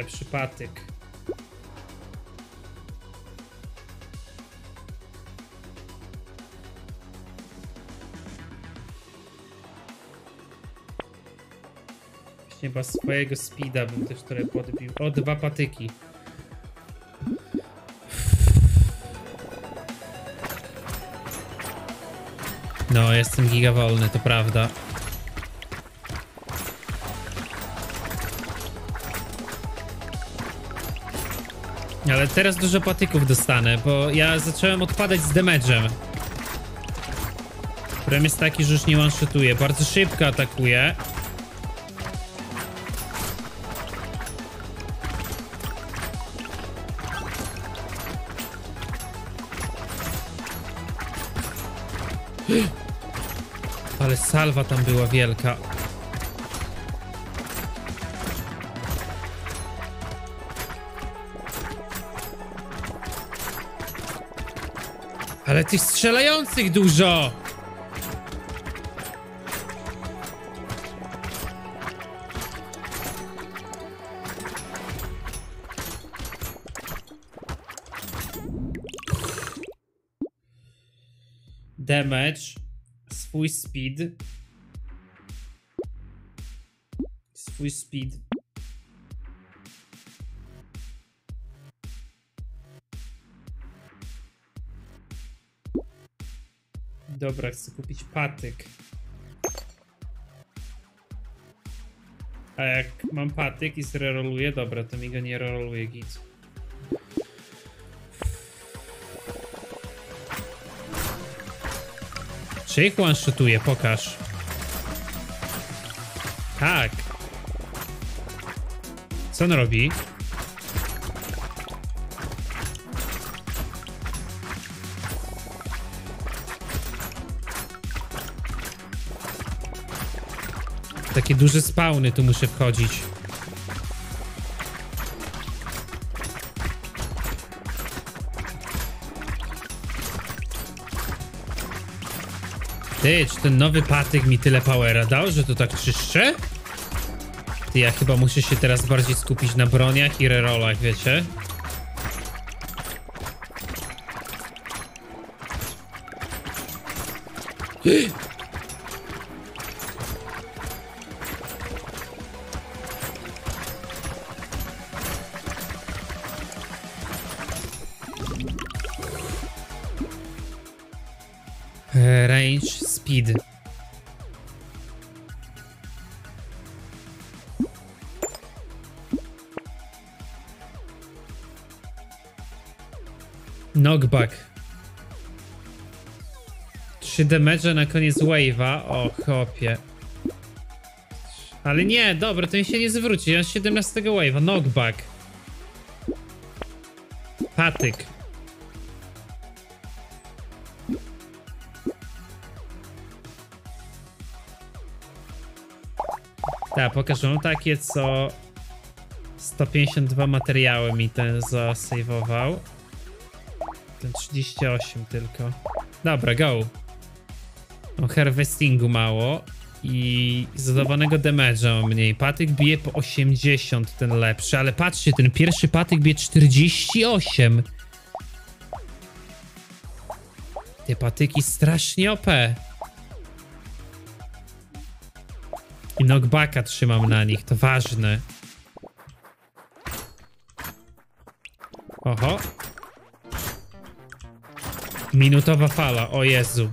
Lepszy patyk. Chyba swojego speeda bym też trochę podbił. O, dwa patyki. No, jestem gigawolny, to prawda. Ale teraz dużo patyków dostanę, bo ja zacząłem odpadać z damage'em. Problem jest taki, że już nie one-shotuje. Bardzo szybko atakuje. (gasps) Ale salwa tam była wielka. Ale tych strzelających dużo! Damage, swój speed, swój speed. Dobra, chcę kupić patyk. A jak mam patyk i zreroluję, dobra, to mi go nie roluje git. Czy ich one-shotuje? Pokaż. Tak. Co on robi? Takie duże spawny tu muszę wchodzić. Ty, czy ten nowy patyk mi tyle powera dał, że to tak czyszczę? Ty, ja chyba muszę się teraz bardziej skupić na broniach i rerolach, wiecie? E, Range, speed. Knockback. 3 damage na koniec wave'a. O, chopie. Ale nie, dobra, to mi się nie zwróci. Ja z 17 wave'a. Knockback. Patyk. Tak, pokażę mam takie, co 152 materiały mi ten zasejwował. Ten 38 tylko. Dobra, go. Mam harvestingu mało i zadawanego damage'a mniej. Patyk bije po 80, ten lepszy, ale patrzcie, ten pierwszy patyk bije 48. Te patyki strasznie OP. knockbacka trzymam na nich, to ważne. Oho. Minutowa fala, o Jezu.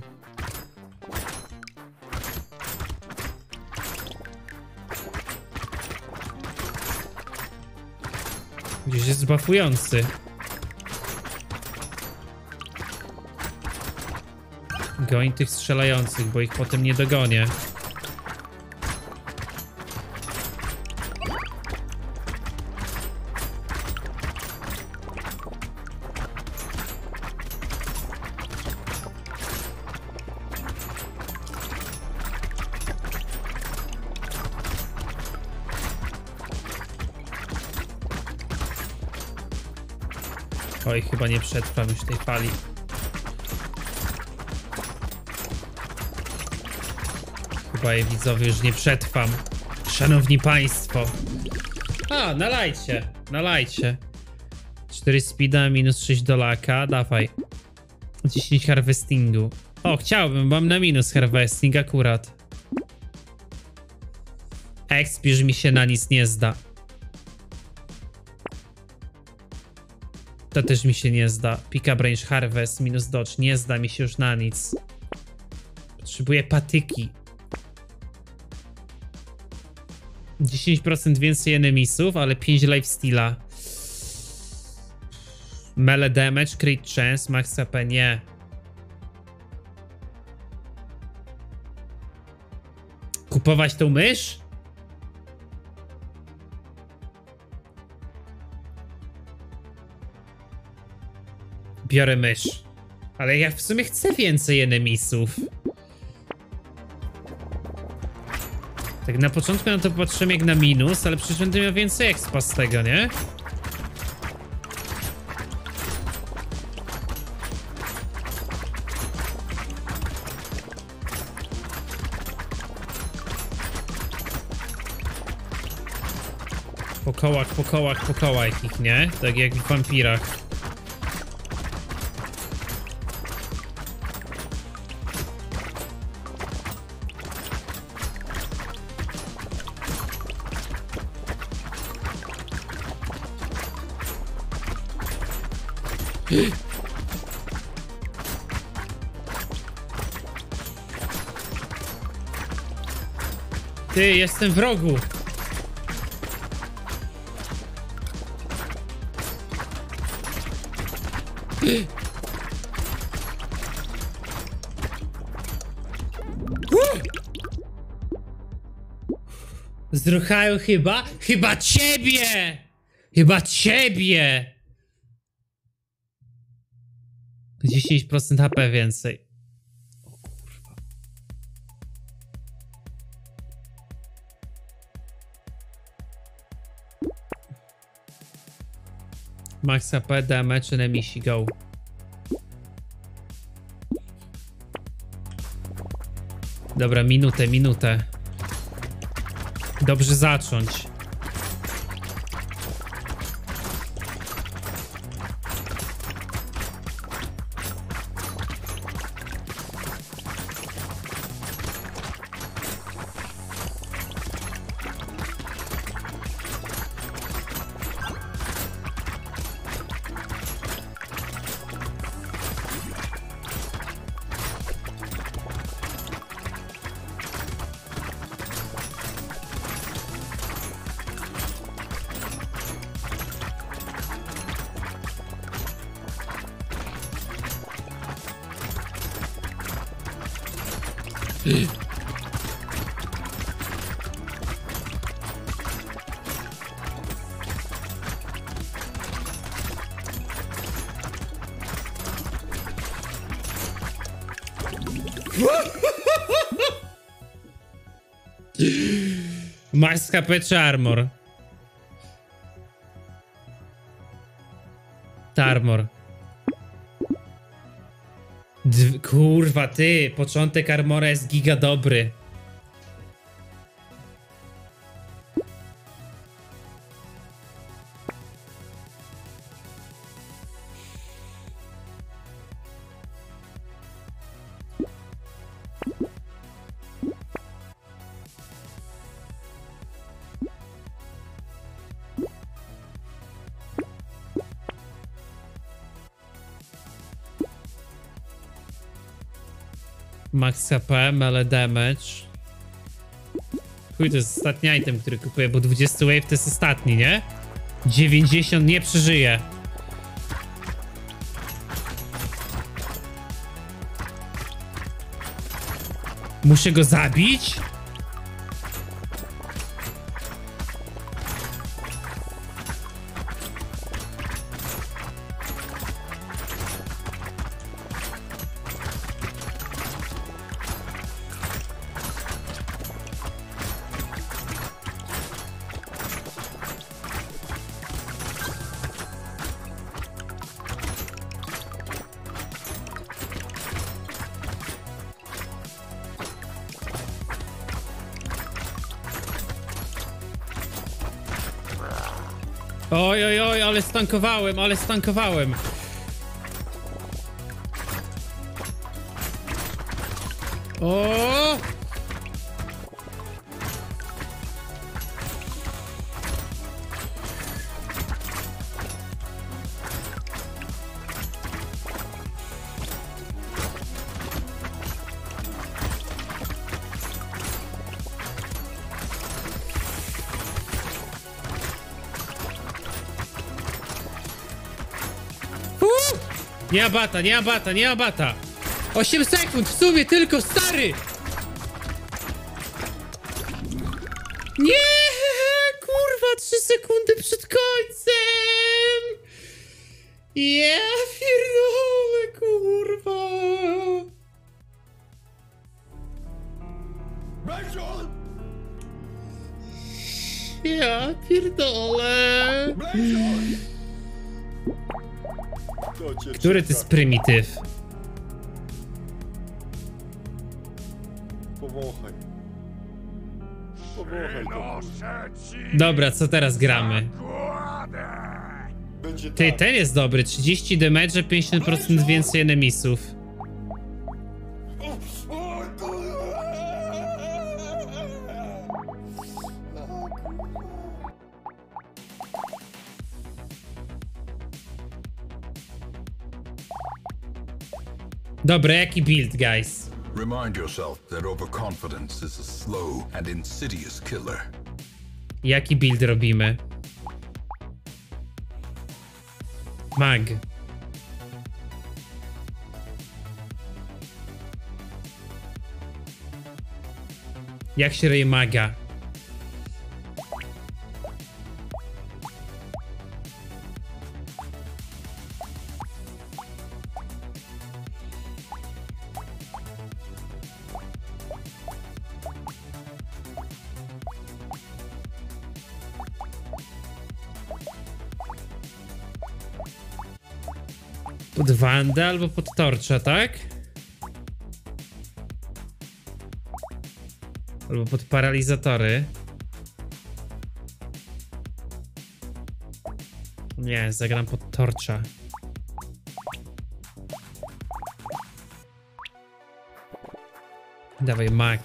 Gdzieś jest zbafujący. Goń tych strzelających, bo ich potem nie dogonię. Nie przetrwam już tej fali. Chyba je widzowie już nie przetrwam. Szanowni Państwo. A, nalajcie, nalajcie. 4 speeda, minus 6 dolaka, dawaj. 10 harvestingu. O, chciałbym, mam na minus harvesting akurat. Exp już mi się na nic nie zda. To też mi się nie zda. Pick up range harvest minus dodge. Nie zda mi się już na nic. Potrzebuję patyki. 10% więcej enemisów, ale 5 lifesteala. Melee damage, crit chance, max AP, nie. Kupować tą mysz? Biorę mysz. Ale ja w sumie chcę więcej enemisów. Tak na początku na to patrzyłem jak na minus, ale przecież będę miał więcej expa z tego, nie? Po kołach, po kołach, po kołach ich, nie? Tak jak w wampirach. Ty, jestem w rogu. (gasps) Chyba? Chyba ciebie! Chyba ciebie! 10% HP więcej. Max HP, damage, enemy go. Dobra, minutę, minutę. Dobrze zacząć. HP czy armor? To armor. Dw kurwa, ty, początek armora jest giga dobry. Max HP, melee damage. Chuj, to jest ostatni item, który kupuję, bo 20 wave to jest ostatni, nie? 90 nie przeżyje. Muszę go zabić? Stankowałem, ale stankowałem. O! Nie abata, nie abata, nie abata. 8 sekund, w sumie tylko, stary! Który to jest prymityw? Powąchaj. Powąchaj to. Dobra, co teraz gramy? Będzie Ty, tak. ten jest dobry. 30 damage, 50% więcej enemisów. Dobra, jaki build, guys? Remind yourself that overconfidence is a slow and insidious killer. Jaki build robimy? Mag. Jak się ryje maga? Pod Wandę albo pod Torcza, tak? Albo pod paralizatory. Nie, zagram pod Torcza. Dawaj, Mac.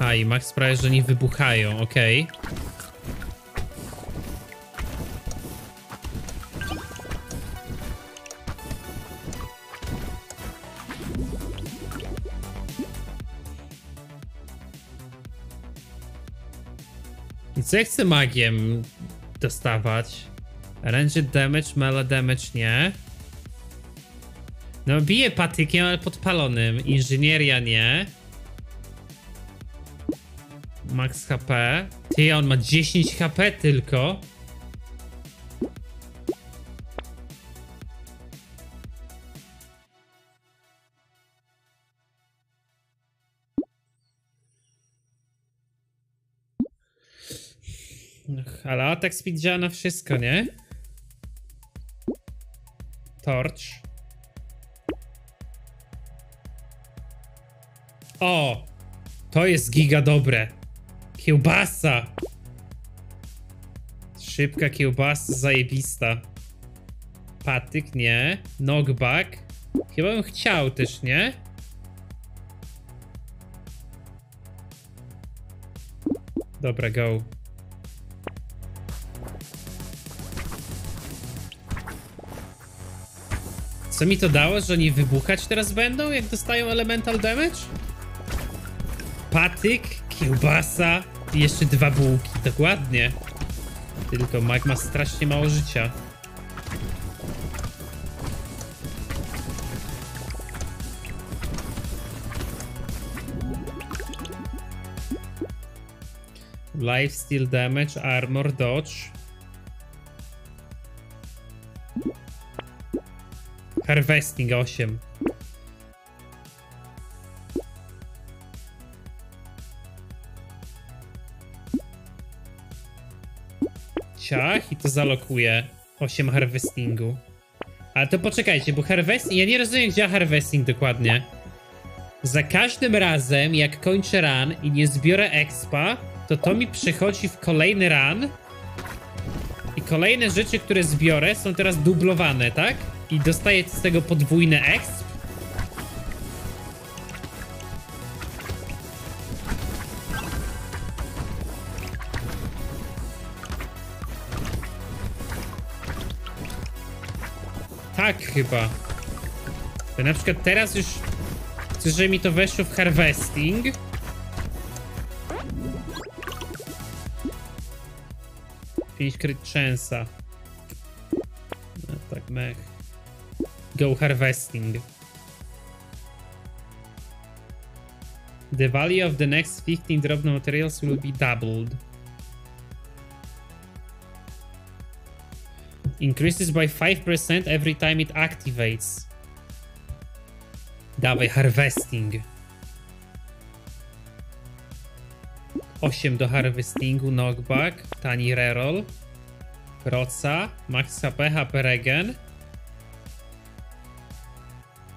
A, i Max sprawia, że nie wybuchają, okej. Okay. Co ja chcę magiem dostawać? Ranged damage, melee damage nie. No bije patykiem, ale podpalonym. Inżynieria nie. Max HP. Ty, on ma 10 HP tylko. Atak speed działa na wszystko, nie? Torch. O! To jest giga dobre. Kiełbasa! Szybka kiełbasa, zajebista. Patyk, nie. Knockback. Chyba bym chciał też, nie? Dobra, go. Co mi to dało, że oni wybuchać teraz będą, jak dostają elemental damage? Patyk, kiełbasa i jeszcze dwa bułki, dokładnie. Tylko mag ma strasznie mało życia. Life, steal damage, armor, dodge. Harvesting 8. Ciach i to zalokuje 8 harvestingu. Ale to poczekajcie, bo harvesting... Ja nie rozumiem, gdzie harvesting dokładnie. Za każdym razem, jak kończę run i nie zbiorę expa, to to mi przychodzi w kolejny run. I kolejne rzeczy, które zbiorę, są teraz dublowane, tak? I dostaję z tego podwójny exp. Tak chyba. To na przykład teraz już chcę, żeby mi to weszło w harvesting. Pięć crit chance'a. No tak, mech. Go harvesting. The value of the next 15 drop materials will be doubled. Increases by 5% every time it activates. Dawaj, harvesting. 8 do harvestingu, knockback, tani reroll, proca, max HP, HP regen.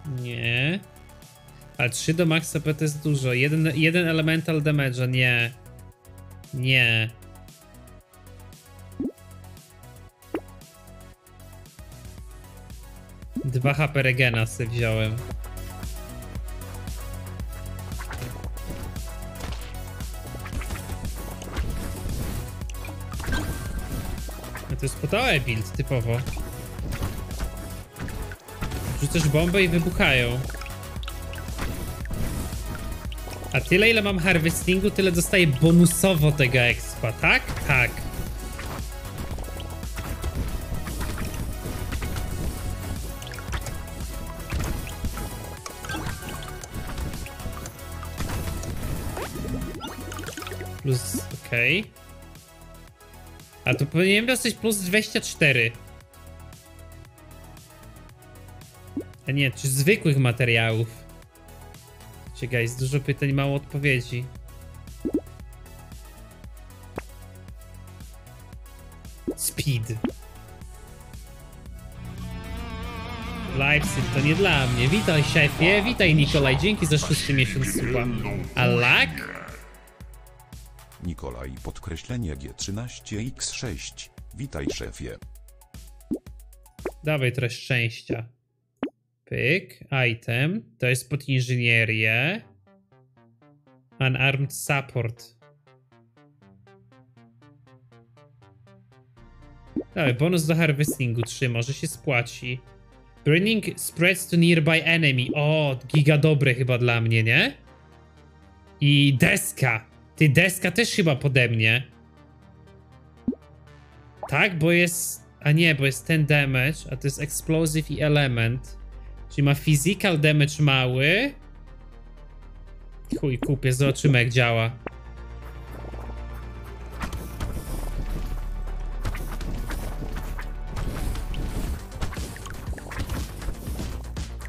Nie. Ale 3 do max CP to jest dużo. Jeden, jeden elemental damage, nie. Nie. Dwa HP regena sobie wziąłem. To jest podałe build, typowo. Rzucasz bombę i wybuchają. A tyle ile mam harvestingu, tyle dostaję bonusowo tego expa, tak? Tak. Plus, okej. Okay. A to powinienem dostać plus 24. A nie, czy zwykłych materiałów? Czekaj, jest dużo pytań, mało odpowiedzi. Speed. Leipzig to nie dla mnie. Witaj szefie, witaj Nikolaj, dzięki za szósty miesiąc suba. A lak? Nikolaj podkreślenie G13X6. Witaj szefie. Dawaj trochę szczęścia. Pyk, item. To jest pod inżynierię. Unarmed support. Dawaj, bonus do harvestingu 3, może się spłaci. Burning spreads to nearby enemy. O, giga dobre chyba dla mnie, nie? I deska. Ty, deska też chyba pode mnie. Tak, bo jest... A nie, bo jest ten damage, a to jest explosive i element. Czyli ma physical damage mały. Chuj, kupię, zobaczymy jak działa.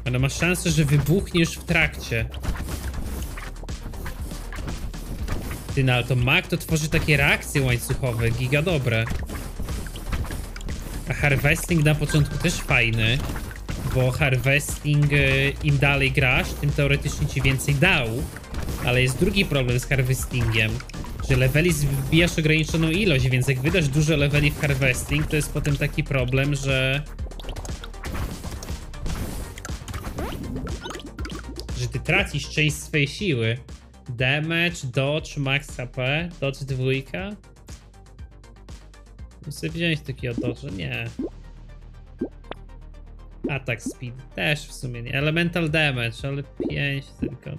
Ale ma szansę, że wybuchnie już w trakcie. Ty, no ale to Mac to tworzy takie reakcje łańcuchowe, giga dobre. A harvesting na początku też fajny, bo harvesting y, im dalej grasz, tym teoretycznie ci więcej dał. Ale jest drugi problem z harvestingiem, że leveli wbijasz ograniczoną ilość, więc jak wydasz dużo leveli w harvesting, to jest potem taki problem, że... Że ty tracisz część swojej siły. Damage, dodge, max HP, dodge dwójka. Muszę wziąć takiego dodge, nie. Attack speed też w sumie nie. Elemental damage, ale 5 tylko.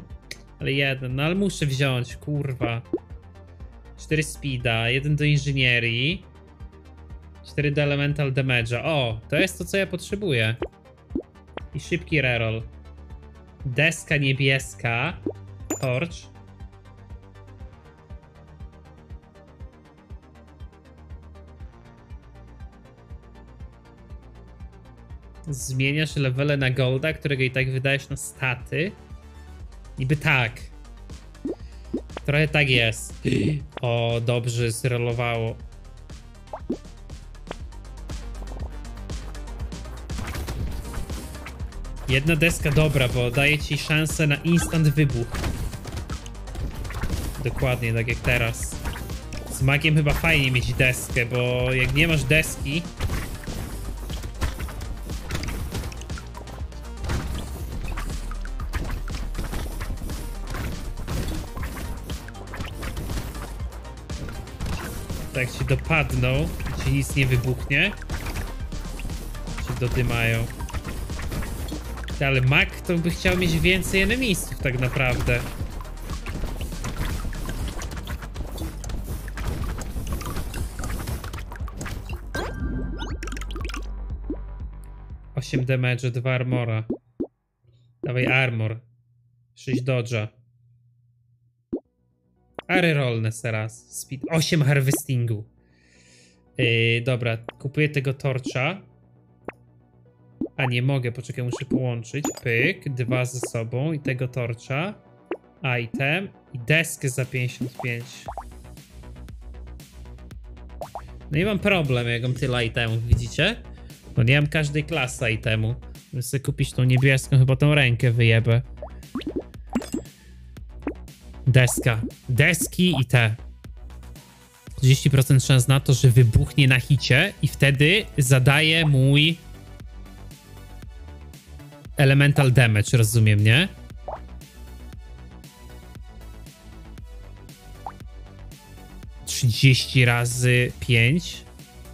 Ale jeden, no ale muszę wziąć, kurwa. 4 speeda, 1 do inżynierii. 4 do elemental damage'a. O, to jest to co ja potrzebuję. I szybki reroll. Deska niebieska. Torch. Zmieniasz levele na golda, którego i tak wydajesz na staty. Niby tak. Trochę tak jest. O, dobrze zrolowało. Jedna deska dobra, bo daje ci szansę na instant wybuch. Dokładnie, tak jak teraz. Z magiem chyba fajnie mieć deskę, bo jak nie masz deski, Tak się dopadną i ci nic nie wybuchnie. Się dodymają. Ale Mac to by chciał mieć więcej enemistów tak naprawdę. Osiem damage, dwa armora. Dawaj armor. 6 dodge'a. Ary rolne teraz. Speed 8 harvestingu. Yy, dobra, kupuję tego torcza. A nie mogę, poczekaj, muszę połączyć. Pyk, dwa ze sobą i tego torcza. Item i deskę za 55. No i mam problem, jak mam tyle itemów, widzicie? No nie mam każdej klasy itemu. Muszę kupić tą niebieską, chyba tą rękę wyjebę. Deska. Deski i te. 30% szans na to, że wybuchnie na hicie i wtedy zadaje mój elemental damage, rozumiem, nie? Trzydzieści razy pięć.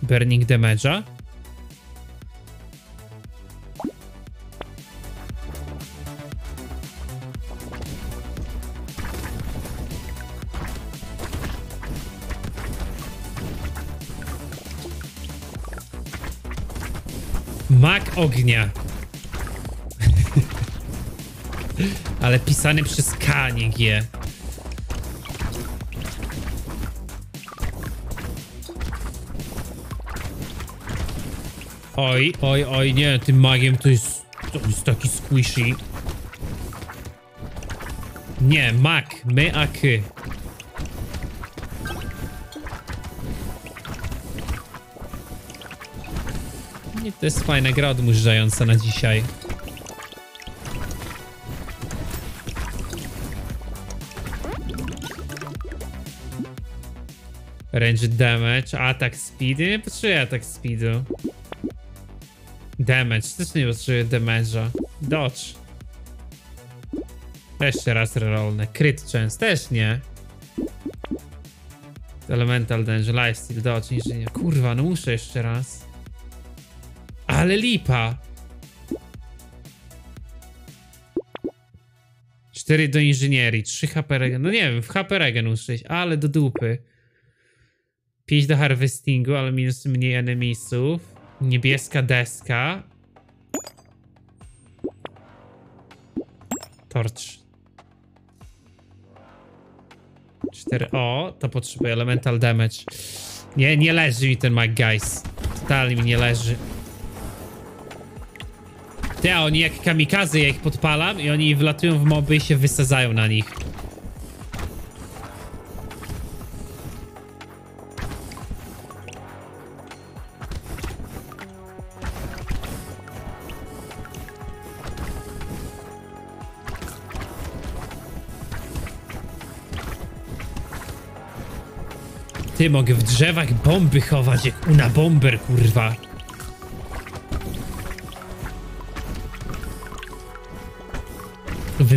Burning damage'a. Ognia. (laughs) Ale pisany przez K, nie G. Oj, oj, oj, nie, tym magiem to jest, to jest taki squishy. Nie, mak, my a. to jest fajna gra odmurzająca na dzisiaj. Range damage, atak speed. Nie potrzebuję atak speedu. Damage, też nie potrzebuję damage'a. Dodge. Jeszcze raz rerollne. Crit chance, też nie. Elemental damage, lifesteal, dodge, inżynier. Kurwa, no muszę jeszcze raz. Ale lipa. 4 do inżynierii, 3 HP regen. No nie wiem, w HP regen ale do dupy. 5 do harvestingu, ale minus mniej enemisów. Niebieska deska. Torch. 4 O, to potrzebuje elemental damage. Nie, nie leży mi ten mag, guys. Totalnie mi nie leży. Te, a oni jak kamikazy, ja ich podpalam i oni wlatują w moby i się wysadzają na nich. Ty, mogę w drzewach bomby chować jak una bomber, kurwa.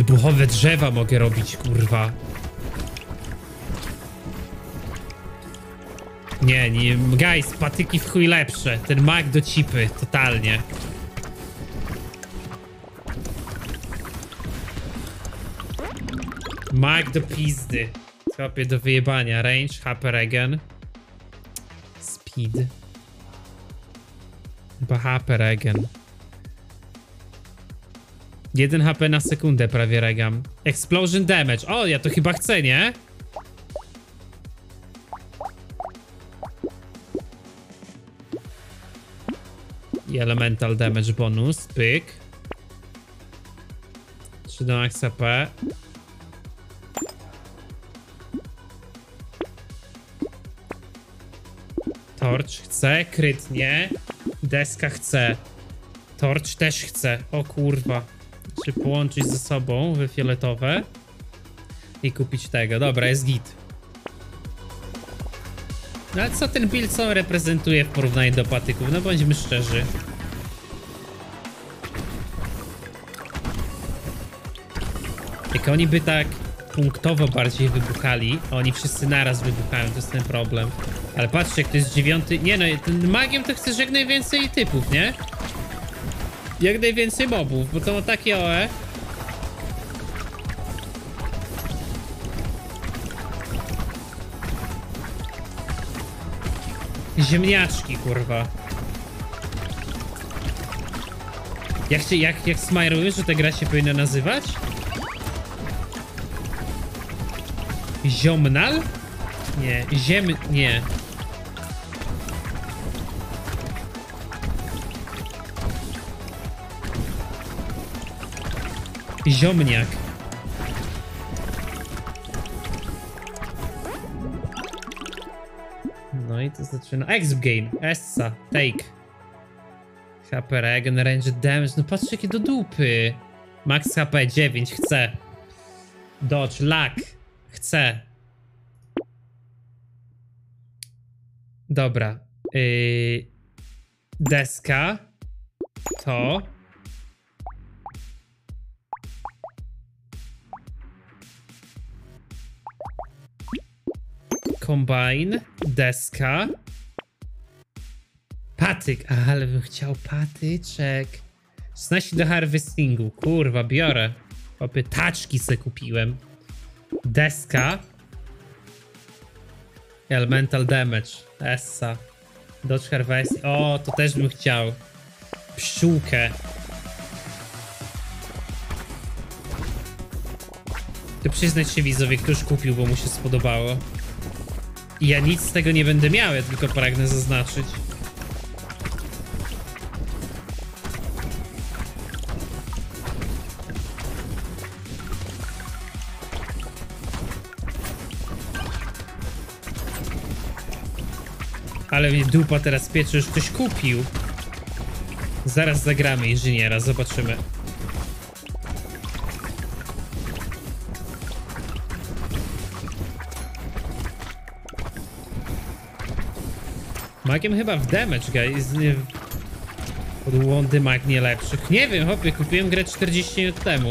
Wybuchowe drzewa mogę robić, kurwa. Nie, nie, guys, patyki w chuj lepsze. Ten mag do cipy, totalnie. Mag do pizdy. Kopię do wyjebania. Range, HP regen. Speed. Chyba HP regen. 1 HP na sekundę prawie regam. Explosion damage. O, ja to chyba chcę, nie? I elemental damage bonus. Pyk. 3 do max HP. Torch chce, kryt nie. Deska chce. Torch też chce. O kurwa. Czy połączyć ze sobą we fioletowe i kupić tego. Dobra, jest git. No ale co ten build co reprezentuje w porównaniu do patyków? No bądźmy szczerzy. Jak oni by tak punktowo bardziej wybuchali, a oni wszyscy naraz wybuchają, to jest ten problem. Ale patrzcie, jak to jest dziewiąty... Nie no, ten magiem to chcesz jak najwięcej typów, nie? Jak najwięcej mobów, bo to ma takie OE. Ziemniaczki, kurwa. Jak się, jak, jak smajerujesz, że ta gra się powinna nazywać? Ziomnal? Nie, ziem... nie. Ziomniak. No i to zaczyna. X-Gain, Essa, Take. HP Regen, Range Damage. No patrzcie jakie do dupy. Max HP 9, chcę. Dodge, Luck, chcę. Dobra. Yy, deska. To. Combine, deska. patyk. Ale bym chciał patyczek. 16 do harvestingu. Kurwa, biorę. Opie taczki se kupiłem. Deska. Elemental damage. Essa. Dodge harvest. O, to też bym chciał. Pszczółkę. To przyznać się widzowie, ktoś kupił, bo mu się spodobało. I ja nic z tego nie będę miał, ja tylko pragnę zaznaczyć. Ale mnie dupa teraz piecze, już ktoś kupił. Zaraz zagramy inżyniera, zobaczymy. Magiem chyba w damage, guys. Od łądy mag nie lepszych. Nie wiem, hopie, kupiłem grę 40 minut temu.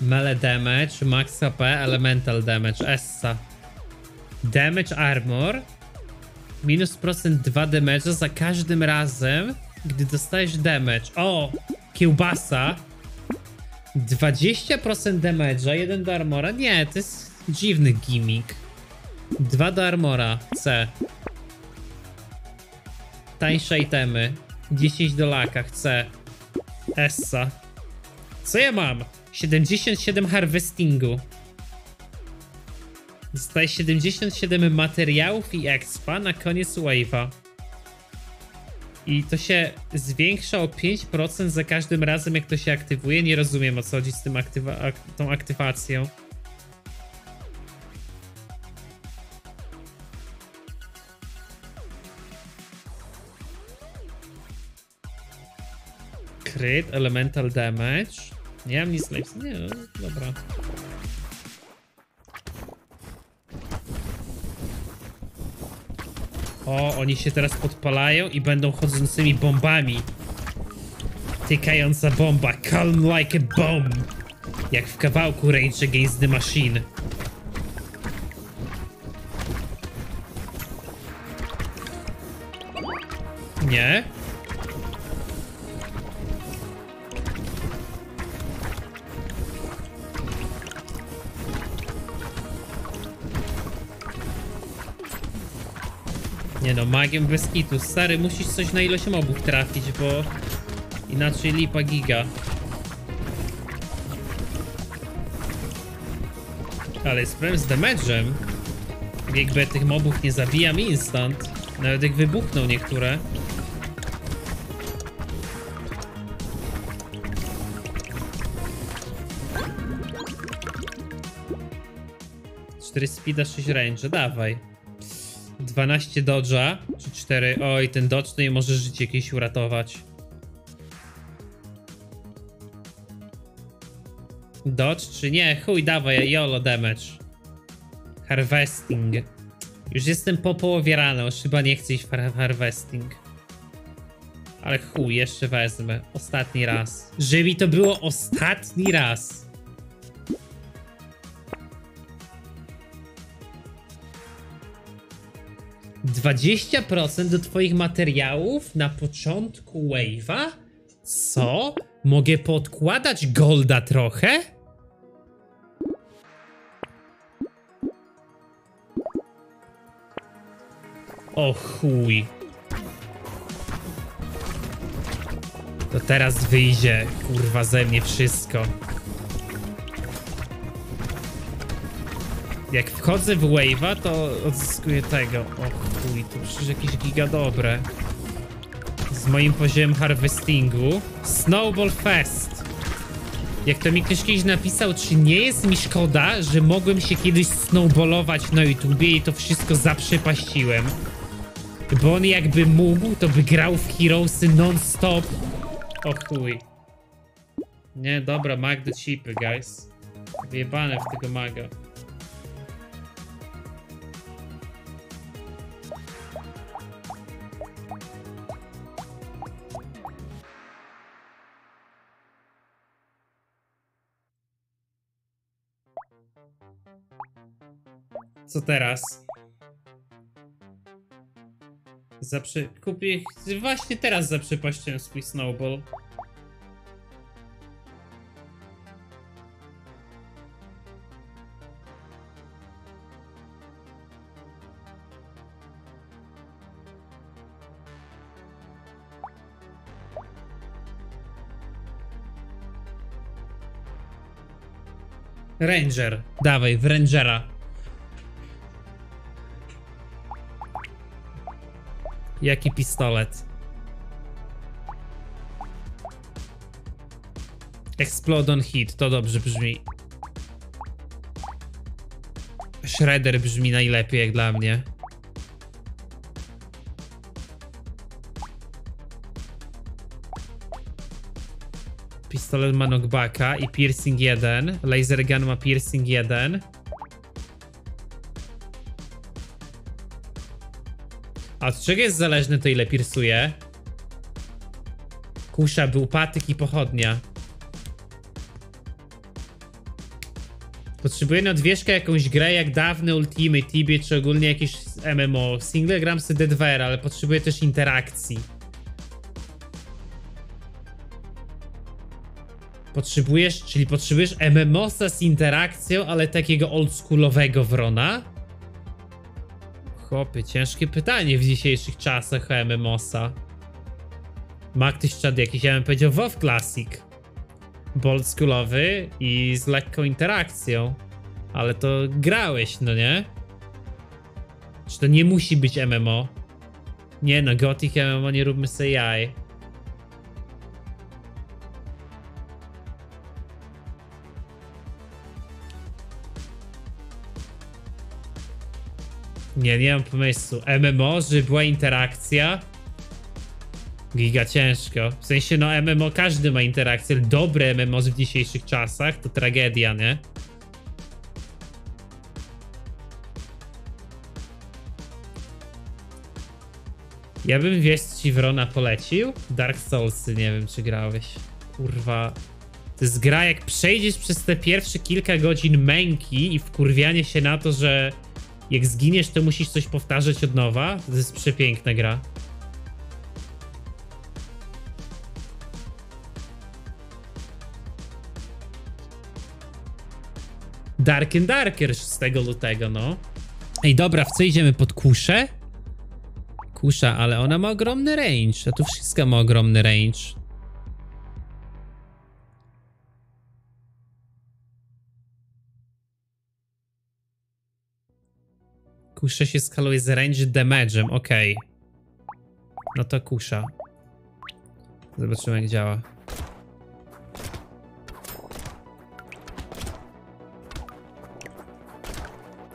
Melee damage, max HP, elemental damage, Essa. Damage armor. Minus procent 2 damage za każdym razem, gdy dostajesz damage. O! Kiełbasa. 20% damage'a, 1 do armora. Nie, to jest dziwny gimmick. 2 do armora. C. Tańsze itemy. 10 do laka. Chcę. Essa. Co ja mam? 77 harvestingu. Dostaje 77 materiałów i expa na koniec wave'a. I to się zwiększa o 5% za każdym razem, jak to się aktywuje. Nie rozumiem o co chodzi z tym aktywa ak tą aktywacją. Crit, elemental damage. Nie mam nic lepszego. Nie, no, dobra. O, oni się teraz podpalają i będą chodzącymi bombami. Tykająca bomba. Calm like a bomb. Jak w kawałku Rage Against the Machine. Nie? Nie no, magiem bez kitu. Stary, musisz coś na ilość mobów trafić, bo inaczej lipa giga. Ale jest problem z damage'em. Jakby tych mobów nie zabijam instant. Nawet jak wybuchną niektóre. Cztery speeda, 6 range, dawaj. 12 dodge'a, czy 4. Oj, ten dodge to nie może życie jakieś uratować. Dodge czy nie? Chuj, dawaj, YOLO damage. Harvesting. Już jestem po połowie rano, już chyba nie chcę iść w harvesting. Ale chuj, jeszcze wezmę. Ostatni raz. Żeby to było ostatni raz. 20% do twoich materiałów na początku wave'a? Co? Mogę podkładać golda trochę? O chuj. To teraz wyjdzie, kurwa, ze mnie wszystko. Jak wchodzę w wave'a, to odzyskuję tego. O chuj, to przecież jakieś giga dobre. Z moim poziomem harvestingu. Snowball Fest. Jak to mi ktoś kiedyś napisał, czy nie jest mi szkoda, że mogłem się kiedyś snowballować na YouTubie i to wszystko zaprzepaściłem. Bo on jakby mógł, to by grał w Heroesy non-stop. O chuj. Nie, dobra, mag do chipy, guys. Wyjebane w tego maga. Co teraz? Zaprze... Kupię... Właśnie teraz zaprzepaściłem swój snowball. Ranger. Dawaj, w Rangera. Jaki pistolet? Explode on hit, to dobrze brzmi. Shredder brzmi najlepiej jak dla mnie. Pistolet ma knockbacka i piercing 1. Laser gun ma piercing 1. A od czego jest zależne to ile piersuje? Kusza, był patyk i pochodnia. Potrzebuję na odwieszkę jakąś grę jak dawny Ultimate Tibie, czy ogólnie jakieś MMO. Single gram sobie Deadware, ale potrzebuję też interakcji. Potrzebujesz, czyli potrzebujesz MMOsa z interakcją, ale takiego oldschoolowego wrona? Chłopie, ciężkie pytanie w dzisiejszych czasach MMOsa. Ma ktoś czad jakiś, ja bym powiedział WoW Classic. Bo oldschoolowy i z lekką interakcją. Ale to grałeś, no nie? Czy to nie musi być MMO? Nie no, Gothic MMO nie róbmy sobie jaj. Nie, nie mam pomysłu. MMO, żeby była interakcja? Giga ciężko. W sensie, no MMO każdy ma interakcję, dobre MMO w dzisiejszych czasach to tragedia, nie? Ja bym wiesz ci Wrona polecił? Dark Soulsy, nie wiem czy grałeś. Kurwa. To jest gra, jak przejdziesz przez te pierwsze kilka godzin męki i wkurwianie się na to, że jak zginiesz, to musisz coś powtarzać od nowa. To jest przepiękna gra. Dark and Darker z tego lutego, no. Ej, dobra, w co idziemy? Pod kuszę? Kusza, ale ona ma ogromny range. A tu wszystko ma ogromny range. Kusza się skaluje z range damage'em, okej. Okay. No to kusza. Zobaczymy jak działa.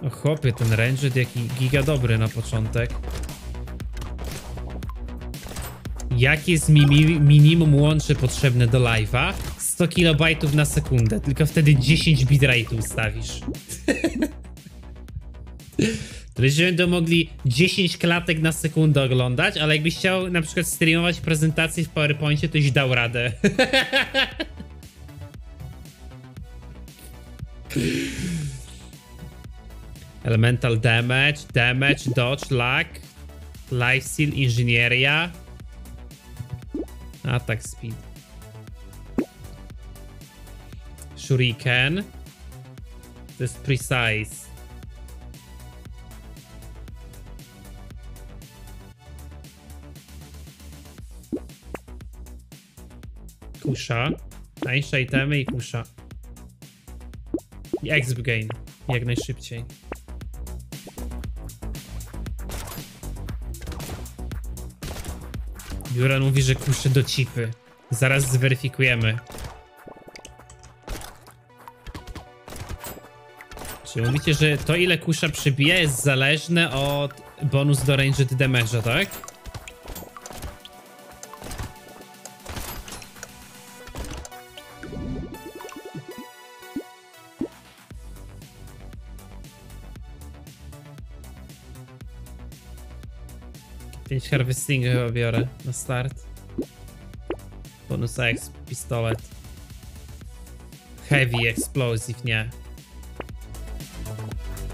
O chłopie, ten ranged jaki giga dobry na początek. Jakie jest mi minimum łącze potrzebne do live'a? 100 KB na sekundę, tylko wtedy 10 bitrate'u ustawisz. (laughs) Ludzie będą mogli 10 klatek na sekundę oglądać, ale jakbyś chciał na przykład streamować prezentację w PowerPoincie, to już dał radę. (laughs) Elemental damage, damage, dodge, luck, lifesteal, inżynieria, attack speed. Shuriken. To jest precise. Kusza. Tańsze itemy i kusza. I exp gain. Jak najszybciej. Biuran mówi, że kuszy do cipy. Zaraz zweryfikujemy. Czy mówicie, że to ile kusza przybija jest zależne od bonus do ranged damage'a, tak? 5 harvesting chyba biorę na start. Bonus X, pistolet. Heavy explosive, nie.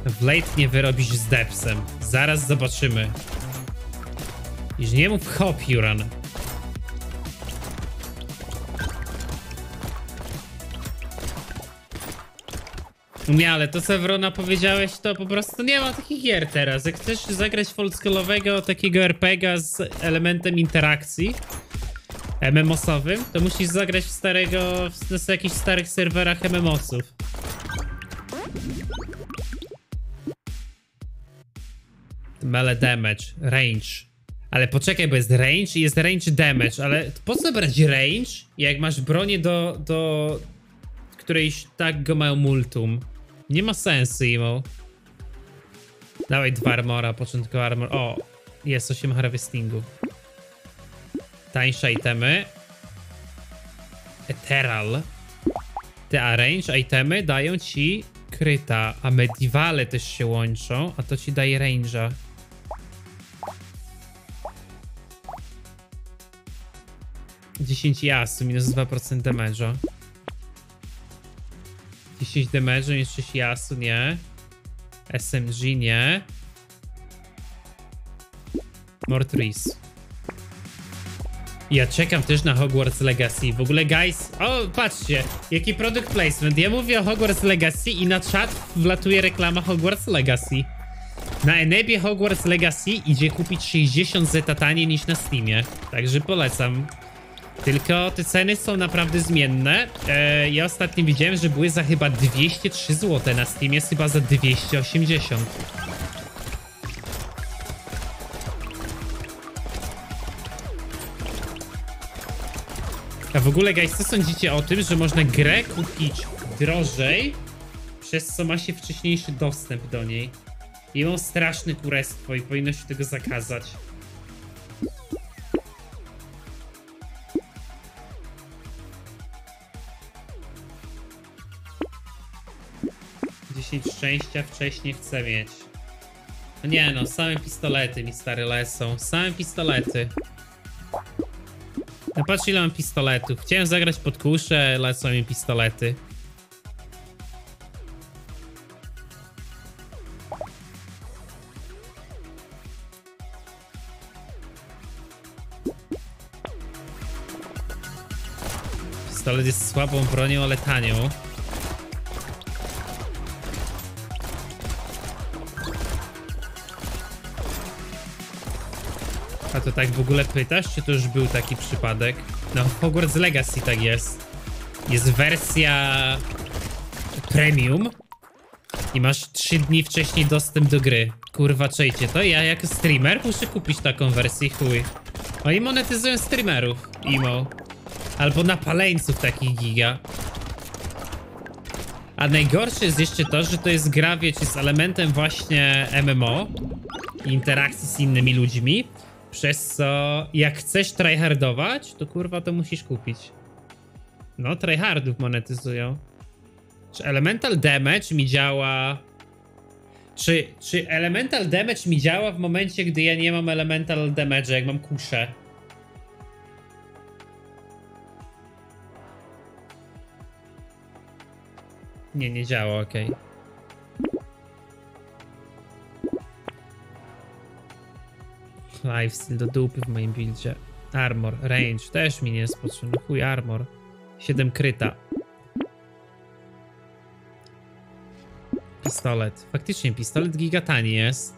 w late nie wyrobisz z depsem. Zaraz zobaczymy. Już nie mów hop, Juran. Nie, ale to co Wrona powiedziałeś, to po prostu nie ma takich gier teraz. Jak chcesz zagrać foldschoolowego takiego RPGa z elementem interakcji MMOsowym, to musisz zagrać w starego, w jakichś starych serwerach MMOsów. Melee damage, range. Ale poczekaj, bo jest range i jest range damage, ale po co brać range, jak masz bronię do, do którejś tak go mają multum? Nie ma sensu, Imo. Dawaj dwa armora, początkowy armor. O, jest 8 harvestingu. Tańsze itemy. Ethereal. Te arrange itemy dają ci kryta, a medievale też się łączą, a to ci daje range'a. Dziesięć jasu, minus 2% damage'a. 10 damage'u, jeszcze jasu, nie. SMG, nie. Mortris. Ja czekam też na Hogwarts Legacy. W ogóle, guys, o, patrzcie, jaki product placement. Ja mówię o Hogwarts Legacy i na czat wlatuje reklama Hogwarts Legacy. Na Enebie Hogwarts Legacy idzie kupić 60 zeta taniej niż na Steamie. Także polecam. Tylko te ceny są naprawdę zmienne. E, ja ostatnio widziałem, że były za chyba 203 zł, na Steamie jest chyba za 280. A w ogóle, guys, co sądzicie o tym, że można grę kupić drożej, przez co ma się wcześniejszy dostęp do niej? I mam straszne kurestwo i powinno się tego zakazać. 10 szczęścia wcześniej chcę mieć. No nie no, same pistolety mi stary lecą. Same pistolety. No patrz ile mam pistoletów. Chciałem zagrać pod kuszę, lecą mi pistolety. Pistolet jest słabą bronią, ale tanią. To tak w ogóle pytasz, czy to już był taki przypadek? No, Hogwarts Legacy tak jest. Jest wersja premium i masz 3 dni wcześniej dostęp do gry. Kurwa, czejcie to? Ja jako streamer muszę kupić taką wersję, chuj. Oni monetyzują streamerów, imo. Albo napaleńców takich giga. A najgorsze jest jeszcze to, że to jest gra, wiecie, z elementem właśnie MMO interakcji z innymi ludźmi, przez co jak chcesz tryhardować, to kurwa to musisz kupić. No, tryhardów monetyzują. Czy elemental damage mi działa... Czy, czy elemental damage mi działa w momencie, gdy ja nie mam elemental damage, jak mam kuszę? Nie, nie działa, okej. Okay. Lifesteal do dupy w moim buildzie. Armor, range, też mi nie jest potrzebny. Chuj, armor. 7 kryta. Pistolet. Faktycznie, pistolet gigatani jest.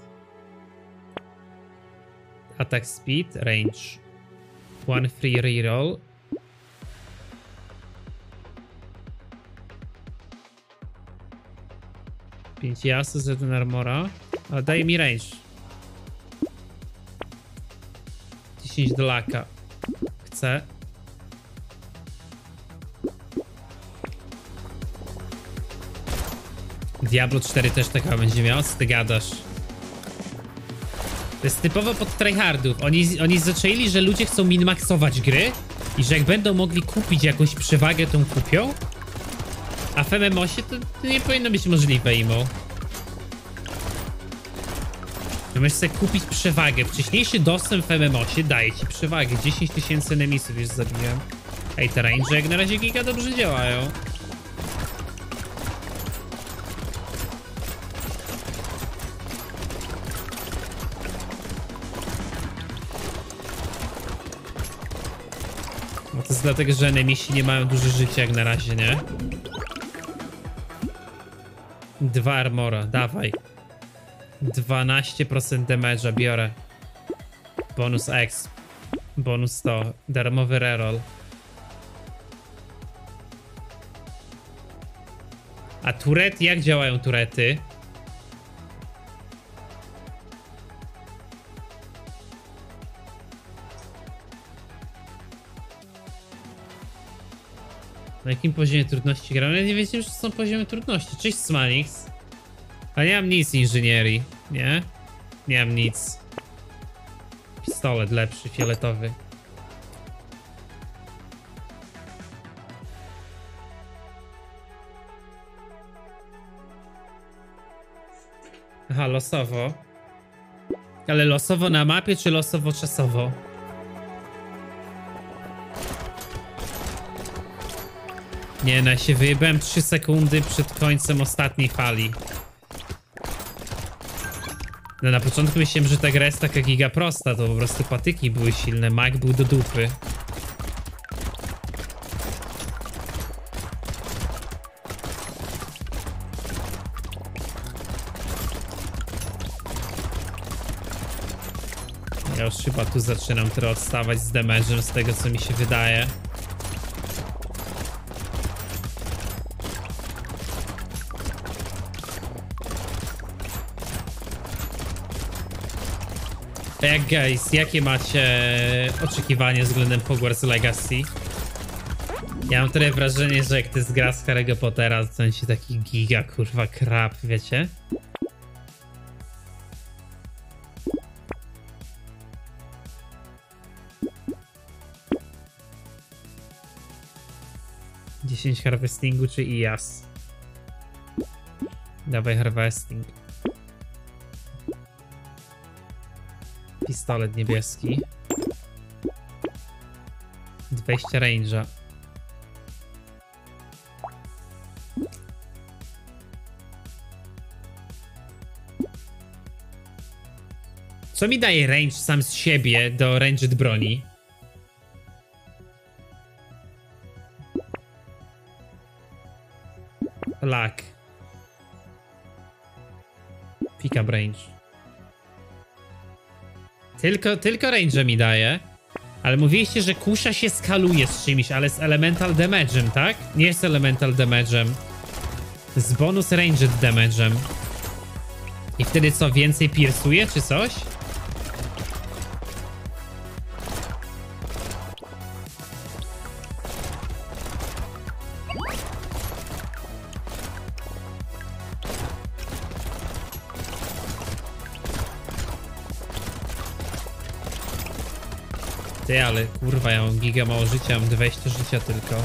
Attack speed, range. One free reroll. Pięć jasy, jeden armora. Ale daje mi range. 10 do laka. Chcę. Diablo 4 też taka będzie miała, co ty gadasz? To jest typowo pod tryhardów. Oni, oni zaczęli, że ludzie chcą minmaxować gry i że jak będą mogli kupić jakąś przewagę, tą kupią. A w MMOsie to, to nie powinno być możliwe, imo że możesz sobie kupić przewagę. Wcześniejszy dostęp w MMOsie daje ci przewagę. 10 tysięcy nemisów już zabiłem. Ej, te ranger jak na razie giga dobrze działają. No to jest dlatego, że nemisi nie mają dużo życia jak na razie, nie? Dwa armora, dawaj. 12% damage'a biorę. Bonus X. Bonus 100. Darmowy reroll. A turet, jak działają turety? Na jakim poziomie trudności gramy? Ja nie wiedziałem, że są poziomy trudności. Cześć Smanix. A nie mam nic inżynierii, nie? Nie mam nic. Pistolet lepszy, fioletowy. Aha, losowo. Ale losowo na mapie, czy losowo czasowo? Nie, no ja się wyjebałem 3 sekundy przed końcem ostatniej fali. No na początku myślałem, że ta gra jest taka giga prosta, to po prostu patyki były silne, mag był do dupy. Ja już chyba tu zaczynam trochę odstawać z damage'em, z tego co mi się wydaje. Jak guys, jakie macie oczekiwania względem Hogwarts Legacy? Ja mam trochę wrażenie, że jak to jest gra z Harry'ego Pottera, to będzie taki giga kurwa krap, wiecie? Dziesięć harvestingu czy IAS? Dawaj harvesting. Pistolet niebieski. 20 range'a. Co mi daje range sam z siebie do ranged broni? Lak. Pick up range. Tylko, tylko range mi daje. Ale mówiliście, że kusza się skaluje z czymś, ale z elemental damage'em, tak? Nie jest elemental damage'em. Z bonus ranged damage'em. I wtedy co, więcej piersuje czy coś? Ty, ale kurwa, ja mam giga mało życia, mam 20 życia tylko.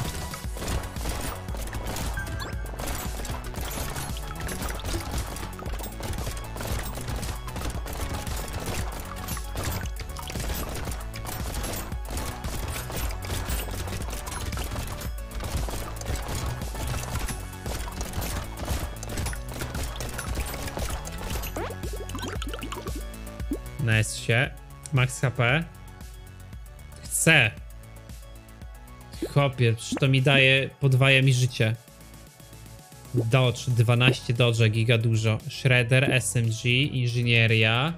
Nice. Max HP. Chcę. Chopie, to mi daje, podwaja mi życie. Dodge, 12 Dodge, giga dużo. Shredder, SMG, inżynieria.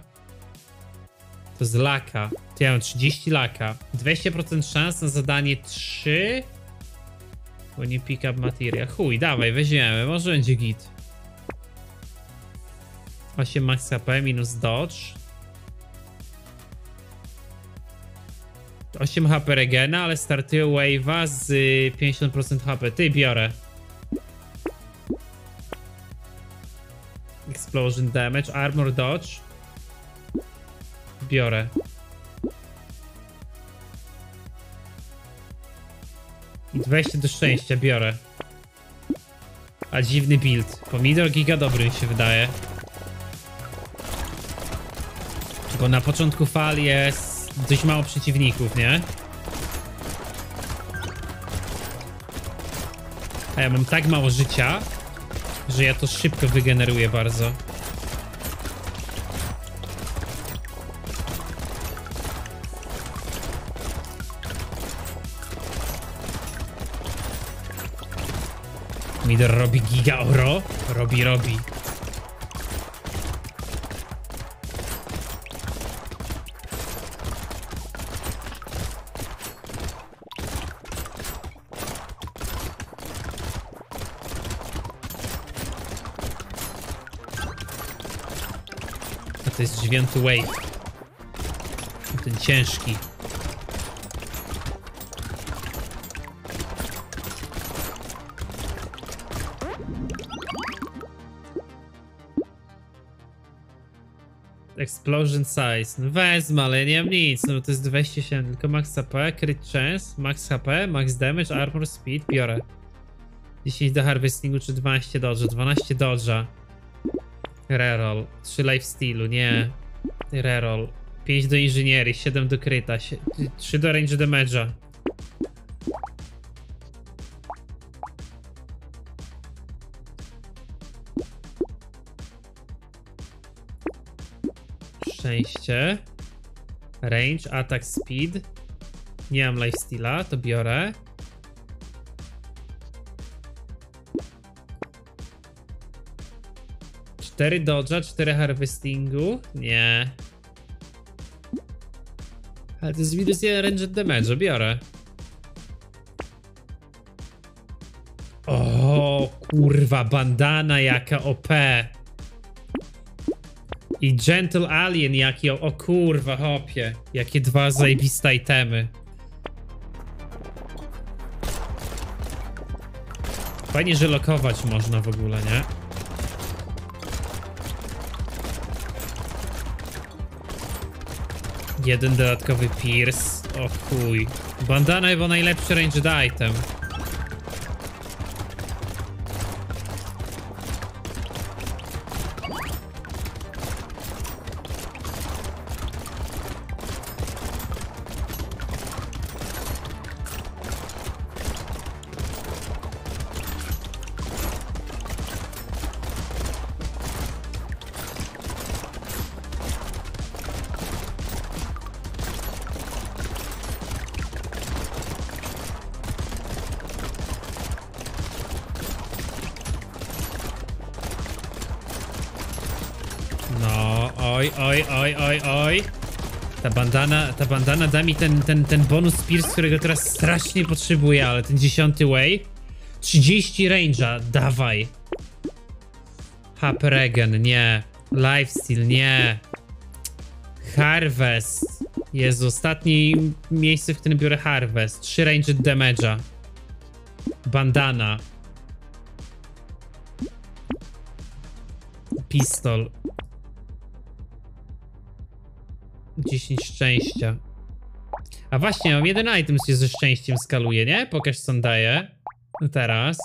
To z laka. To ja mam 30 laka. 20% szans na zadanie 3. Bo nie pick up materia. Chuj, dawaj, weźmiemy, może będzie git. 8 max HP minus dodge. 8 HP regena, ale startuję wave'a z 50% HP. Ty biorę. Explosion damage, armor dodge. Biorę. 20 do szczęścia, biorę. A dziwny build. Pomidor giga dobry się wydaje. Bo na początku fal jest dość mało przeciwników, nie? A ja mam tak mało życia, że ja to szybko wygeneruję bardzo. Midor robi giga oro. Robi, robi. Dziewiąty wave. Ten ciężki. Explosion size. No wezmę, ale ja nie mam nic. No to jest 27, tylko max HP, crit chance, max HP, max damage, armor, speed. Biorę. 10 do harvestingu czy 12 dodge? 12 dodge'a. Reroll. 3 life nie. Reroll. 5 do inżynierii, 7 do kryta, 3 do range damage'a. Szczęście. Range, attack, speed. Nie mam lifesteala, to biorę. Cztery dodge'a, cztery harvestingu. Nie. Ale to jest widus ranged damage, biorę. O kurwa, bandana jaka OP. I Gentle Alien jaki, o, o kurwa, hopie. Jakie dwa zajebiste itemy. Fajnie, że lokować można w ogóle, nie? Jeden dodatkowy pierce. O chuj. Bandana chyba najlepszy ranged item. Bandana, da mi ten, ten, ten bonus Pierce, którego teraz strasznie potrzebuję, ale ten dziesiąty way. 30 range'a, dawaj. HP regen, nie. Lifesteal, nie. Harvest. Jest ostatnie miejsce, w którym biorę Harvest. 3 range damage'a. Bandana. Pistol. 10 szczęścia. A właśnie, mam jeden item się ze szczęściem skaluje, nie? Pokaż co on daje. No teraz.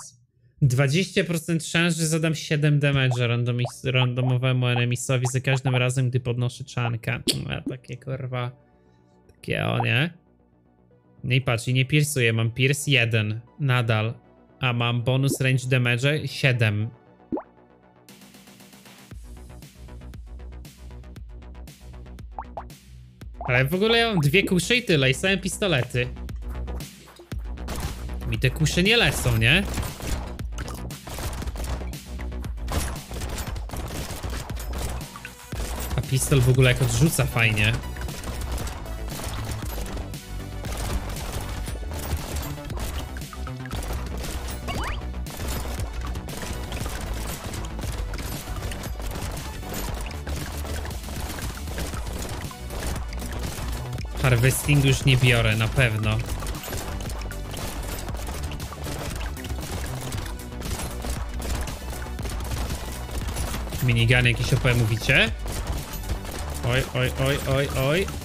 20% szans, że zadam 7 damage randomis randomowemu enemisowi za każdym razem, gdy podnoszę czanka. A takie kurwa. Takie o nie. No i patrz, i nie piersuję. Mam pierce 1 nadal. A mam bonus range damage 7. Ale w ogóle ja mam dwie kusze i tyle, i same pistolety. Mi te kusze nie lecą, nie? A pistol w ogóle jak odrzuca fajnie. Harvesting już nie biorę, na pewno. Minigun jakiś OP mówicie? Oj, oj, oj, oj, oj.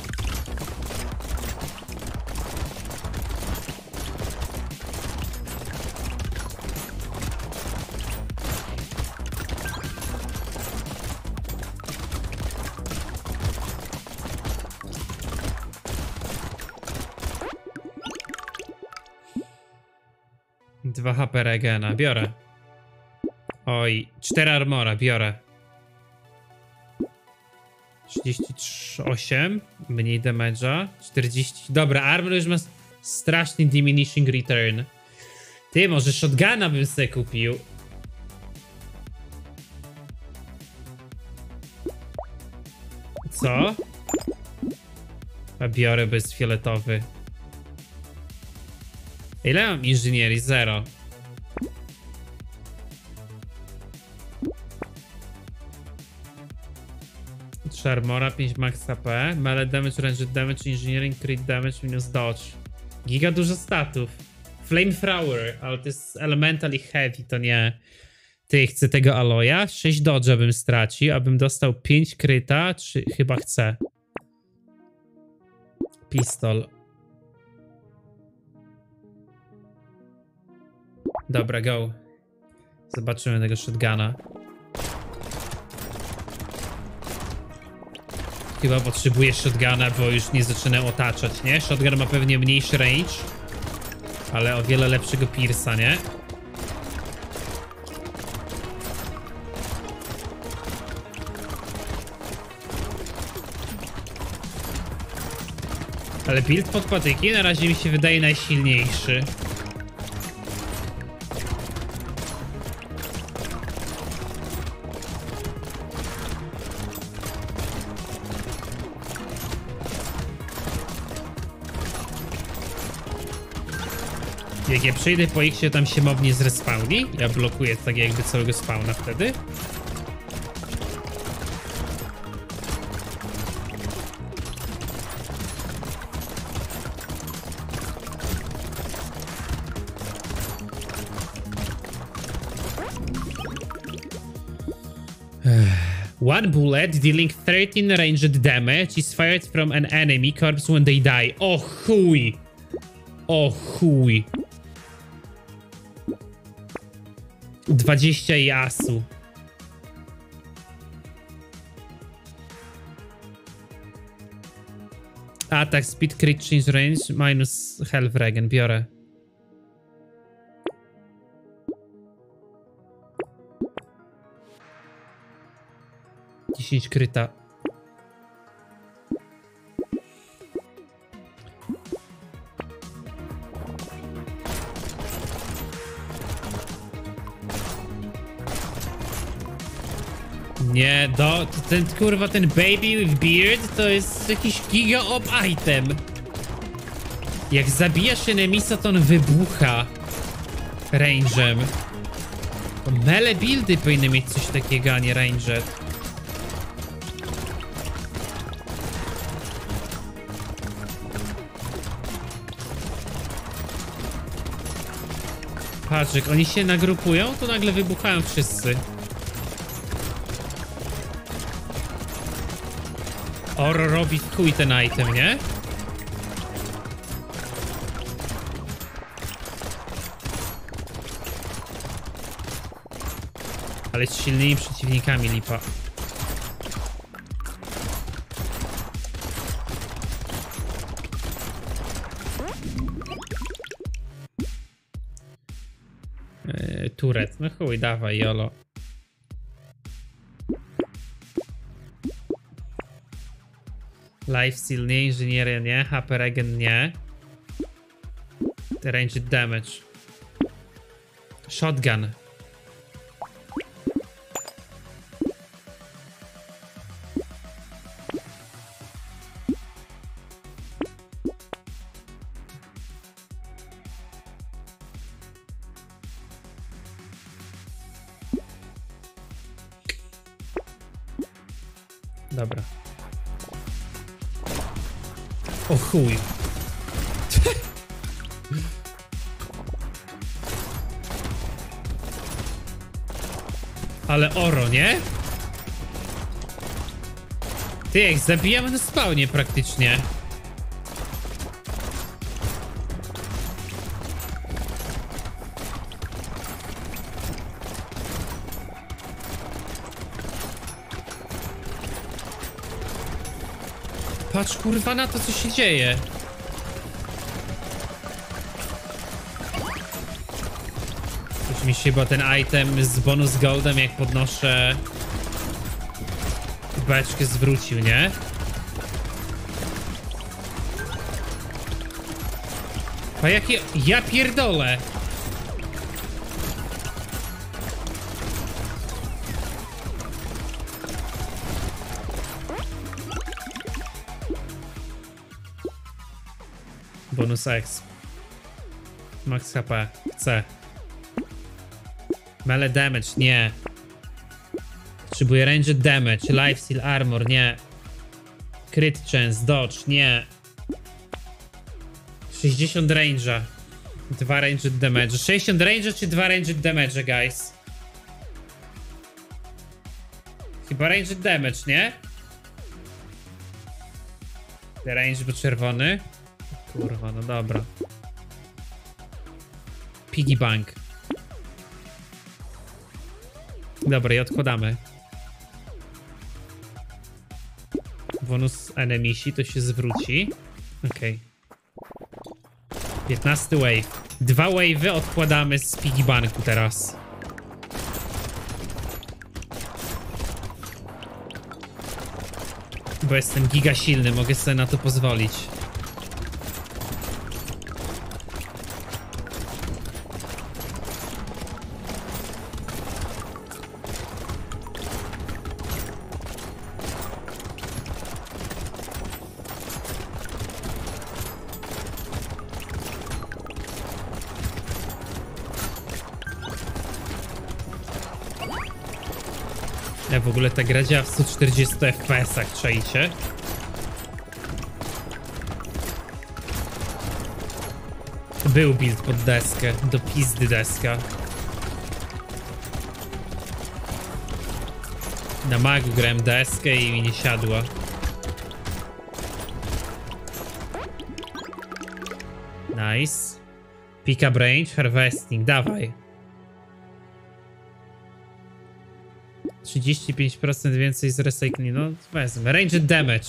Regena, biorę. Oj, 4 armora, biorę. 38, mniej damage'a, 40, dobra, armor już ma straszny diminishing return. Ty, może shotguna bym sobie kupił. Co? A biorę bez fioletowy. Ile mam inżynierii? Zero. Charmora 5 max HP, melee damage, ranged damage, engineering, crit damage minus dodge. Giga dużo statów. Flamethrower, ale to jest elemental i heavy, to nie. Ty, chcę tego aloja? 6 dodge'a bym stracił, abym dostał 5 kryta, czy chyba chcę. Pistol. Dobra, go. Zobaczymy tego shotguna. Chyba potrzebuję shotguna, bo już nie zaczynam otaczać, nie? Shotgun ma pewnie mniejszy range, ale o wiele lepszego piersa, nie? Ale build pod patyki na razie mi się wydaje najsilniejszy. Jak ja przejdę po ich się tam się mob nie zrespawni, ja blokuję tak jakby całego spawna wtedy. One bullet dealing 13 ranged damage is fired from an enemy corpse when they die. O chuj! O chuj! 20 jasu. Atak, speed, crit, change range, minus health regen. Biorę. Dziesięć kryta. Nie, do, ten kurwa, ten baby with beard to jest jakiś giga op item. Jak zabijasz enemisa, to on wybucha range'em. Mele buildy powinny mieć coś takiego, a nie ranger. Patrz, jak oni się nagrupują, to nagle wybuchają wszyscy. Oro w chuj ten item, nie? Ale z silnymi przeciwnikami lipa. Yy, turet, no chuj, dawaj, jolo. Lifesteal nie, inżynieria nie, HP regen nie. Ranged damage. Shotgun. Ty, zabijamy na spawnie praktycznie. Patrz kurwa na to, co się dzieje. Już mi się chyba ten item z bonus goldem, jak podnoszę beczkę zwrócił, nie? A jakie... Ja pierdolę! Bonus X. Max HP. C. Mele damage. Nie. Potrzebuję ranged damage, lifesteal armor, nie. Crit chance, dodge, nie. 60 range'a. Dwa ranged damage. 60 range'a czy dwa ranged damage, guys? Chyba ranged damage, nie? Range był czerwony. Kurwa, no dobra. Piggy bank. Dobra, i odkładamy. Bonus enemisi to się zwróci. Okej. Okay. 15 wave. Dwa wave'y odkładamy z piggy banku teraz. Bo jestem giga silny, mogę sobie na to pozwolić. Ta gra działa w 140 FPS-ach, czajcie? Był build pod deskę, do pizdy deska. Na magu grałem deskę i mi nie siadła. Nice. Pick up range, harvesting, dawaj. 35% więcej z recyklingu. No wezmę. Range damage.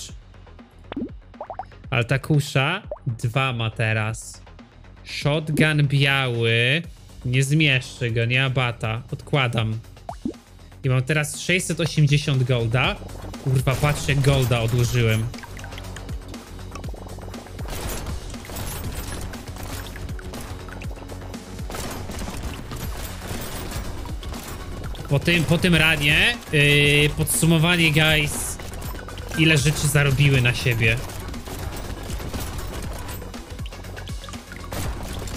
Ale ta kusza dwa ma teraz. Shotgun biały. Nie zmieszczę go, nie abata. Odkładam. I mam teraz 680 golda. Kurwa, patrzcie, golda odłożyłem. Po tym, po tym ranie yy, podsumowanie, guys, ile rzeczy zarobiły na siebie.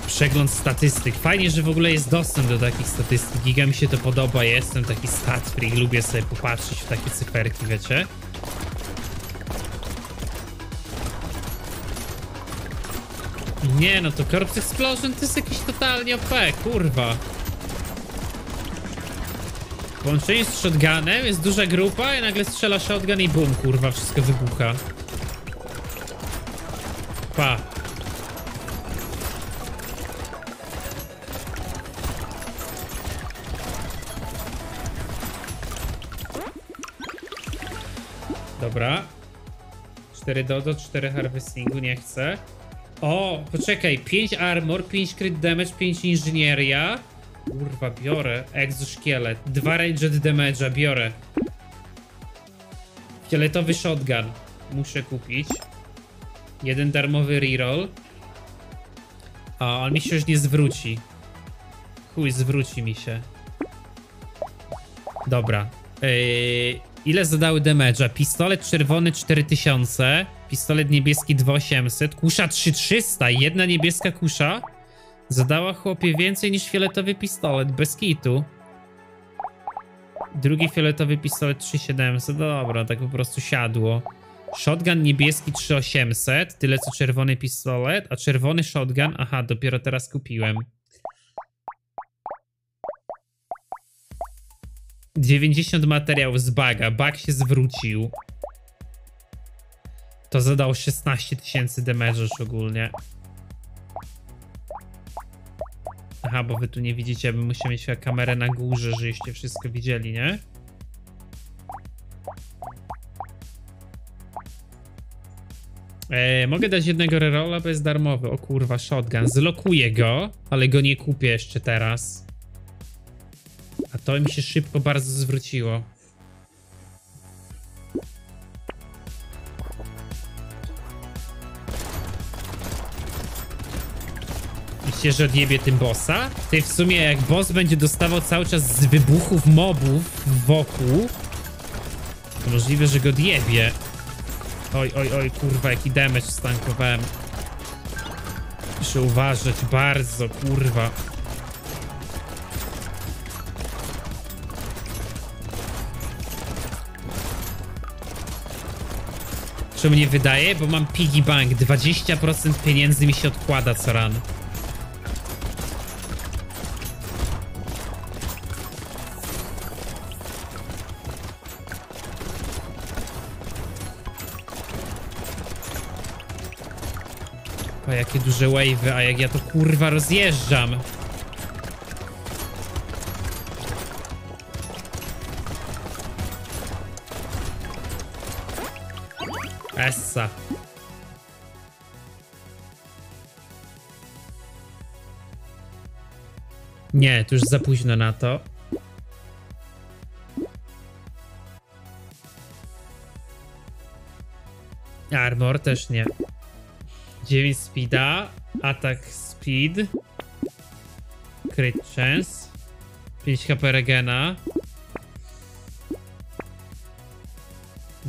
Przegląd statystyk. Fajnie, że w ogóle jest dostęp do takich statystyk. Giga mi się to podoba. Jestem taki stat freak. Lubię sobie popatrzeć w takie cyferki, wiecie? Nie, no to Corpse Explosion to jest jakiś totalnie OP, kurwa. Połączenie z shotgunem, jest duża grupa i nagle strzela shotgun i bum, kurwa, wszystko wybucha. Pa. Dobra. 4 dodo, 4 harvestingu, nie chcę. O, poczekaj, 5 armor, 5 crit damage, 5 inżynieria. Kurwa, biorę. Exoszkielet. Dwa ranged damage'a, biorę. Fioletowy shotgun. Muszę kupić. Jeden darmowy reroll. A, on mi się już nie zwróci. Chuj, zwróci mi się. Dobra. Yy, ile zadały damage'a? Pistolet czerwony 4000. Pistolet niebieski 2800. Kusza 3300. Jedna niebieska kusza. Zadała chłopie więcej niż fioletowy pistolet, bez kitu. Drugi fioletowy pistolet 3700, no dobra, tak po prostu siadło. Shotgun niebieski 3800, tyle co czerwony pistolet, a czerwony shotgun, aha, dopiero teraz kupiłem. 90 materiałów z baga, bag się zwrócił. To zadało 16 tysięcy damage'u ogólnie. Aha, bo wy tu nie widzicie, bym musiał mieć kamerę na górze, żeście wszystko widzieli, nie? Eee, mogę dać jednego rerolla, bo jest darmowy. O kurwa, shotgun. Zlokuję go, ale go nie kupię jeszcze teraz. A to mi się szybko bardzo zwróciło. Myślicie, że odjebie tym bossa? Ty w sumie jak boss będzie dostawał cały czas z wybuchów mobów wokół, to możliwe, że go odjebie. Oj, oj, oj, kurwa, jaki damage stankowałem. Muszę uważać bardzo, kurwa. Co mnie wydaje? Bo mam piggy bank. 20% pieniędzy mi się odkłada co rano. Jakie duże wave'y, a jak ja to kurwa rozjeżdżam. Essa. Nie, to już za późno na to. Armor też nie. 9 speeda, atak speed, crit chance, 5 HP regena,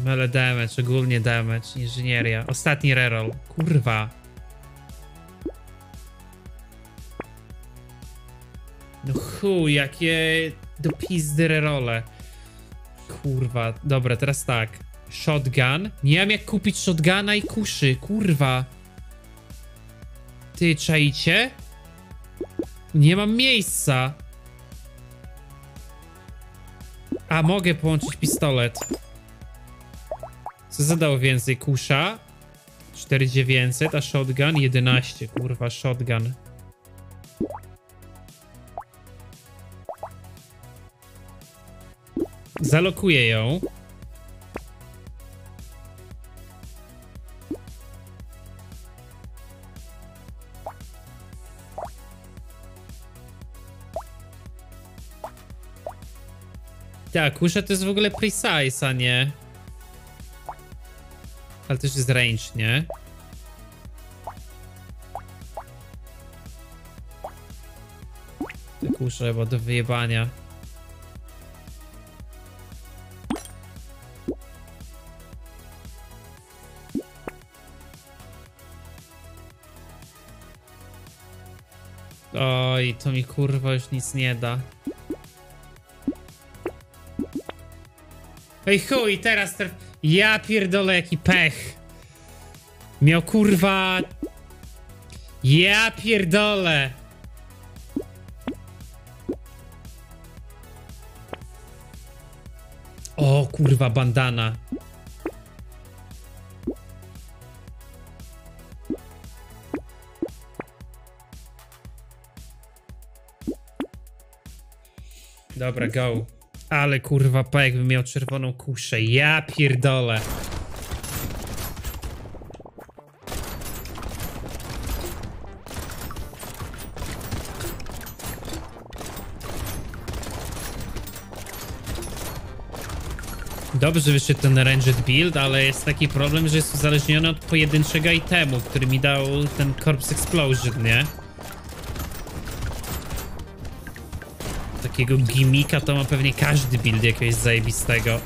melee damage, ogólnie damage, inżynieria, ostatni reroll, kurwa. No chuj, jakie do pizdy rerole. Kurwa, dobra, teraz tak. Shotgun. Nie wiem jak kupić shotguna i kuszy, kurwa. Ty, czajcie? Nie mam miejsca. A, mogę połączyć pistolet. Co zadało więcej? Kusza? 4900, a shotgun 11. Kurwa, shotgun. Zalokuję ją. Tak, kusza to jest w ogóle precise, a nie... Ale też jest range, nie? Te kusze, bo do wyjebania. Oj, to mi kurwa już nic nie da. Ej chuj, teraz traf... Ja pierdolę jaki pech. Miał kurwa... Ja pierdolę. O kurwa bandana. Dobra, go. Ale kurwa, pa jakbym miał czerwoną kuszę. Ja pierdolę. Dobrze, wyszedł ten ranged build, ale jest taki problem, że jest uzależniony od pojedynczego itemu, który mi dał ten Corpse Explosion, nie? Takiego gimmika to ma pewnie każdy build jakiegoś zajebistego.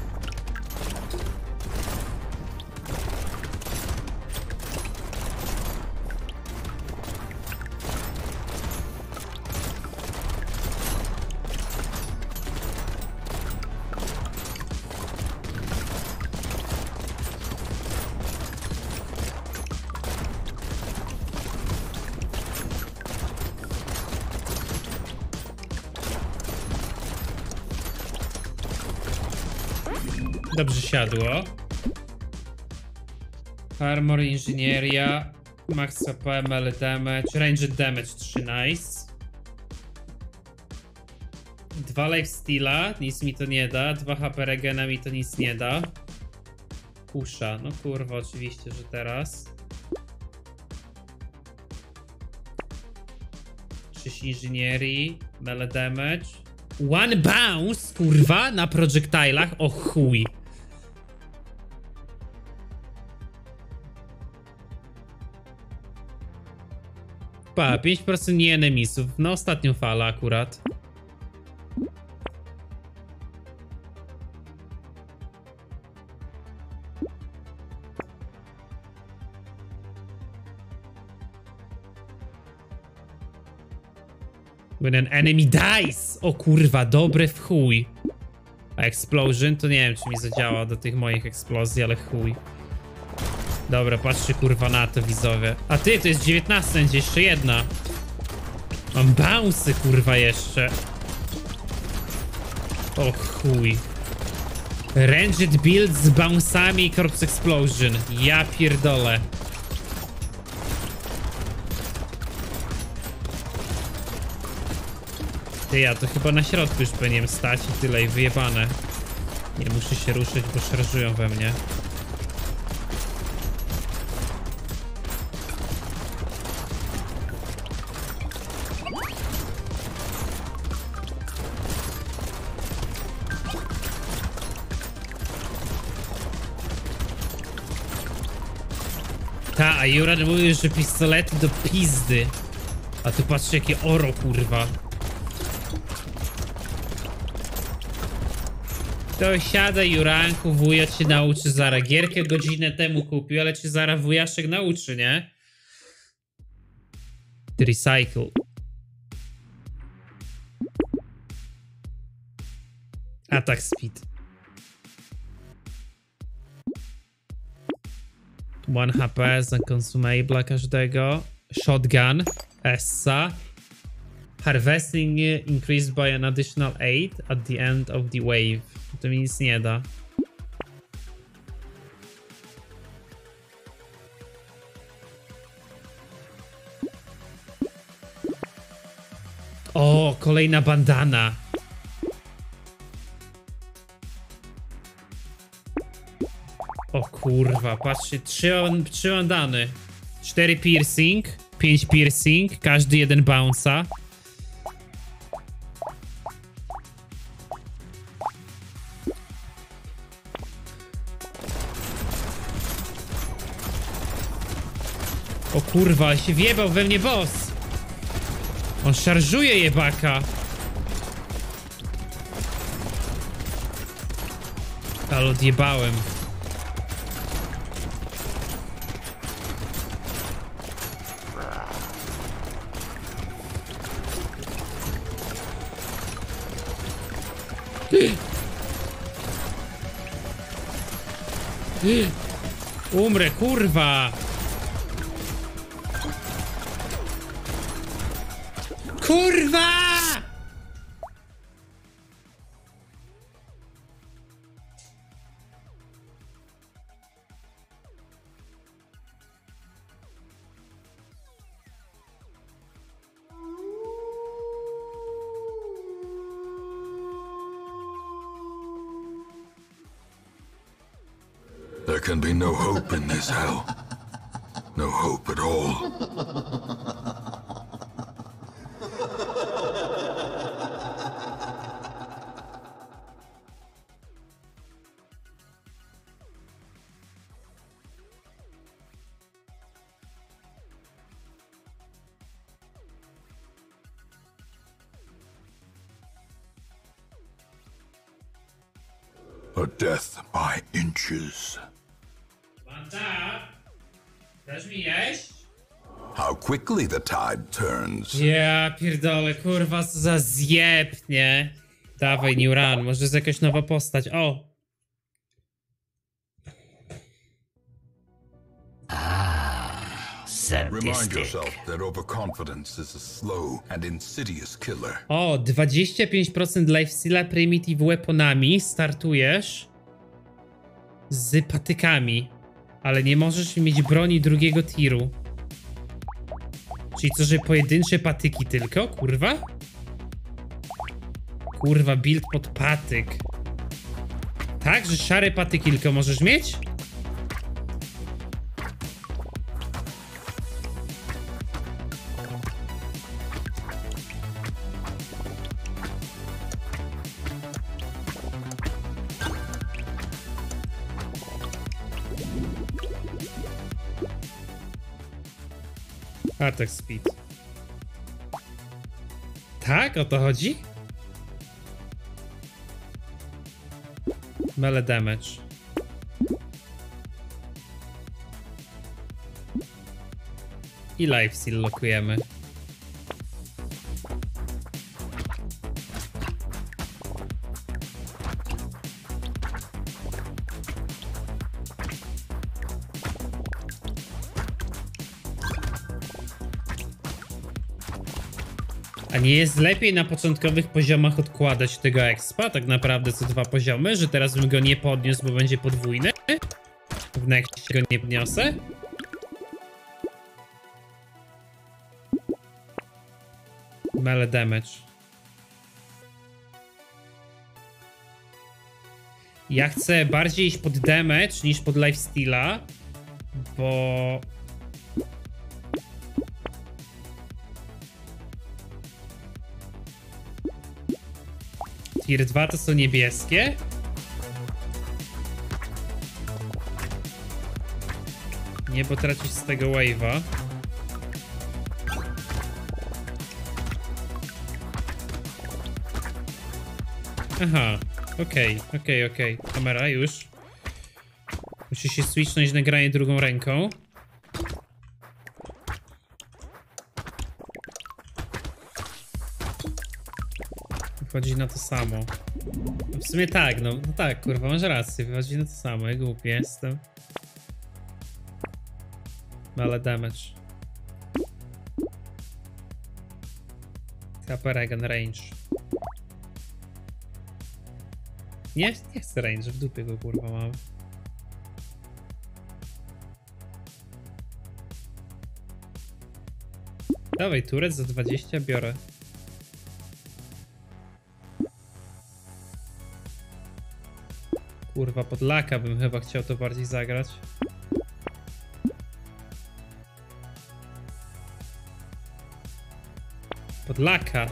Siadło. Armor, inżynieria, max HP, melee damage, ranged damage 3, nice. Dwa lifesteala, nic mi to nie da. Dwa HP regena mi to nic nie da. Kusza, no kurwa, oczywiście, że teraz. 6 inżynierii, melee damage. One bounce, kurwa, na projectilach, o chuj. Pa, 5% nie enemisów, na ostatnią falę akurat. When an enemy dies! O kurwa, dobre w chuj. A explosion to nie wiem, czy mi zadziała do tych moich eksplozji, ale chuj. Dobra, patrzcie kurwa na to, widzowie. A ty, to jest 19, będzie jeszcze jedna. Mam bouncy kurwa jeszcze. O chuj. Ranged build z bounce'ami i corpse explosion. Ja pierdolę. Ty, ja to chyba na środku już powinienem stać i tyle i wyjebane. Nie muszę się ruszyć, bo szarżują we mnie. A Juran mówił, że pistolety do pizdy. A tu patrzcie jakie oro, kurwa. To siada Juranku, wuja cię nauczy zara. Gierkę godzinę temu kupił, ale cię zara wujaszek nauczy, nie? Recycle. Attack speed. One HP za consumable każdego. Shotgun. Essa. Harvesting increased by an additional 8 at the end of the wave. To mi nic nie da. O, kolejna bandana. O kurwa, patrzcie, trzy, trzy bandany. Cztery piercing, pięć piercing, każdy jeden bounce'a. O kurwa, się wjebał we mnie boss. On szarżuje jebaka. Ale odjebałem. Umrę, kurwa! Kurwa! This hell. No hope at all. A death by inches. Dasz mi jeść? How quickly the tide turns. Ja pierdolę, kurwa, co za zjeb, nie? Dawaj, New Run, może jest jakaś nowa postać. O! Remind yourself that overconfidence is a slow and insidious killer. O, 25% lifesteala primitive weaponami startujesz z patykami, ale nie możesz mieć broni drugiego tiru. Czyli co, że pojedyncze patyki tylko? Kurwa? Kurwa, build pod patyk. Tak, że szare patyki tylko możesz mieć? Attack speed. Tak, o to chodzi? Melee damage. I life seal lokujemy. Jest lepiej na początkowych poziomach odkładać tego expa, tak naprawdę co dwa poziomy, że teraz bym go nie podniósł, bo będzie podwójny? W nexcie go nie podniosę? Melee damage. Ja chcę bardziej iść pod damage niż pod lifesteala, bo... Tier 2 to są niebieskie? Nie, bo tracisz z tego wave'a. Aha, okej, okay, okej, okay, okej. Okay. Kamera już. Musi się switchnąć na granie drugą ręką. Wychodzi na to samo. No w sumie tak, no, no tak, kurwa, masz rację, wychodzi na to samo, ja głupi jestem. Ale damage. HP range. Nie, nie chcę range, w dupie go kurwa mam. Dawaj, turec za 20 biorę. Kurwa, pod laka bym chyba chciał to bardziej zagrać. Pod laka.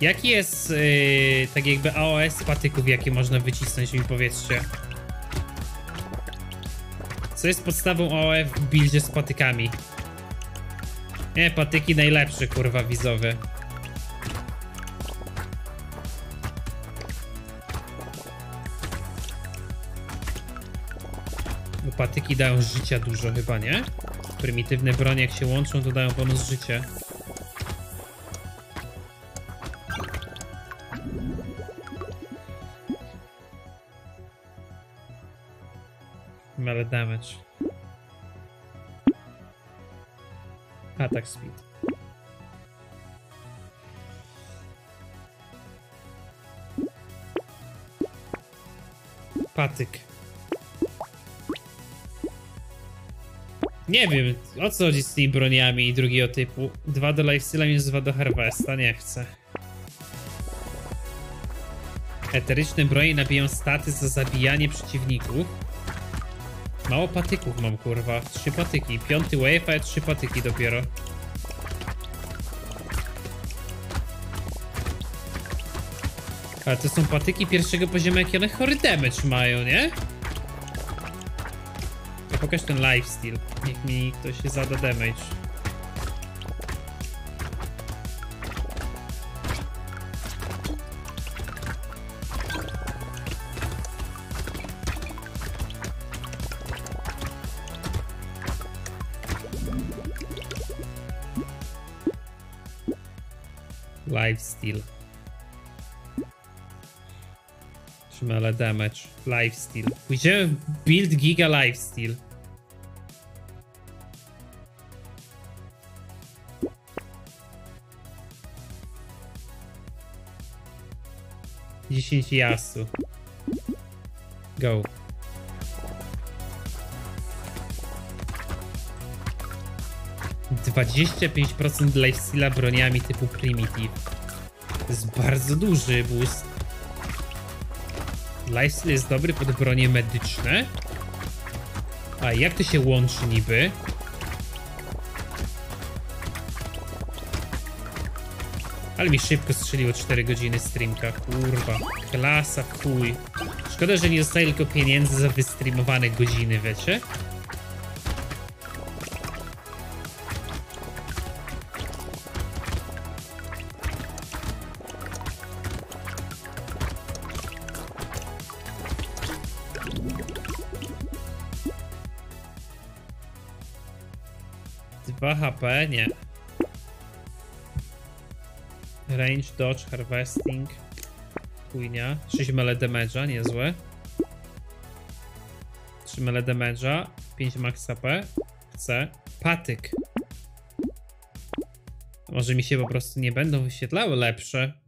Jaki jest yy, tak jakby AOS patyków, jakie można wycisnąć mi powiedzcie? Co jest podstawą AOF w buildzie z patykami? Nie, patyki najlepsze, kurwa, wizowe. Bo patyki dają życia dużo chyba, nie? Prymitywne bronie jak się łączą, to dają bonus życie. Melee damage. Attack speed. Patyk. Nie wiem, o co chodzi z tymi broniami i drugiego typu. Dwa do lifesteala minus dwa do harvesta, nie chcę. Eteryczne bronie nabiją staty za zabijanie przeciwników. Mało patyków mam, kurwa. Trzy patyki. Piąty wave, a trzy patyki dopiero. Ale to są patyki pierwszego poziomu, jakie one chory damage mają, nie? Pokaż ten lifesteal. Niech mi ktoś zada damage. Lifesteal. Szmele damage. Lifesteal. Pójdziemy w build giga lifesteal. Dziesięć jasu. Go. Dwadzieścia pięć procent lifesteala broniami typu primitive. To jest bardzo duży boost. Lifesteal jest dobry pod bronie medyczne. A jak to się łączy niby? Ale mi szybko strzeliło 4 godziny streamka, kurwa. Klasa, chuj. Szkoda, że nie dostaję tylko pieniędzy za wystreamowane godziny, wiecie? HP? Nie. Range, dodge, harvesting. Chujnia. 6 mele damage'a, niezłe. 3 mele damage'a. 5 max HP. Chcę. Patyk. Może mi się po prostu nie będą wyświetlały lepsze.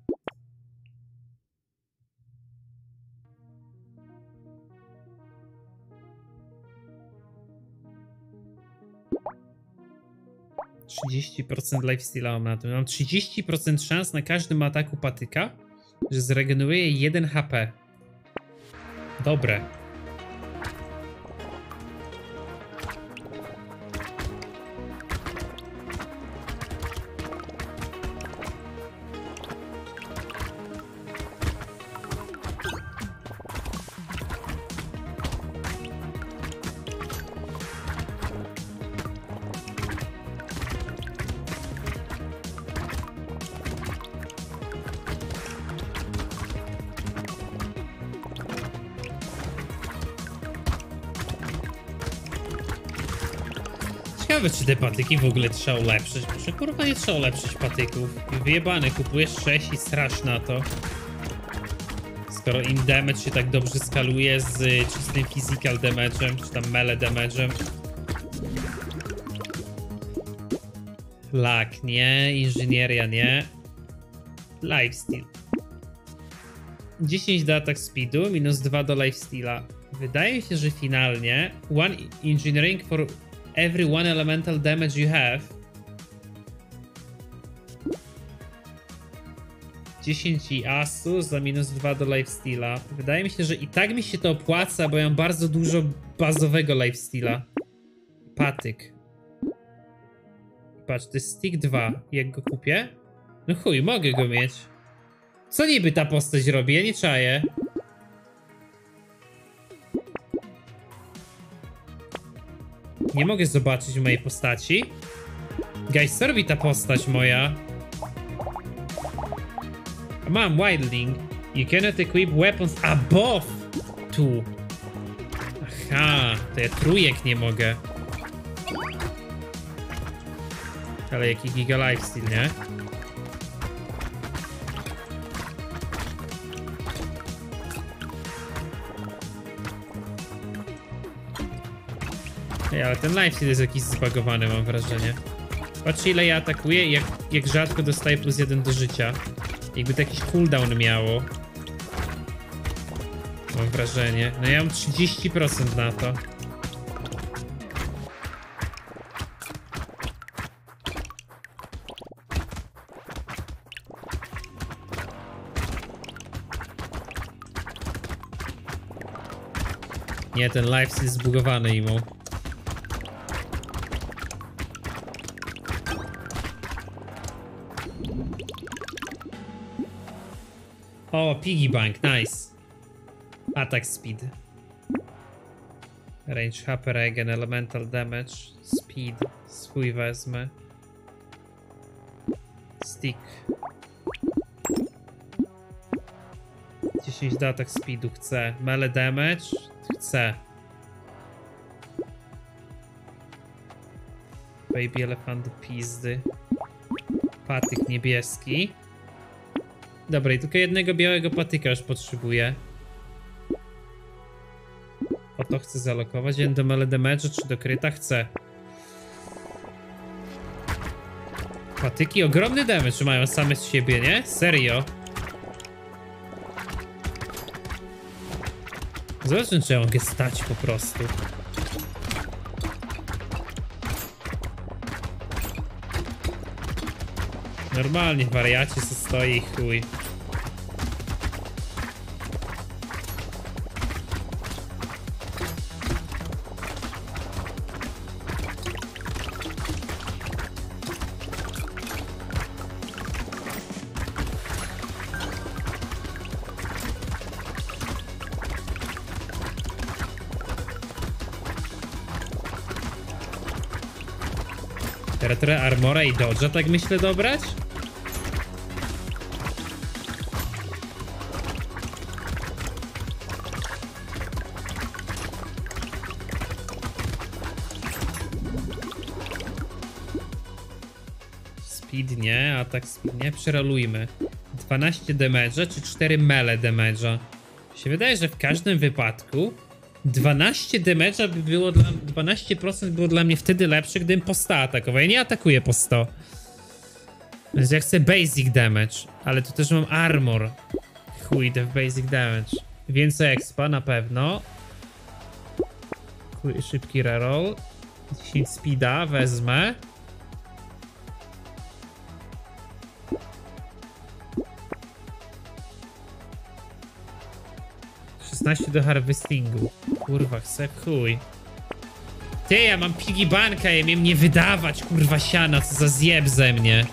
Trzydzieści procent lifesteala mam na tym. Mam 30% szans na każdym ataku patyka, że zregeneruje 1 HP. Dobre. Te patyki w ogóle trzeba ulepszyć. Może kurwa nie trzeba ulepszyć patyków. Wyjebane, kupujesz 6 i strasz na to. Skoro im damage się tak dobrze skaluje z czystym physical damage'em, czy tam melee damage'em. Lak, nie. Inżynieria, nie. Lifesteal. 10 do attack speedu, minus 2 do lifesteala. Wydaje się, że finalnie one engineering for every one elemental damage you have. 10 i asu za minus 2 do lifesteala. Wydaje mi się, że i tak mi się to opłaca, bo ja mam bardzo dużo bazowego lifesteala. Patyk. Patrz, to jest stick 2. Jak go kupię? No chuj, mogę go mieć. Co niby ta postać robi? Ja nie czaję. Nie mogę zobaczyć mojej postaci. Guys, co robi ta postać moja? Mam wildling. You cannot equip weapons above two. Aha, to ja trójek nie mogę. Ale jaki giga lifesteal, nie? Ej, ale ten lifesteal jest jakiś zbagowany, mam wrażenie. Patrzcie ile ja atakuję i jak, jak rzadko dostaję plus jeden do życia. Jakby to jakiś cooldown miało. Mam wrażenie. No ja mam 30% na to. Nie, ten lifesteal jest zbugowany imo. O, piggy bank, nice. Attack speed. Range HP regen, elemental damage, speed. Swój wezmę. Stick. 10 do attack speedu chcę. Melee damage chcę. Baby elefanty pizdy. Patyk niebieski. Dobra, i tylko jednego białego patyka już potrzebuję. O to chcę zalokować. Jeden do melee damage, czy do kryta? Chcę. Patyki ogromny damage mają same z siebie, nie? Serio? Zobaczmy, czy ja mogę stać po prostu. Normalnie wariacie co stoi chuj. Armora i dodge'a tak myślę dobrać? Speed nie, atak speed nie, przerolujmy. 12 damage'a czy 4 melee damage'a? Się wydaje, że w każdym wypadku 12 damage'a by było dla 12% było dla mnie wtedy lepsze, gdybym po 100 atakował. Ja nie atakuję po 100. Więc ja chcę basic damage, ale tu też mam armor. Chuj, idę w basic damage. Więcej expa na pewno. Chuj, szybki reroll. 10 speeda wezmę. Szesnaście do harvestingu. Kurwa, chcę chuj. Ty, ja mam piggy banka, ja miałem nie wydawać, kurwa siana, co za zjeb ze mnie.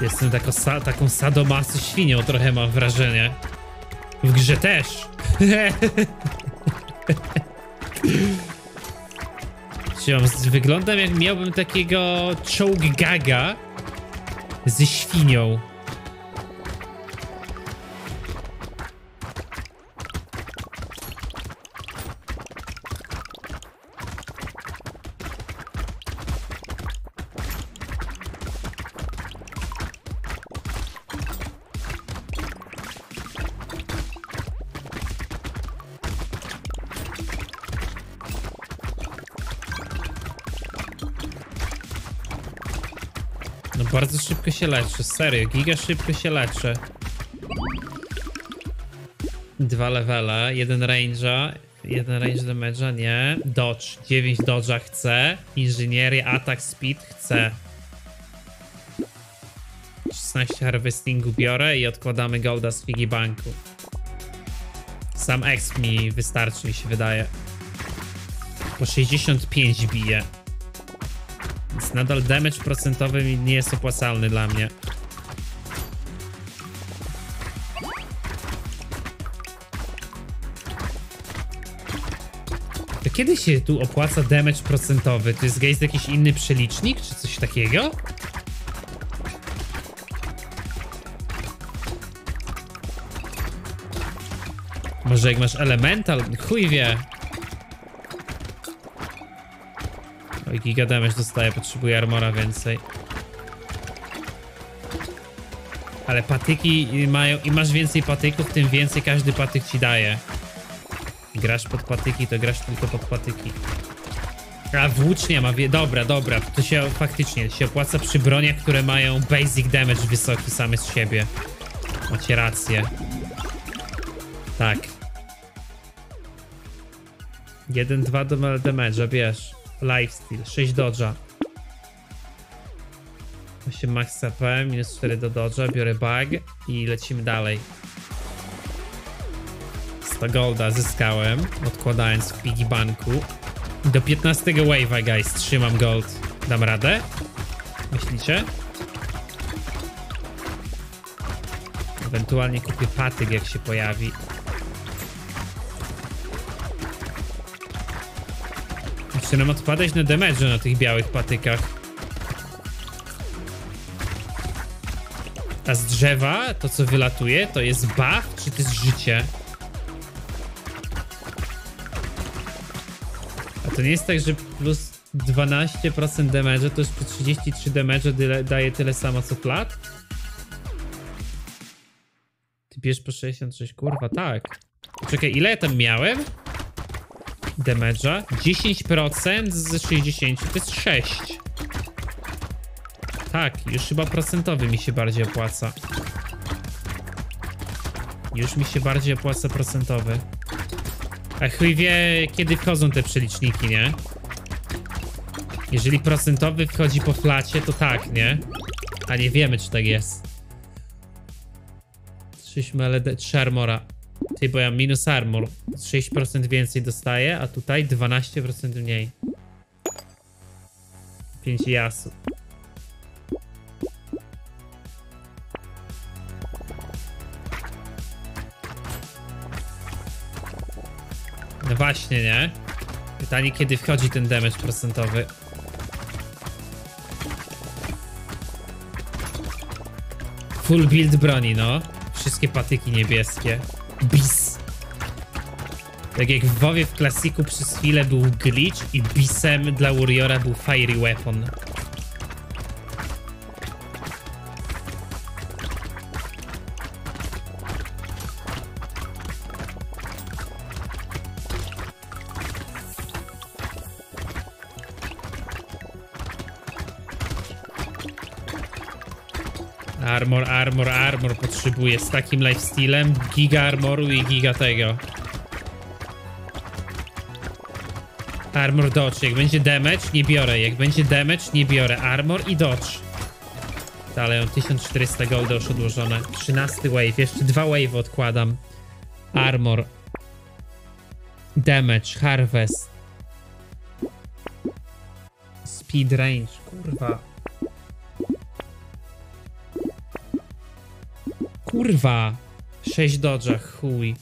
Jestem taką, sa taką sadomasy świnią, trochę mam wrażenie. W grze też. (laughs) Wyglądam jak miałbym takiego czołg gaga ze świnią. Szybko się leczy, serio, giga szybko się leczy. Dwa levele, jeden range'a, jeden range damage'a, nie. Dodge, 9 dodge'a chcę. Inżynieria, atak, speed chcę. 16 harvestingu biorę i odkładamy golda z figi banku. Sam exp mi wystarczy, mi się wydaje. Po 65 bije. Więc nadal damage procentowy nie jest opłacalny dla mnie. To kiedy się tu opłaca damage procentowy? To jest jest jakiś inny przelicznik, czy coś takiego? Może jak masz elemental? Chuj wie. Giga damage dostaje, potrzebuje armora więcej. Ale patyki mają, i masz więcej patyków, tym więcej każdy patyk ci daje. Grasz pod patyki, to grasz tylko pod patyki. A włócznia ma, dobra, dobra, to się faktycznie, się opłaca przy broniach, które mają basic damage wysoki same z siebie. Macie rację. Tak. 1-2 damage'a, bierz. Lifesteal, 6 dodge'a. 8 max CP, minus 4 do dodge'a, biorę bag i lecimy dalej. 100 golda zyskałem, odkładając w piggy banku. Do 15 wave'a, guys, trzymam gold. Dam radę? Myślicie? Ewentualnie kupię patyk, jak się pojawi. Muszę nam odpadać na damage na tych białych patykach. A z drzewa, to co wylatuje, to jest buff, czy to jest życie? A to nie jest tak, że plus 12% damage to już po 33 damage daje tyle samo co flat? Ty bierz po 66, kurwa, tak. Czekaj, ile ja tam miałem? Damage'a. 10% z 60 to jest 6. Tak, już chyba procentowy mi się bardziej opłaca. Już mi się bardziej opłaca procentowy. A chuj wie, kiedy wchodzą te przeliczniki, nie? Jeżeli procentowy wchodzi po flacie, to tak, nie? A nie wiemy, czy tak jest. 3 LED, 3 armora. Ty, bo ja minus armor. 6% więcej dostaję, a tutaj 12% mniej. 5 jasu. No właśnie, nie? Pytanie, kiedy wchodzi ten damage procentowy. Full build broni, no. Wszystkie patyki niebieskie. Bis. Tak jak w WoWie w klasiku przez chwilę był glitch i bisem dla Warriora był Fiery Weapon. Armor, armor, armor potrzebuję z takim lifestylem. Giga armoru i giga tego. Armor dodge. Jak będzie damage, nie biorę. Jak będzie damage, nie biorę. Armor i dodge. Dalej mam 1400 golda już odłożone. 13 wave. Jeszcze dwa wave odkładam. Armor. Damage. Harvest. Speed range. Kurwa. Kurwa. 6 dodge'a. Chuj.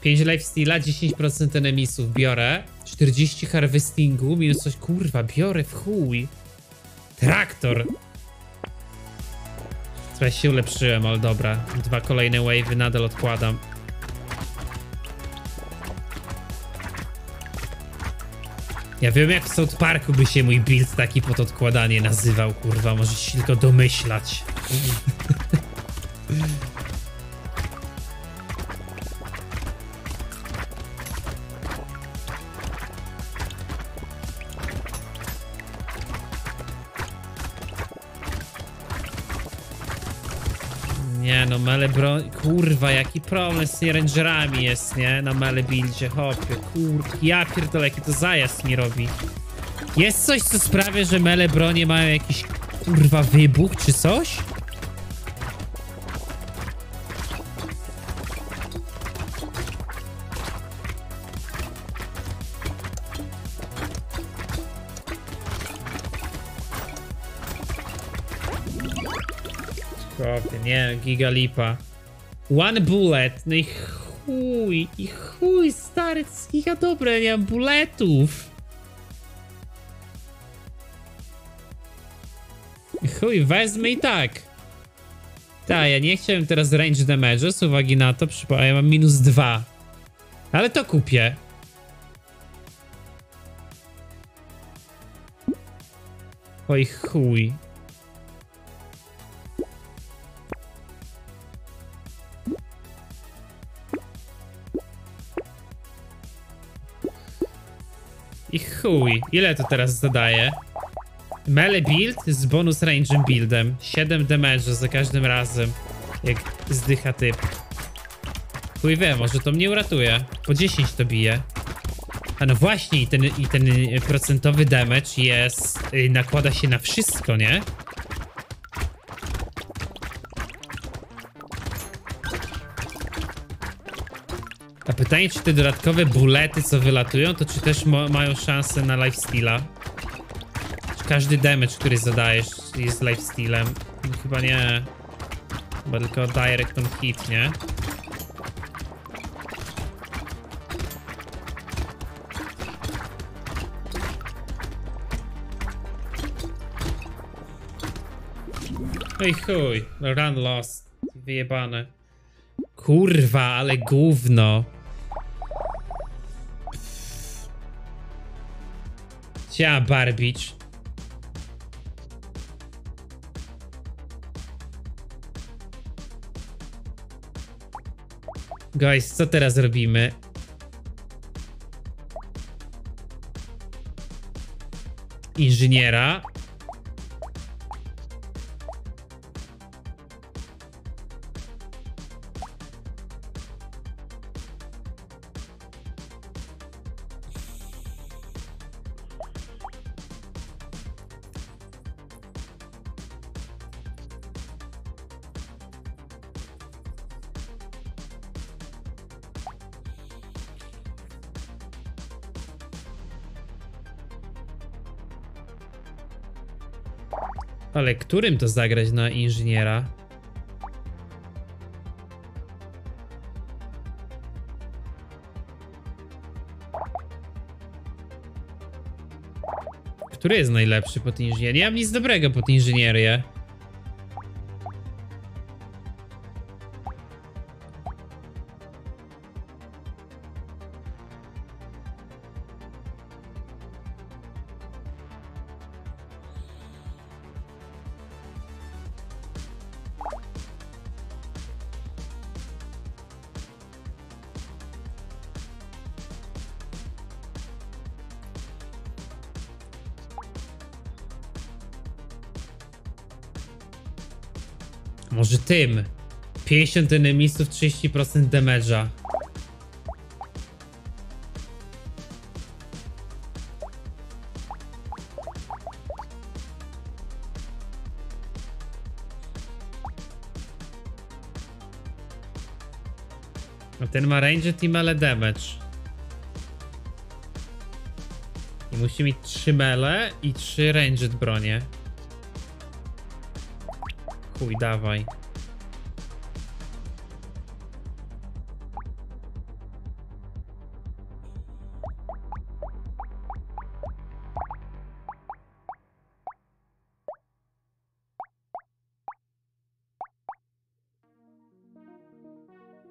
5 lifesteala, 10% enemisów biorę. 40 harvestingu, minus coś. Kurwa, biorę w chuj. Traktor. Trochę się ulepszyłem, ale dobra. Dwa kolejne wave'y nadal odkładam. Ja wiem jak w South Parku by się mój build taki pod odkładanie nazywał, kurwa. Możesz się tylko domyślać. Nie no, mele broń... Kurwa, jaki problem z tymi rangerami jest, nie? Na mele buildzie, hopie, kurwa. Ja pierdolę, jaki to zajazd mi robi. Jest coś, co sprawia, że mele bronie mają jakiś, kurwa, wybuch czy coś? Nie, gigalipa. One bullet, no i chuj, i chuj, stary, to jest giga dobre, nie mam bulletów. Chuj, wezmę i tak. Tak, ja nie chciałem teraz range damage z uwagi na to, przypomnę, ja mam minus dwa. Ale to kupię. Oj chuj. I chuj, ile to teraz zadaje? Melee build z bonus range buildem. 7 damage za każdym razem, jak zdycha typ. Chuj wie, może to mnie uratuje. Po 10 to bije. A no właśnie, i ten, i ten procentowy damage jest... y, nakłada się na wszystko, nie? A pytanie, czy te dodatkowe bulety, co wylatują, to czy też ma mają szansę na lifesteala? Czy każdy damage, który zadajesz jest lifestealem? No, chyba nie. Chyba tylko direct on hit, nie? No i chuj, run lost. Wyjebane. Kurwa, ale gówno. Cia Barbicz. Guys, co teraz robimy? Inżyniera. Ale którym to zagrać na inżyniera? Który jest najlepszy pod inżynierię? Nie mam nic dobrego pod inżynierię. Tym. 50 enemistów, 30% damage'a. A ten ma range i mele damage. I musi mieć 3 mele i 3 ranged bronie. Chuj, dawaj.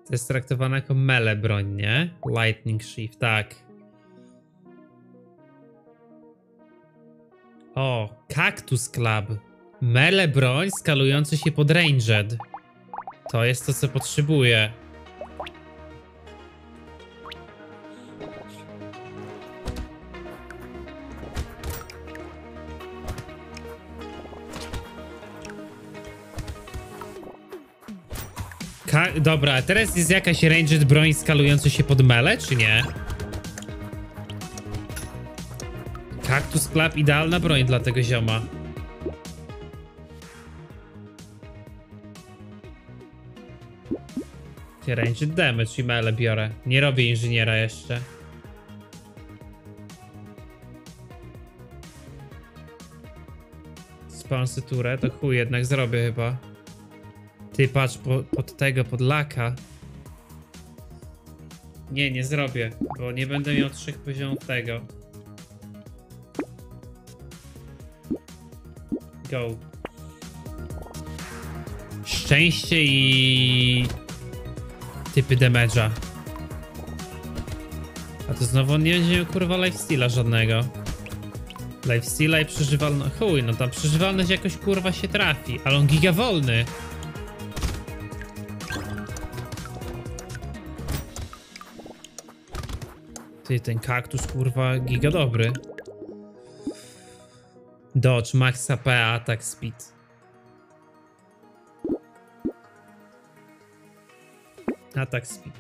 To jest traktowane jako mele broń, nie? Lightning Shift, tak. O, Cactus Club. Mele broń skalujący się pod ranged. To jest to, co potrzebuję. Dobra, teraz jest jakaś ranged broń skalująca się pod mele, czy nie? Cactus Club idealna broń dla tego zioma. Ranged damage i mele biorę. Nie robię inżyniera jeszcze. Sponsyturę to chuj jednak zrobię chyba. Ty patrz po, pod tego, pod laka. Nie, nie zrobię, bo nie będę miał trzech poziomów tego. Go. Szczęście i typy damage'a. A to znowu nie będzie miał kurwa lifesteala żadnego. Lifesteala i przeżywalność. Chuj, no tam przeżywalność jakoś kurwa się trafi, ale on giga wolny. Ty, ten kaktus kurwa giga dobry. Dodge, max AP, attack speed. Attack speed.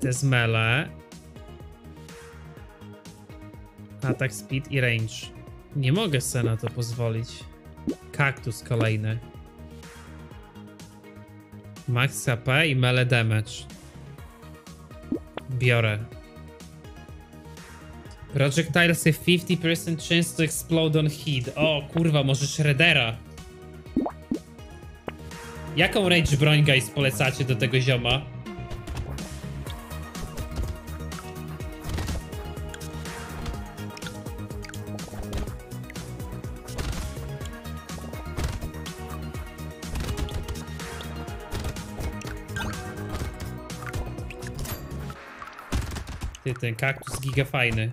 Te zmele. Attack speed i range. Nie mogę sobie na to pozwolić. Kaktus kolejny. Max HP i melee damage. Biorę. Projectiles have 50% chance to explode on hit. O kurwa, może Shreddera. Jaką range broń guys polecacie do tego zioma? Ten kaktus giga fajny.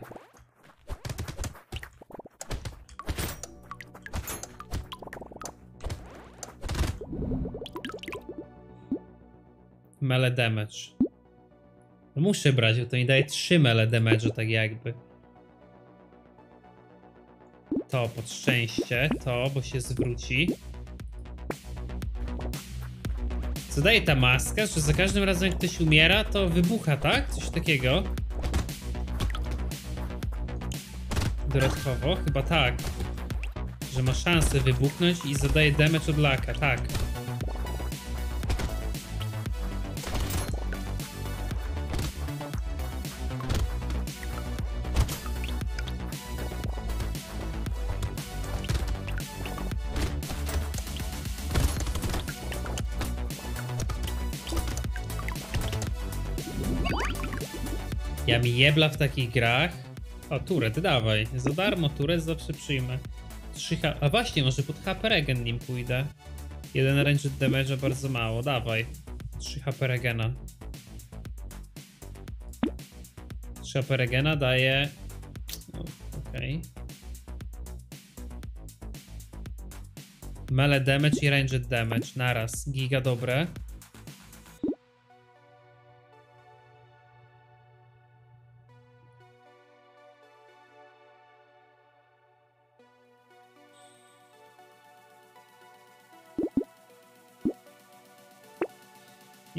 Mele damage. No muszę brać, bo to mi daje 3 mele damage, tak jakby. To pod szczęście, to, bo się zwróci. Co daje ta maska, że za każdym razem jak ktoś umiera, to wybucha, tak? Coś takiego. Dodatkowo, chyba tak. Że ma szansę wybuchnąć i zadaje damage od laka, tak. Ja mi jebla w takich grach. O, turet, dawaj. Za darmo turet zawsze przyjmę. 3 H... A właśnie, może pod HP regen nim pójdę. Jeden ranged damage bardzo mało, dawaj. 3 HP regena. 3 HP regena daje... Okej. Okay. Melee damage i ranged damage naraz. Giga dobre.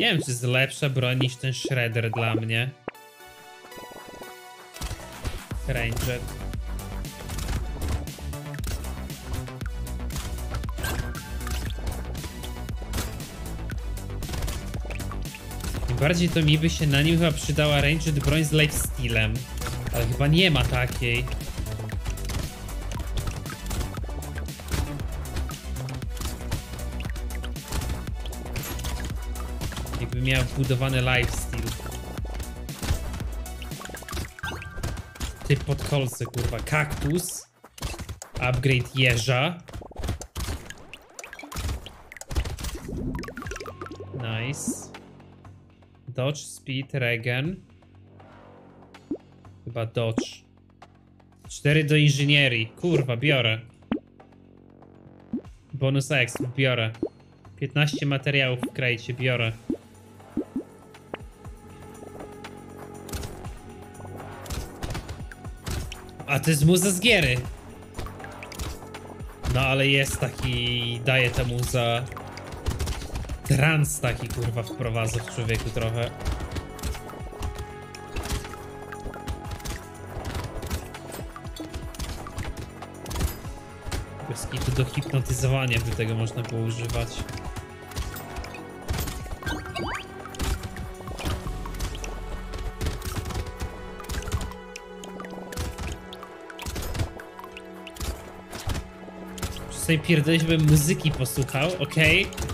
Nie wiem, czy jest lepsza broń niż ten Shredder dla mnie. Ranger. Bardziej to mi by się na nim chyba przydała Ranged broń z lifestealem. Ale chyba nie ma takiej. Miał wbudowany lifesteal. Typ pod kolce, kurwa. Kaktus. Upgrade jeża. Nice. Dodge, speed, regen. Chyba dodge. 4 do inżynierii. Kurwa, biorę. Bonus X, biorę. 15 materiałów w krajcie, biorę. A to jest muza z giery. No ale jest taki, daje temu za trans taki kurwa wprowadza w człowieku trochę. Bez kitu do hipnotyzowania by tego można było używać. Sobie pierdolić, bym muzyki posłuchał, okej? Okay.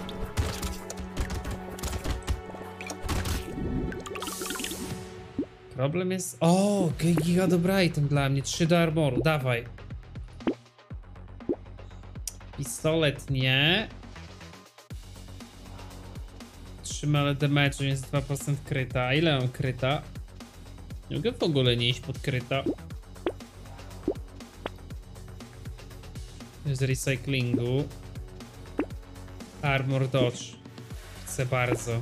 Problem jest... O, giga dobra item dla mnie. 3 do armoru, dawaj. Pistolet nie. Trzymamy damage, jest 2% kryta. Ile mam kryta? Nie mogę w ogóle nie iść pod kryta. Z recyklingu. Armor dodge. Chcę bardzo.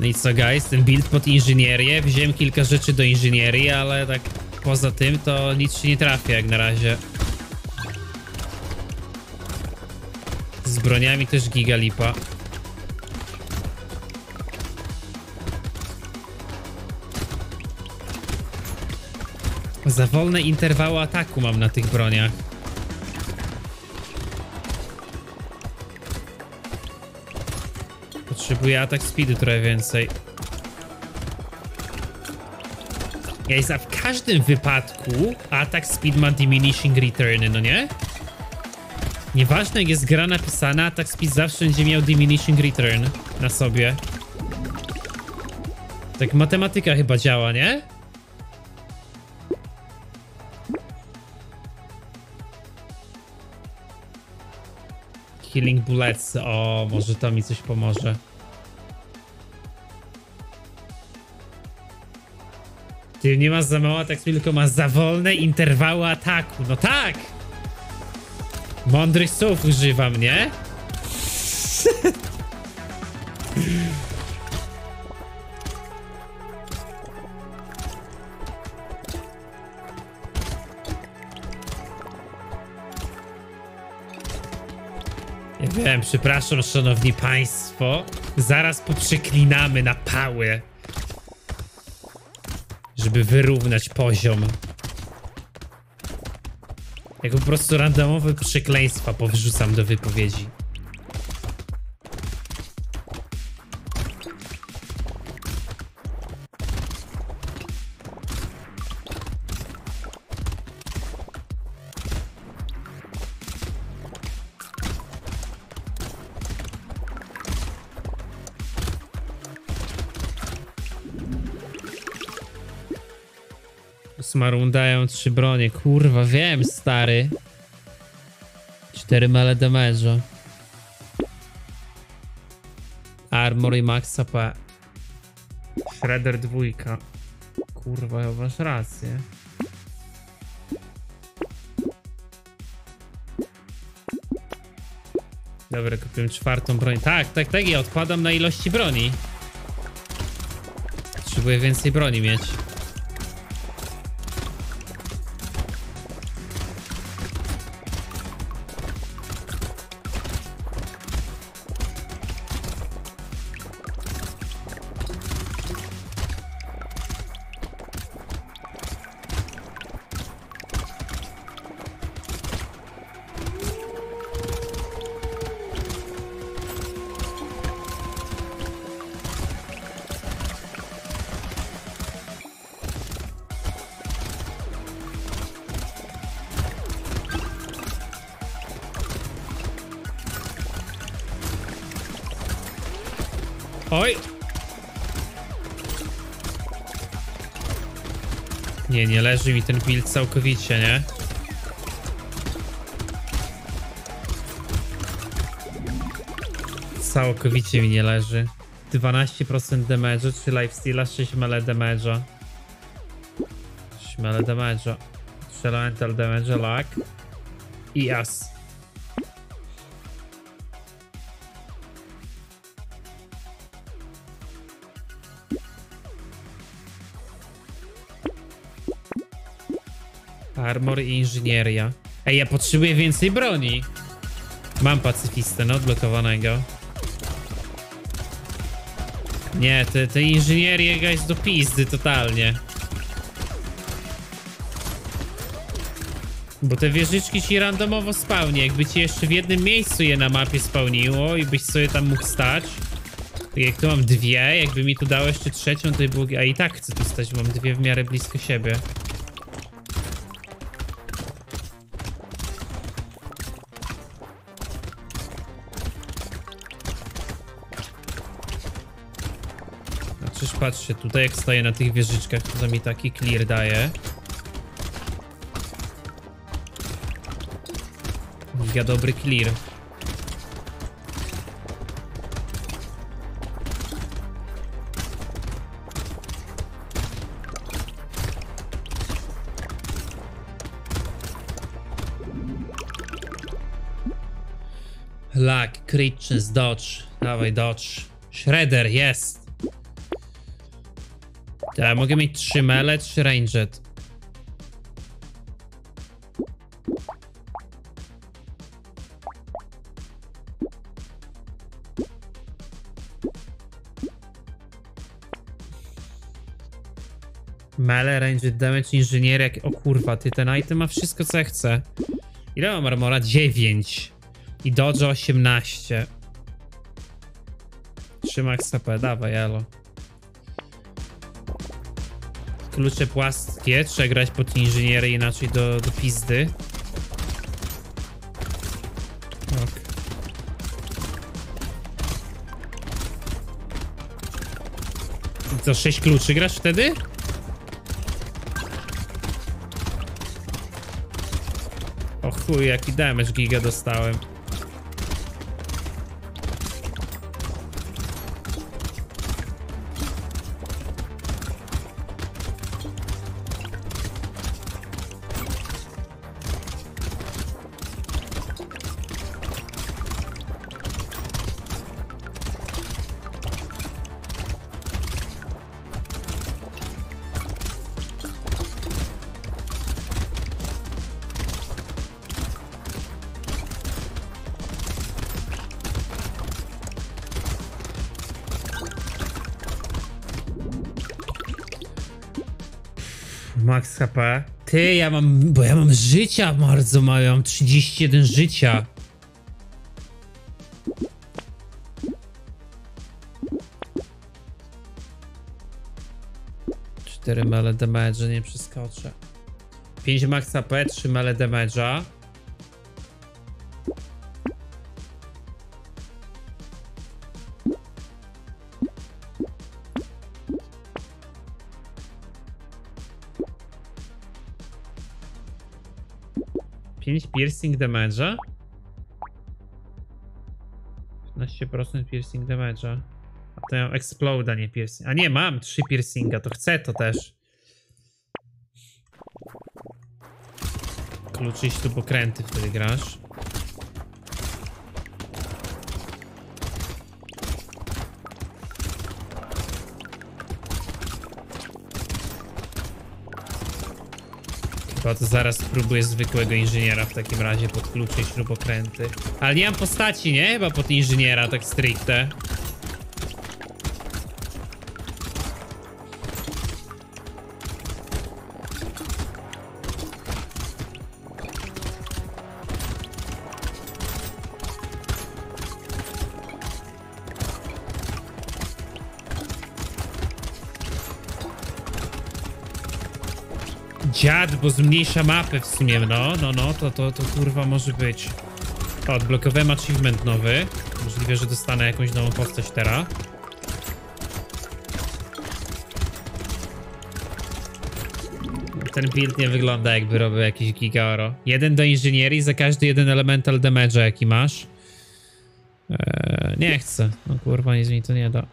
No i co guys, ten build pod inżynierię, wziąłem kilka rzeczy do inżynierii, ale tak poza tym to nic się nie trafia jak na razie. Z broniami też giga lipa. Za wolne interwały ataku mam na tych broniach. Potrzebuję atak speedu trochę więcej. Guys, a w każdym wypadku atak speed ma diminishing returny, no nie? Nieważne jak jest gra napisana, atak speed zawsze będzie miał diminishing return na sobie. Tak matematyka chyba działa, nie? Healing bullets, o, może to mi coś pomoże. Ty nie masz za mało atak, tylko masz za wolne interwały ataku. No tak! Mądrych słów używam, nie? (laughs) wiem, przepraszam, szanowni państwo. Zaraz poprzeklinamy na pałę żeby wyrównać poziom. Jak po prostu randomowe przekleństwa powrzucam do wypowiedzi. Dają trzy bronie. Kurwa, wiem, stary. Cztery mele damage'a. Armor i max AP. Shredder dwójka. Kurwa, masz rację. Dobra, kupiłem czwartą broń. Tak, tak, tak, ja odpadam na ilości broni. Potrzebuję więcej broni mieć. Leży mi ten build całkowicie, nie? Całkowicie mi nie leży. 12% damage'u, 3 lifesteala, 6 melee damage'a. 3 melee damage'a. 3 elemental damage'a, lag. I as. Armor i inżynieria. Ej, ja potrzebuję więcej broni. Mam pacyfistę, no, odblokowanego. Nie, te, te inżynierie, guys, do pizdy totalnie. Bo te wieżyczki ci randomowo spawnie. Jakby ci jeszcze w jednym miejscu je na mapie spełniło i byś sobie tam mógł stać. Tak jak tu mam dwie, jakby mi tu dało jeszcze trzecią, to by było... A i tak chcę tu stać, bo mam dwie w miarę blisko siebie. Patrzcie, tutaj jak stoję na tych wieżyczkach, to mi taki clear daje. Giga dobry clear. Lak, Creatures, Dodge. Dawaj, Dodge. Shredder, jest. Ja mogę mieć 3 mele, 3 ranged. Mele, ranged damage, inżynieria. O kurwa, ty ten item ma wszystko co ja chcę. Ile mam armora? 9. I dodge 18. 3 max HP, dawaj, jalo. Klucze płaskie, trzeba grać pod inżynierę inaczej do, do pizdy. Ok. Co, 6 kluczy grasz wtedy? O chuj, jaki damage giga dostałem. HP. Ty, ja mam, bo ja mam życia bardzo mało, ja mam 31 życia. Cztery mele damage, nie przeskoczę. 5 max HP, 3 mele damage'a. Piercing damage'a. 15% piercing damage'a. A to ja explode, a nie piercing. A nie, mam 3 piercinga, to chcę to też. Kluczy tu pokręty wtedy grasz. To zaraz spróbuję zwykłego inżyniera w takim razie pod klucze i śrubokręty. Ale nie mam postaci, nie? Chyba pod inżyniera tak stricte. bo zmniejsza mapę w sumie, no, no, no, to, to, to kurwa może być. O, odblokowałem achievement nowy. Możliwe, że dostanę jakąś nową postać teraz. Ten build nie wygląda jakby robił jakiś gigaoro. Jeden do inżynierii za każdy jeden elemental damage jaki masz. Eee, nie chcę. No kurwa, nic mi to nie da.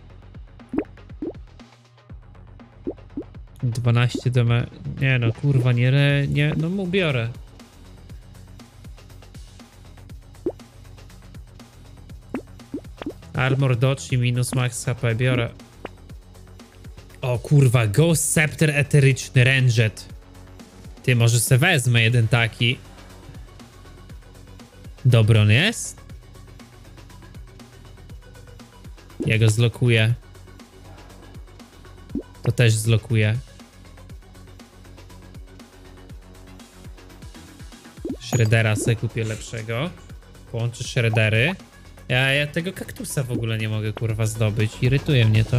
12 damage. Nie no, kurwa, nie, nie, no mu biorę. Armor dodge i minus max HP, biorę. O kurwa, Ghost Scepter eteryczny Ranged. Ty, może se wezmę jeden taki. Dobry on jest? Ja go zlokuję. To też zlokuję. Shreddera sobie kupię lepszego. Połączę Shreddery. Ja, ja tego kaktusa w ogóle nie mogę kurwa zdobyć. Irytuje mnie to.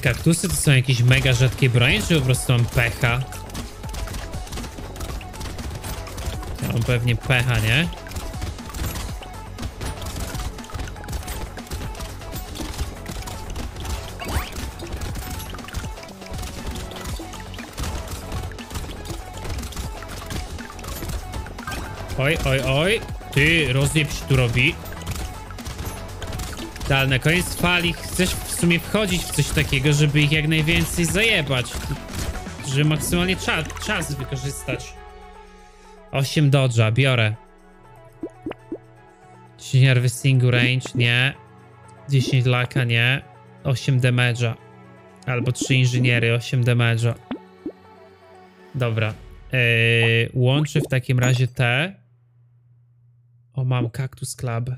Te kaktusy to są jakieś mega rzadkie bronie, czy po prostu mam pecha? Ja mam pewnie pecha, nie? Oj, oj, oj. Ty, rozjeb się tu robi. Tak, na koniec fali chcesz sumie wchodzić w coś takiego, żeby ich jak najwięcej zajebać. Żeby maksymalnie czas, czas wykorzystać. 8 dodge'a, biorę. 10 harvestingu range, nie. 10 laka, nie. 8 damage'a. Albo 3 inżyniery, 8 damage'a. Dobra. Yy, łączę w takim razie te. O, mam Cactus Club.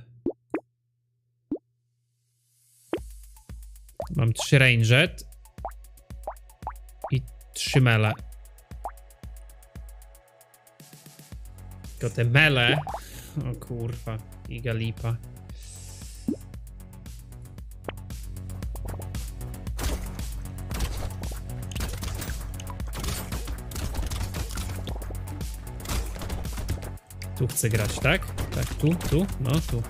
Mam trzy ranged. I trzy mele. Tylko te mele... O kurwa, giga lipa. Tu chcę grać, tak? Tak, tu, tu, no tu.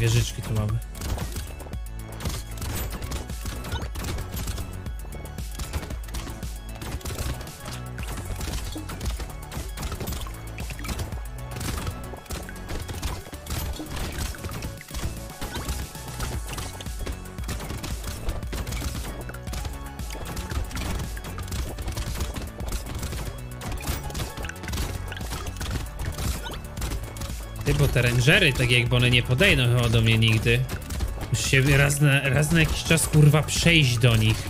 Wieżyczki tu mamy. Te rangery, tak jakby one nie podejdą chyba do mnie nigdy. Muszę się raz na, raz na jakiś czas kurwa przejść do nich.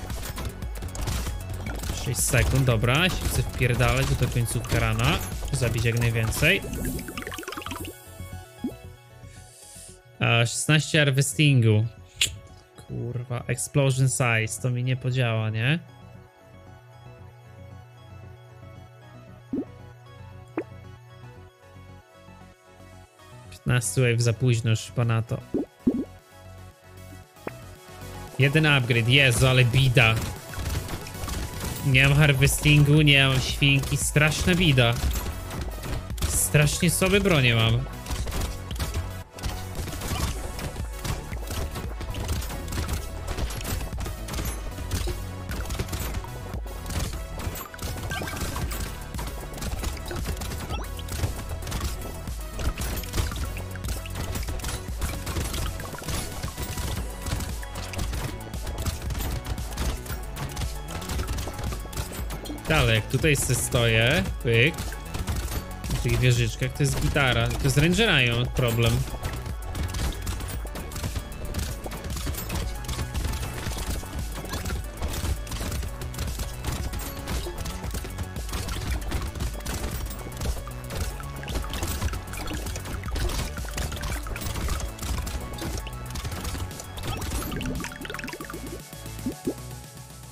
6 sekund, dobra, się chcę wpierdalać do końcówka rana. Zabić jak najwięcej. A, 16 harvestingu. Kurwa, explosion size, to mi nie podziała, nie? Na wave za późno już to. Jeden upgrade, Jezu, ale bida. Nie mam harvestingu, nie mam świnki, straszna bida. Strasznie sobie bronię mam. Tutaj se stoję, pyk, w tych wieżyczkach, to jest gitara, to z rangerają problem.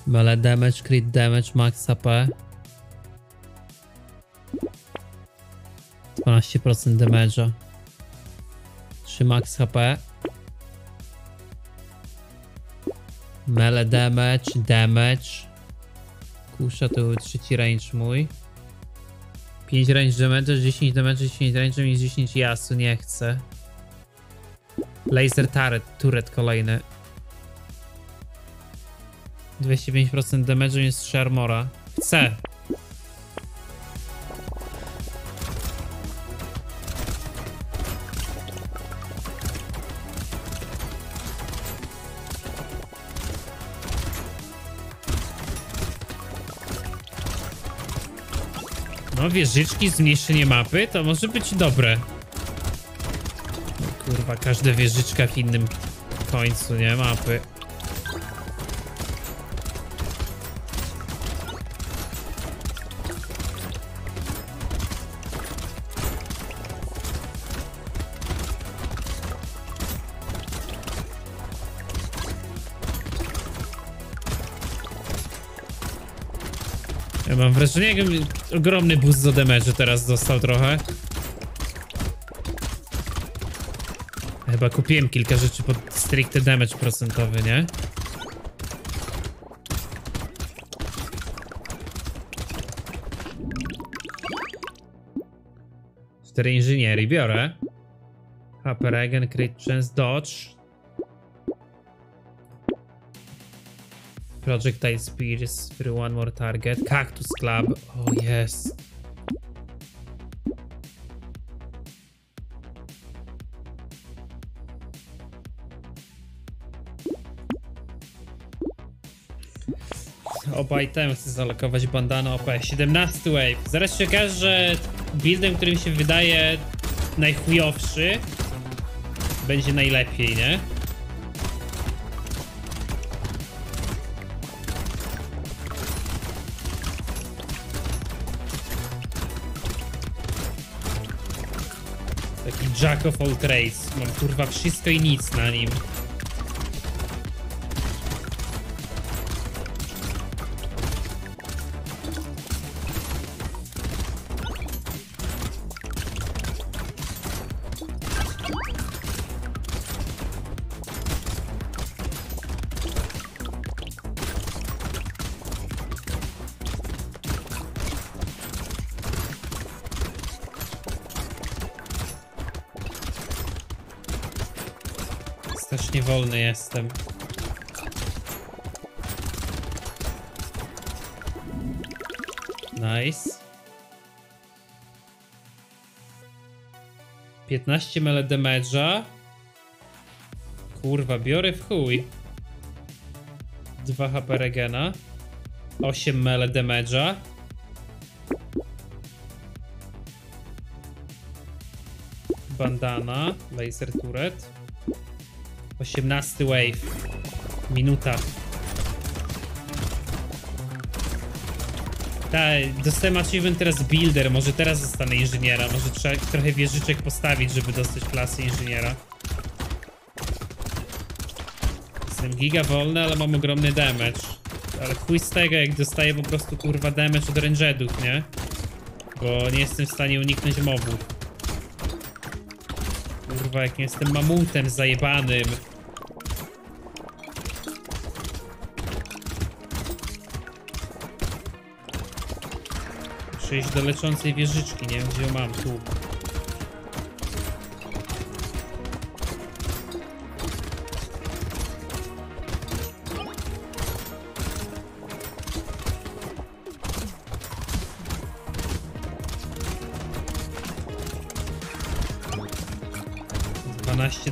Mele damage, crit damage, max HP. 12% damage'a. 3 max HP. Melee damage, damage. Kusza to był trzeci range mój. 5 range damage, 10 damage, 10 range i 10 jasu, nie chcę. Laser turret, turret kolejny. 205% damage jest 3 armora. Chcę. Wieżyczki, zmniejszenie mapy, to może być dobre. No, kurwa, każda wieżyczka w innym końcu, nie? Mapy. Wrażenie, jakbym ogromny boost do damage'u teraz dostał trochę. Chyba kupiłem kilka rzeczy pod stricte damage procentowy, nie? Cztery inżyniery biorę. HP Regen, Crit Chance, Dodge. Projectile Spears one more target. Cactus Club. Oh yes. Oba itemy chcę zalokować bandana OP. 17 wave. Zaraz się okaże, że buildem, który mi się wydaje najchujowszy, będzie najlepiej, nie? Jack of all trades. Mam kurwa wszystko i nic na nim. 15 mele damage'a. Kurwa, biorę w chuj. 2 HP regena. 8 mele damage'a. Bandana, laser turret. 18 wave. Minuta. Tak, dostałem achievement teraz builder, może teraz zostanę inżyniera, może trzeba trochę wieżyczek postawić, żeby dostać klasę inżyniera. Jestem giga wolny, ale mam ogromny damage. Ale chuj z tego, jak dostaję po prostu kurwa damage od rangerów, nie? Bo nie jestem w stanie uniknąć mobów. Kurwa, jak jestem mamutem zajebanym. Iść do leczącej wieżyczki, nie wiem gdzie ją mam, tu.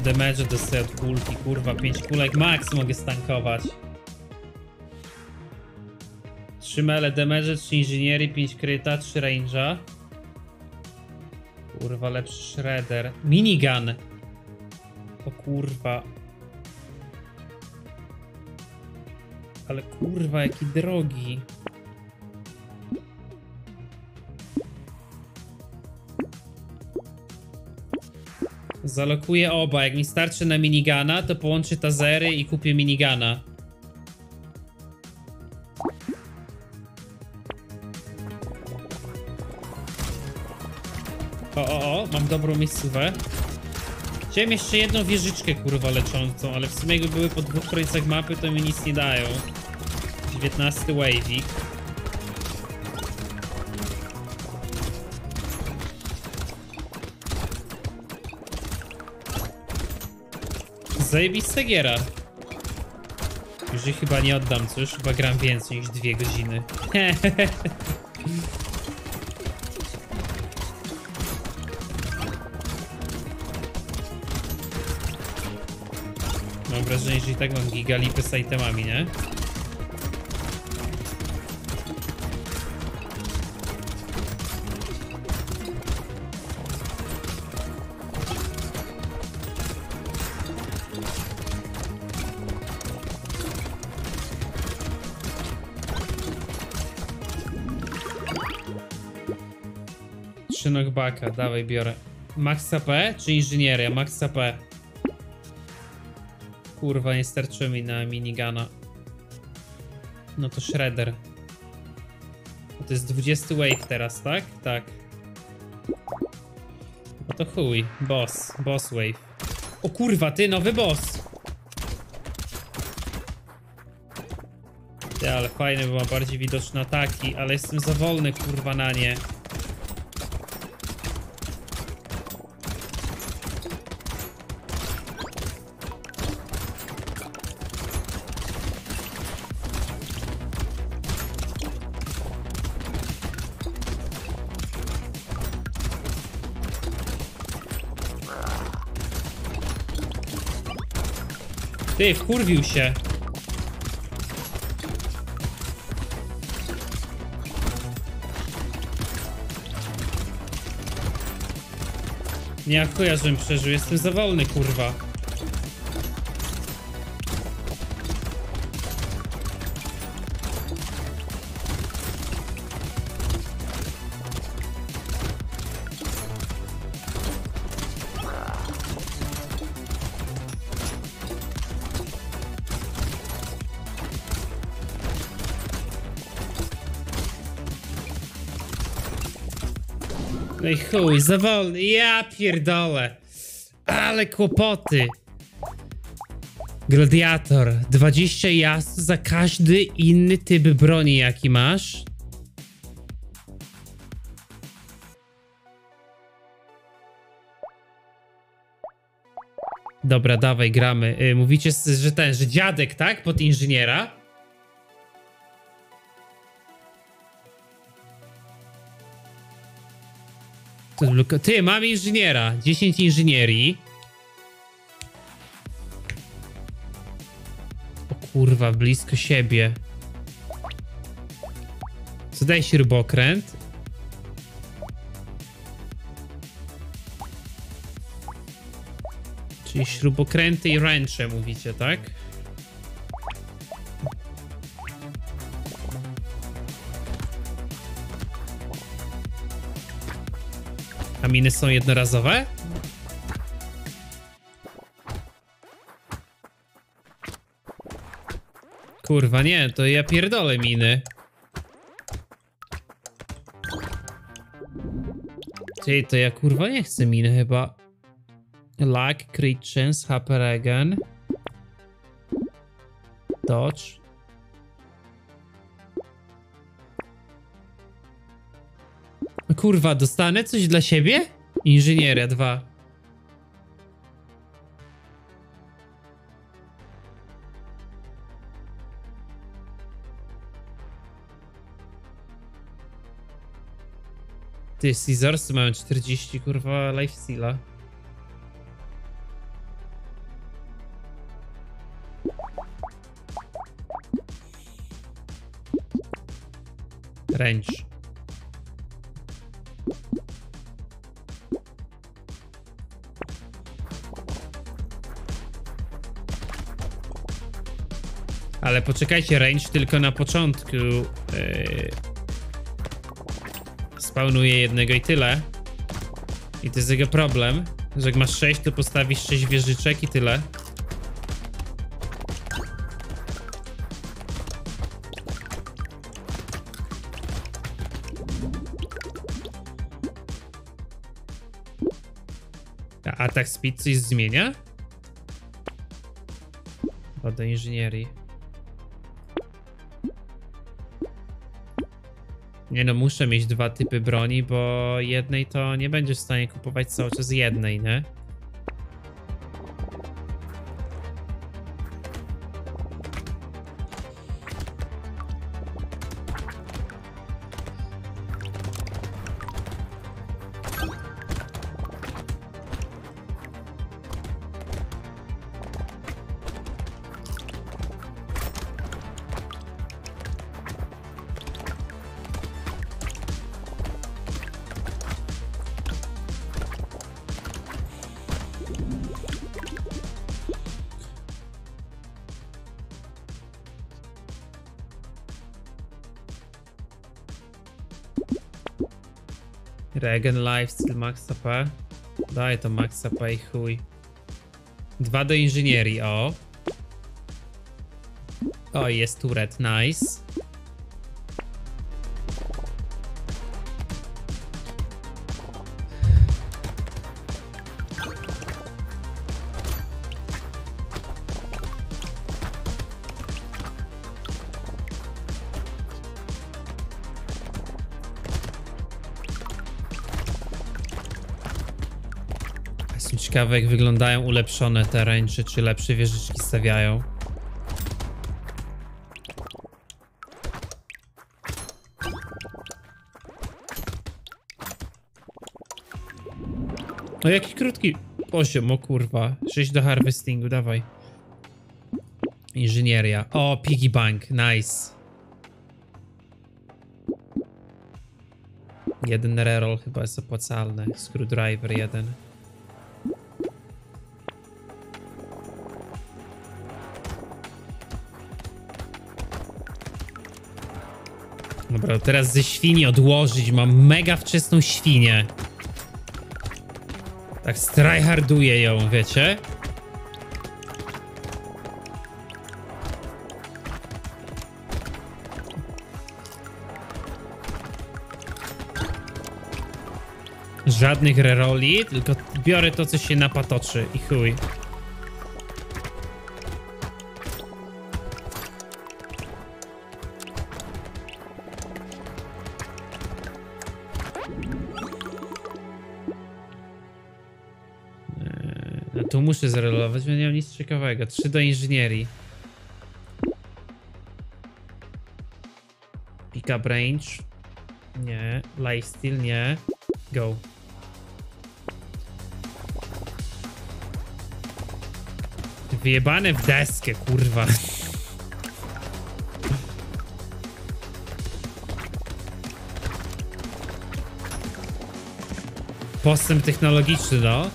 Damage dostaję od kulki, kurwa, 5 kulek max mogę stankować. 3 mele damage, 3 inżynierii, 5 kryta, 3 range'a. Kurwa, lepszy shredder. Minigun! O kurwa. Ale kurwa, jaki drogi. Zalokuję oba. Jak mi starczy na minigana, to połączę tazery i kupię minigana. Dobrą miejscówę. Chciałem jeszcze jedną wieżyczkę, kurwa, leczącą, ale w sumie jakby były po dwóch końcach mapy, to mi nic nie dają. 19 wavik. Zajebista giera. Już chyba nie oddam, już chyba gram więcej niż dwie godziny. (laughs) wrażenie, że i tak mam gigalipy z itemami, nie? Trzy knockbacka, dawaj biorę. Max AP czy inżynieria? Max AP. Kurwa, nie starczy mi na minigana. No to Shredder. To jest 20 wave teraz, tak? Tak. No to chuj. Boss. Boss wave. O kurwa, ty, nowy boss! Ty, ale fajny, bo ma bardziej widoczne ataki, ale jestem za wolny, kurwa, na nie. Ty, wkurwił się. Nie, jak chuja, żebym przeżył. Jestem za wolny, kurwa. Chuj, za wolny. Ja pierdolę. Ale kłopoty. Gladiator. 20 jazd za każdy inny typ broni, jaki masz. Dobra, dawaj, gramy. Y, mówicie, że ten, że dziadek, tak? Pod inżyniera? Ty, mam inżyniera. 10 inżynierii. O kurwa, blisko siebie. Co daje śrubokręt? Czyli śrubokręty i ręcze mówicie, tak? A miny są jednorazowe? Kurwa, nie, to ja pierdolę miny. Ty, to ja kurwa nie chcę miny chyba. Crit chance, HP regen. Dodge. Kurwa, dostanę coś dla siebie? Inżynieria 2. Ty, Scissorsy mają 40, kurwa, lifesteala. Range. Ale poczekajcie, range tylko na początku yy, spawnuje jednego i tyle. I to jest jego problem, że jak masz 6, to postawisz 6 wieżyczek i tyle. A atak speed coś zmienia? Do inżynierii. Nie no, muszę mieć dwa typy broni, bo jednej to nie będziesz w stanie kupować cały czas jednej, nie? Regen Lifesteal Max AP. Daj to Max AP i chuj. Dwa do inżynierii, o. O, jest turret, nice. Ciekawy jak wyglądają ulepszone te ręcze, czy lepsze wieżyczki stawiają. No jaki krótki poziom, o kurwa. 6 do harvestingu, dawaj. Inżynieria. O, piggy bank, nice. Jeden reroll chyba jest opłacalny. Screwdriver jeden. Dobra, teraz ze świni odłożyć. Mam mega wczesną świnię. Tak stryharduję ją, wiecie? Żadnych reroli, tylko biorę to, co się napatoczy i chuj. Muszę zrelować, bo nie mam nic ciekawego. 3 do inżynierii. Pick up range. Nie. Lifesteal, nie. Go. Wyjebane w deskę, kurwa. Postęp technologiczny, no.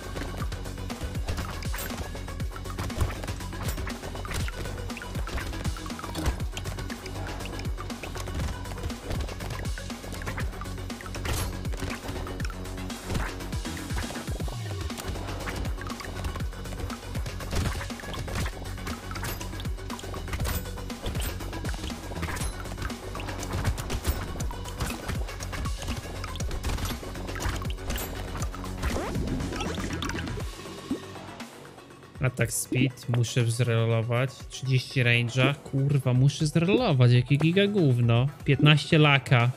Muszę zrelować. 30 range'a, kurwa, muszę zrelować, jakie giga gówno. 15 laka.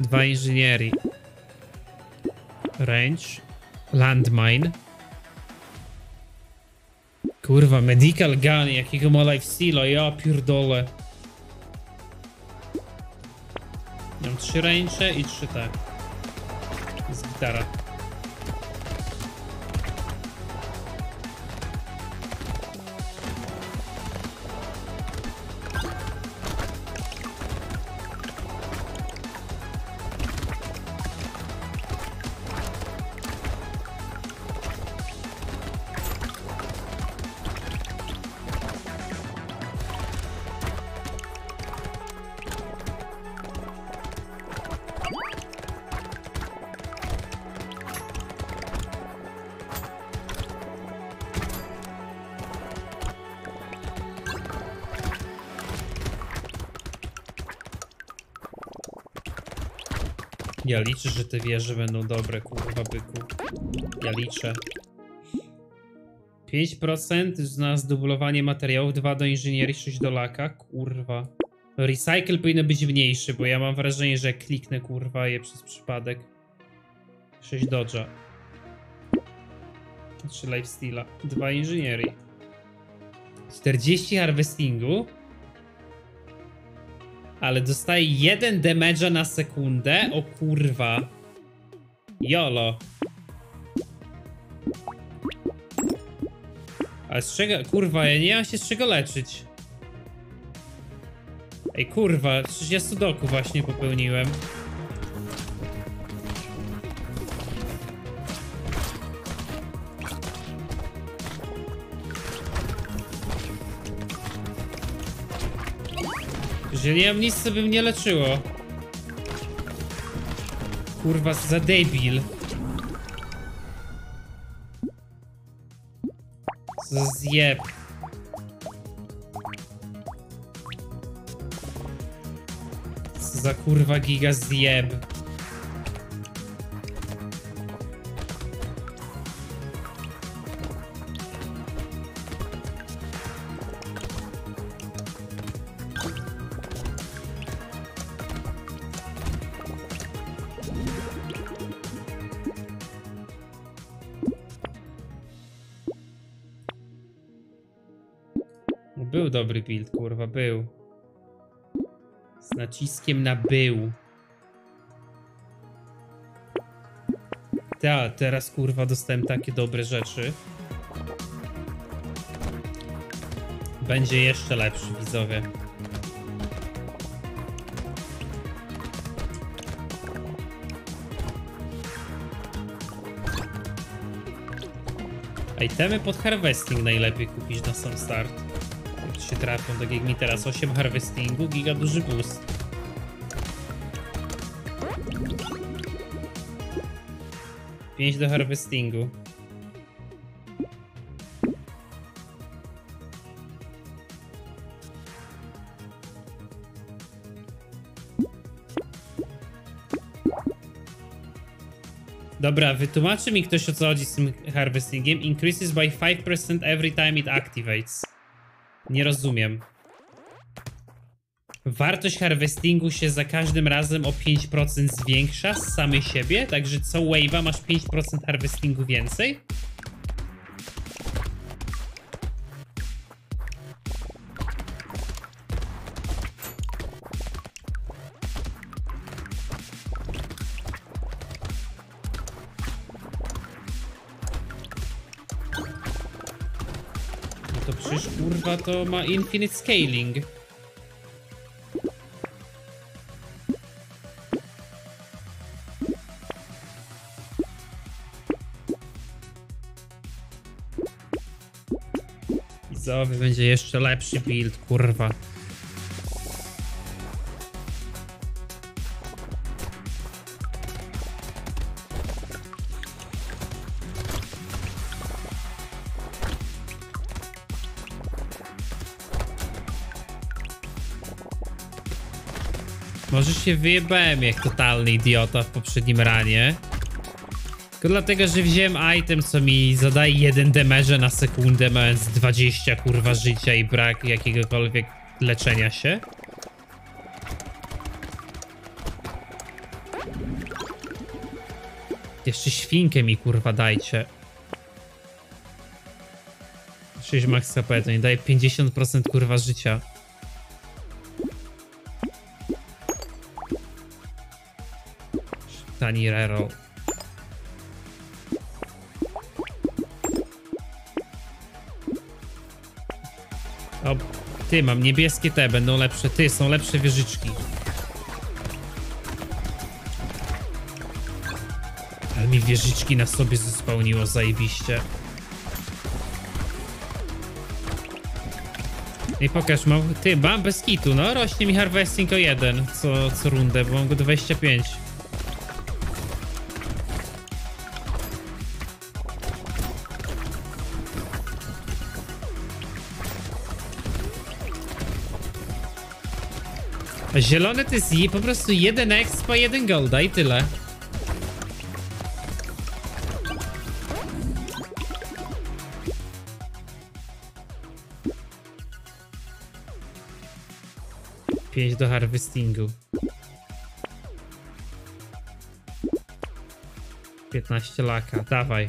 2 inżynierii. Range. Landmine. Kurwa, medical gun, jakiego ma lifesteala, ja pierdolę. Mam 3 range i 3 te. Z gitara. Ja liczę, że te wieże będą dobre, kurwa byku. Ja liczę. 5% na zdublowanie materiałów, 2 do inżynierii, 6 do laka. Kurwa. Recycle powinno być mniejszy, bo ja mam wrażenie, że kliknę kurwa je przez przypadek. 6 dodge'a. 3 lifesteala. 2 inżynierii. 40 harvestingu. Ale dostaje 1 damage'a na sekundę. O kurwa. Jolo. Ale z czego? Kurwa, ja nie mam się z czego leczyć. Ej, kurwa, przecież ja sudoku właśnie popełniłem. Że nie mam nic, co by mnie leczyło. Kurwa, za debil. Co zjeb. Za kurwa giga zjeb. Dobry build, kurwa, był. Z naciskiem na był. Ta, teraz kurwa dostałem takie dobre rzeczy. Będzie jeszcze lepszy, widzowie. Itemy pod harvesting najlepiej kupić na sam start. Się trafią, tak jak mi teraz 8 harvestingu, giga duży boost. Pięć do harvestingu. Dobra, wytłumaczy mi ktoś o co chodzi z tym harvestingiem. Increases by 5% every time it activates. Nie rozumiem. Wartość harvestingu się za każdym razem o 5% zwiększa z samej siebie, także co wave'a masz 5% harvestingu więcej? To ma infinite scaling. Widzowie, będzie jeszcze lepszy build, kurwa. Może się wyjebałem jak totalny idiota w poprzednim ranie. Tylko dlatego, że wziąłem item, co mi zadaje jeden demerze na sekundę, mając 20 kurwa życia i brak jakiegokolwiek leczenia się. Jeszcze świnkę mi kurwa dajcie. 6 max HP, to nie daje 50% kurwa życia. Tani reroll. O, ty, mam niebieskie te, będą lepsze. Ty, są lepsze wieżyczki. Ale mi wieżyczki na sobie zespełniło zajebiście. Ej, pokaż, mam... Ty, mam bez kitu, no. Rośnie mi harvesting o jeden co, co rundę, bo mam go 25. Zielone to jest po prostu jeden expa, jeden golda i tyle. Pięć do harvestingu. 15 laka, dawaj.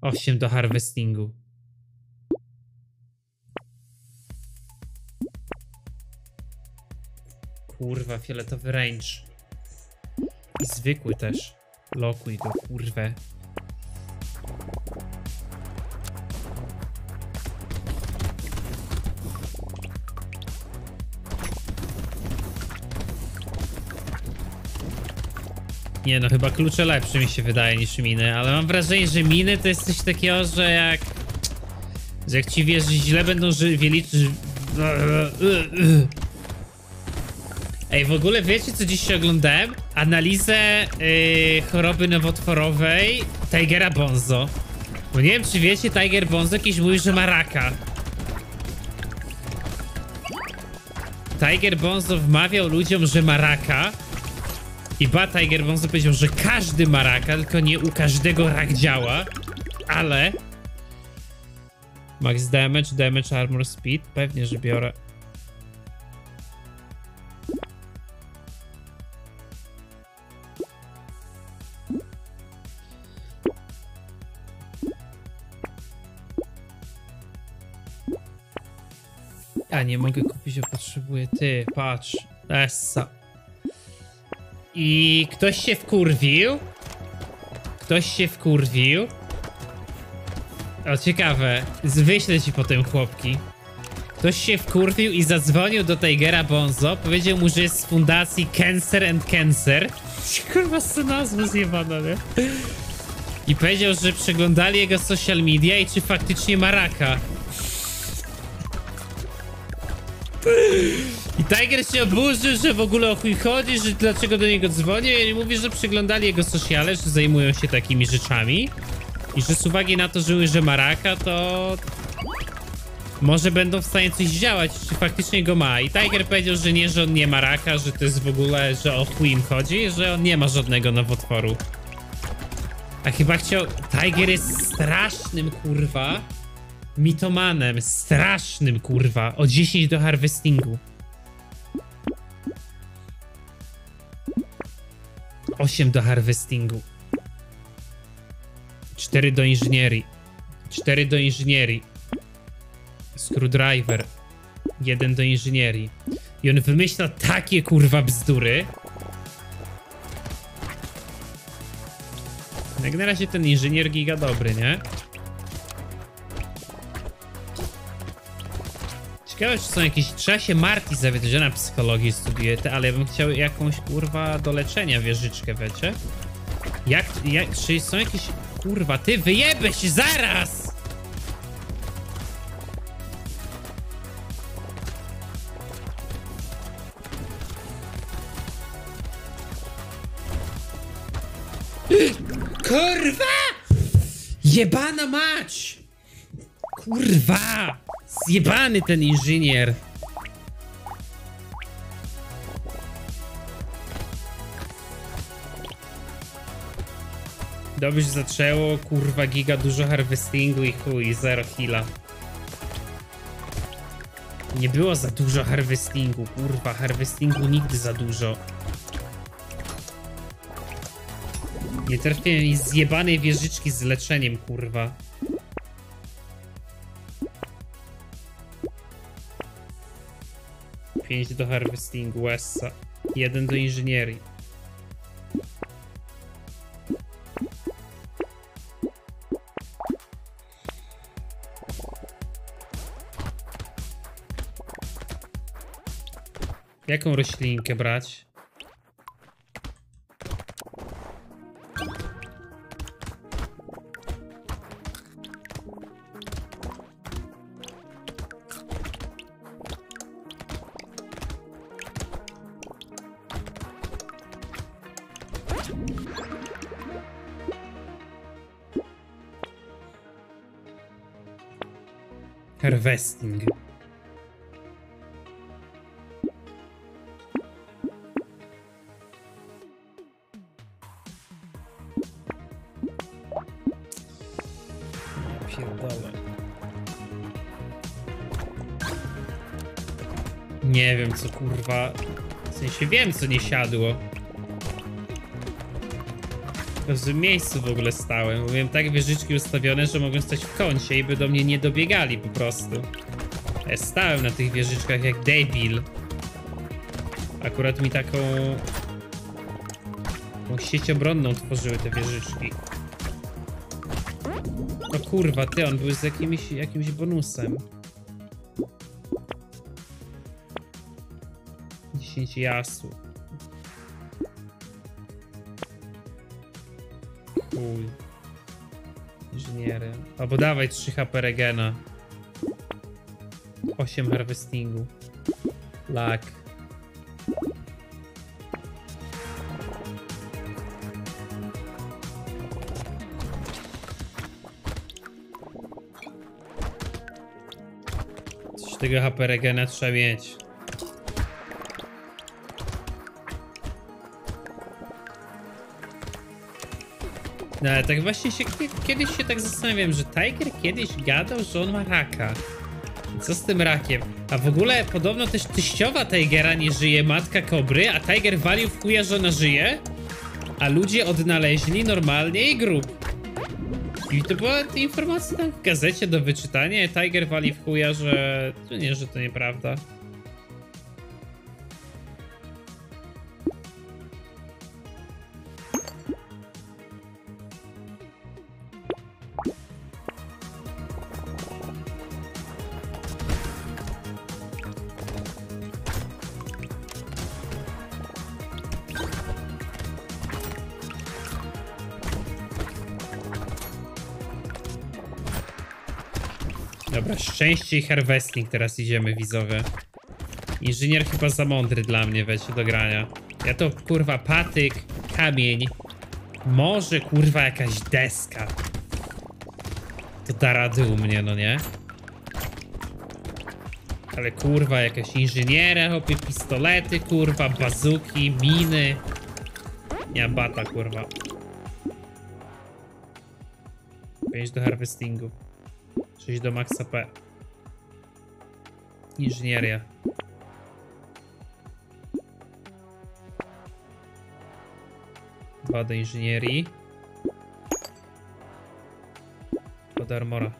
8 do harvestingu. Kurwa, fioletowy range. I zwykły też. Lokuj go, kurwę. Nie no, chyba klucze lepsze mi się wydaje niż miny, ale mam wrażenie, że miny to jest coś takiego, że jak... Że jak ci wiesz, źle będą żywieli... Ej, w ogóle wiecie co dziś oglądałem? Analizę yy, choroby nowotworowej Tigera Bonzo. Bo nie wiem czy wiecie, Tiger Bonzo jakiś mówi, że ma raka. Tiger Bonzo wmawiał ludziom, że ma raka. I ba Tiger Bonzo powiedział, że każdy ma raka, tylko nie u każdego rak działa. Ale... Max damage, damage, armor, speed. Pewnie, że biorę. Nie mogę kupić, bo potrzebuję. Ty, patrz. Essa. I ktoś się wkurwił. Ktoś się wkurwił. O, ciekawe. Wyślę ci potem chłopki. Ktoś się wkurwił i zadzwonił do Tigera Bonzo. Powiedział mu, że jest z fundacji Cancer and Cancer. Kurwa, co nazwa zjebana, nie? I powiedział, że przeglądali jego social media i czy faktycznie ma raka. I Tiger się oburzył, że w ogóle o chuj chodzi, że dlaczego do niego dzwonię i mówi, że przeglądali jego sociale, że zajmują się takimi rzeczami i że z uwagi na to, że że ma raka, to może będą w stanie coś działać, czy faktycznie go ma. I Tiger powiedział, że nie, że on nie ma raka, że to jest w ogóle, że o chuj im chodzi, że on nie ma żadnego nowotworu. A chyba chciał... Tiger jest strasznym, kurwa, mitomanem, strasznym, kurwa, o 10 do harvestingu. 8 do harvestingu. 4 do inżynierii. 4 do inżynierii. Screwdriver. 1 do inżynierii. I on wymyśla takie kurwa bzdury. Jak na razie ten inżynier giga dobry, nie? Ciekawe, czy są jakieś... Trzeba się martwić za że na psychologii studiuje, ale ja bym chciał jakąś, kurwa, do leczenia wieżyczkę, wiecie? Jak... jak czy są jakieś... Kurwa, ty wyjebę się zaraz! (gasps) Kurwa! Jebana mać! Kurwa! Zjebany ten inżynier. Dobrze zaczęło, kurwa giga, dużo harvestingu i chuj, zero heala. Nie było za dużo harvestingu, kurwa, harvestingu nigdy za dużo. Nie trafiłem zjebanej wieżyczki z leczeniem, kurwa. 5 do harvestingu, Wessa. 1 do inżynierii. Jaką roślinkę brać? Nie wiem co kurwa. W sensie wiem co nie siadło. Tylko w miejscu w ogóle stałem. Byłem tak wieżyczki ustawione, że mogłem stać w kącie i by do mnie nie dobiegali po prostu. Ja stałem na tych wieżyczkach jak debil. Akurat mi taką... Taką sieć obronną tworzyły te wieżyczki. O kurwa, ty, on był z jakimś, jakimś bonusem. 10 jasu. Chuj. Inżyniery. Albo dawaj 3 HP regena. 8 harvestingu. Lak. Coś tego HP regena trzeba mieć. No ale tak właśnie się kiedyś się tak zastanawiam, że Tiger kiedyś gadał, że on ma raka. Co z tym rakiem? A w ogóle podobno też teściowa Tigera nie żyje, matka kobry, a Tiger walił w chuja, że ona żyje, a ludzie odnaleźli normalnie jej grób. I to była informacja tam w gazecie do wyczytania, Tiger wali w chuja, że... Nie, że to nieprawda. Dobra, szczęście i harvesting teraz idziemy, widzowie. Inżynier chyba za mądry dla mnie wiecie do grania. Ja to kurwa patyk, kamień, może kurwa jakaś deska. To da rady u mnie, no nie? Ale kurwa jakaś inżyniera, hopie pistolety, kurwa, bazuki, miny. Nie bata, kurwa. 5 do harvestingu. 6 do maxa P. Inżynieria. Dwa do inżynierii. Pod armora.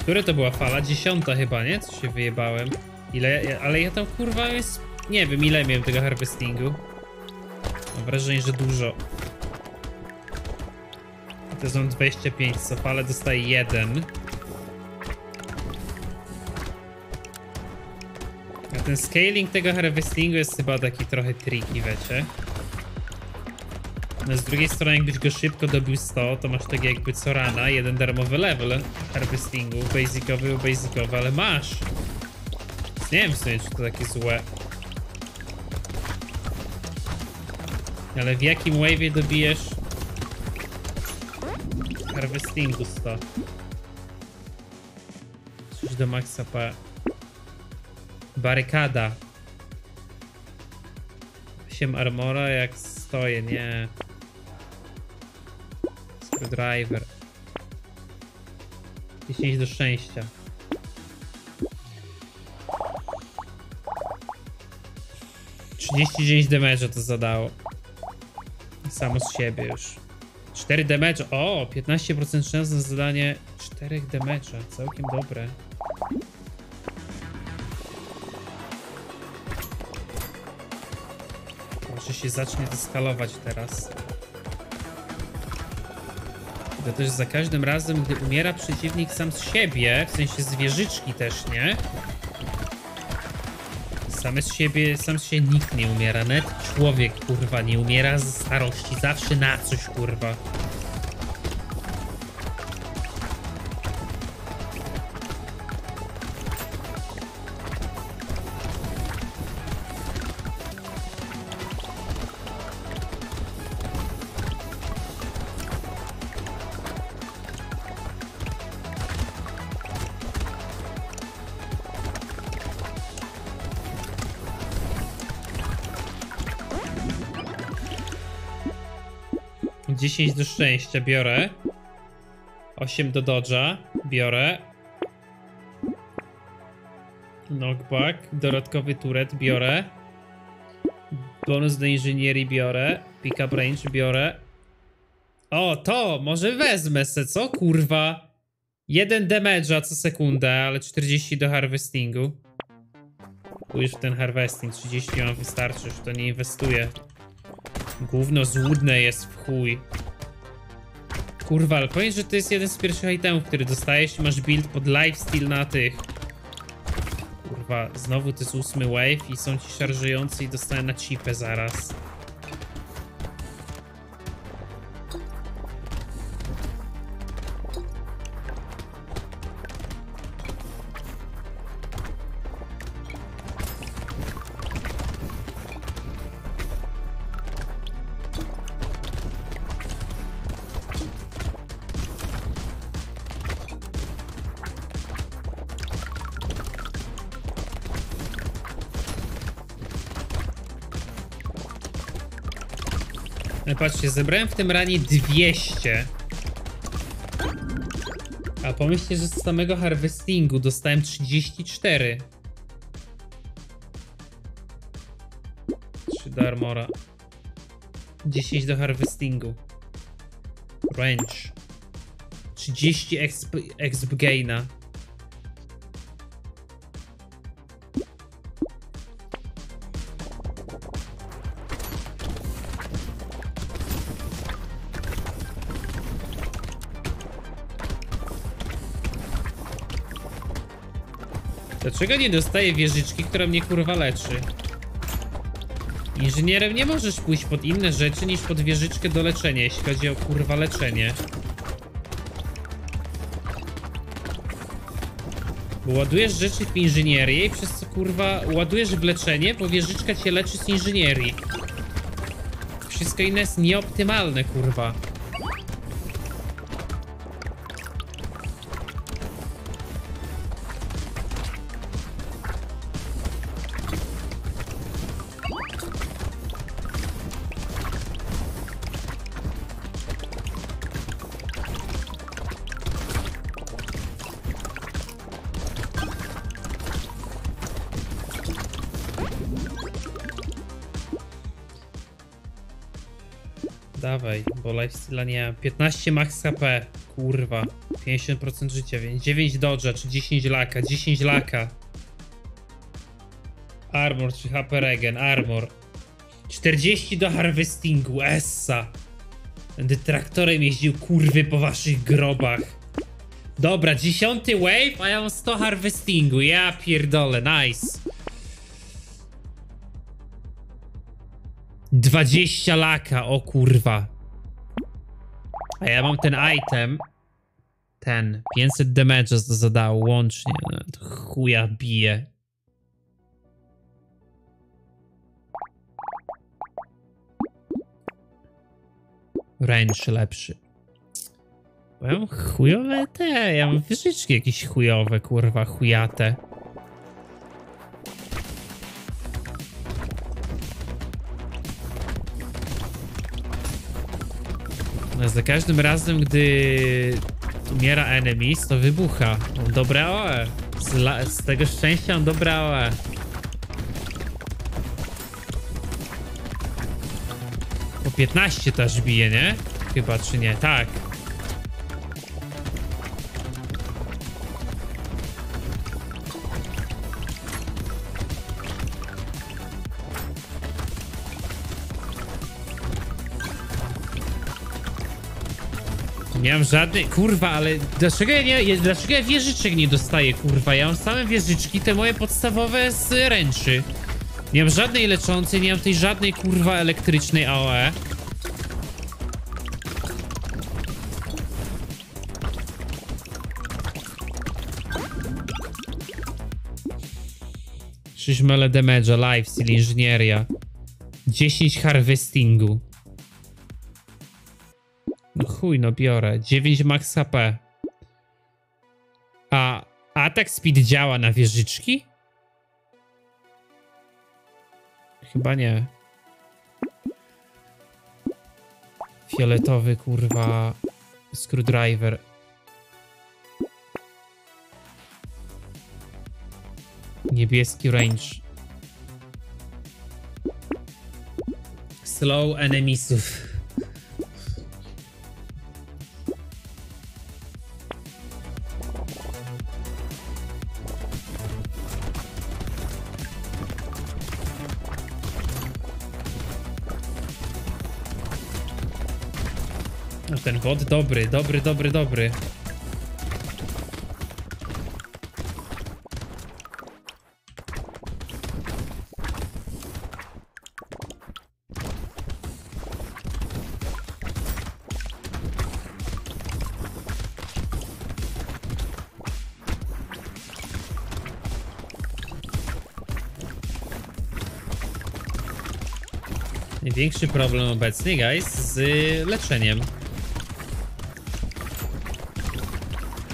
Które to była fala? Dziesiąta chyba, nie? Co się wyjebałem. Ile, ale ja tam kurwa jest... Nie wiem ile miałem tego harvestingu. Mam wrażenie, że dużo. To są 25 co fale dostaje jeden. A ten scaling tego harvestingu jest chyba taki trochę tricky, wiecie. No z drugiej strony jakbyś go szybko dobił 100, to masz tak jakby co rana, jeden darmowy level harvestingu, basicowy, basicowy, ale masz. Nie wiem w sumie, czy to takie złe. Ale w jakim wave'ie dobijesz harvestingu 100. Coś do maxa P. Barykada. 8 armora jak stoję, nie. Screwdriver. 10 do szczęścia. Trzydzieści dziewięć damage'a to zadało. Samo z siebie już. 4 damage. O, 15% szans na zadanie 4 damage'a. Całkiem dobre. Może się zacznie to skalować teraz. To też za każdym razem, gdy umiera przeciwnik sam z siebie, w sensie zwierzyczki też, nie? Same z siebie, sam z siebie nikt nie umiera. Nawet człowiek, kurwa, nie umiera z starości. Zawsze na coś, kurwa. Dziesięć do szczęścia biorę. 8 do dodża. Biorę. Knockback. Dodatkowy turet biorę. Bonus do inżynierii biorę. Pick up range biorę. O, to! Może wezmę se, co? Kurwa. Jeden damage'a co sekundę, ale 40 do harvestingu. Pójdź w ten harvesting, 30 mam wystarczy, już to nie inwestuję. Gówno złudne jest w chuj. Kurwa, ale powiem, że to jest jeden z pierwszych itemów, który dostajesz i masz build pod lifesteal na tych. Kurwa, znowu to jest ósmy wave i są ci szarżujący i dostaję na chipę zaraz. Patrzcie, zebrałem w tym ranie 200. A pomyślcie, że z samego harvestingu dostałem 34. 3 do armora. 10 do harvestingu. Range. 30 exp, exp gaina. Dlaczego nie dostaję wieżyczki, która mnie kurwa leczy? Inżynierem nie możesz pójść pod inne rzeczy niż pod wieżyczkę do leczenia, jeśli chodzi o kurwa leczenie. Bo ładujesz rzeczy w inżynierię i przez co kurwa ładujesz w leczenie, bo wieżyczka cię leczy z inżynierii. Wszystko inne jest nieoptymalne kurwa. Bo lifesteala nie mam. 15 max HP. Kurwa. 50% życia, więc 9 dodge'a, czy 10 laka, 10 laka. Armor, czy HP regen, armor. 40 do harvestingu, essa. Będę traktorem jeździł kurwy po waszych grobach. Dobra, 10 wave, a ja mam 100 harvestingu. Ja pierdolę, nice. 20 laka, o kurwa. A ja mam ten item. Ten. 500 damage to zadało łącznie. No, chuja bije. Range lepszy. Mam chujowe te, ja mam wyżyczki jakieś chujowe, kurwa, chujate. Za każdym razem, gdy umiera enemies, to wybucha. Mam dobre OE. Z, z tego szczęścia mam dobre OE. Po 15 też bije, nie? Chyba, czy nie? Tak. Nie mam żadnej... Kurwa, ale dlaczego ja, nie, dlaczego ja wieżyczek nie dostaję, kurwa? Ja mam same wieżyczki, te moje podstawowe z ręczy. Nie mam żadnej leczącej, nie mam tej żadnej, kurwa, elektrycznej AOE. Szyszmele damage'a, lifesteal, inżynieria. 10 harvestingu chuj, no biorę. 9 max HP. A atak speed działa na wieżyczki? Chyba nie. Fioletowy, kurwa, screwdriver. Niebieski range. Slow enemisów. Ten wod dobry, dobry, dobry, dobry. Największy problem obecnie, guys, z leczeniem.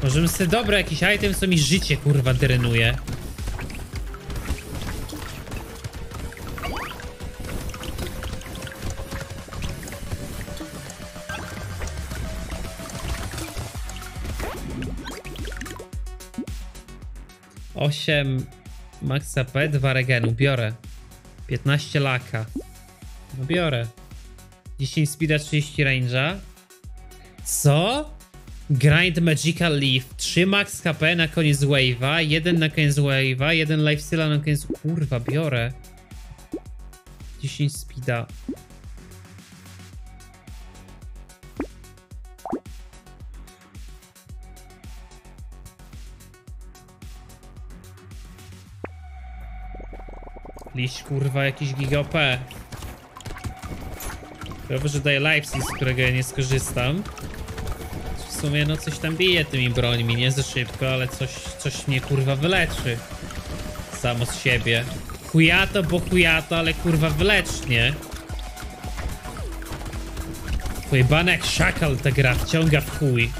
Możemy sobie dobre jakiś item, co mi życie kurwa drenuje. Osiem max AP, 2 regenu, biorę. 15 laka. No biorę. 10 speeda, 30 range'a. Co? Grind Magical Leaf, 3 max HP na koniec wave'a, 1 na koniec wave'a, 1 lifesteal na koniec... Kurwa, biorę. 10 speeda. Liść kurwa jakiś giga OP. Dobrze, że daje lifesteal, z którego ja nie skorzystam sumie no coś tam bije tymi brońmi, nie za szybko, ale coś, coś mnie kurwa wyleczy. Samo z siebie. Chujato, bo chujato, ale kurwa wylecznie. Pojebane jak szakal ta gra wciąga w chuj.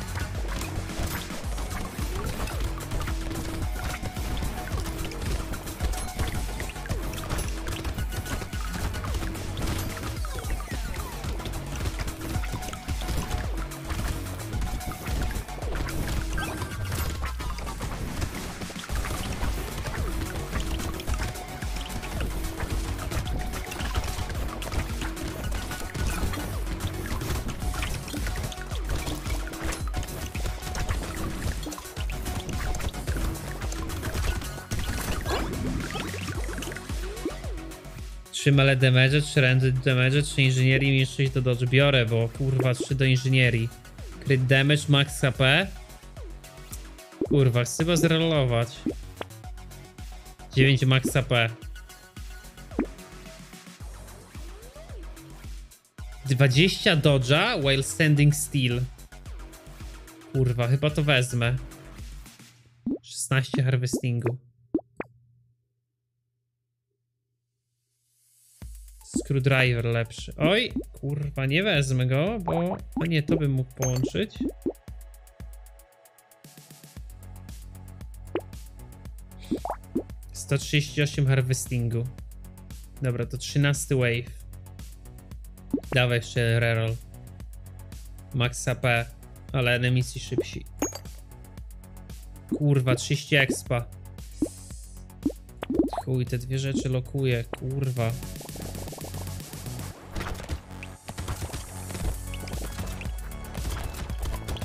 Trzy mele damage, 3 random damage, 3 inżynierii, minus 6 do dodge. Biorę, bo kurwa 3 do inżynierii. Crit damage, max HP. Kurwa, chcę go zrolować. 9 max HP. 20 dodge'a while standing still. Kurwa, chyba to wezmę. 16 harvestingu. Screwdriver lepszy. Oj, kurwa, nie wezmę go, bo... No nie, to bym mógł połączyć. Trzydzieści osiem harvestingu. Dobra, to trzynasty wave. Dawaj jeszcze reroll. Max AP, ale enemisji szybsi. Kurwa, 30 expa. Chuj, te dwie rzeczy lokuję, kurwa.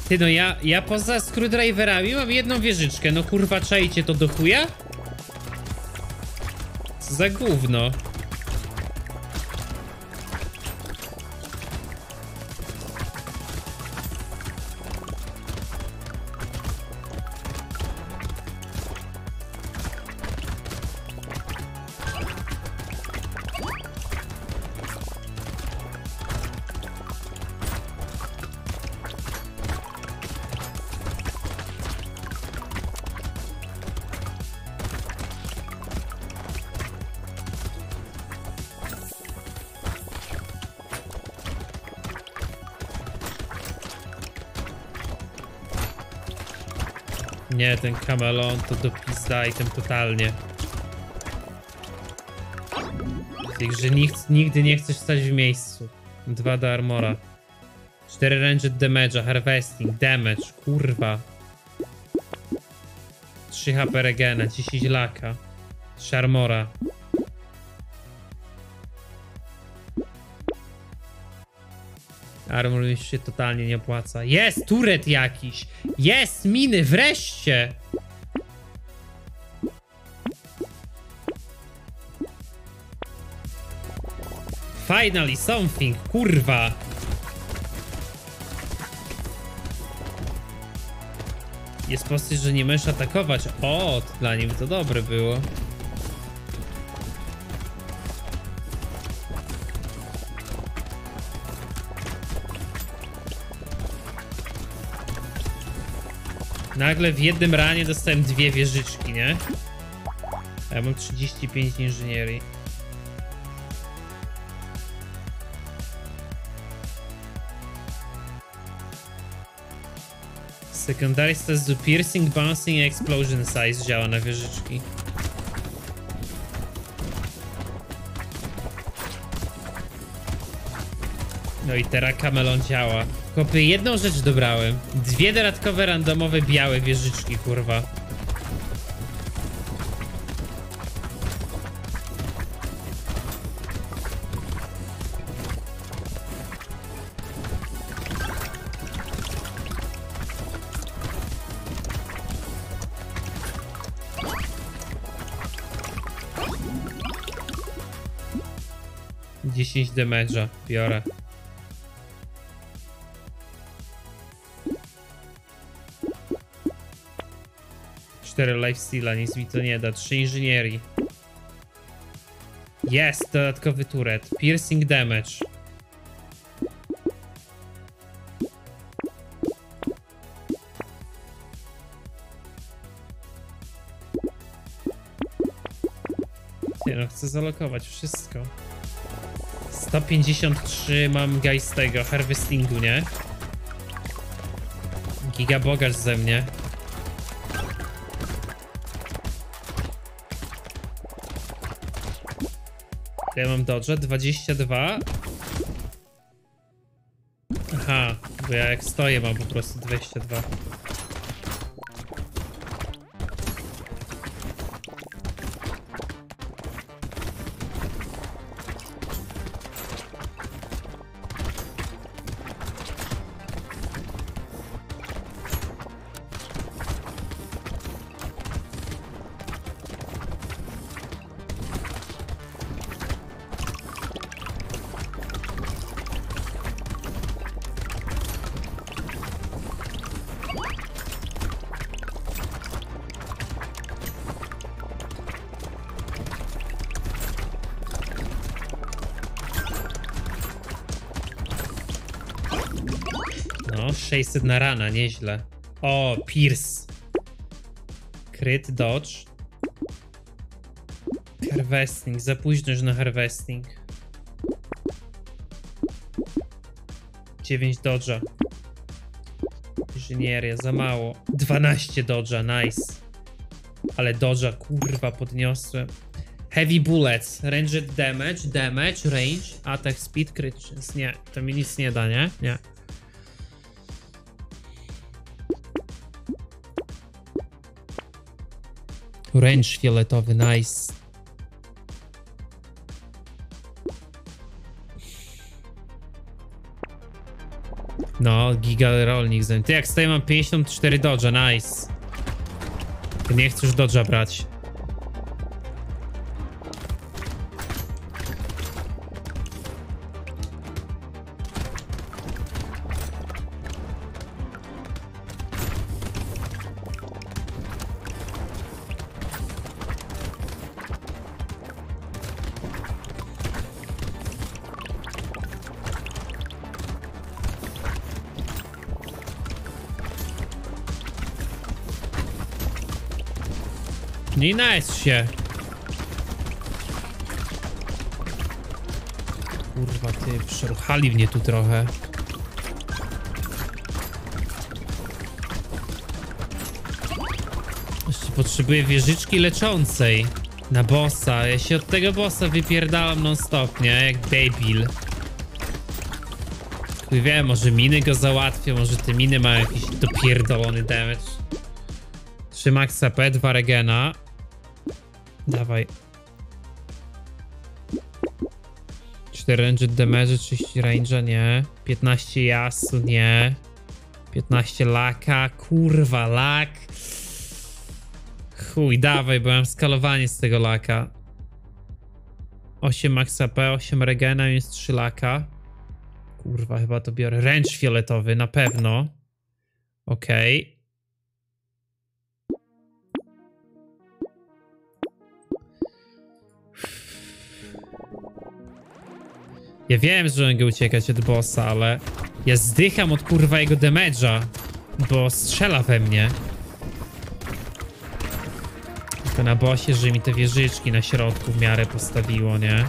Ty no ja, ja poza screwdriverami mam jedną wieżyczkę, no kurwa czajcie to do chuja? Co za gówno. Ten kamelon to do pizda item totalnie. Także nigdy nie chcesz stać w miejscu. 2 do armora. 4 ranged damage'a, harvesting, damage, kurwa. 3 HP regena, 10 laka. Szarmora. Armor już się totalnie nie opłaca. Jest turet jakiś! Jest miny, wreszcie! Finally something, kurwa! Jest postać, że nie możesz atakować. O, dla nim to dobre było. Nagle w jednym ranie dostałem dwie wieżyczki, nie? A ja mam 35 inżynierii. Secondary stats do piercing, bouncing i explosion size działa na wieżyczki. No i teraz kamelon działa. Kopy, jedną rzecz dobrałem. Dwie dodatkowe randomowe białe wieżyczki, kurwa. Dziesięć damage'a biorę. Cztery lifesteala, nic mi to nie da. Trzy inżynierii. Jest dodatkowy turet. Piercing damage. No, chcę zalokować wszystko. 153 mam guys z tego harvestingu, nie? Giga bogacz ze mnie. Ja mam dodge 22. Aha, bo ja jak stoję mam po prostu 22. 600 na rana, nieźle. O, Pierce. Crit, dodge. Harvesting, za późno już na harvesting. 9 dodge'a. Inżynieria, za mało. 12 dodge'a, nice. Ale dodge'a, kurwa, podniosłem. Heavy bullets, ranged damage, damage, range, attack speed, crit. Nie, to mi nic nie da, nie? Nie. Range fioletowy, nice. No, giga rolnik ze Ty jak stoję mam 54 dodge, nice. Ty nie chcesz dodge'a brać. Nie nice się. Kurwa, ty, przeruchali mnie tu trochę. Jeszcze potrzebuję wieżyczki leczącej na bossa. Ja się od tego bossa wypierdalam non stop, nie? Jak debil. Chuj Wiem, może miny go załatwią, może te miny mają jakiś dopierdolony damage. 3 max AP, 2 regena. Dawaj. 4 range damage, 30 range'a, nie. 15 jasu, nie. 15 laka, kurwa, lak. Chuj, dawaj, bo mam skalowanie z tego laka. 8 max AP, 8 regena, jest 3 laka. Kurwa, chyba to biorę. Ręcz fioletowy, na pewno. Okej. Okay. Ja wiem, że mogę uciekać od bossa, ale ja zdycham od kurwa jego damage'a, bo strzela we mnie. Tylko na bossie, że mi te wieżyczki na środku w miarę postawiło, nie?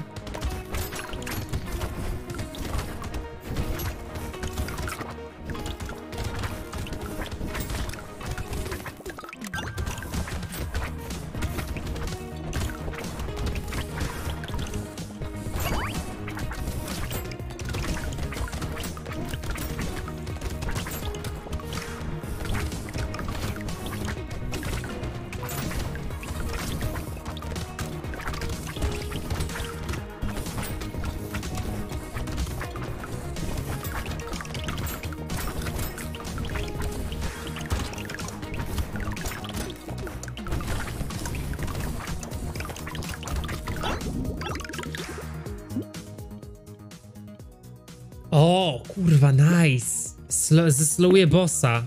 Slo zeslołuję bossa.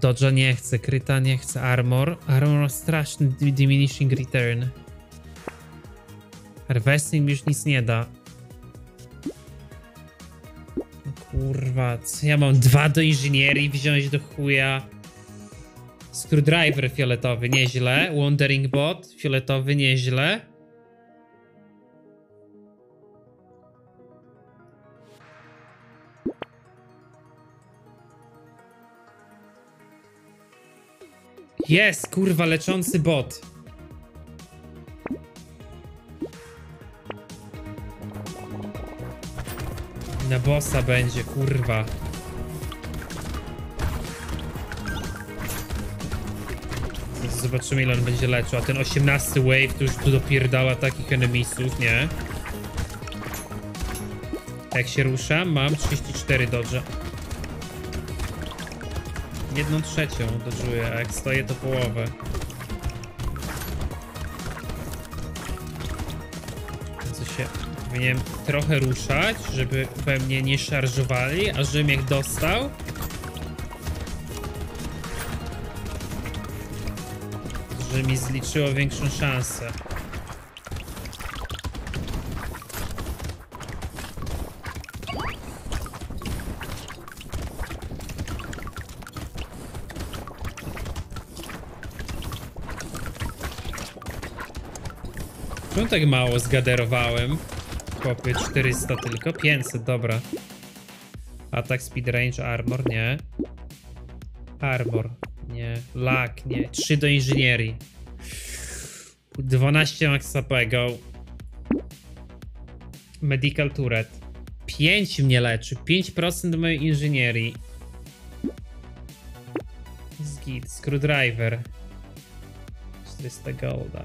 Dodge'a nie chcę, kryta nie chcę, armor. Armor straszny diminishing return. Harvesting już nic nie da. Kurwa, co ja mam dwa do inżynierii wziąć do chuja? Screwdriver fioletowy, nieźle. Wandering bot fioletowy, nieźle. Jest, kurwa, leczący bot. Na bossa będzie, kurwa. Zobaczymy ile on będzie leczył, a ten 18 wave to już tu dopierdala takich enemisów, nie? Jak się ruszam, mam 34 dodge jedną trzecią dodżuję, a jak stoję to połowę. Co się powinienem trochę ruszać, żeby we mnie nie szarżowali, a żebym jak dostał że mi zliczyło większą szansę. Tak mało zgaderowałem? Chłopie, 400 tylko, 500, dobra. Atak, speed, range, armor, nie. Armor, nie. Lak, nie. 3 do inżynierii. 12 max AP, go. Medical turret. 5 mnie leczy, 5% do mojej inżynierii. Zgit, screwdriver. 400 golda.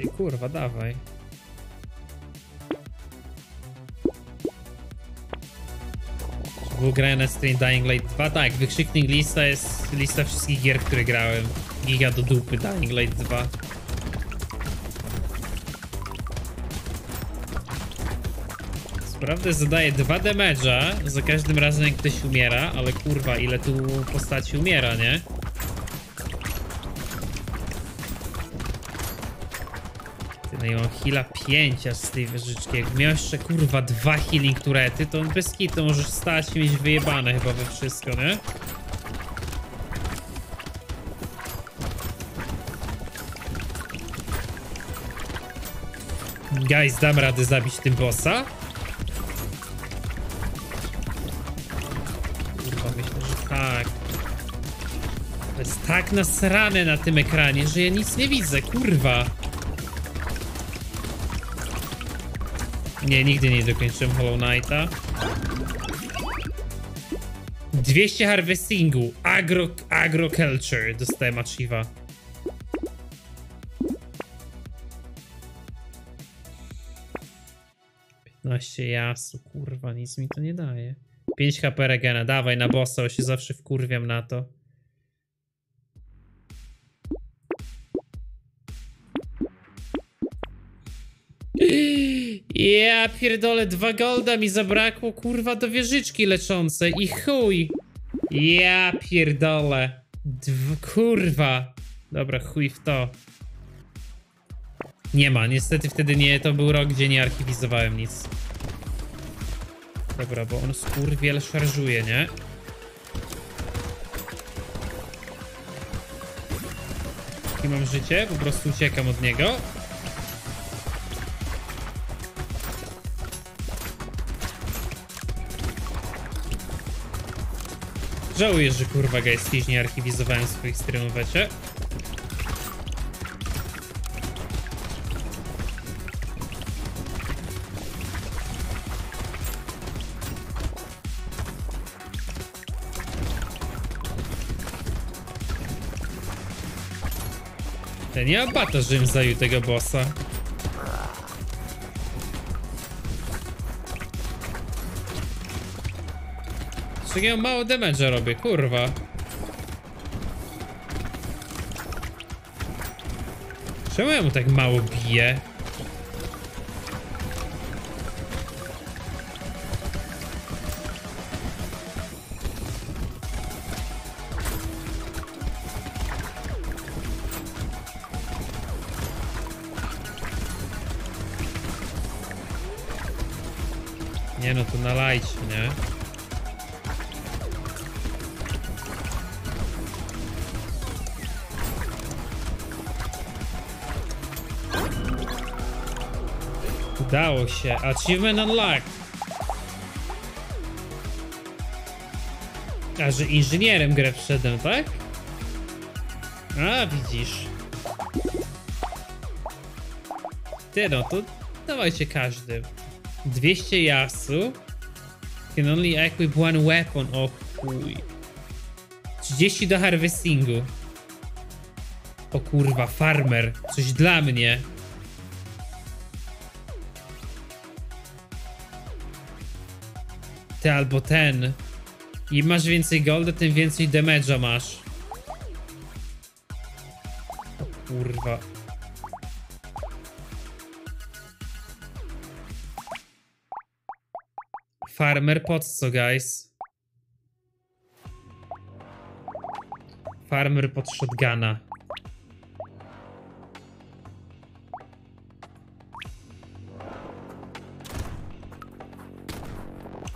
Ty kurwa, dawaj. Grałem na stream Dying Light 2? Tak, wykrzyknik lista jest lista wszystkich gier, które grałem. Giga do dupy Dying Light 2. Naprawdę zadaje 2 damage'a za każdym razem jak ktoś umiera, ale kurwa ile tu postaci umiera, nie? No i mam heala 5 aż z tej wieżyczki. Jak miał jeszcze kurwa dwa healing turety, to bez to możesz stać i mieć wyjebane chyba we wszystko, nie? Guys, dam radę zabić tym bossa? Kurwa, myślę, że tak. To jest tak nasrane na tym ekranie, że ja nic nie widzę, kurwa. Nie, nigdy nie dokończyłem Hollow Knighta. 200 harvestingu. Agro, agroculture. Dostałem achieve'a. Jasu, kurwa, nic mi to nie daje. 5 HP regena, dawaj na bossa, bo się zawsze wkurwiam na to. (gasps) Ja pierdolę, dwa golda mi zabrakło, kurwa, do wieżyczki leczącej i chuj. Ja pierdolę. Dw kurwa. Dobra, chuj w to. Nie ma, niestety wtedy nie, to był rok, gdzie nie archiwizowałem nic. Dobra, bo on skurwiel szarżuje, nie? I mam życie, po prostu uciekam od niego. Żałuję, że kurwa gejskiś nie archiwizowałem swoich streamów, wiecie? Ja nie mam bata, żebym zajął tego bossa. Ja mało damage'a robię, kurwa. Czemu ja mu tak mało bije? Udało się. Achievement unlocked. A, że inżynierem grę wszedłem, tak? A, widzisz. Ty no, to dawajcie każdy. 200 jasu. Can only equip one weapon. O chuj. 30 do harvestingu. O kurwa, farmer. Coś dla mnie. Ty albo ten. Im masz więcej golda, tym więcej damage'a masz. O kurwa. Farmer pod co, guys? Farmer pod shotguna.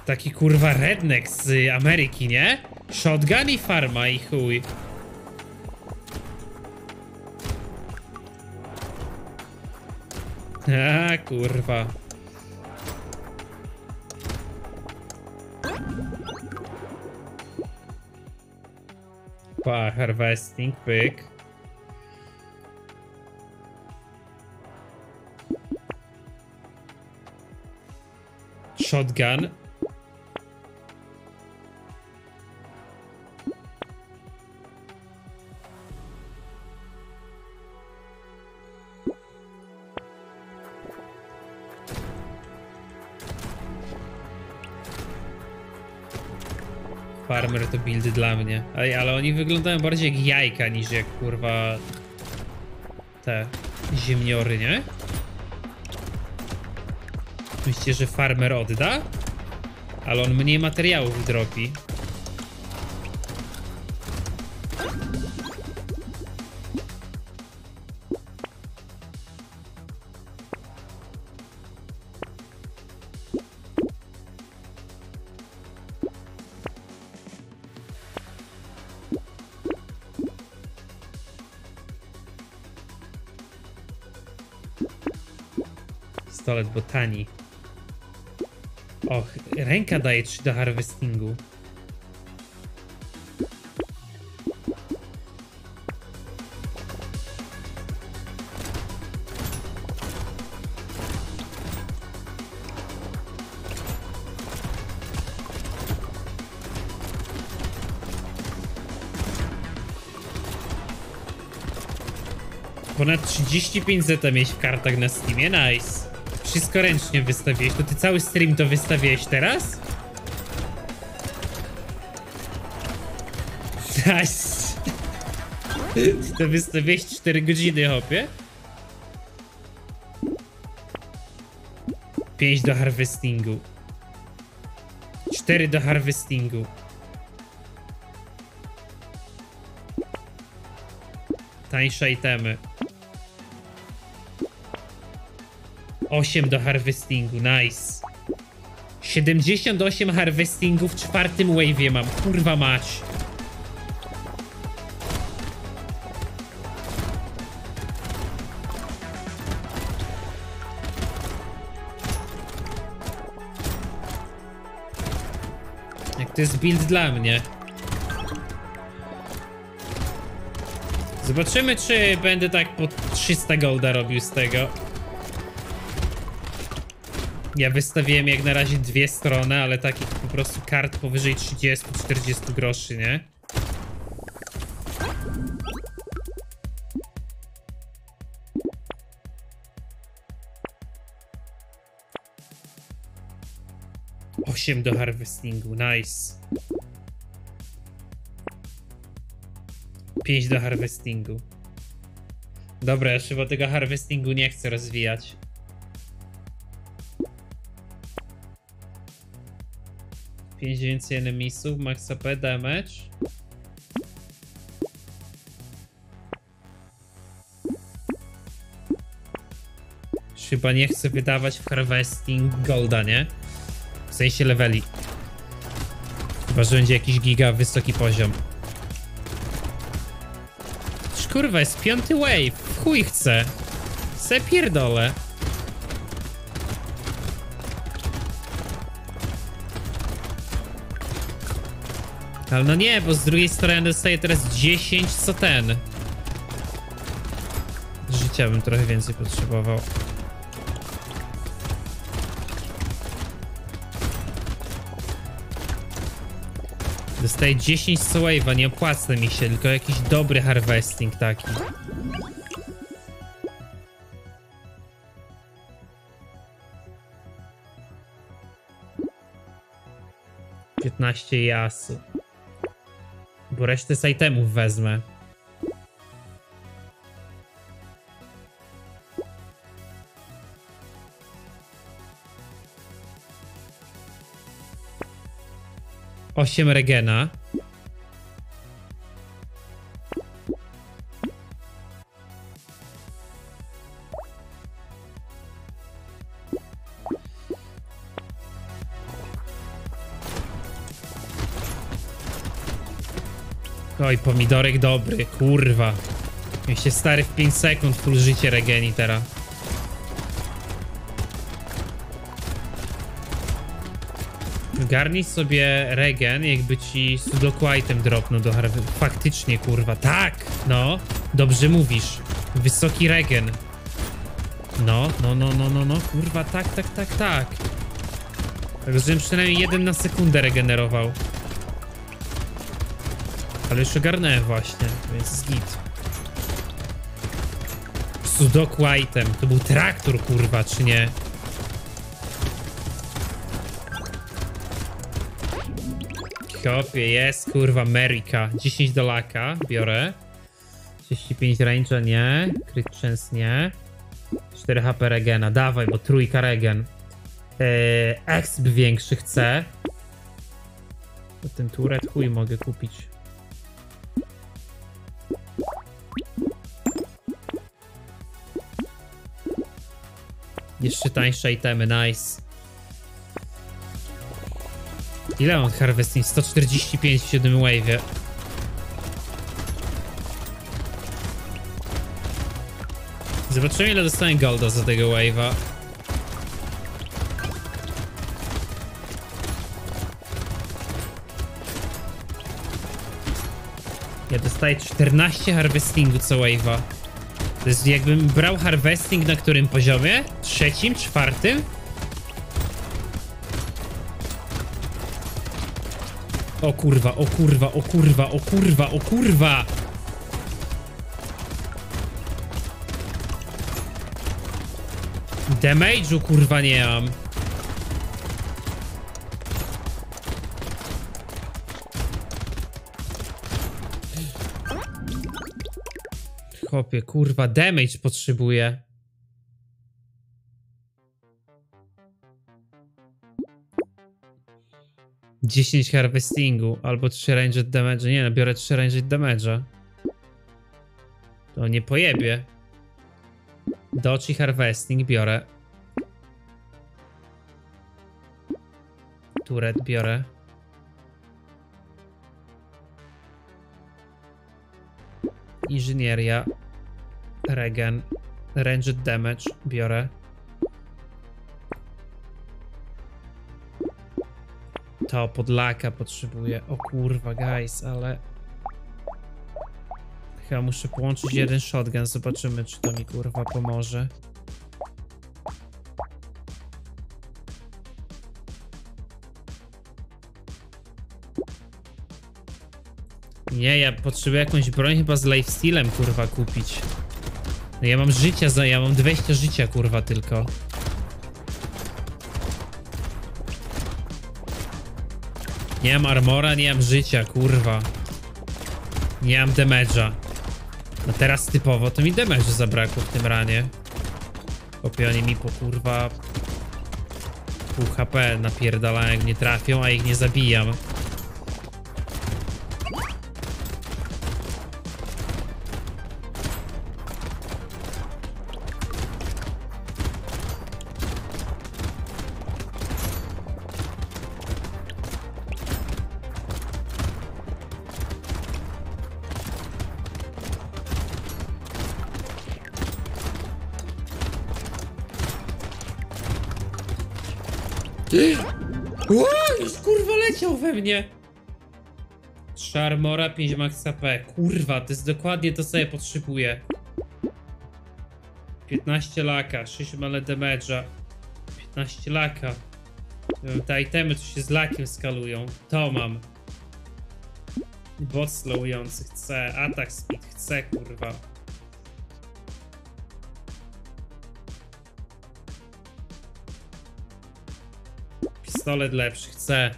Taki kurwa redneck z Ameryki, nie? Shotgun i farma i chuj. A kurwa. Pa, harvesting, pyk. Shotgun. Farmer to buildy dla mnie. Ale oni wyglądają bardziej jak jajka niż jak kurwa te ziemniory, nie? Myślicie, że farmer odda? Ale on mniej materiałów dropi. pistolet, bo tani. Och, ręka daje 3 do harvestingu. Ponad 35 zeta mieć w kartach na Steamie, nice. Wszystko ręcznie wystawiłeś, to ty cały stream to wystawiłeś teraz? Nice. To wystawiłeś 4 godziny, hopie? 5 do harvestingu. 4 do harvestingu. Tańsze itemy. 8 do harvestingu, nice. 78 harvestingu w czwartym wave'ie mam, kurwa mać. Jak to jest build dla mnie. Zobaczymy, czy będę tak po 300 golda robił z tego. Ja wystawiłem jak na razie dwie strony, ale takich po prostu kart powyżej 30-40 groszy, nie? Osiem do harvestingu, nice. 5 do harvestingu. Dobra, ja chyba tego harvestingu nie chcę rozwijać. Pięć więcej enemisów, max AP, damage. Chyba nie chcę wydawać w harvesting golda, nie? W sensie leveli. Chyba, że będzie jakiś giga wysoki poziom. Kurwa, jest piąty wave. Chuj chcę. Se pierdolę. Ale no nie, bo z drugiej strony dostaję teraz 10 co ten. Życia bym trochę więcej potrzebował. Dostaję 10 co wave'a, nie opłaca mi się, tylko jakiś dobry harvesting taki. Piętnaście jasu. Bo resztę z itemów wezmę. Osiem regena. Oj, pomidorek dobry, kurwa. Niech się stary w 5 sekund full życie regeni teraz. Garnij sobie regen, jakby ci sudoku item dropnął do harwy. Faktycznie, kurwa. Tak! No, dobrze mówisz. Wysoki regen. No, no, no, no, no, no, kurwa, tak, tak, tak, tak. Tak, żebym przynajmniej jeden na sekundę regenerował. Ale już ogarnąłem właśnie, więc git. Sudoku item. To był traktor, kurwa, czy nie? Kopię, jest, kurwa, Amerika. 10 do laka, biorę. 35 range'a, nie. Crit chance, nie. 4 HP regena, dawaj, bo trójka regen. Eee, exp większy chcę. Ten turret chuj mogę kupić. Jeszcze tańsze itemy, nice. Ile mam harvesting? 145 w 7 wave'ie. Zobaczymy ile dostanę golda za tego wave'a. Ja dostaję 14 harvestingu co wave'a. To jest jakbym brał harvesting na którym poziomie? Trzecim? Czwartym? O kurwa, o kurwa, o kurwa, o kurwa, o kurwa! Damage'u kurwa nie mam. Chłopie, kurwa, damage potrzebuję. Dziesięć harvestingu albo 3 ranged damage. Nie no, biorę 3 ranged damage'a. To nie pojebie. Dodge i harvesting biorę. Turet biorę. Inżynieria. Regen. Ranged damage biorę. To podlaka potrzebuję. O kurwa, guys, ale... Chyba muszę połączyć jeden shotgun. Zobaczymy, czy to mi kurwa pomoże. Nie, ja potrzebuję jakąś broń chyba z lifestealem kurwa kupić. No ja mam życia, za, ja mam 20 życia kurwa tylko. Nie mam armora, nie mam życia, kurwa. Nie mam damage'a. No teraz typowo to mi damage zabrakło w tym ranie. Chłopie, oni mi po kurwa pół HP napierdalają jak nie trafią, a ich nie zabijam. Leciał we mnie. 3 armora, 5 max AP. Kurwa, to jest dokładnie to, co ja potrzebuję. 15 laka, 6 male damage'a. 15 laka. Te itemy, co się z lakiem skalują. To mam. Bot slowujący chcę, atak speed chcę, kurwa. Pistolet lepszy, chcę.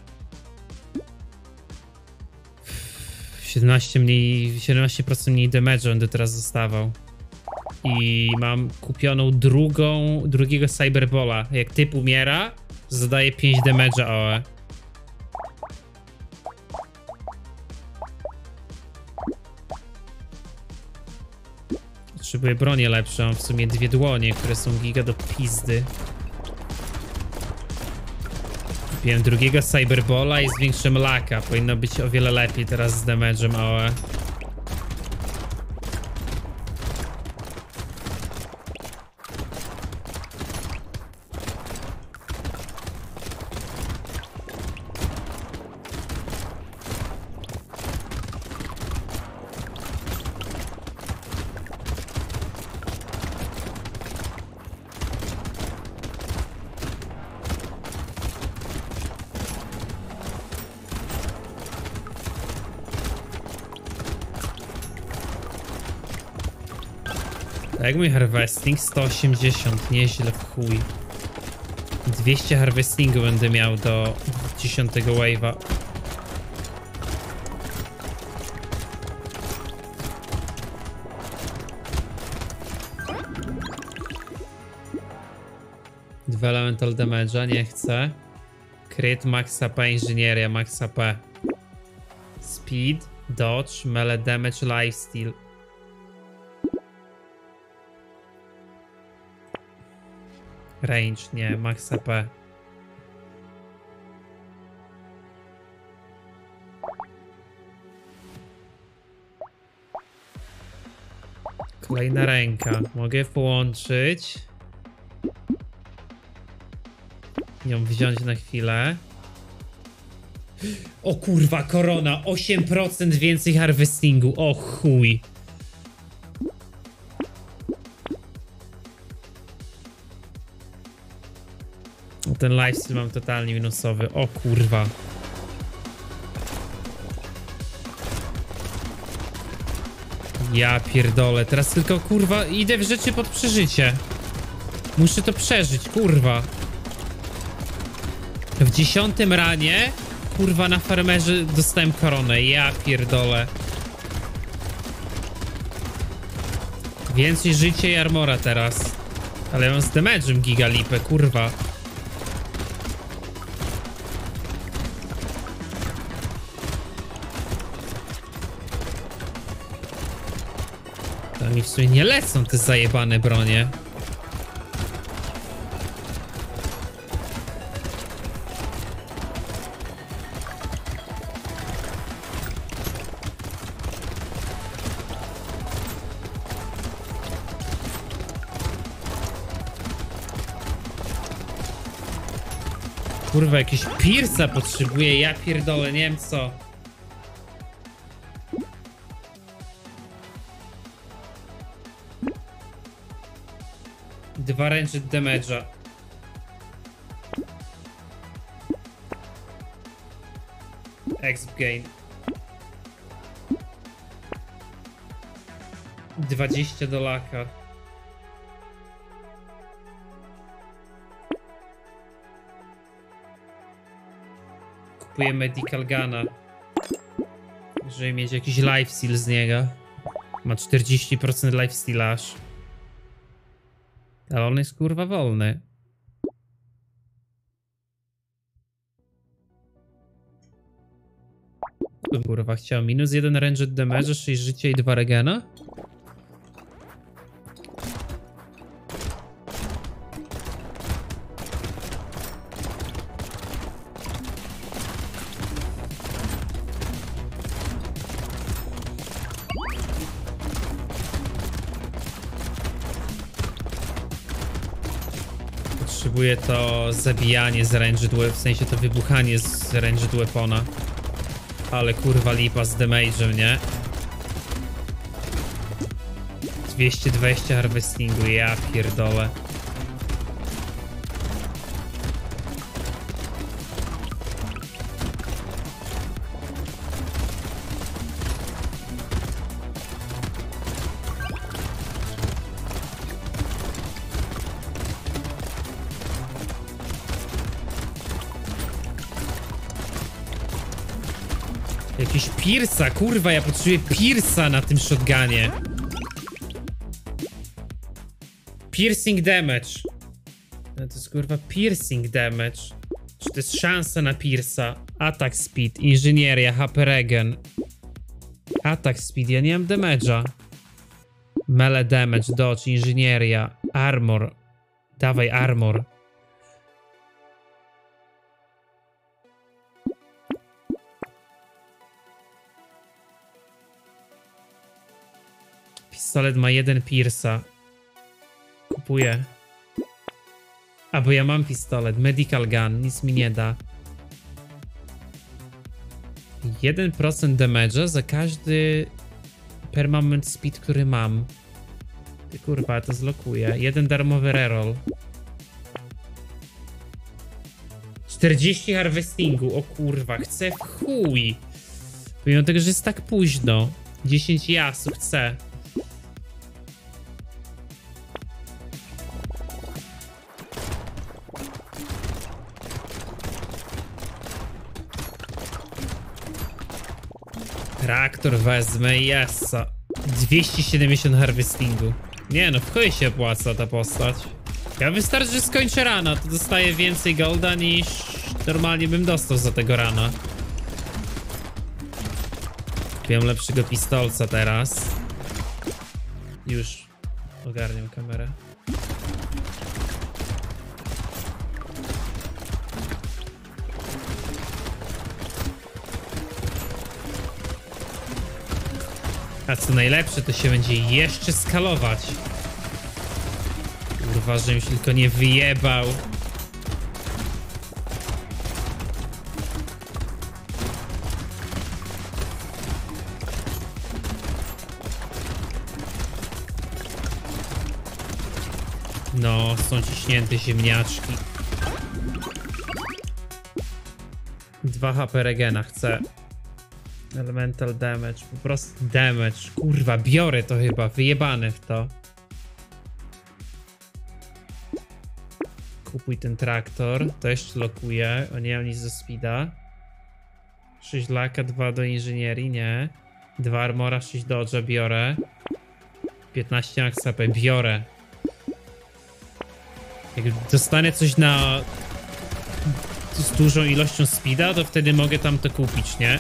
17 mniej, 17% mniej damage będę teraz dostawał. I mam kupioną drugą, drugiego Cyberbola. Jak typ umiera, zadaje 5 damage'a OE. Potrzebuję bronię lepszą, w sumie dwie dłonie, które są giga do pizdy. Kupiłem drugiego Cyberbola i zwiększyłem laka. Powinno być o wiele lepiej teraz z damage'em AOE. Jak mój harvesting? 180, nieźle w chuj. 200 harvestingu będę miał do 10 wave'a. Dwa elemental damage'a, nie chcę. Crit, max AP, inżynieria, max AP. Speed, dodge, melee damage, lifesteal. Range, nie, max AP. Kolejna ręka. Mogę połączyć. Ją wziąć na chwilę. O kurwa, korona. 8% więcej harvestingu. O chuj. Ten lifestyle mam totalnie minusowy. O kurwa. Ja pierdolę. Teraz tylko kurwa idę w rzeczy pod przeżycie. Muszę to przeżyć, kurwa. W dziesiątym ranie, kurwa, na farmerze dostałem koronę. Ja pierdolę. Więcej życia i armora teraz. Ale ja mam z damage'em gigalipę, kurwa. Mi w sumie nie lecą te zajebane bronie. Kurwa, jakiś Pierce'a potrzebuję, ja pierdolę, nie wiem co. Dwa ranged damage'a. Exp gain. 20 do laka. Kupuję medical guna. Żeby mieć jakiś lifesteal z niego. Ma 40% lifesteal aż. Ale on jest kurwa wolny. Kurwa, chciał minus jeden ranged damage, 6 życia i 2 regena? To zabijanie z ranged weapon, w sensie to wybuchanie z ranged weapona. Ale kurwa lipa z damage'em, nie? 220 harvestingu, ja pierdolę. Pierce'a, kurwa, ja potrzebuję Pierce'a na tym shotgunie. Piercing damage. No to jest kurwa piercing damage. Czy to jest szansa na Pierce'a? Attack speed, inżynieria, HP regen. Attack speed, ja nie mam damage'a. Melee damage, dodge, inżynieria, armor. Dawaj armor. Pistolet ma jeden Pierce'a. Kupuję. A bo ja mam pistolet. Medical gun. Nic mi nie da. 1% damage'a za każdy permanent speed, który mam. Ty kurwa, ja to zlokuję. Jeden darmowy reroll. 40 harvestingu. O kurwa, chcę w chuj. Pomimo tego, że jest tak późno. 10 jasu chcę. Traktor wezmę i jessa. 270 harvestingu. Nie no, w chuj się opłaca ta postać. Ja wystarczy, że skończę rana, to dostaję więcej golda niż normalnie bym dostał za tego rana. Kupiłem lepszego pistolca teraz. Już ogarniam kamerę. A co najlepsze, to się będzie jeszcze skalować. Kurwa, żebym się tylko nie wyjebał. No, są ciśnięte ziemniaczki. 2 HP regena chcę. Elemental damage, po prostu damage. Kurwa, biorę to chyba, wyjebane w to. kupuj ten traktor. To jeszcze lokuję. O nie mam nic do speeda. 6 laka, 2 do inżynierii, nie. 2 armora, 6 dodge'a biorę. 15 max AP biorę. Jak dostanę coś na z dużą ilością speeda, to wtedy mogę tam to kupić, nie?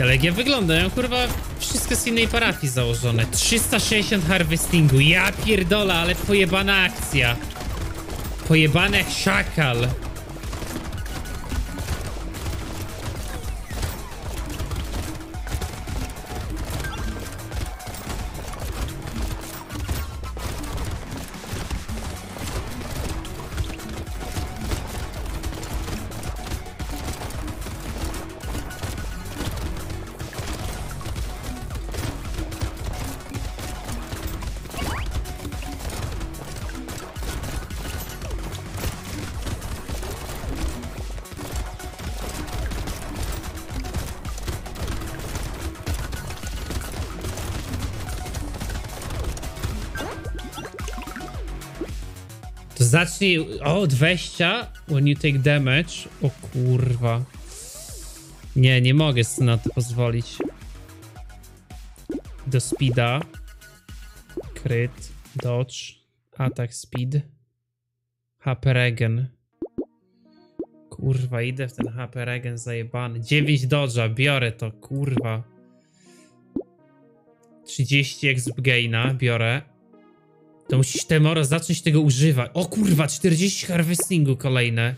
Ale jak ja wyglądam, kurwa wszystko z innej parafii założone. 360 harvestingu, ja pierdolę, ale pojebana akcja. Pojebane szakal. Zacznij od wejścia when you take damage. O kurwa. Nie, nie mogę na to pozwolić. Do speeda. Crit, dodge, attack speed. HP regen. Kurwa, idę w ten HP regen zajebany. 9 dodge'a, biorę to, kurwa. 30 exp gaina, biorę. To musisz Temoro zacząć tego używać. O kurwa, 40 harvestingu kolejne.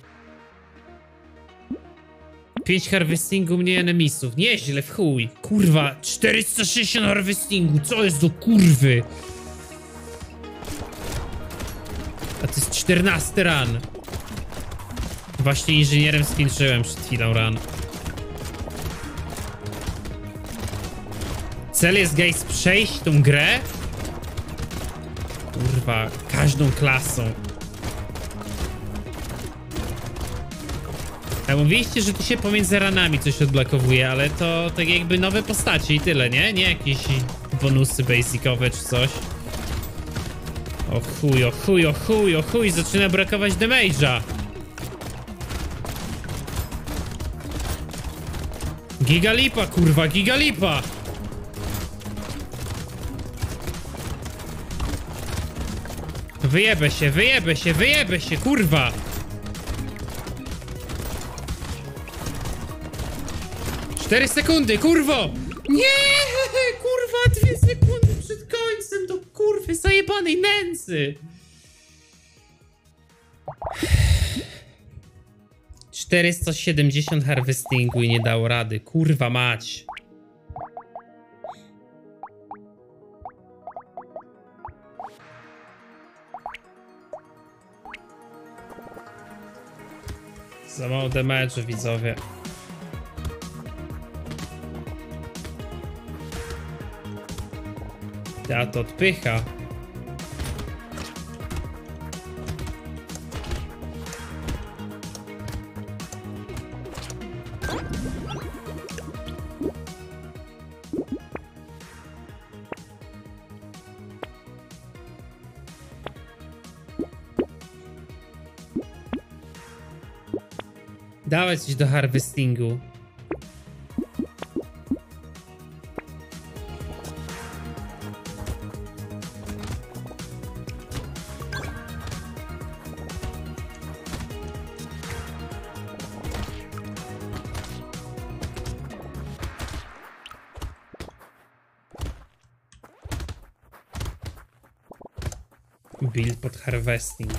5 harvestingu mniej enemisów. Nieźle, w chuj. Kurwa, 460 harvestingu. Co jest do kurwy? A to jest 14 ran. Właśnie inżynierem skończyłem przed chwilą ran. Cel jest, guys, przejść tą grę kurwa, każdą klasą. A mówiliście, że tu się pomiędzy ranami coś odblokowuje, ale to tak jakby nowe postacie i tyle, nie? Nie jakieś bonusy basicowe czy coś. O chuj, o chuj, o chuj, o chuj, zaczyna brakować damage'a. Gigalipa, kurwa, gigalipa! Wyjebę się, wyjebę się, wyjebę się, kurwa! Cztery sekundy, kurwo! Nie! (laughs) Kurwa, dwie sekundy przed końcem do kurwy zajebanej nędzy! 470 harvestingu i nie dało rady. Kurwa mać. Za mało damage, widzowie. Ta to odpycha. Dawać coś do harvestingu. Build pod harvesting.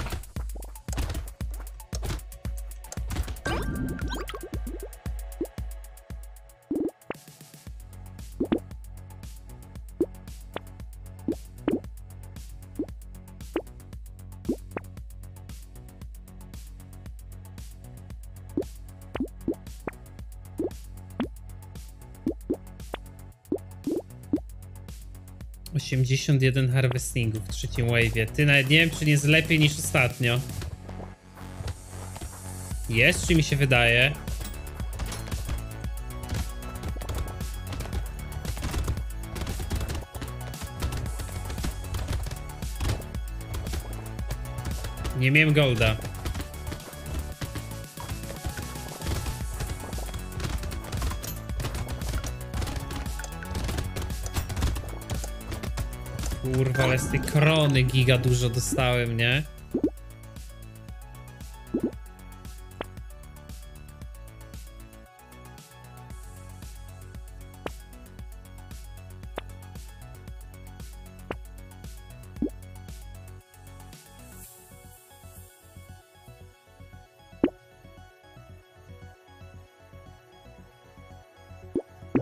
Osiemdziesiąt jeden harvestingu w trzecim wave'ie. Ty nawet nie wiem, czy nie jest lepiej niż ostatnio. Jest, czy mi się wydaje? Nie miałem golda. Kurwa, ale z tej krony giga dużo dostałem, nie?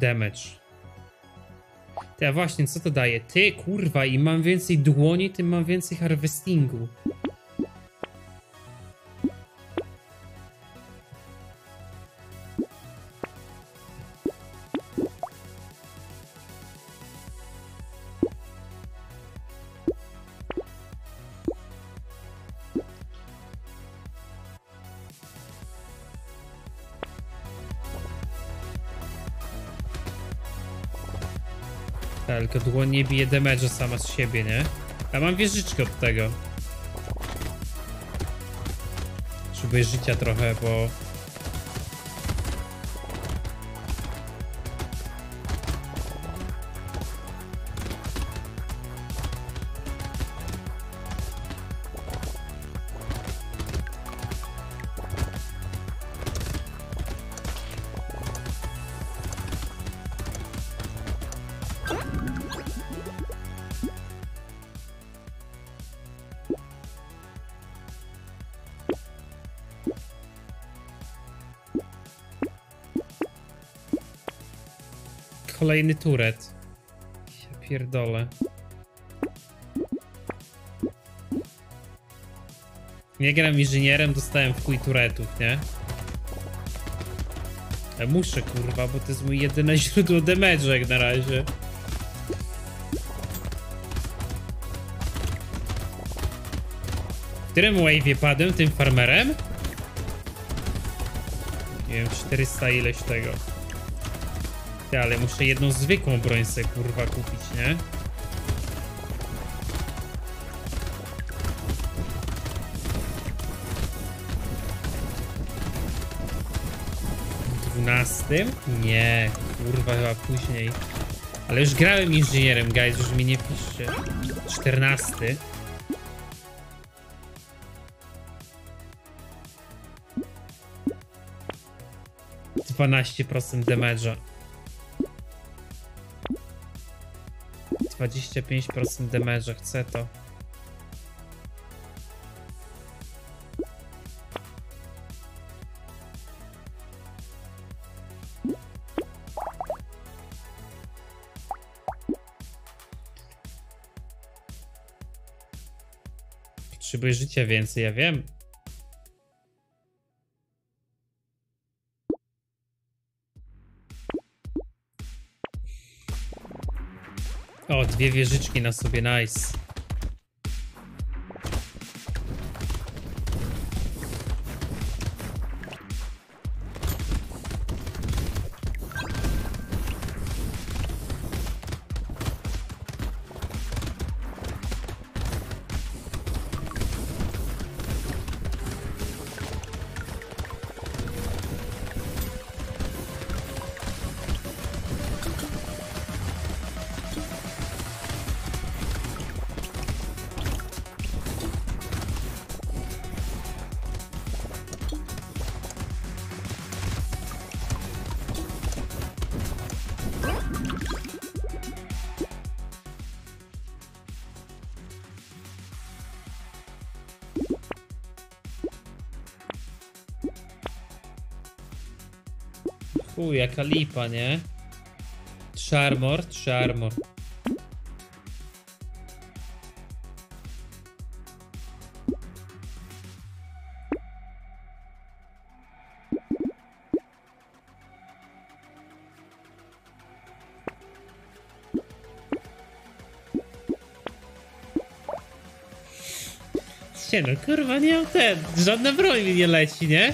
Damage. Ty, właśnie, co to daje? Ty, kurwa, im mam więcej dłoni, tym mam więcej harvestingu. Tylko dłoń nie bije damage'a sama z siebie, nie? A mam wieżyczkę od tego. Potrzebuję życia trochę, bo... Kolejny turet. Ja pierdolę. Nie gram inżynierem, dostałem w chuj turetów, nie? Ja muszę, kurwa, bo to jest mój jedyne (laughs) źródło damage'u jak na razie. W którym wave'ie padłem? Tym farmerem? Nie wiem, 400 ileś tego. Ty, ale muszę jedną zwykłą broń sobie kurwa kupić, nie? Dwunastym? Nie, kurwa chyba później. Ale już grałem inżynierem, guys, już mi nie piszcie. Czternasty. Dwanaście procent damage'a. 25% damage'a, chcę to. Potrzebuję życia więcej, ja wiem. Dwie wieżyczki na sobie, nice. Jaka lipa, nie? Trzy armor, trzy armor. No, kurwa, nie mam ten. Żadna broń mi nie leci, nie?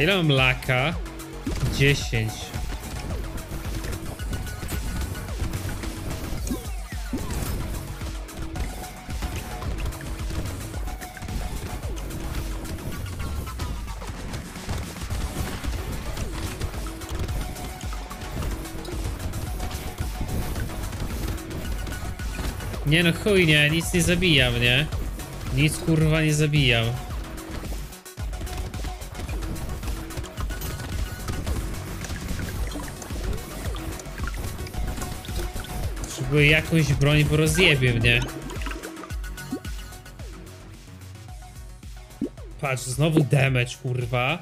Ile mam laka? 10. Nie no chuj nie, nic nie zabijam, nie? Nic kurwa nie zabijam. Potrzebuję jakąś broń, rozjebie mnie. Patrz, znowu damage, kurwa.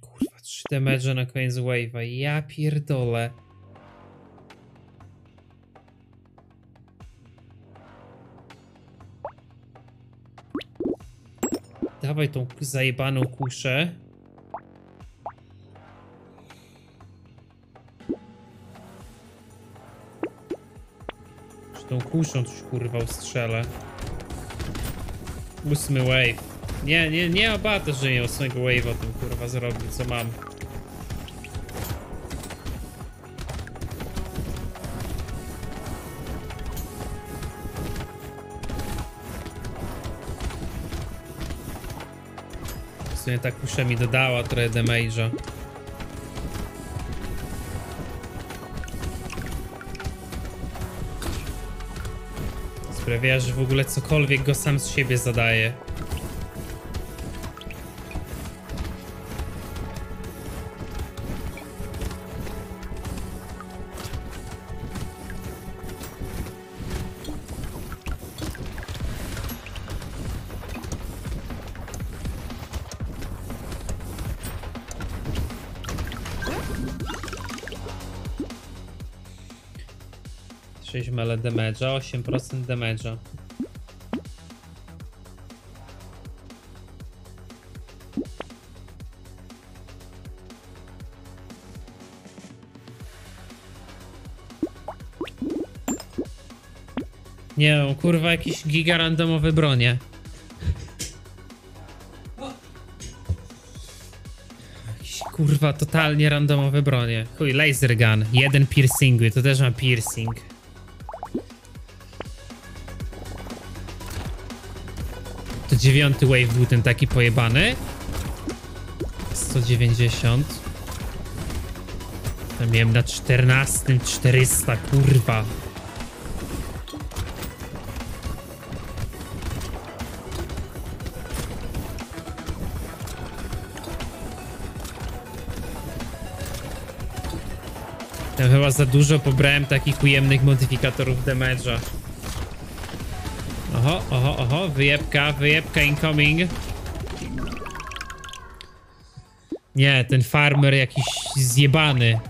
Kurwa, 3 damage na koniec wave'a. Ja pierdolę. Dawaj tą zajebaną kuszę. Czy tą kuszą coś kurwa ustrzelę. Ósmy wave. Nie, nie, nie ma bata, że nie ósmego wave'a tym kurwa zrobił, co mam. Sumie ta kusza mi dodała trochę damage'a. Sprawia, że w ogóle cokolwiek go sam z siebie zadaje. Sześć mele damage'a, 8% damage'a. Nie wiem, kurwa, jakieś giga randomowe bronie. Kurwa, totalnie randomowe bronie. Chuj, laser gun. Jeden piercingu, to też ma piercing. Dziewiąty wave był ten taki pojebany. 190. Ja miałem na 14 400, kurwa. Ja chyba za dużo pobrałem takich ujemnych modyfikatorów damage'a. Oho, oho, oho, wyjebka, wyjebka incoming. Nie, ten farmer jakiś zjebany.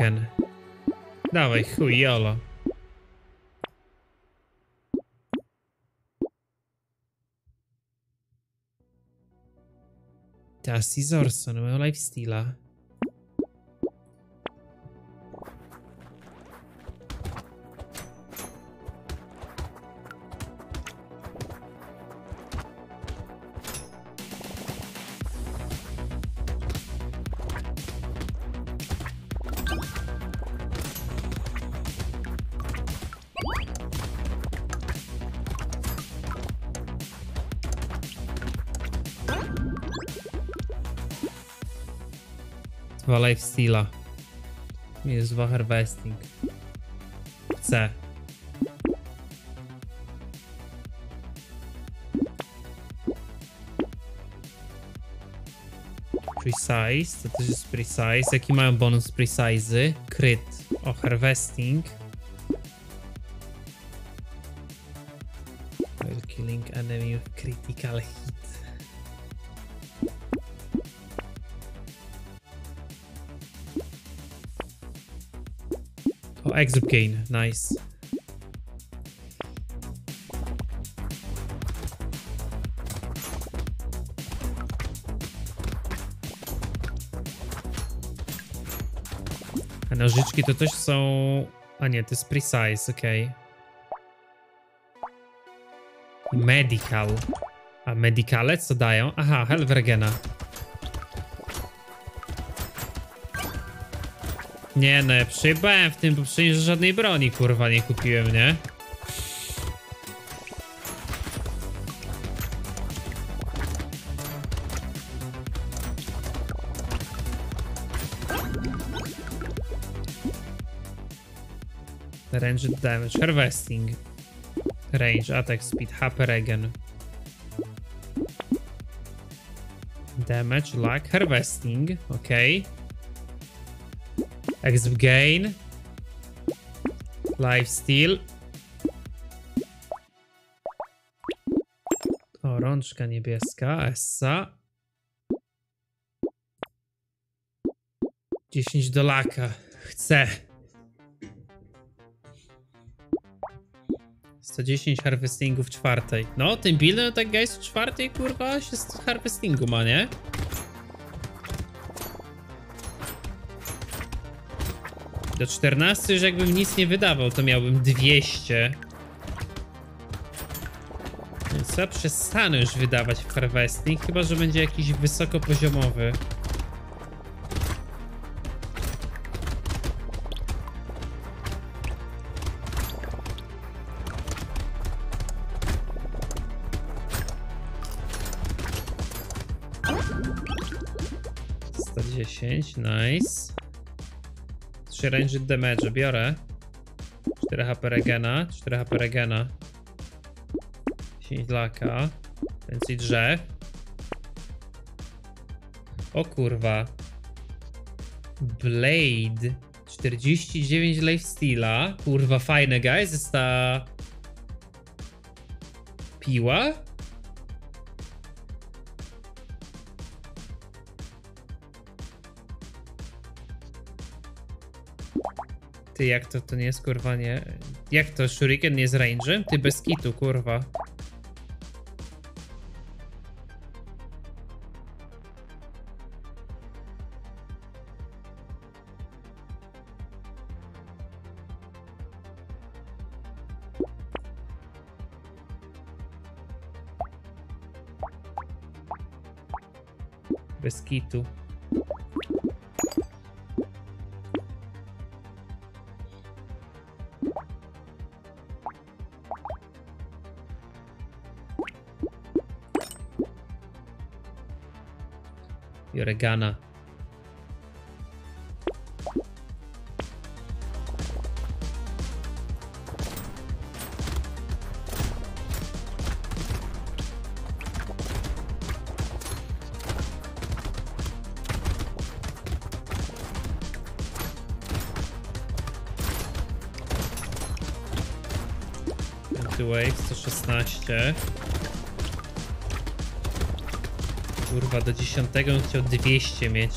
Shuriken? Dawaj, chuj, jolo. Ta Scizorson, mają lifesteala. Steela. Minus 2 Harvesting. C. Precise, to też jest Precise. Jaki mają bonus Precise'y? Crit. O, Harvesting. Will killing enemy with critical hit. Exp gain, nice. A nożyczki to też są... A nie, to jest precise, okej. Medical. A medicale co dają? Aha, Helvergena. Nie no, ja przyjebałem w tym poprzednim, że żadnej broni kurwa nie kupiłem, nie? Ranged damage, harvesting. Range, attack speed, HP regen. Damage, luck, harvesting, ok. Exp gain. Life steal. O, rączka niebieska, Essa. 10 do laka. Chcę. 110 harvestingów czwartej. No, tym buildem tak guys w czwartej kurwa się z harvestingu ma, nie? Do 14 już jakbym nic nie wydawał, to miałbym 200. Więc ja przestanę już wydawać w harvesting, chyba że będzie jakiś wysokopoziomowy. Nice. 3 ranged damage, biorę. 4 HP regena, 4 HP regena. 10 laka. Więcej drzew. O kurwa. Blade. 49 lifesteala. Kurwa, fajne guys. Jest ta... Piła? Ty, jak to, to nie jest kurwa nie... Jak to, shuriken nie jest range'em? Ty, bez kitu, kurwa. Bez kitu. Biorę Do 10 bym chciał 200 mieć.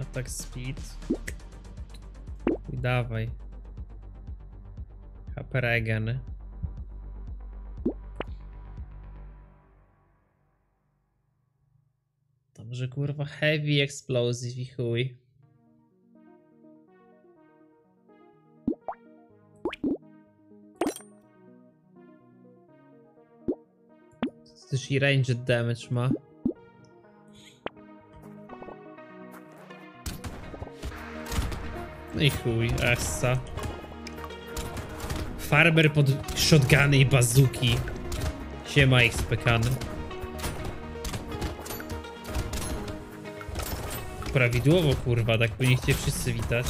Attack speed. I dawaj. Kurwa heavy explosive i chuj. Też i ranged damage ma. No i chuj, essa. Farmer pod shotguny i bazuki. Siema ich spekany. Prawidłowo, kurwa, tak powinniście wszyscy witać.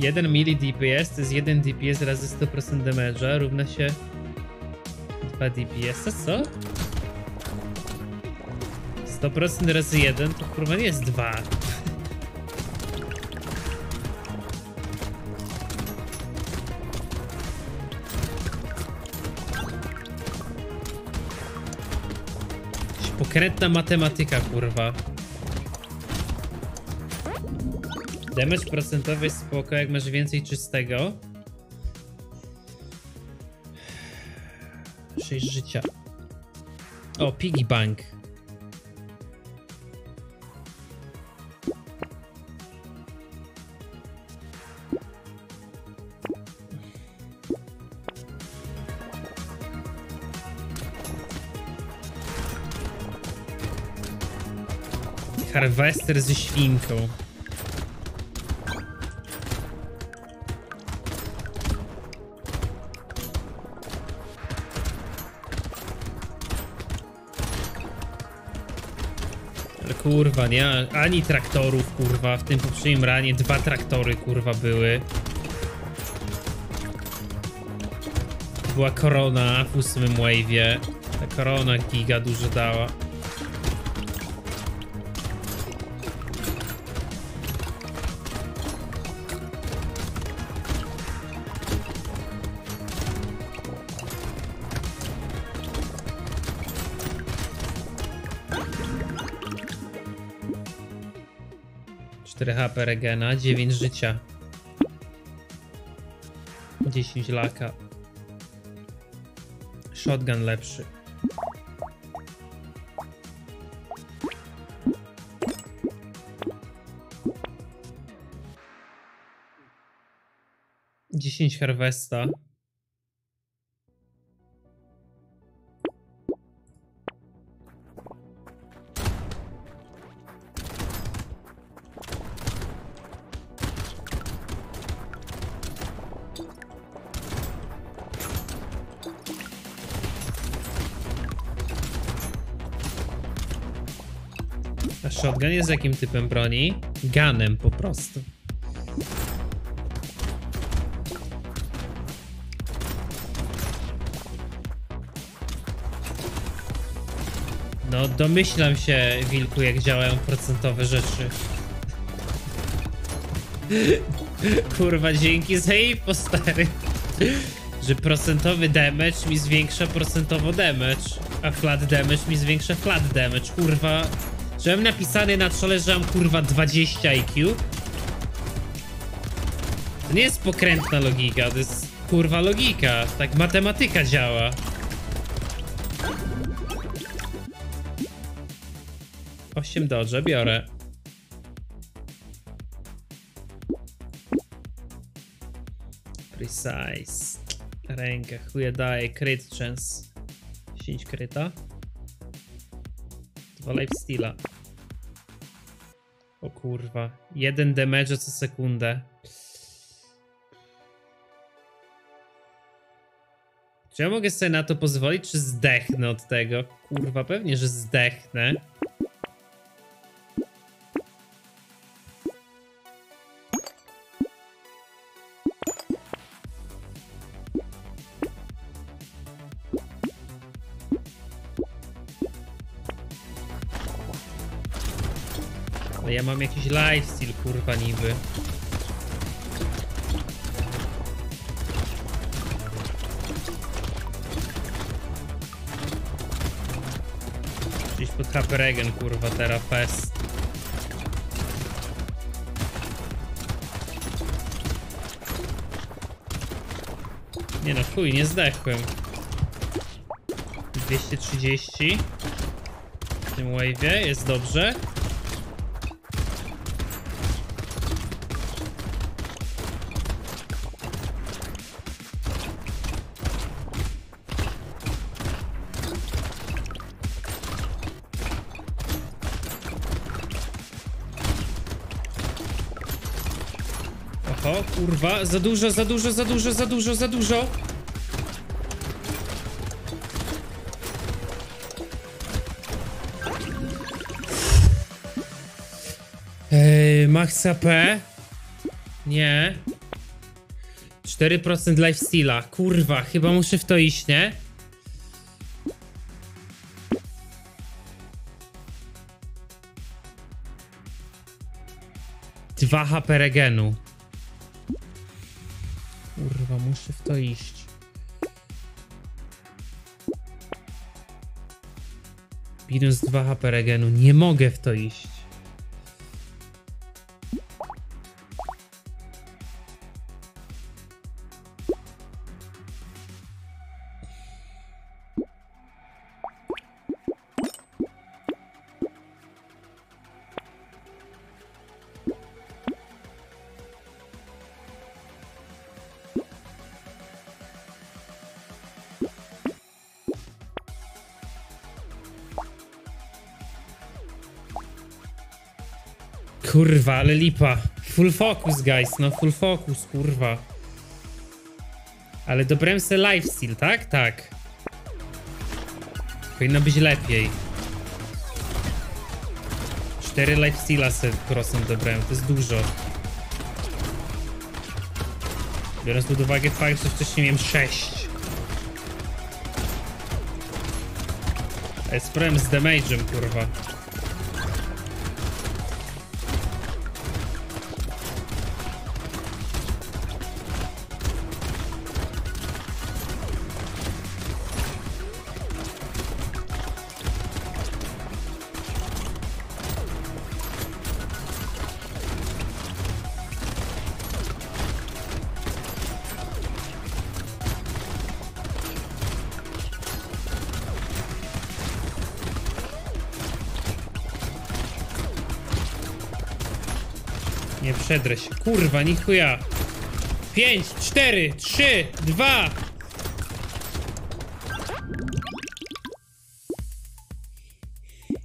Jeden mili DPS to jest 1 DPS razy 100% damage'a równa się 2 DPS, a co? 100% razy 1 to kurwa nie jest 2. Pokrętna matematyka, kurwa. Damage procentowy jest spoko, jak masz więcej czystego. 6 życia. O, piggy bank. Harvester ze świnką. Ale kurwa, nie? Ani traktorów, kurwa. W tym poprzednim ranie dwa traktory, kurwa, były. Była korona w ósmym wave'ie. Ta korona giga dużo dała. HP regena, 9 życia. 10 laka. Shotgun lepszy. Dziesięć harvesta. Shotgun jest jakim typem broni? Gunem po prostu. No, domyślam się, Wilku, jak działają procentowe rzeczy. (laughs) Kurwa, dzięki za info, stary. Że procentowy damage mi zwiększa procentowo damage, a flat damage mi zwiększa flat damage. Kurwa, że mam napisany na czole, że mam kurwa 20 IQ. To nie jest pokrętna logika, to jest kurwa logika. Tak matematyka działa. Osiem dodże, biorę. Precise. Ręka, chuje daje, crit chance. 10 kryta. Dwa lifesteala. O kurwa. Jeden damage co sekundę. Czy ja mogę sobie na to pozwolić, czy zdechnę od tego? Kurwa, pewnie, że zdechnę. Mam jakiś lifesteal, kurwa, niby. Gdzieś pod HP Regen, kurwa, teraz fest. Nie no, chuj, nie zdechłem. 230 w tym wave'ie, jest dobrze. kurwa. Za dużo, za dużo, za dużo, za dużo, za dużo. Eee, max HP. Nie. 4% lifesteala. Kurwa, chyba muszę w to iść, nie? Dwa HP regenu. To iść. Minus 2 HP regenu. Nie mogę w to iść. Kurwa, ale lipa. Full focus, guys, no full focus, kurwa. Ale dobrałem se lifesteal, tak? Tak. Powinno być lepiej. Cztery lifesteala se prosem dobrałem, to jest dużo. Biorąc pod uwagę fakt, że wcześniej miałem 6. Jest problem z damage'em, kurwa. Się. Kurwa, ni chuja. 5, 4, 3, 2.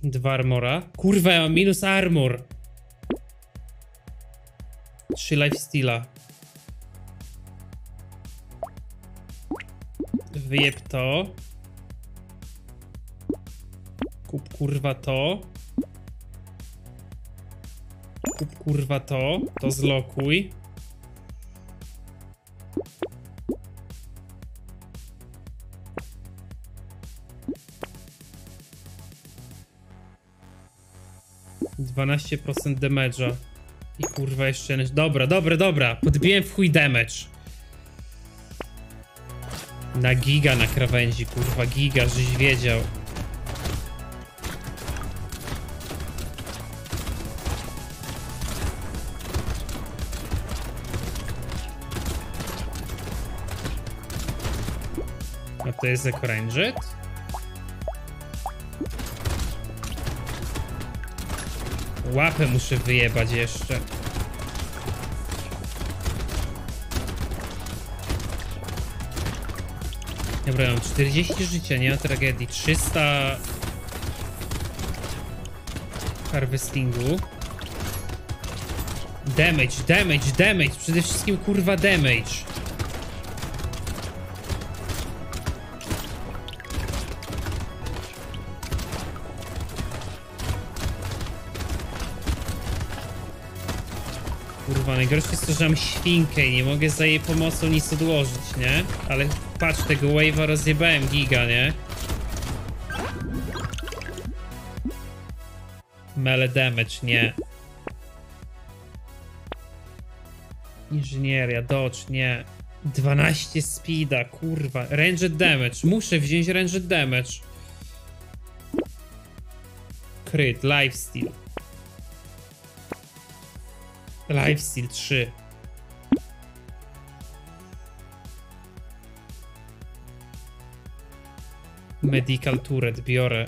Dwa armora. Kurwa, ja mam minus armor. 3 lifesteala. Wyjeb to. Kup kurwa to. Kurwa to, to zlokuj. Dwanaście procent damage'a. I kurwa jeszcze... Dobra, dobra, dobra. Podbiłem w chuj damage. Na giga na krawędzi, kurwa, giga, żeś wiedział. To jest ranged? Łapę muszę wyjebać jeszcze. Dobra, mam 40 życia, nie ma tragedii. 300 harvestingu. Damage, damage, damage. Przede wszystkim kurwa damage. Najgorsze jest to, że mam świnkę i nie mogę za jej pomocą nic odłożyć, nie? Ale patrz, tego wave'a rozjebałem giga, nie? Melee damage, nie. Inżynieria, dodge, nie. 12 speeda, kurwa. Ranged damage, muszę wziąć ranged damage. Crit, lifesteal. Lifesteal 3. Medical turret biorę.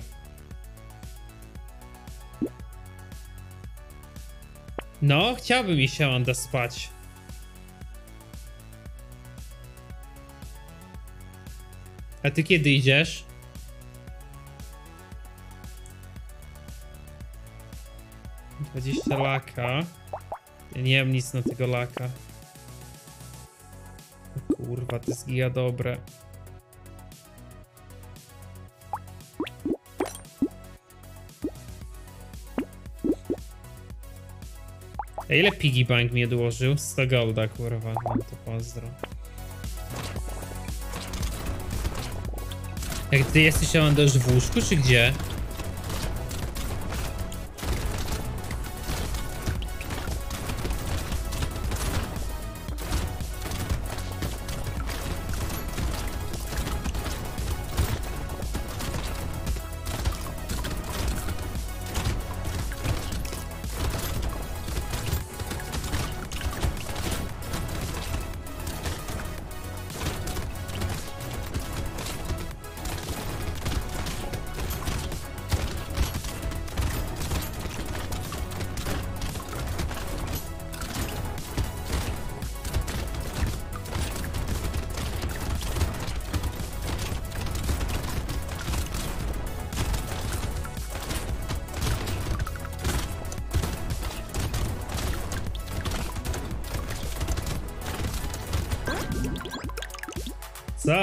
No, chciałbym mi się Anda spać. A ty kiedy idziesz? Dwadzieścia laka. Ja nie mam nic na tego laka. Kurwa, to jest giga dobre. A ile Piggy Bank mi odłożył? 100 golda, kurwa. No to pozdro. Jak ty jesteś, Amandosz, w łóżku, czy gdzie?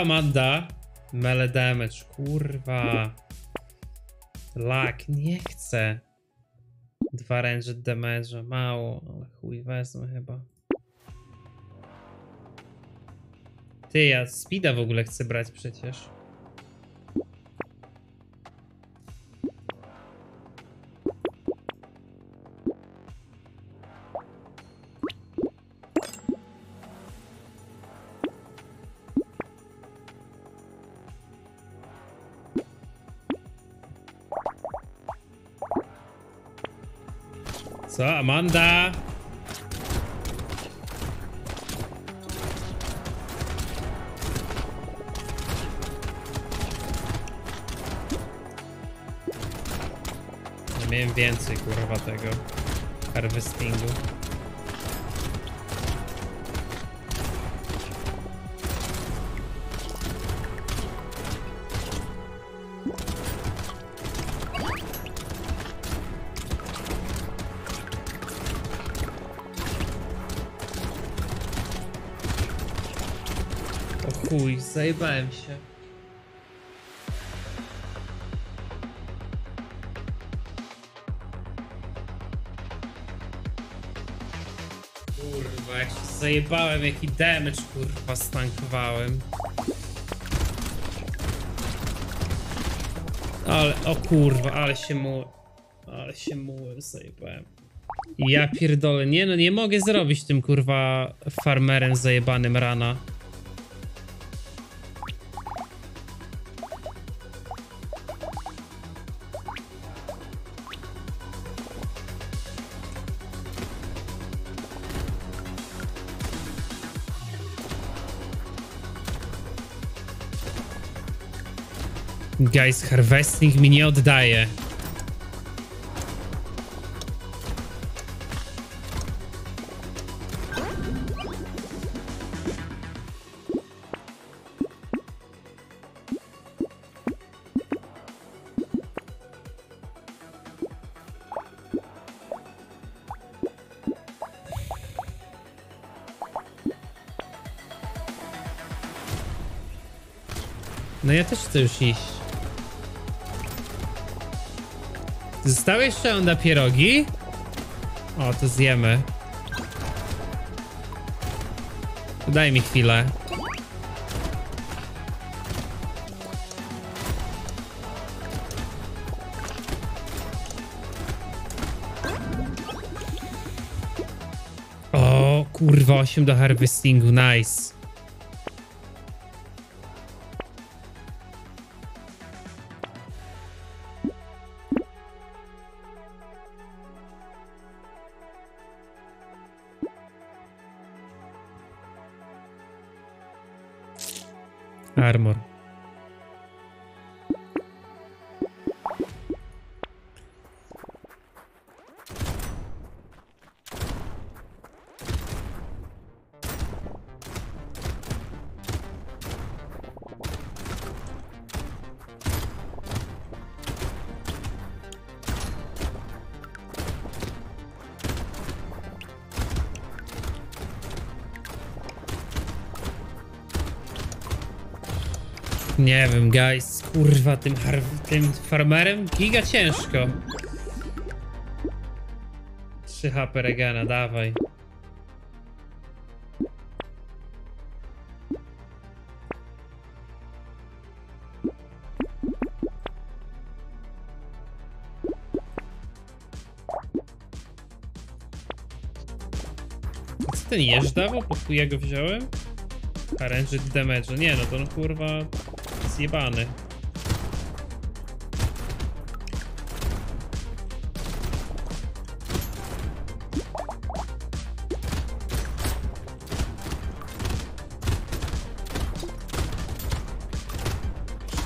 Amanda? Melee damage, kurwa. Lak, nie chcę. Dwa range damage, mało, ale chuj wezmę chyba. Ty, ja speeda w ogóle chcę brać przecież. Co, Amanda? Miałem więcej, kurwa, tego harvestingu. Zajebałem się. Kurwa, jak się zajebałem, jaki damage kurwa stankowałem. Ale, o kurwa, ale się mu... Ale się mułem zajebałem. Ja pierdolę, nie no, nie mogę zrobić tym kurwa farmerem zajebanym rana. Guys, harvesting mi nie oddaje. No ja też chcę już iść. Zostały jeszcze onda pierogi? O, to zjemy. Daj mi chwilę. O, kurwa, 8 do harvestingu, nice. Nie wiem, guys, kurwa, tym, tym farmerem giga ciężko. 3 HP Regana, dawaj. Co ten jeż dawał? Po chuj ja go wziąłem? Arranged damage. Nie no, to no kurwa zjebany.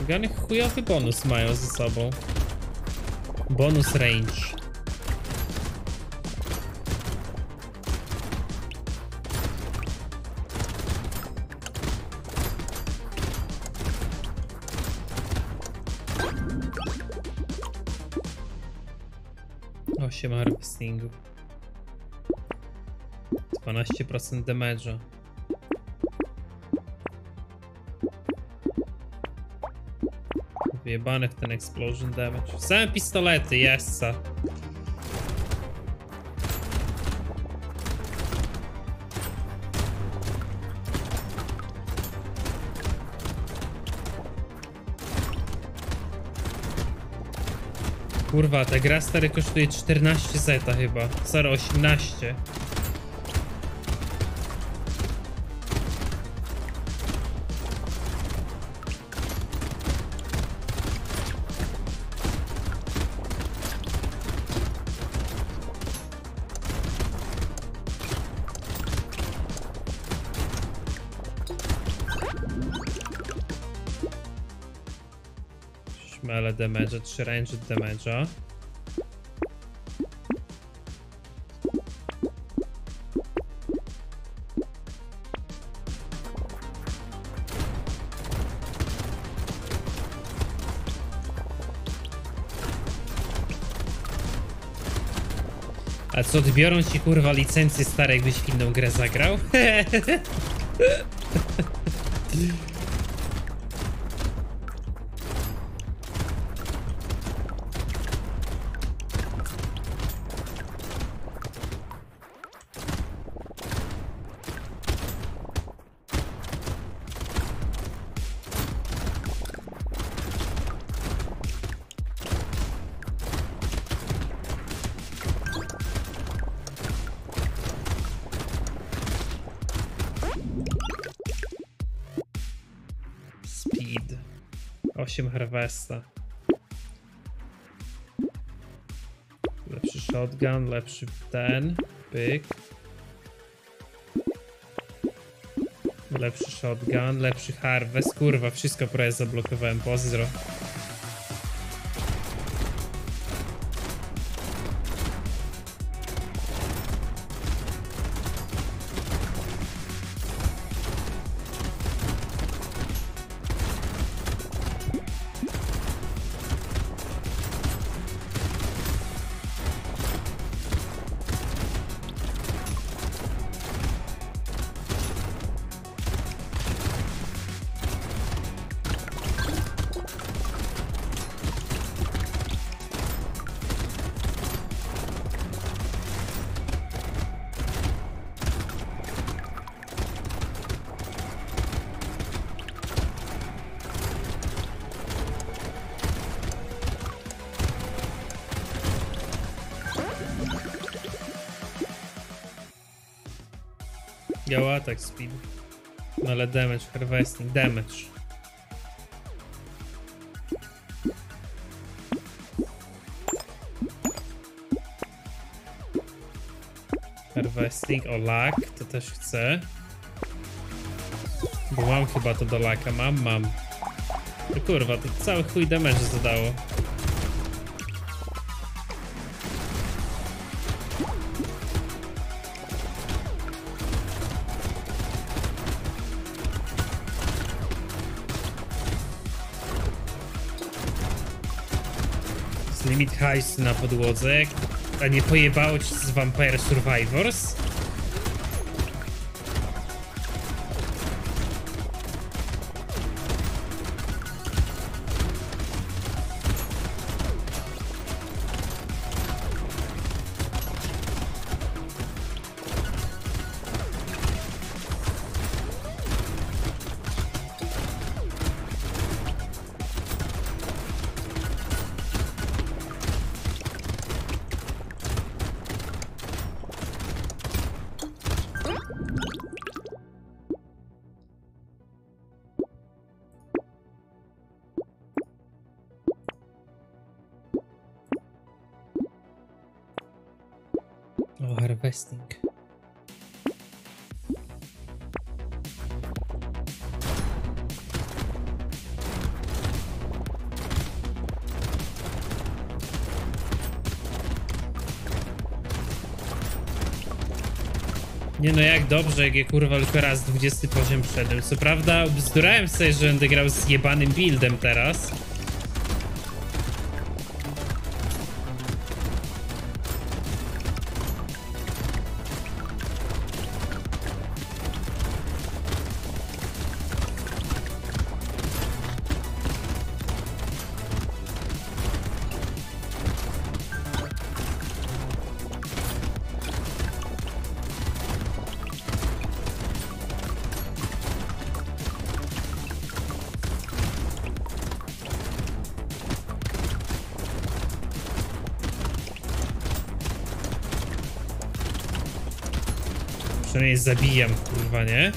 Shotguny chujowy bonus mają ze sobą. Bonus range. Harvestingu. 12% damage'a. Wyjebany w ten explosion damage. Same pistolety, jessa. Kurwa, ta gra stary kosztuje 14 zeta chyba. Sorry, 18. damage'a, 3 range damage'a. A co, odbiorą ci kurwa licencję stare, jakbyś w inną grę zagrał? (laughs) 8 Harvesta. Lepszy shotgun, lepszy ten. Pyk. Lepszy shotgun, lepszy harvest. Kurwa, wszystko prawie zablokowałem. Pozdro. Attack speed. No ale damage, harvesting, damage. Harvesting, o lak, to też chcę. Bo mam chyba to do laka, mam, mam. No kurwa, to cały chuj damage zadało. Heist na podłodze, a nie pojebało ci z Vampire Survivors? Dobrze, jak je kurwa tylko raz 20 poziom przedem. Co prawda, bzdurałem sobie, że będę grał z jebanym buildem teraz. Przynajmniej zabijam, kurwa, nie?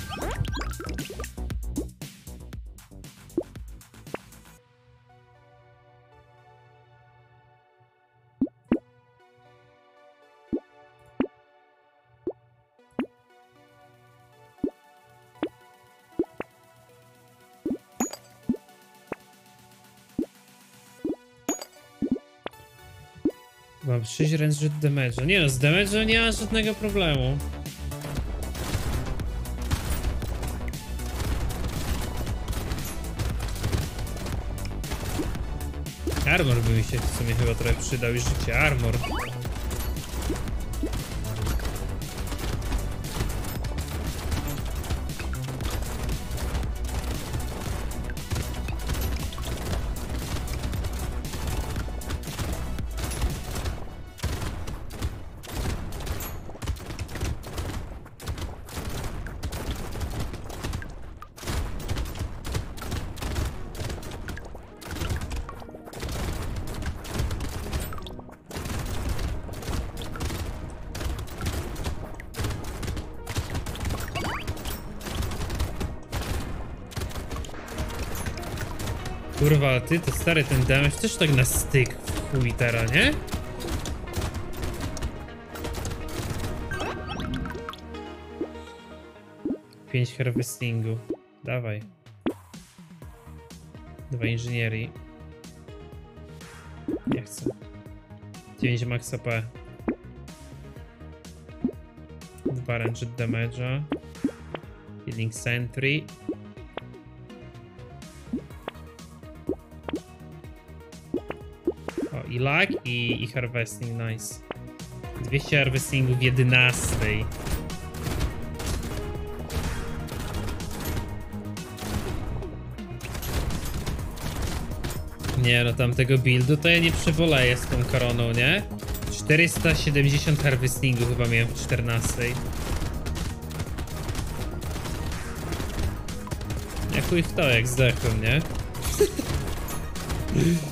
Mam 6 ranged damage'a. Nie no, z damage'em nie ma żadnego problemu. Mi się w sumie chyba trochę przydał i życie. Armor. Ale ty to stary ten damage też tak na styk w chuj teraz, nie? Pięć harvestingu. Dawaj. Dwa inżynierii. Nie chcę. 9 max AP. Dwa ranged damage'a. Healing sentry. I lag, i, i harvesting, nice. 200 harvestingu w 11. Nie no, tamtego buildu to ja nie przywoleję z tą koroną, nie? 470 harvestingu chyba miałem w 14. Jak chuj w to, jak zdechłem, nie? (laughs)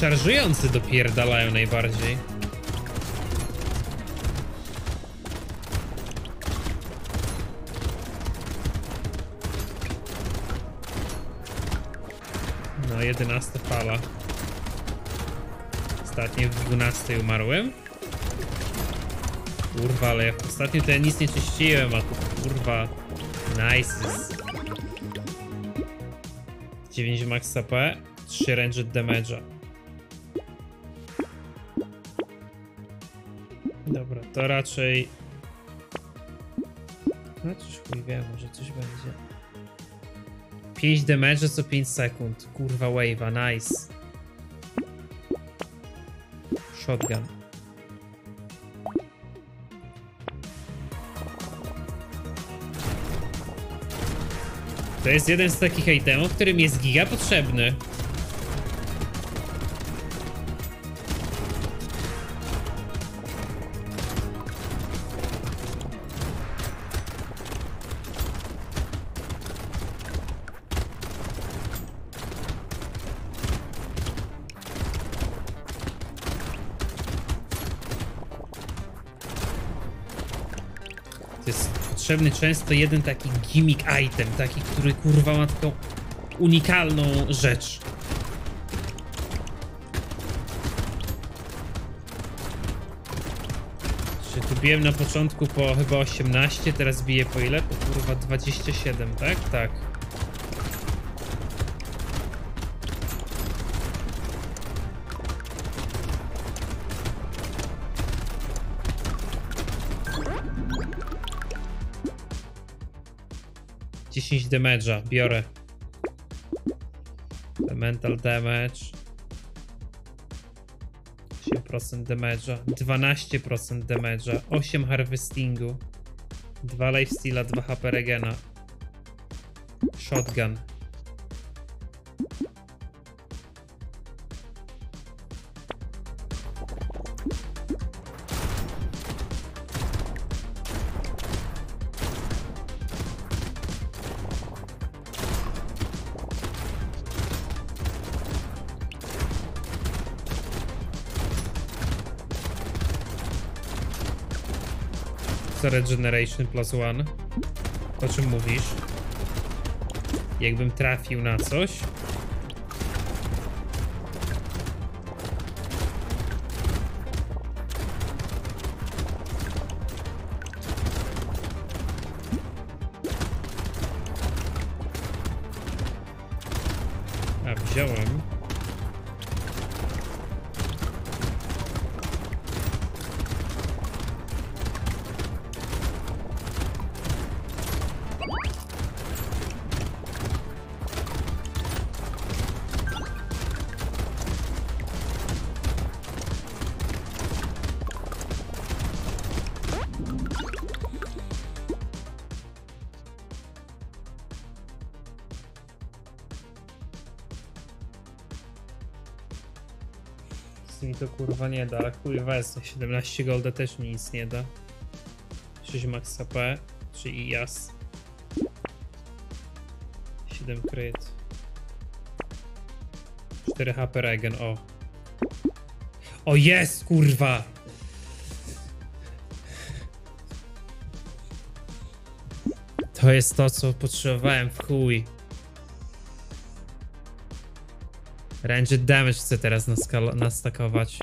szarżujący dopierdalają najbardziej. No, 11 fala. Ostatnio w 12 umarłem. Kurwa, ale jak ostatnio to ja nic nie czyściłem, a tu kurwa. Nice. 9 max AP, 3 ranged damage'a. To raczej... No coś chuj wiem, może coś będzie. 5 damage co 5 sekund. Kurwa wave'a, nice. Shotgun. To jest jeden z takich itemów, którym jest giga potrzebny. Potrzebny często jeden taki gimmick item, taki, który kurwa ma taką unikalną rzecz. Czy tu biłem na początku po chyba 18, teraz biję po ile? Po kurwa 27, tak? Tak. Dziesięć damage'a, biorę. Mental damage. 8% damage'a, 12% damage'a, 8 harvestingu, 2 lifesteala, 2 HP regena. Shotgun. Regeneration plus one. O czym mówisz? Jakbym trafił na coś? Kurwa nie da, ale chuj wezmę. 17 golda też mi nic nie da. 6 max HP, 3 IAS. 7 crit. 4 HP regen, o. O jest, kurwa! To jest to, co potrzebowałem w chuj. Ranged damage chcę teraz nastakować.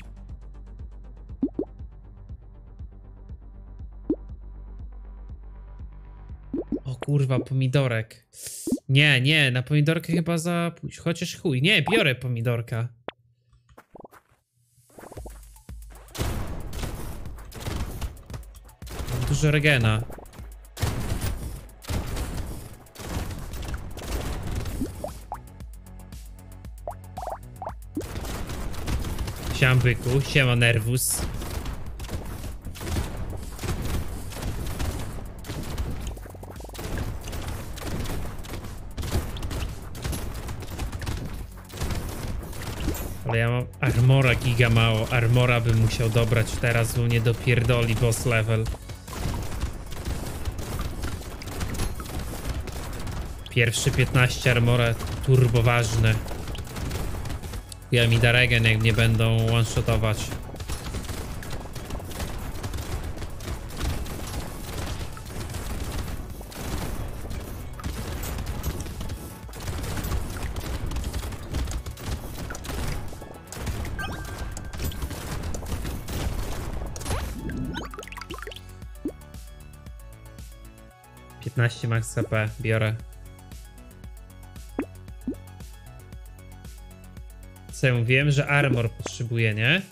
Kurwa, pomidorek. Nie, nie, na pomidorkę chyba za. Chociaż chuj. Nie, biorę pomidorka. Dużo regena. Siam byku, siema nerwus. Armora giga mało. Armora bym musiał dobrać teraz, bo mnie dopierdoli boss level. Pierwszy 15 armora turbo ważne. Ja mi da regen, jak nie będą one-shotować. Piętnaście max HP, biorę. Co ja mówiłem, że armor potrzebuje, nie?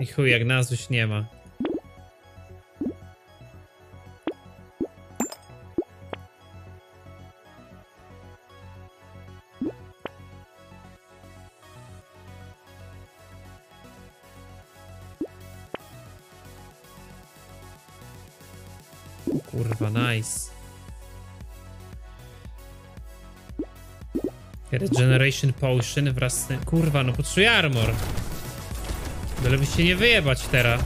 I chuj, jak już nie ma. Regeneration Potion wraz z. Kurwa, no potrzebuję armor. Byle się nie wyjebać teraz.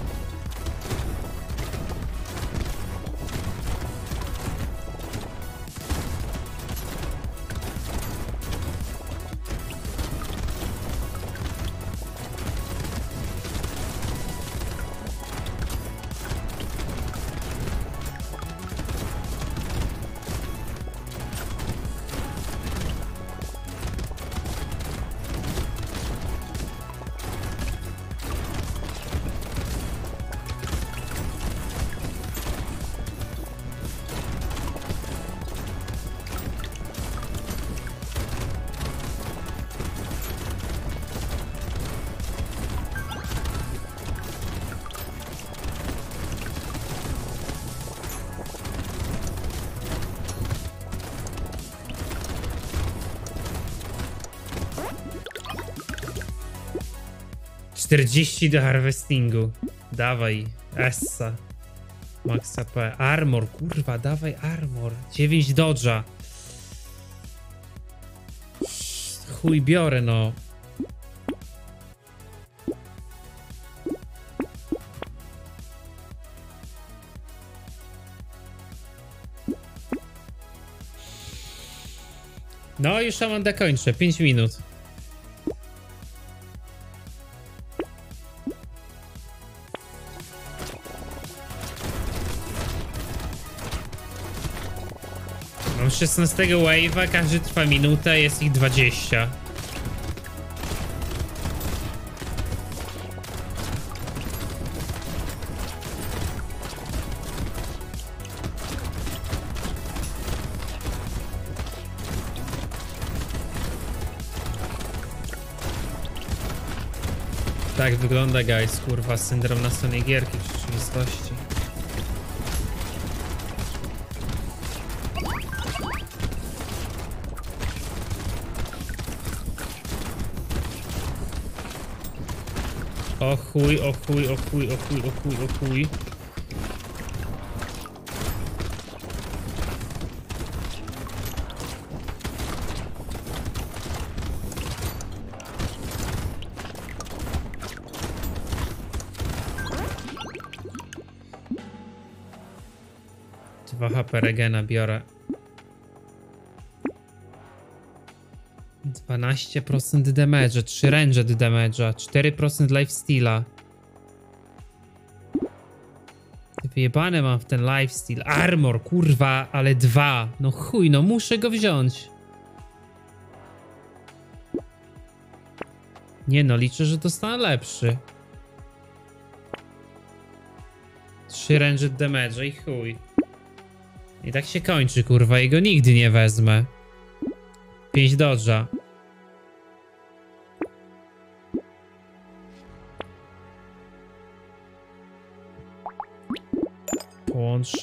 40 do harvestingu. Dawaj, Essa. Max AP. Armor, kurwa, dawaj armor. 9 dodża. Chuj biorę, no. No, już Amanda kończę. 5 minut. 16 wave'a, każdy trwa minutę, jest ich 20. Tak wygląda, guys, kurwa, syndrom następnej gierki w rzeczywistości. O chuj, o chuj, o chuj, o chuj, o chuj, o chuj. Dwa HP regena biorę. 12% damage, 3 ranged damage'a, 4% lifesteala. Wyjebane mam w ten lifesteal. Armor, kurwa, ale dwa. No chuj, no muszę go wziąć. Nie no, liczę, że dostanę lepszy. 3 ranged damage i chuj. I tak się kończy, kurwa, i go nigdy nie wezmę. 5 dodża.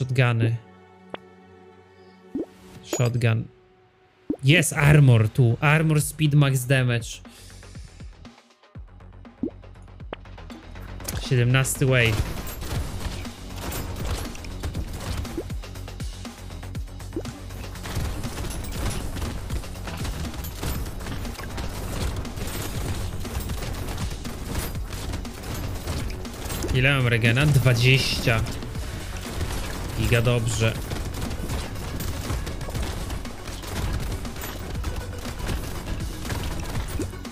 Shotguny. Shotgun. Jest armor tu. Armor speed max damage. 17 wave. Ile mam regena? 20. Giga dobrze.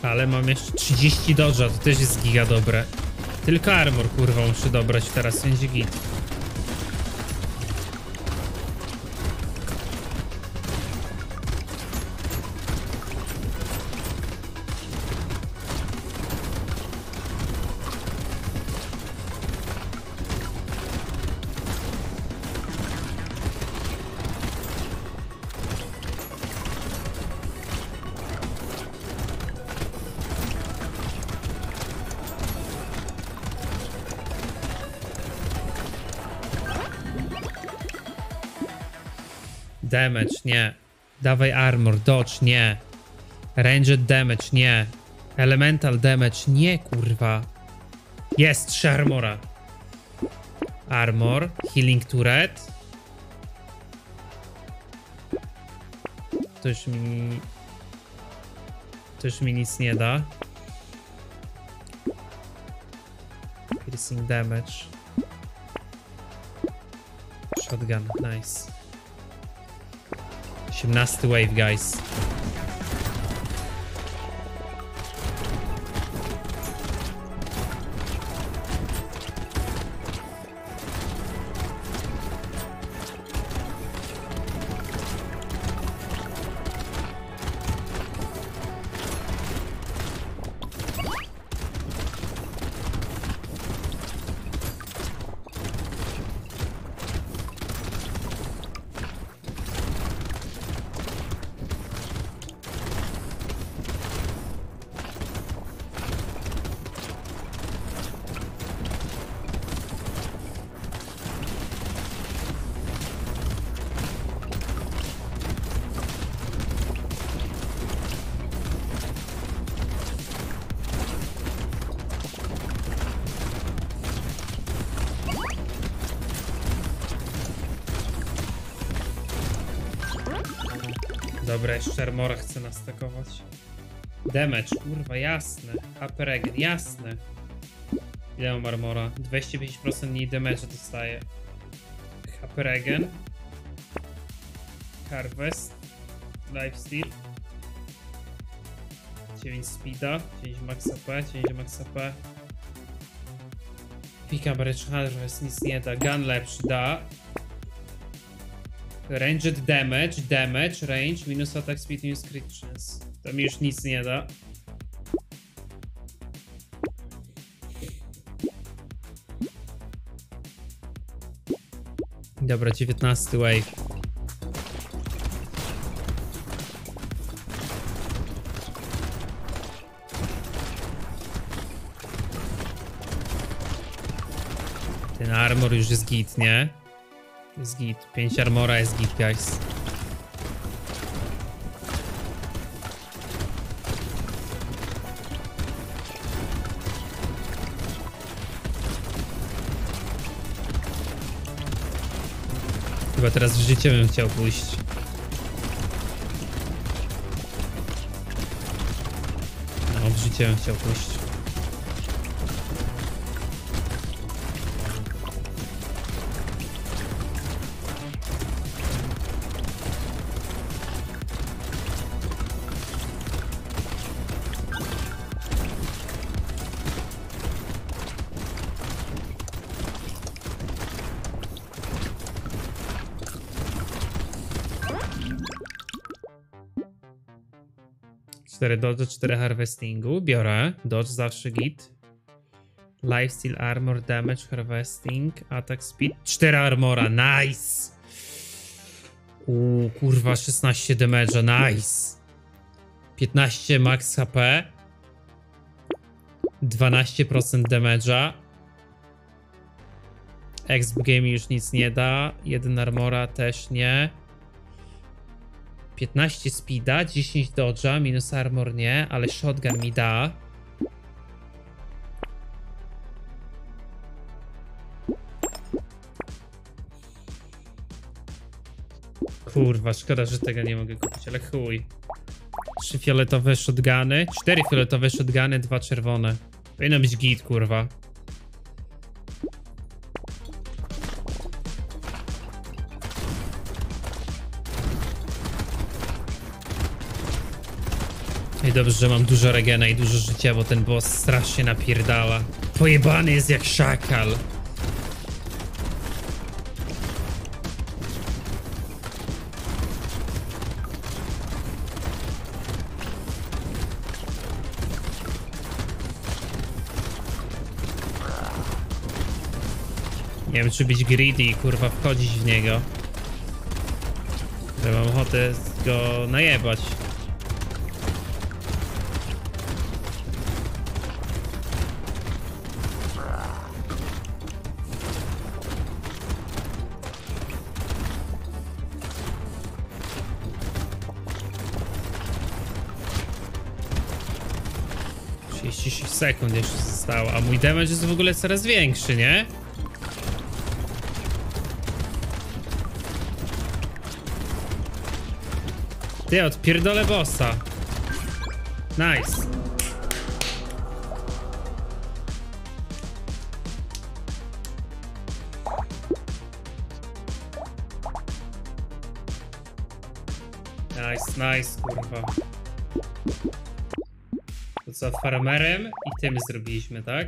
Ale mam jeszcze 30 dodża, to też jest giga dobre. Tylko armor kurwa muszę dobrać teraz, będzie git. Damage, nie. Dawaj armor, dodge, nie. Ranged damage, nie. Elemental damage, nie kurwa. Jest, trzy armora. Armor, healing turret. To już mi... To już mi nic nie da. Piercing damage. Shotgun, nice. 18 wave, guys. Dobra, jeszcze armora chcę nastakować. Damage, kurwa, jasne. HP jasne. Ile mam armora? 25% mniej damage dostaję. HP. Harvest. Lifesteal. 9 speeda, 9 max AP, 9 max AP. Pika Barrage Harvest nic nie da. Gun lepszy da. Ranged damage, damage, range, minus attack speed, minus crit chance. To mi już nic nie da. Dobra, 19 wave. Ten armor już jest git, nie? Jest git. 5 armora jest git, guys. Chyba teraz w życie bym chciał pójść. No, w życie bym chciał pójść. Cztery dodge, cztery harvestingu. Biorę. Dodge zawsze git. Lifesteal, armor, damage, harvesting, attack speed. 4 armora, nice! Uuu, kurwa, 16 damage'a, nice! 15 max HP. 12% damage'a. Exp game już nic nie da. 1 armora też nie. 15 speeda, 10 dodge'a, minus armor nie, ale shotgun mi da. Kurwa, szkoda, że tego nie mogę kupić, ale chuj. Trzy fioletowe shotguny, cztery fioletowe shotguny, dwa czerwone. Powinno być git, kurwa. Dobrze, że mam dużo regena i dużo życia, bo ten boss strasznie napierdala. Pojebany jest jak szakal. Nie wiem, czy być greedy i kurwa wchodzić w niego. Ja mam ochotę go najebać. Sekund jeszcze zostało, a mój damage jest w ogóle coraz większy, nie? Ty, odpierdolę bossa. Nice. Nice, nice, kurwa. Co, farmerem i tym zrobiliśmy, tak?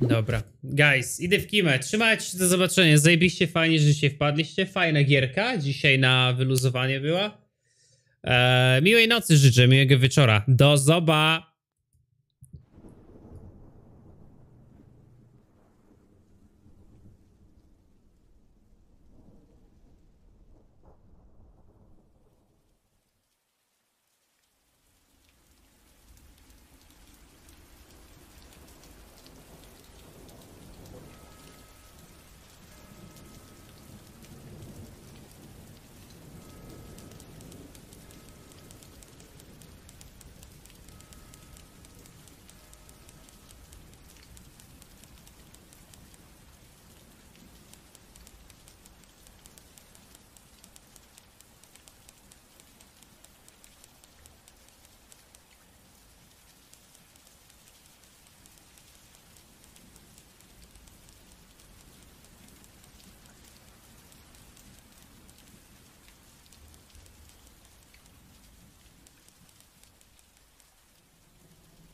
Dobra. Guys, idę w kimę. Trzymajcie się, do zobaczenia. Zajebiście fajnie, że się wpadliście. Fajna gierka. Dzisiaj na wyluzowanie była. Eee, miłej nocy życzę, miłego wieczora. Do zoba!